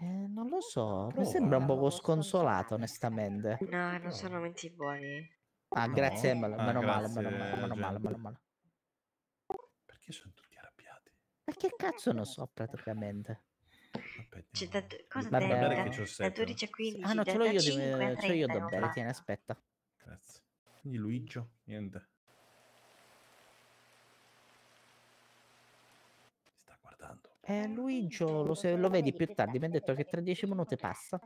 Eh, non lo so, mi Prova. sembra un poco sconsolato, onestamente. No, non sono momenti buoni. Ah, grazie, Emily, Ah, meno male, grazie, meno male, meno male, meno male. Perché sono tutti arrabbiati? Ma che cazzo ne so, praticamente? C'è da, cosa Vabbè. da, da, da sette. 12 a 15, Ah, no, ce l'ho io, di- 5 a ce l'ho 30 io non da bere, fa. tieni, aspetta. Quindi Luigio? Niente. Sta guardando. Eh, Luigio, lo, se- lo vedi più tardi, mi ha detto che tra dieci minuti passa.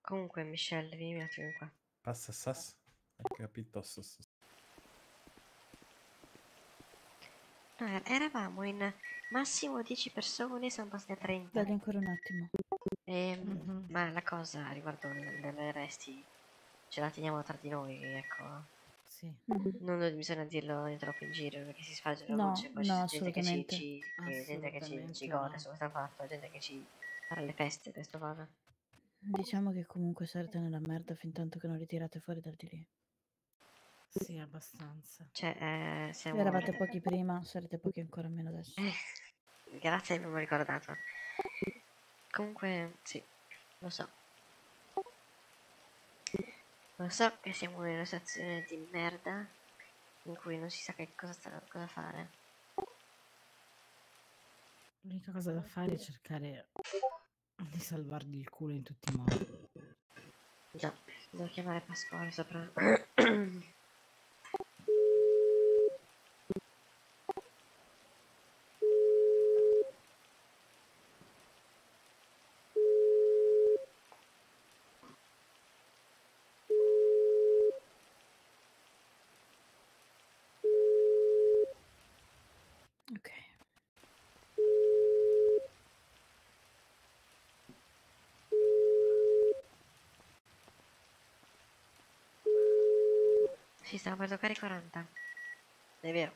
Comunque, Michelle, vieni un attimo qua. Passa Sass? Hai capito? Sass? No, er- eravamo in massimo 10 persone, siamo passati a 30. Dai ancora un attimo. Ehm, Ma la cosa riguardo l- degli arresti ce la teniamo tra di noi, ecco. Sì. Non bisogna dirlo troppo in giro perché si sfaggia la No, voce, poi no, c'è gente che ci, ci, gente che ci, ci gode no. su questo fatto, gente che ci farà le feste per sto cosa. Diciamo che comunque sarete nella merda fin tanto che non ritirate fuori dal di lì. Sì, abbastanza. Cioè, eh, siamo... Eravate pochi prima, sarete pochi ancora meno adesso. Eh, grazie, mi avevo ricordato. Comunque, sì, lo so. Lo so che siamo in una situazione di merda in cui non si sa che cosa, sta- cosa fare. L'unica cosa da fare è cercare di salvargli il culo in tutti i modi. Già, devo chiamare Pasquale sopra. <clears throat> Ok. Si stava per toccare i 40. È vero.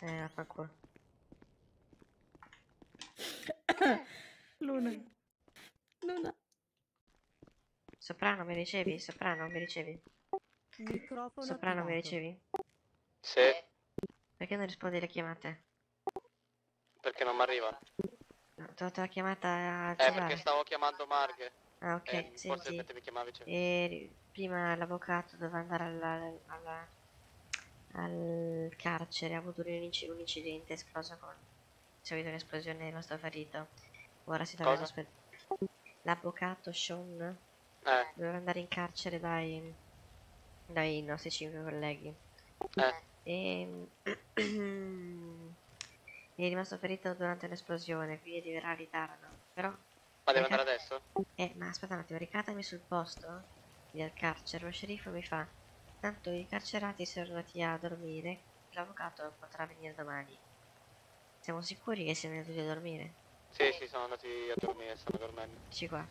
Eh, vaffanculo. <coughs> Luna. Luna. Soprano, mi ricevi? Soprano, mi ricevi? Microfono Soprano, mi attivato. ricevi? Sì, Perché non rispondi alle chiamate? perché non mi arriva. No, ti ho la chiamata al Eh, perché stavo chiamando Marghe. Ah, ok, Eh, forse senti. mentre mi chiamavi c'è. E prima l'avvocato doveva andare alla, alla- al carcere, ha avuto un, inci- un incidente, è esploso con seguito un'esplosione del nostro ferito. Ora si trova in Cosa? ospedale. L'avvocato Sean Eh. doveva andare in carcere dai, dai nostri cinque colleghi. Eh. <clears throat> E è rimasto ferito durante l'esplosione, quindi arriverà in ritardo. Però Ma deve rica- andare adesso? eh, ma aspetta un attimo, ricatami sul posto del carcere. Lo sceriffo mi fa. Tanto i carcerati sono andati a dormire. L'avvocato potrà venire domani. Siamo sicuri che siano andati a dormire? Sì, sì, sono andati a dormire, stanno dormendo. C4.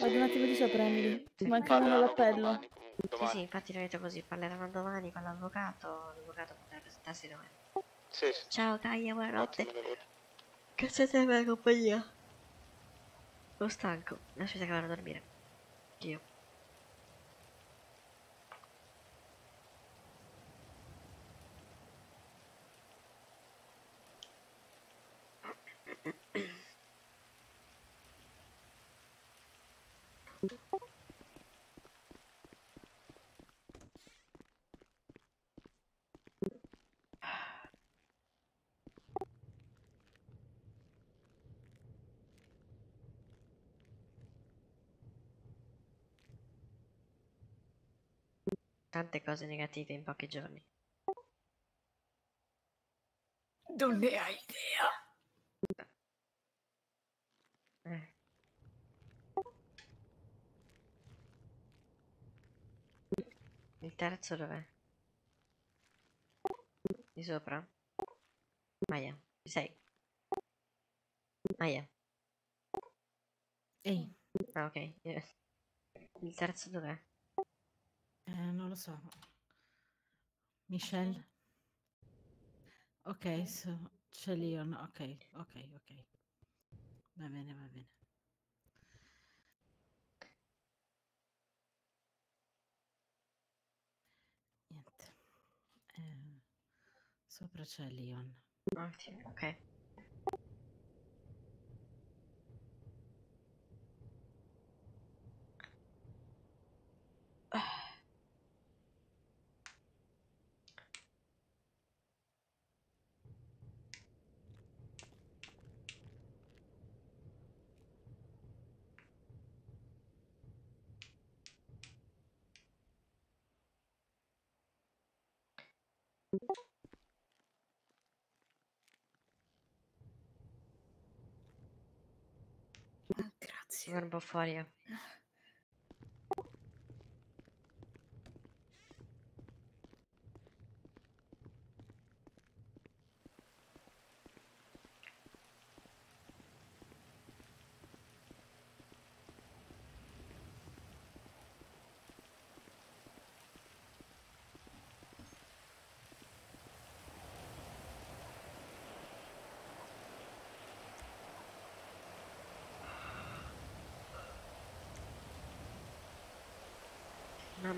Vado un attimo di sopra, Emily. Sì. Mancavano Parleranno l'appello. Sì, sì, infatti l'ho detto così, parleranno domani con l'avvocato, l'avvocato potrà presentarsi domani. Sì, sì. Ciao Gaia, buonanotte. Grazie a te per la compagnia. Sono stanco, lasciate che vado a dormire. Io. Tante cose negative in pochi giorni. Non ne hai idea. Eh. Il terzo dov'è? Di sopra? Maya, ci sei? Maya. Ehi, Ah, ok. Il terzo dov'è? Eh, non lo so. Michelle? Ok, so, c'è Leon. Ok, ok, ok. Va bene, va bene. Niente. Eh, sopra c'è Leon. Ah, sì, ok. Grazie. Guarda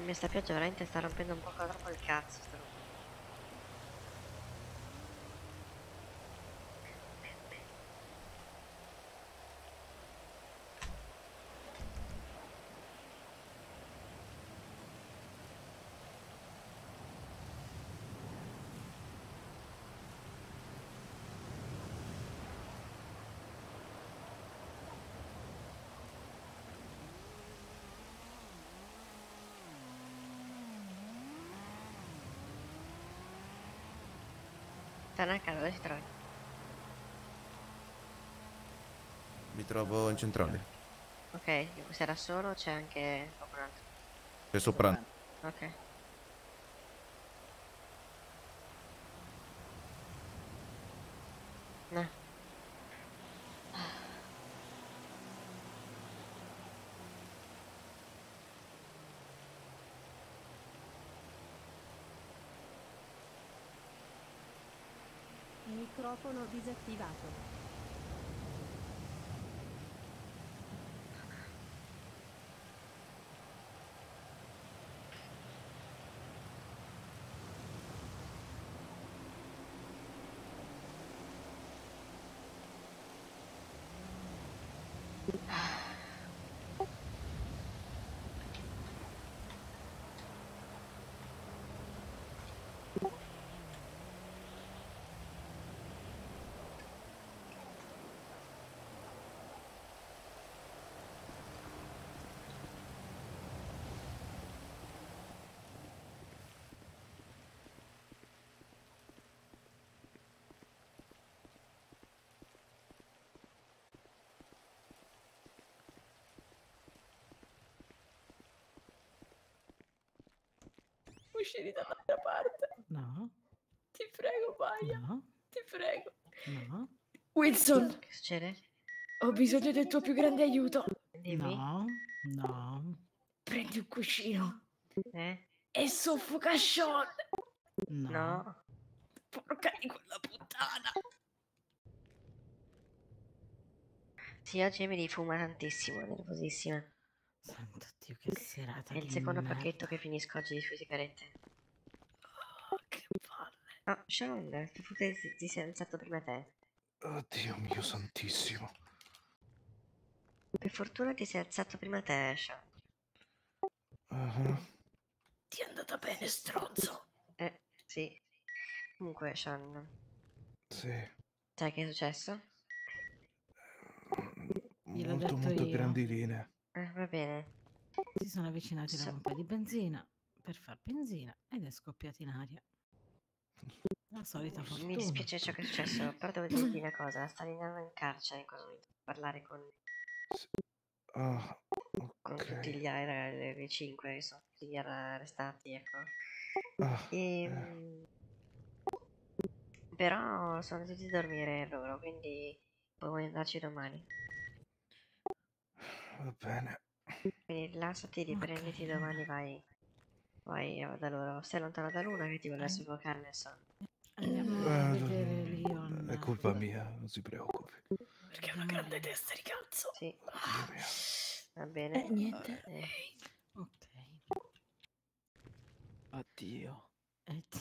mia, sta pioggia veramente sta rompendo un po' troppo il cazzo. sta. Tanaka, dove si trovi? Mi trovo in centrale. Ok, sarà solo o c'è anche qualcun altro? C'è sopra. Ok. Microfono disattivato. Uscire dall'altra parte. No, Ti prego, Maya. no, Ti prego. no. Wilson, Che succede? Ho bisogno del tuo più grande aiuto. No, no, Prendi un cuscino Eh? e soffoca Sean. no. Porca di quella puttana. Sì, oggi Emily fuma tantissimo, nervosissima. Serata È il secondo merda. pacchetto che finisco oggi di sue sigarette. che palle. Oh, Sean, tu ti, ti sei alzato prima te. Oddio mio santissimo. Per fortuna ti sei alzato prima te, Sean. Ah, Ti è andata bene, stronzo. Eh, sì. Comunque, Sean, Sì, sai che è successo? Gliel'ho molto molto io. grandi linee. Eh, va bene. Si sono avvicinati da un po' di benzina per far benzina ed è scoppiata in aria. La solita fortuna. Mi dispiace ciò che è successo, però devo dirti una cosa, stavi andando in carcere in questo momento a parlare con, Ah, con tutti gli AR, le 5 che sono tutti gli arrestati, ecco. ah, E, Però sono tutti a dormire loro, quindi puoi andarci domani. va bene. Quindi rilassati, riprenditi domani, vai. Vai eh, da loro. Stai lontano da Luna che ti vuole soffocare nel sonno. Andiamo Eh, a vedere Leon. È colpa mia, non si preoccupi. Perché è una grande testa di cazzo. Sì. Mio. Va bene. Eh, niente. Eh, Ok. Addio. Eh, ti-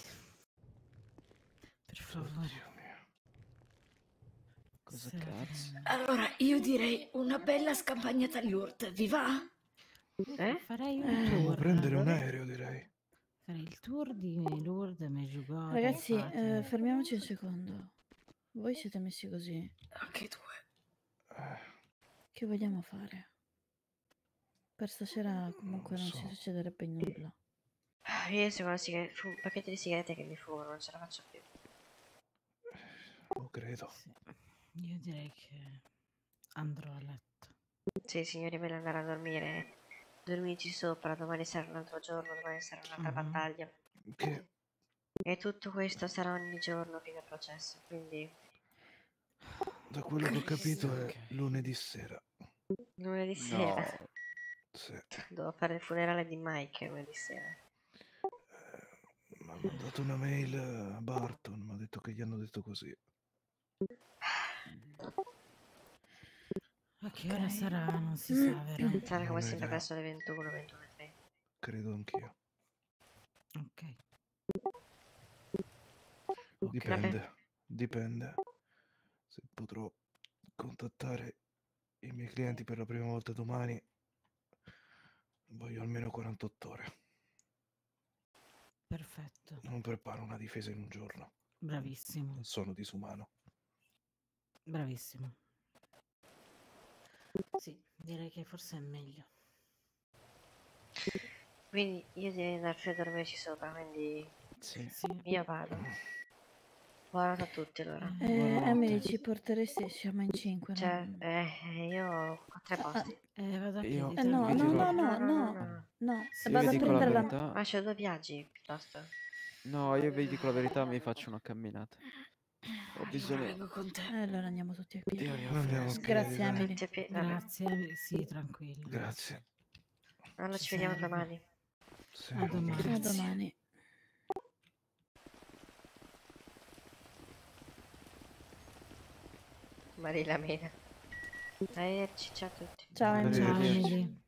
Per favore. Cosa la cazzo? Allora, io direi una bella scampagnata all'urt, vi va? Eh? Farei un Devo tour. prendere un aereo, direi. Farei il tour di Lourdes, Medjugorje. Ragazzi, fate- eh, fermiamoci un secondo. Voi siete messi così. Anche due. Che vogliamo fare? Per stasera comunque non, si succederebbe nulla. Ah, Io se con siga- fu- un pacchetto di sigarette che mi fumo, non ce la faccio più. Lo credo. Sì. Io direi che andrò a letto. Sì, signori, meglio andare a dormire. Dormirci sopra, domani sarà un altro giorno, domani sarà un'altra Mhm. battaglia. Che E tutto questo sarà ogni giorno fino al processo, quindi da quello che ho capito è lunedì sera. lunedì sera. Sì. Devo fare il funerale di Mike lunedì sera. Mi hanno dato una mail a Barton, mi ha detto che gli hanno detto così. A che ora sarà? Non si sa, vero? Sarà come sempre verso le 21, 21 e 30. Credo anch'io. Ok. Dipende, dipende. Se potrò contattare i miei clienti per la prima volta domani, voglio almeno 48 ore. Perfetto. Non preparo una difesa in un giorno. Bravissimo. Non sono disumano. Bravissimo. Sì, direi che forse è meglio. Quindi io direi di andarci a dormirci sopra, quindi Sì. io vado. Buonanotte a tutti allora. Eh, Emily, ci porteresti? Siamo in cinque, no? Cioè, eh, io ho tre posti. Eh, vado a Io-. Eh, no, no, no, no, no, no. no. Se Vado a prendere la... Ma c'ho due viaggi piuttosto. no, io vi dico la verità, mi faccio una camminata. Ho bisogno. Vengo con te. Eh, allora andiamo tutti a Andiamo Grazie. Emily. Vabbè. Grazie, sì, tranquillo. Grazie. Allora ci Ci vediamo domani. Sì. A domani. A domani. Marilla Mena. Arrivederci, ciao a tutti. Ciao, Emily.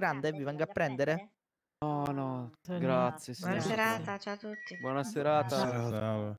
Grande, vi vengo a prendere? No, no, grazie. Buona serata, ciao a tutti. Buona serata. Ciao. Salve.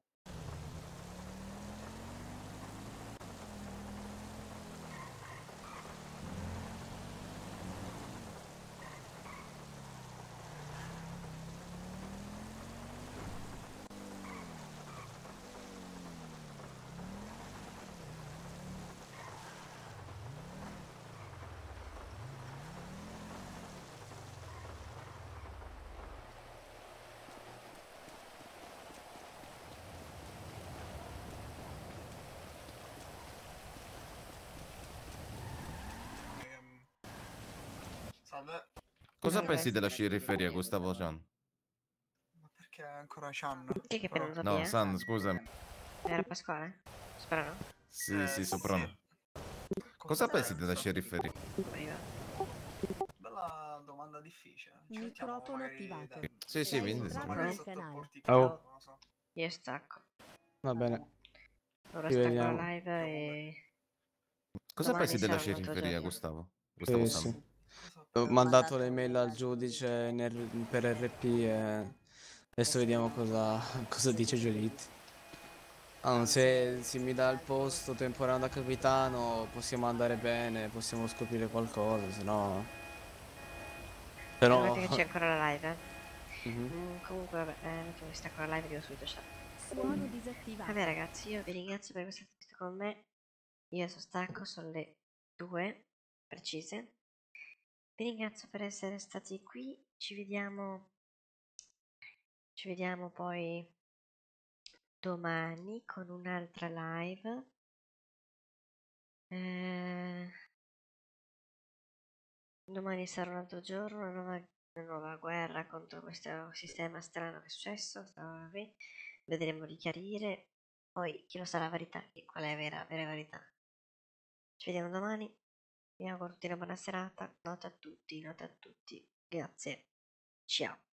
Cosa pensi della scerifferia, Gustavo Gian? Perché ancora c'hanno? Chi è che è venuto No, via? San, scusami. Era Pasquale? Spero no. Sì, sì, Soprano. Cosa pensi della scerifferia? Bella domanda difficile. Microfono attivato. Sì, sì, Sei quindi Soprano. canale. Oh, Io stacco. va bene. Ora Ci stacco vediamo. la live e... Cosa Domani pensi della scerifferia. Gustavo? Gustavo Sì, San. sì. Ho mandato l'email al giudice nel- per RP e adesso vediamo cosa, cosa dice Giolitti. Ah, se, se mi dà il posto temporaneo da capitano possiamo andare bene, possiamo scoprire qualcosa, se no... Però... Guardate che c'è ancora la live. eh. <laughs> Mhm. Mm, comunque, vabbè, eh, attimo che stacco la live e devo subito chat. Suono disattivato. Vabbè ragazzi, io vi ringrazio per essere stati con me. Io sono stacco, sono le due precise. Vi ringrazio per essere stati qui. Ci vediamo. Ci vediamo poi domani con un'altra live. Eh, Domani sarà un altro giorno, una nuova, una nuova guerra contro questo sistema strano che è successo. qui. Vedremo di chiarire. Poi chi lo sa la verità, chi- qual è la vera, vera verità. Ci vediamo domani. Vi auguro una buona serata. Notte a tutti, notte a tutti. Grazie. Ciao.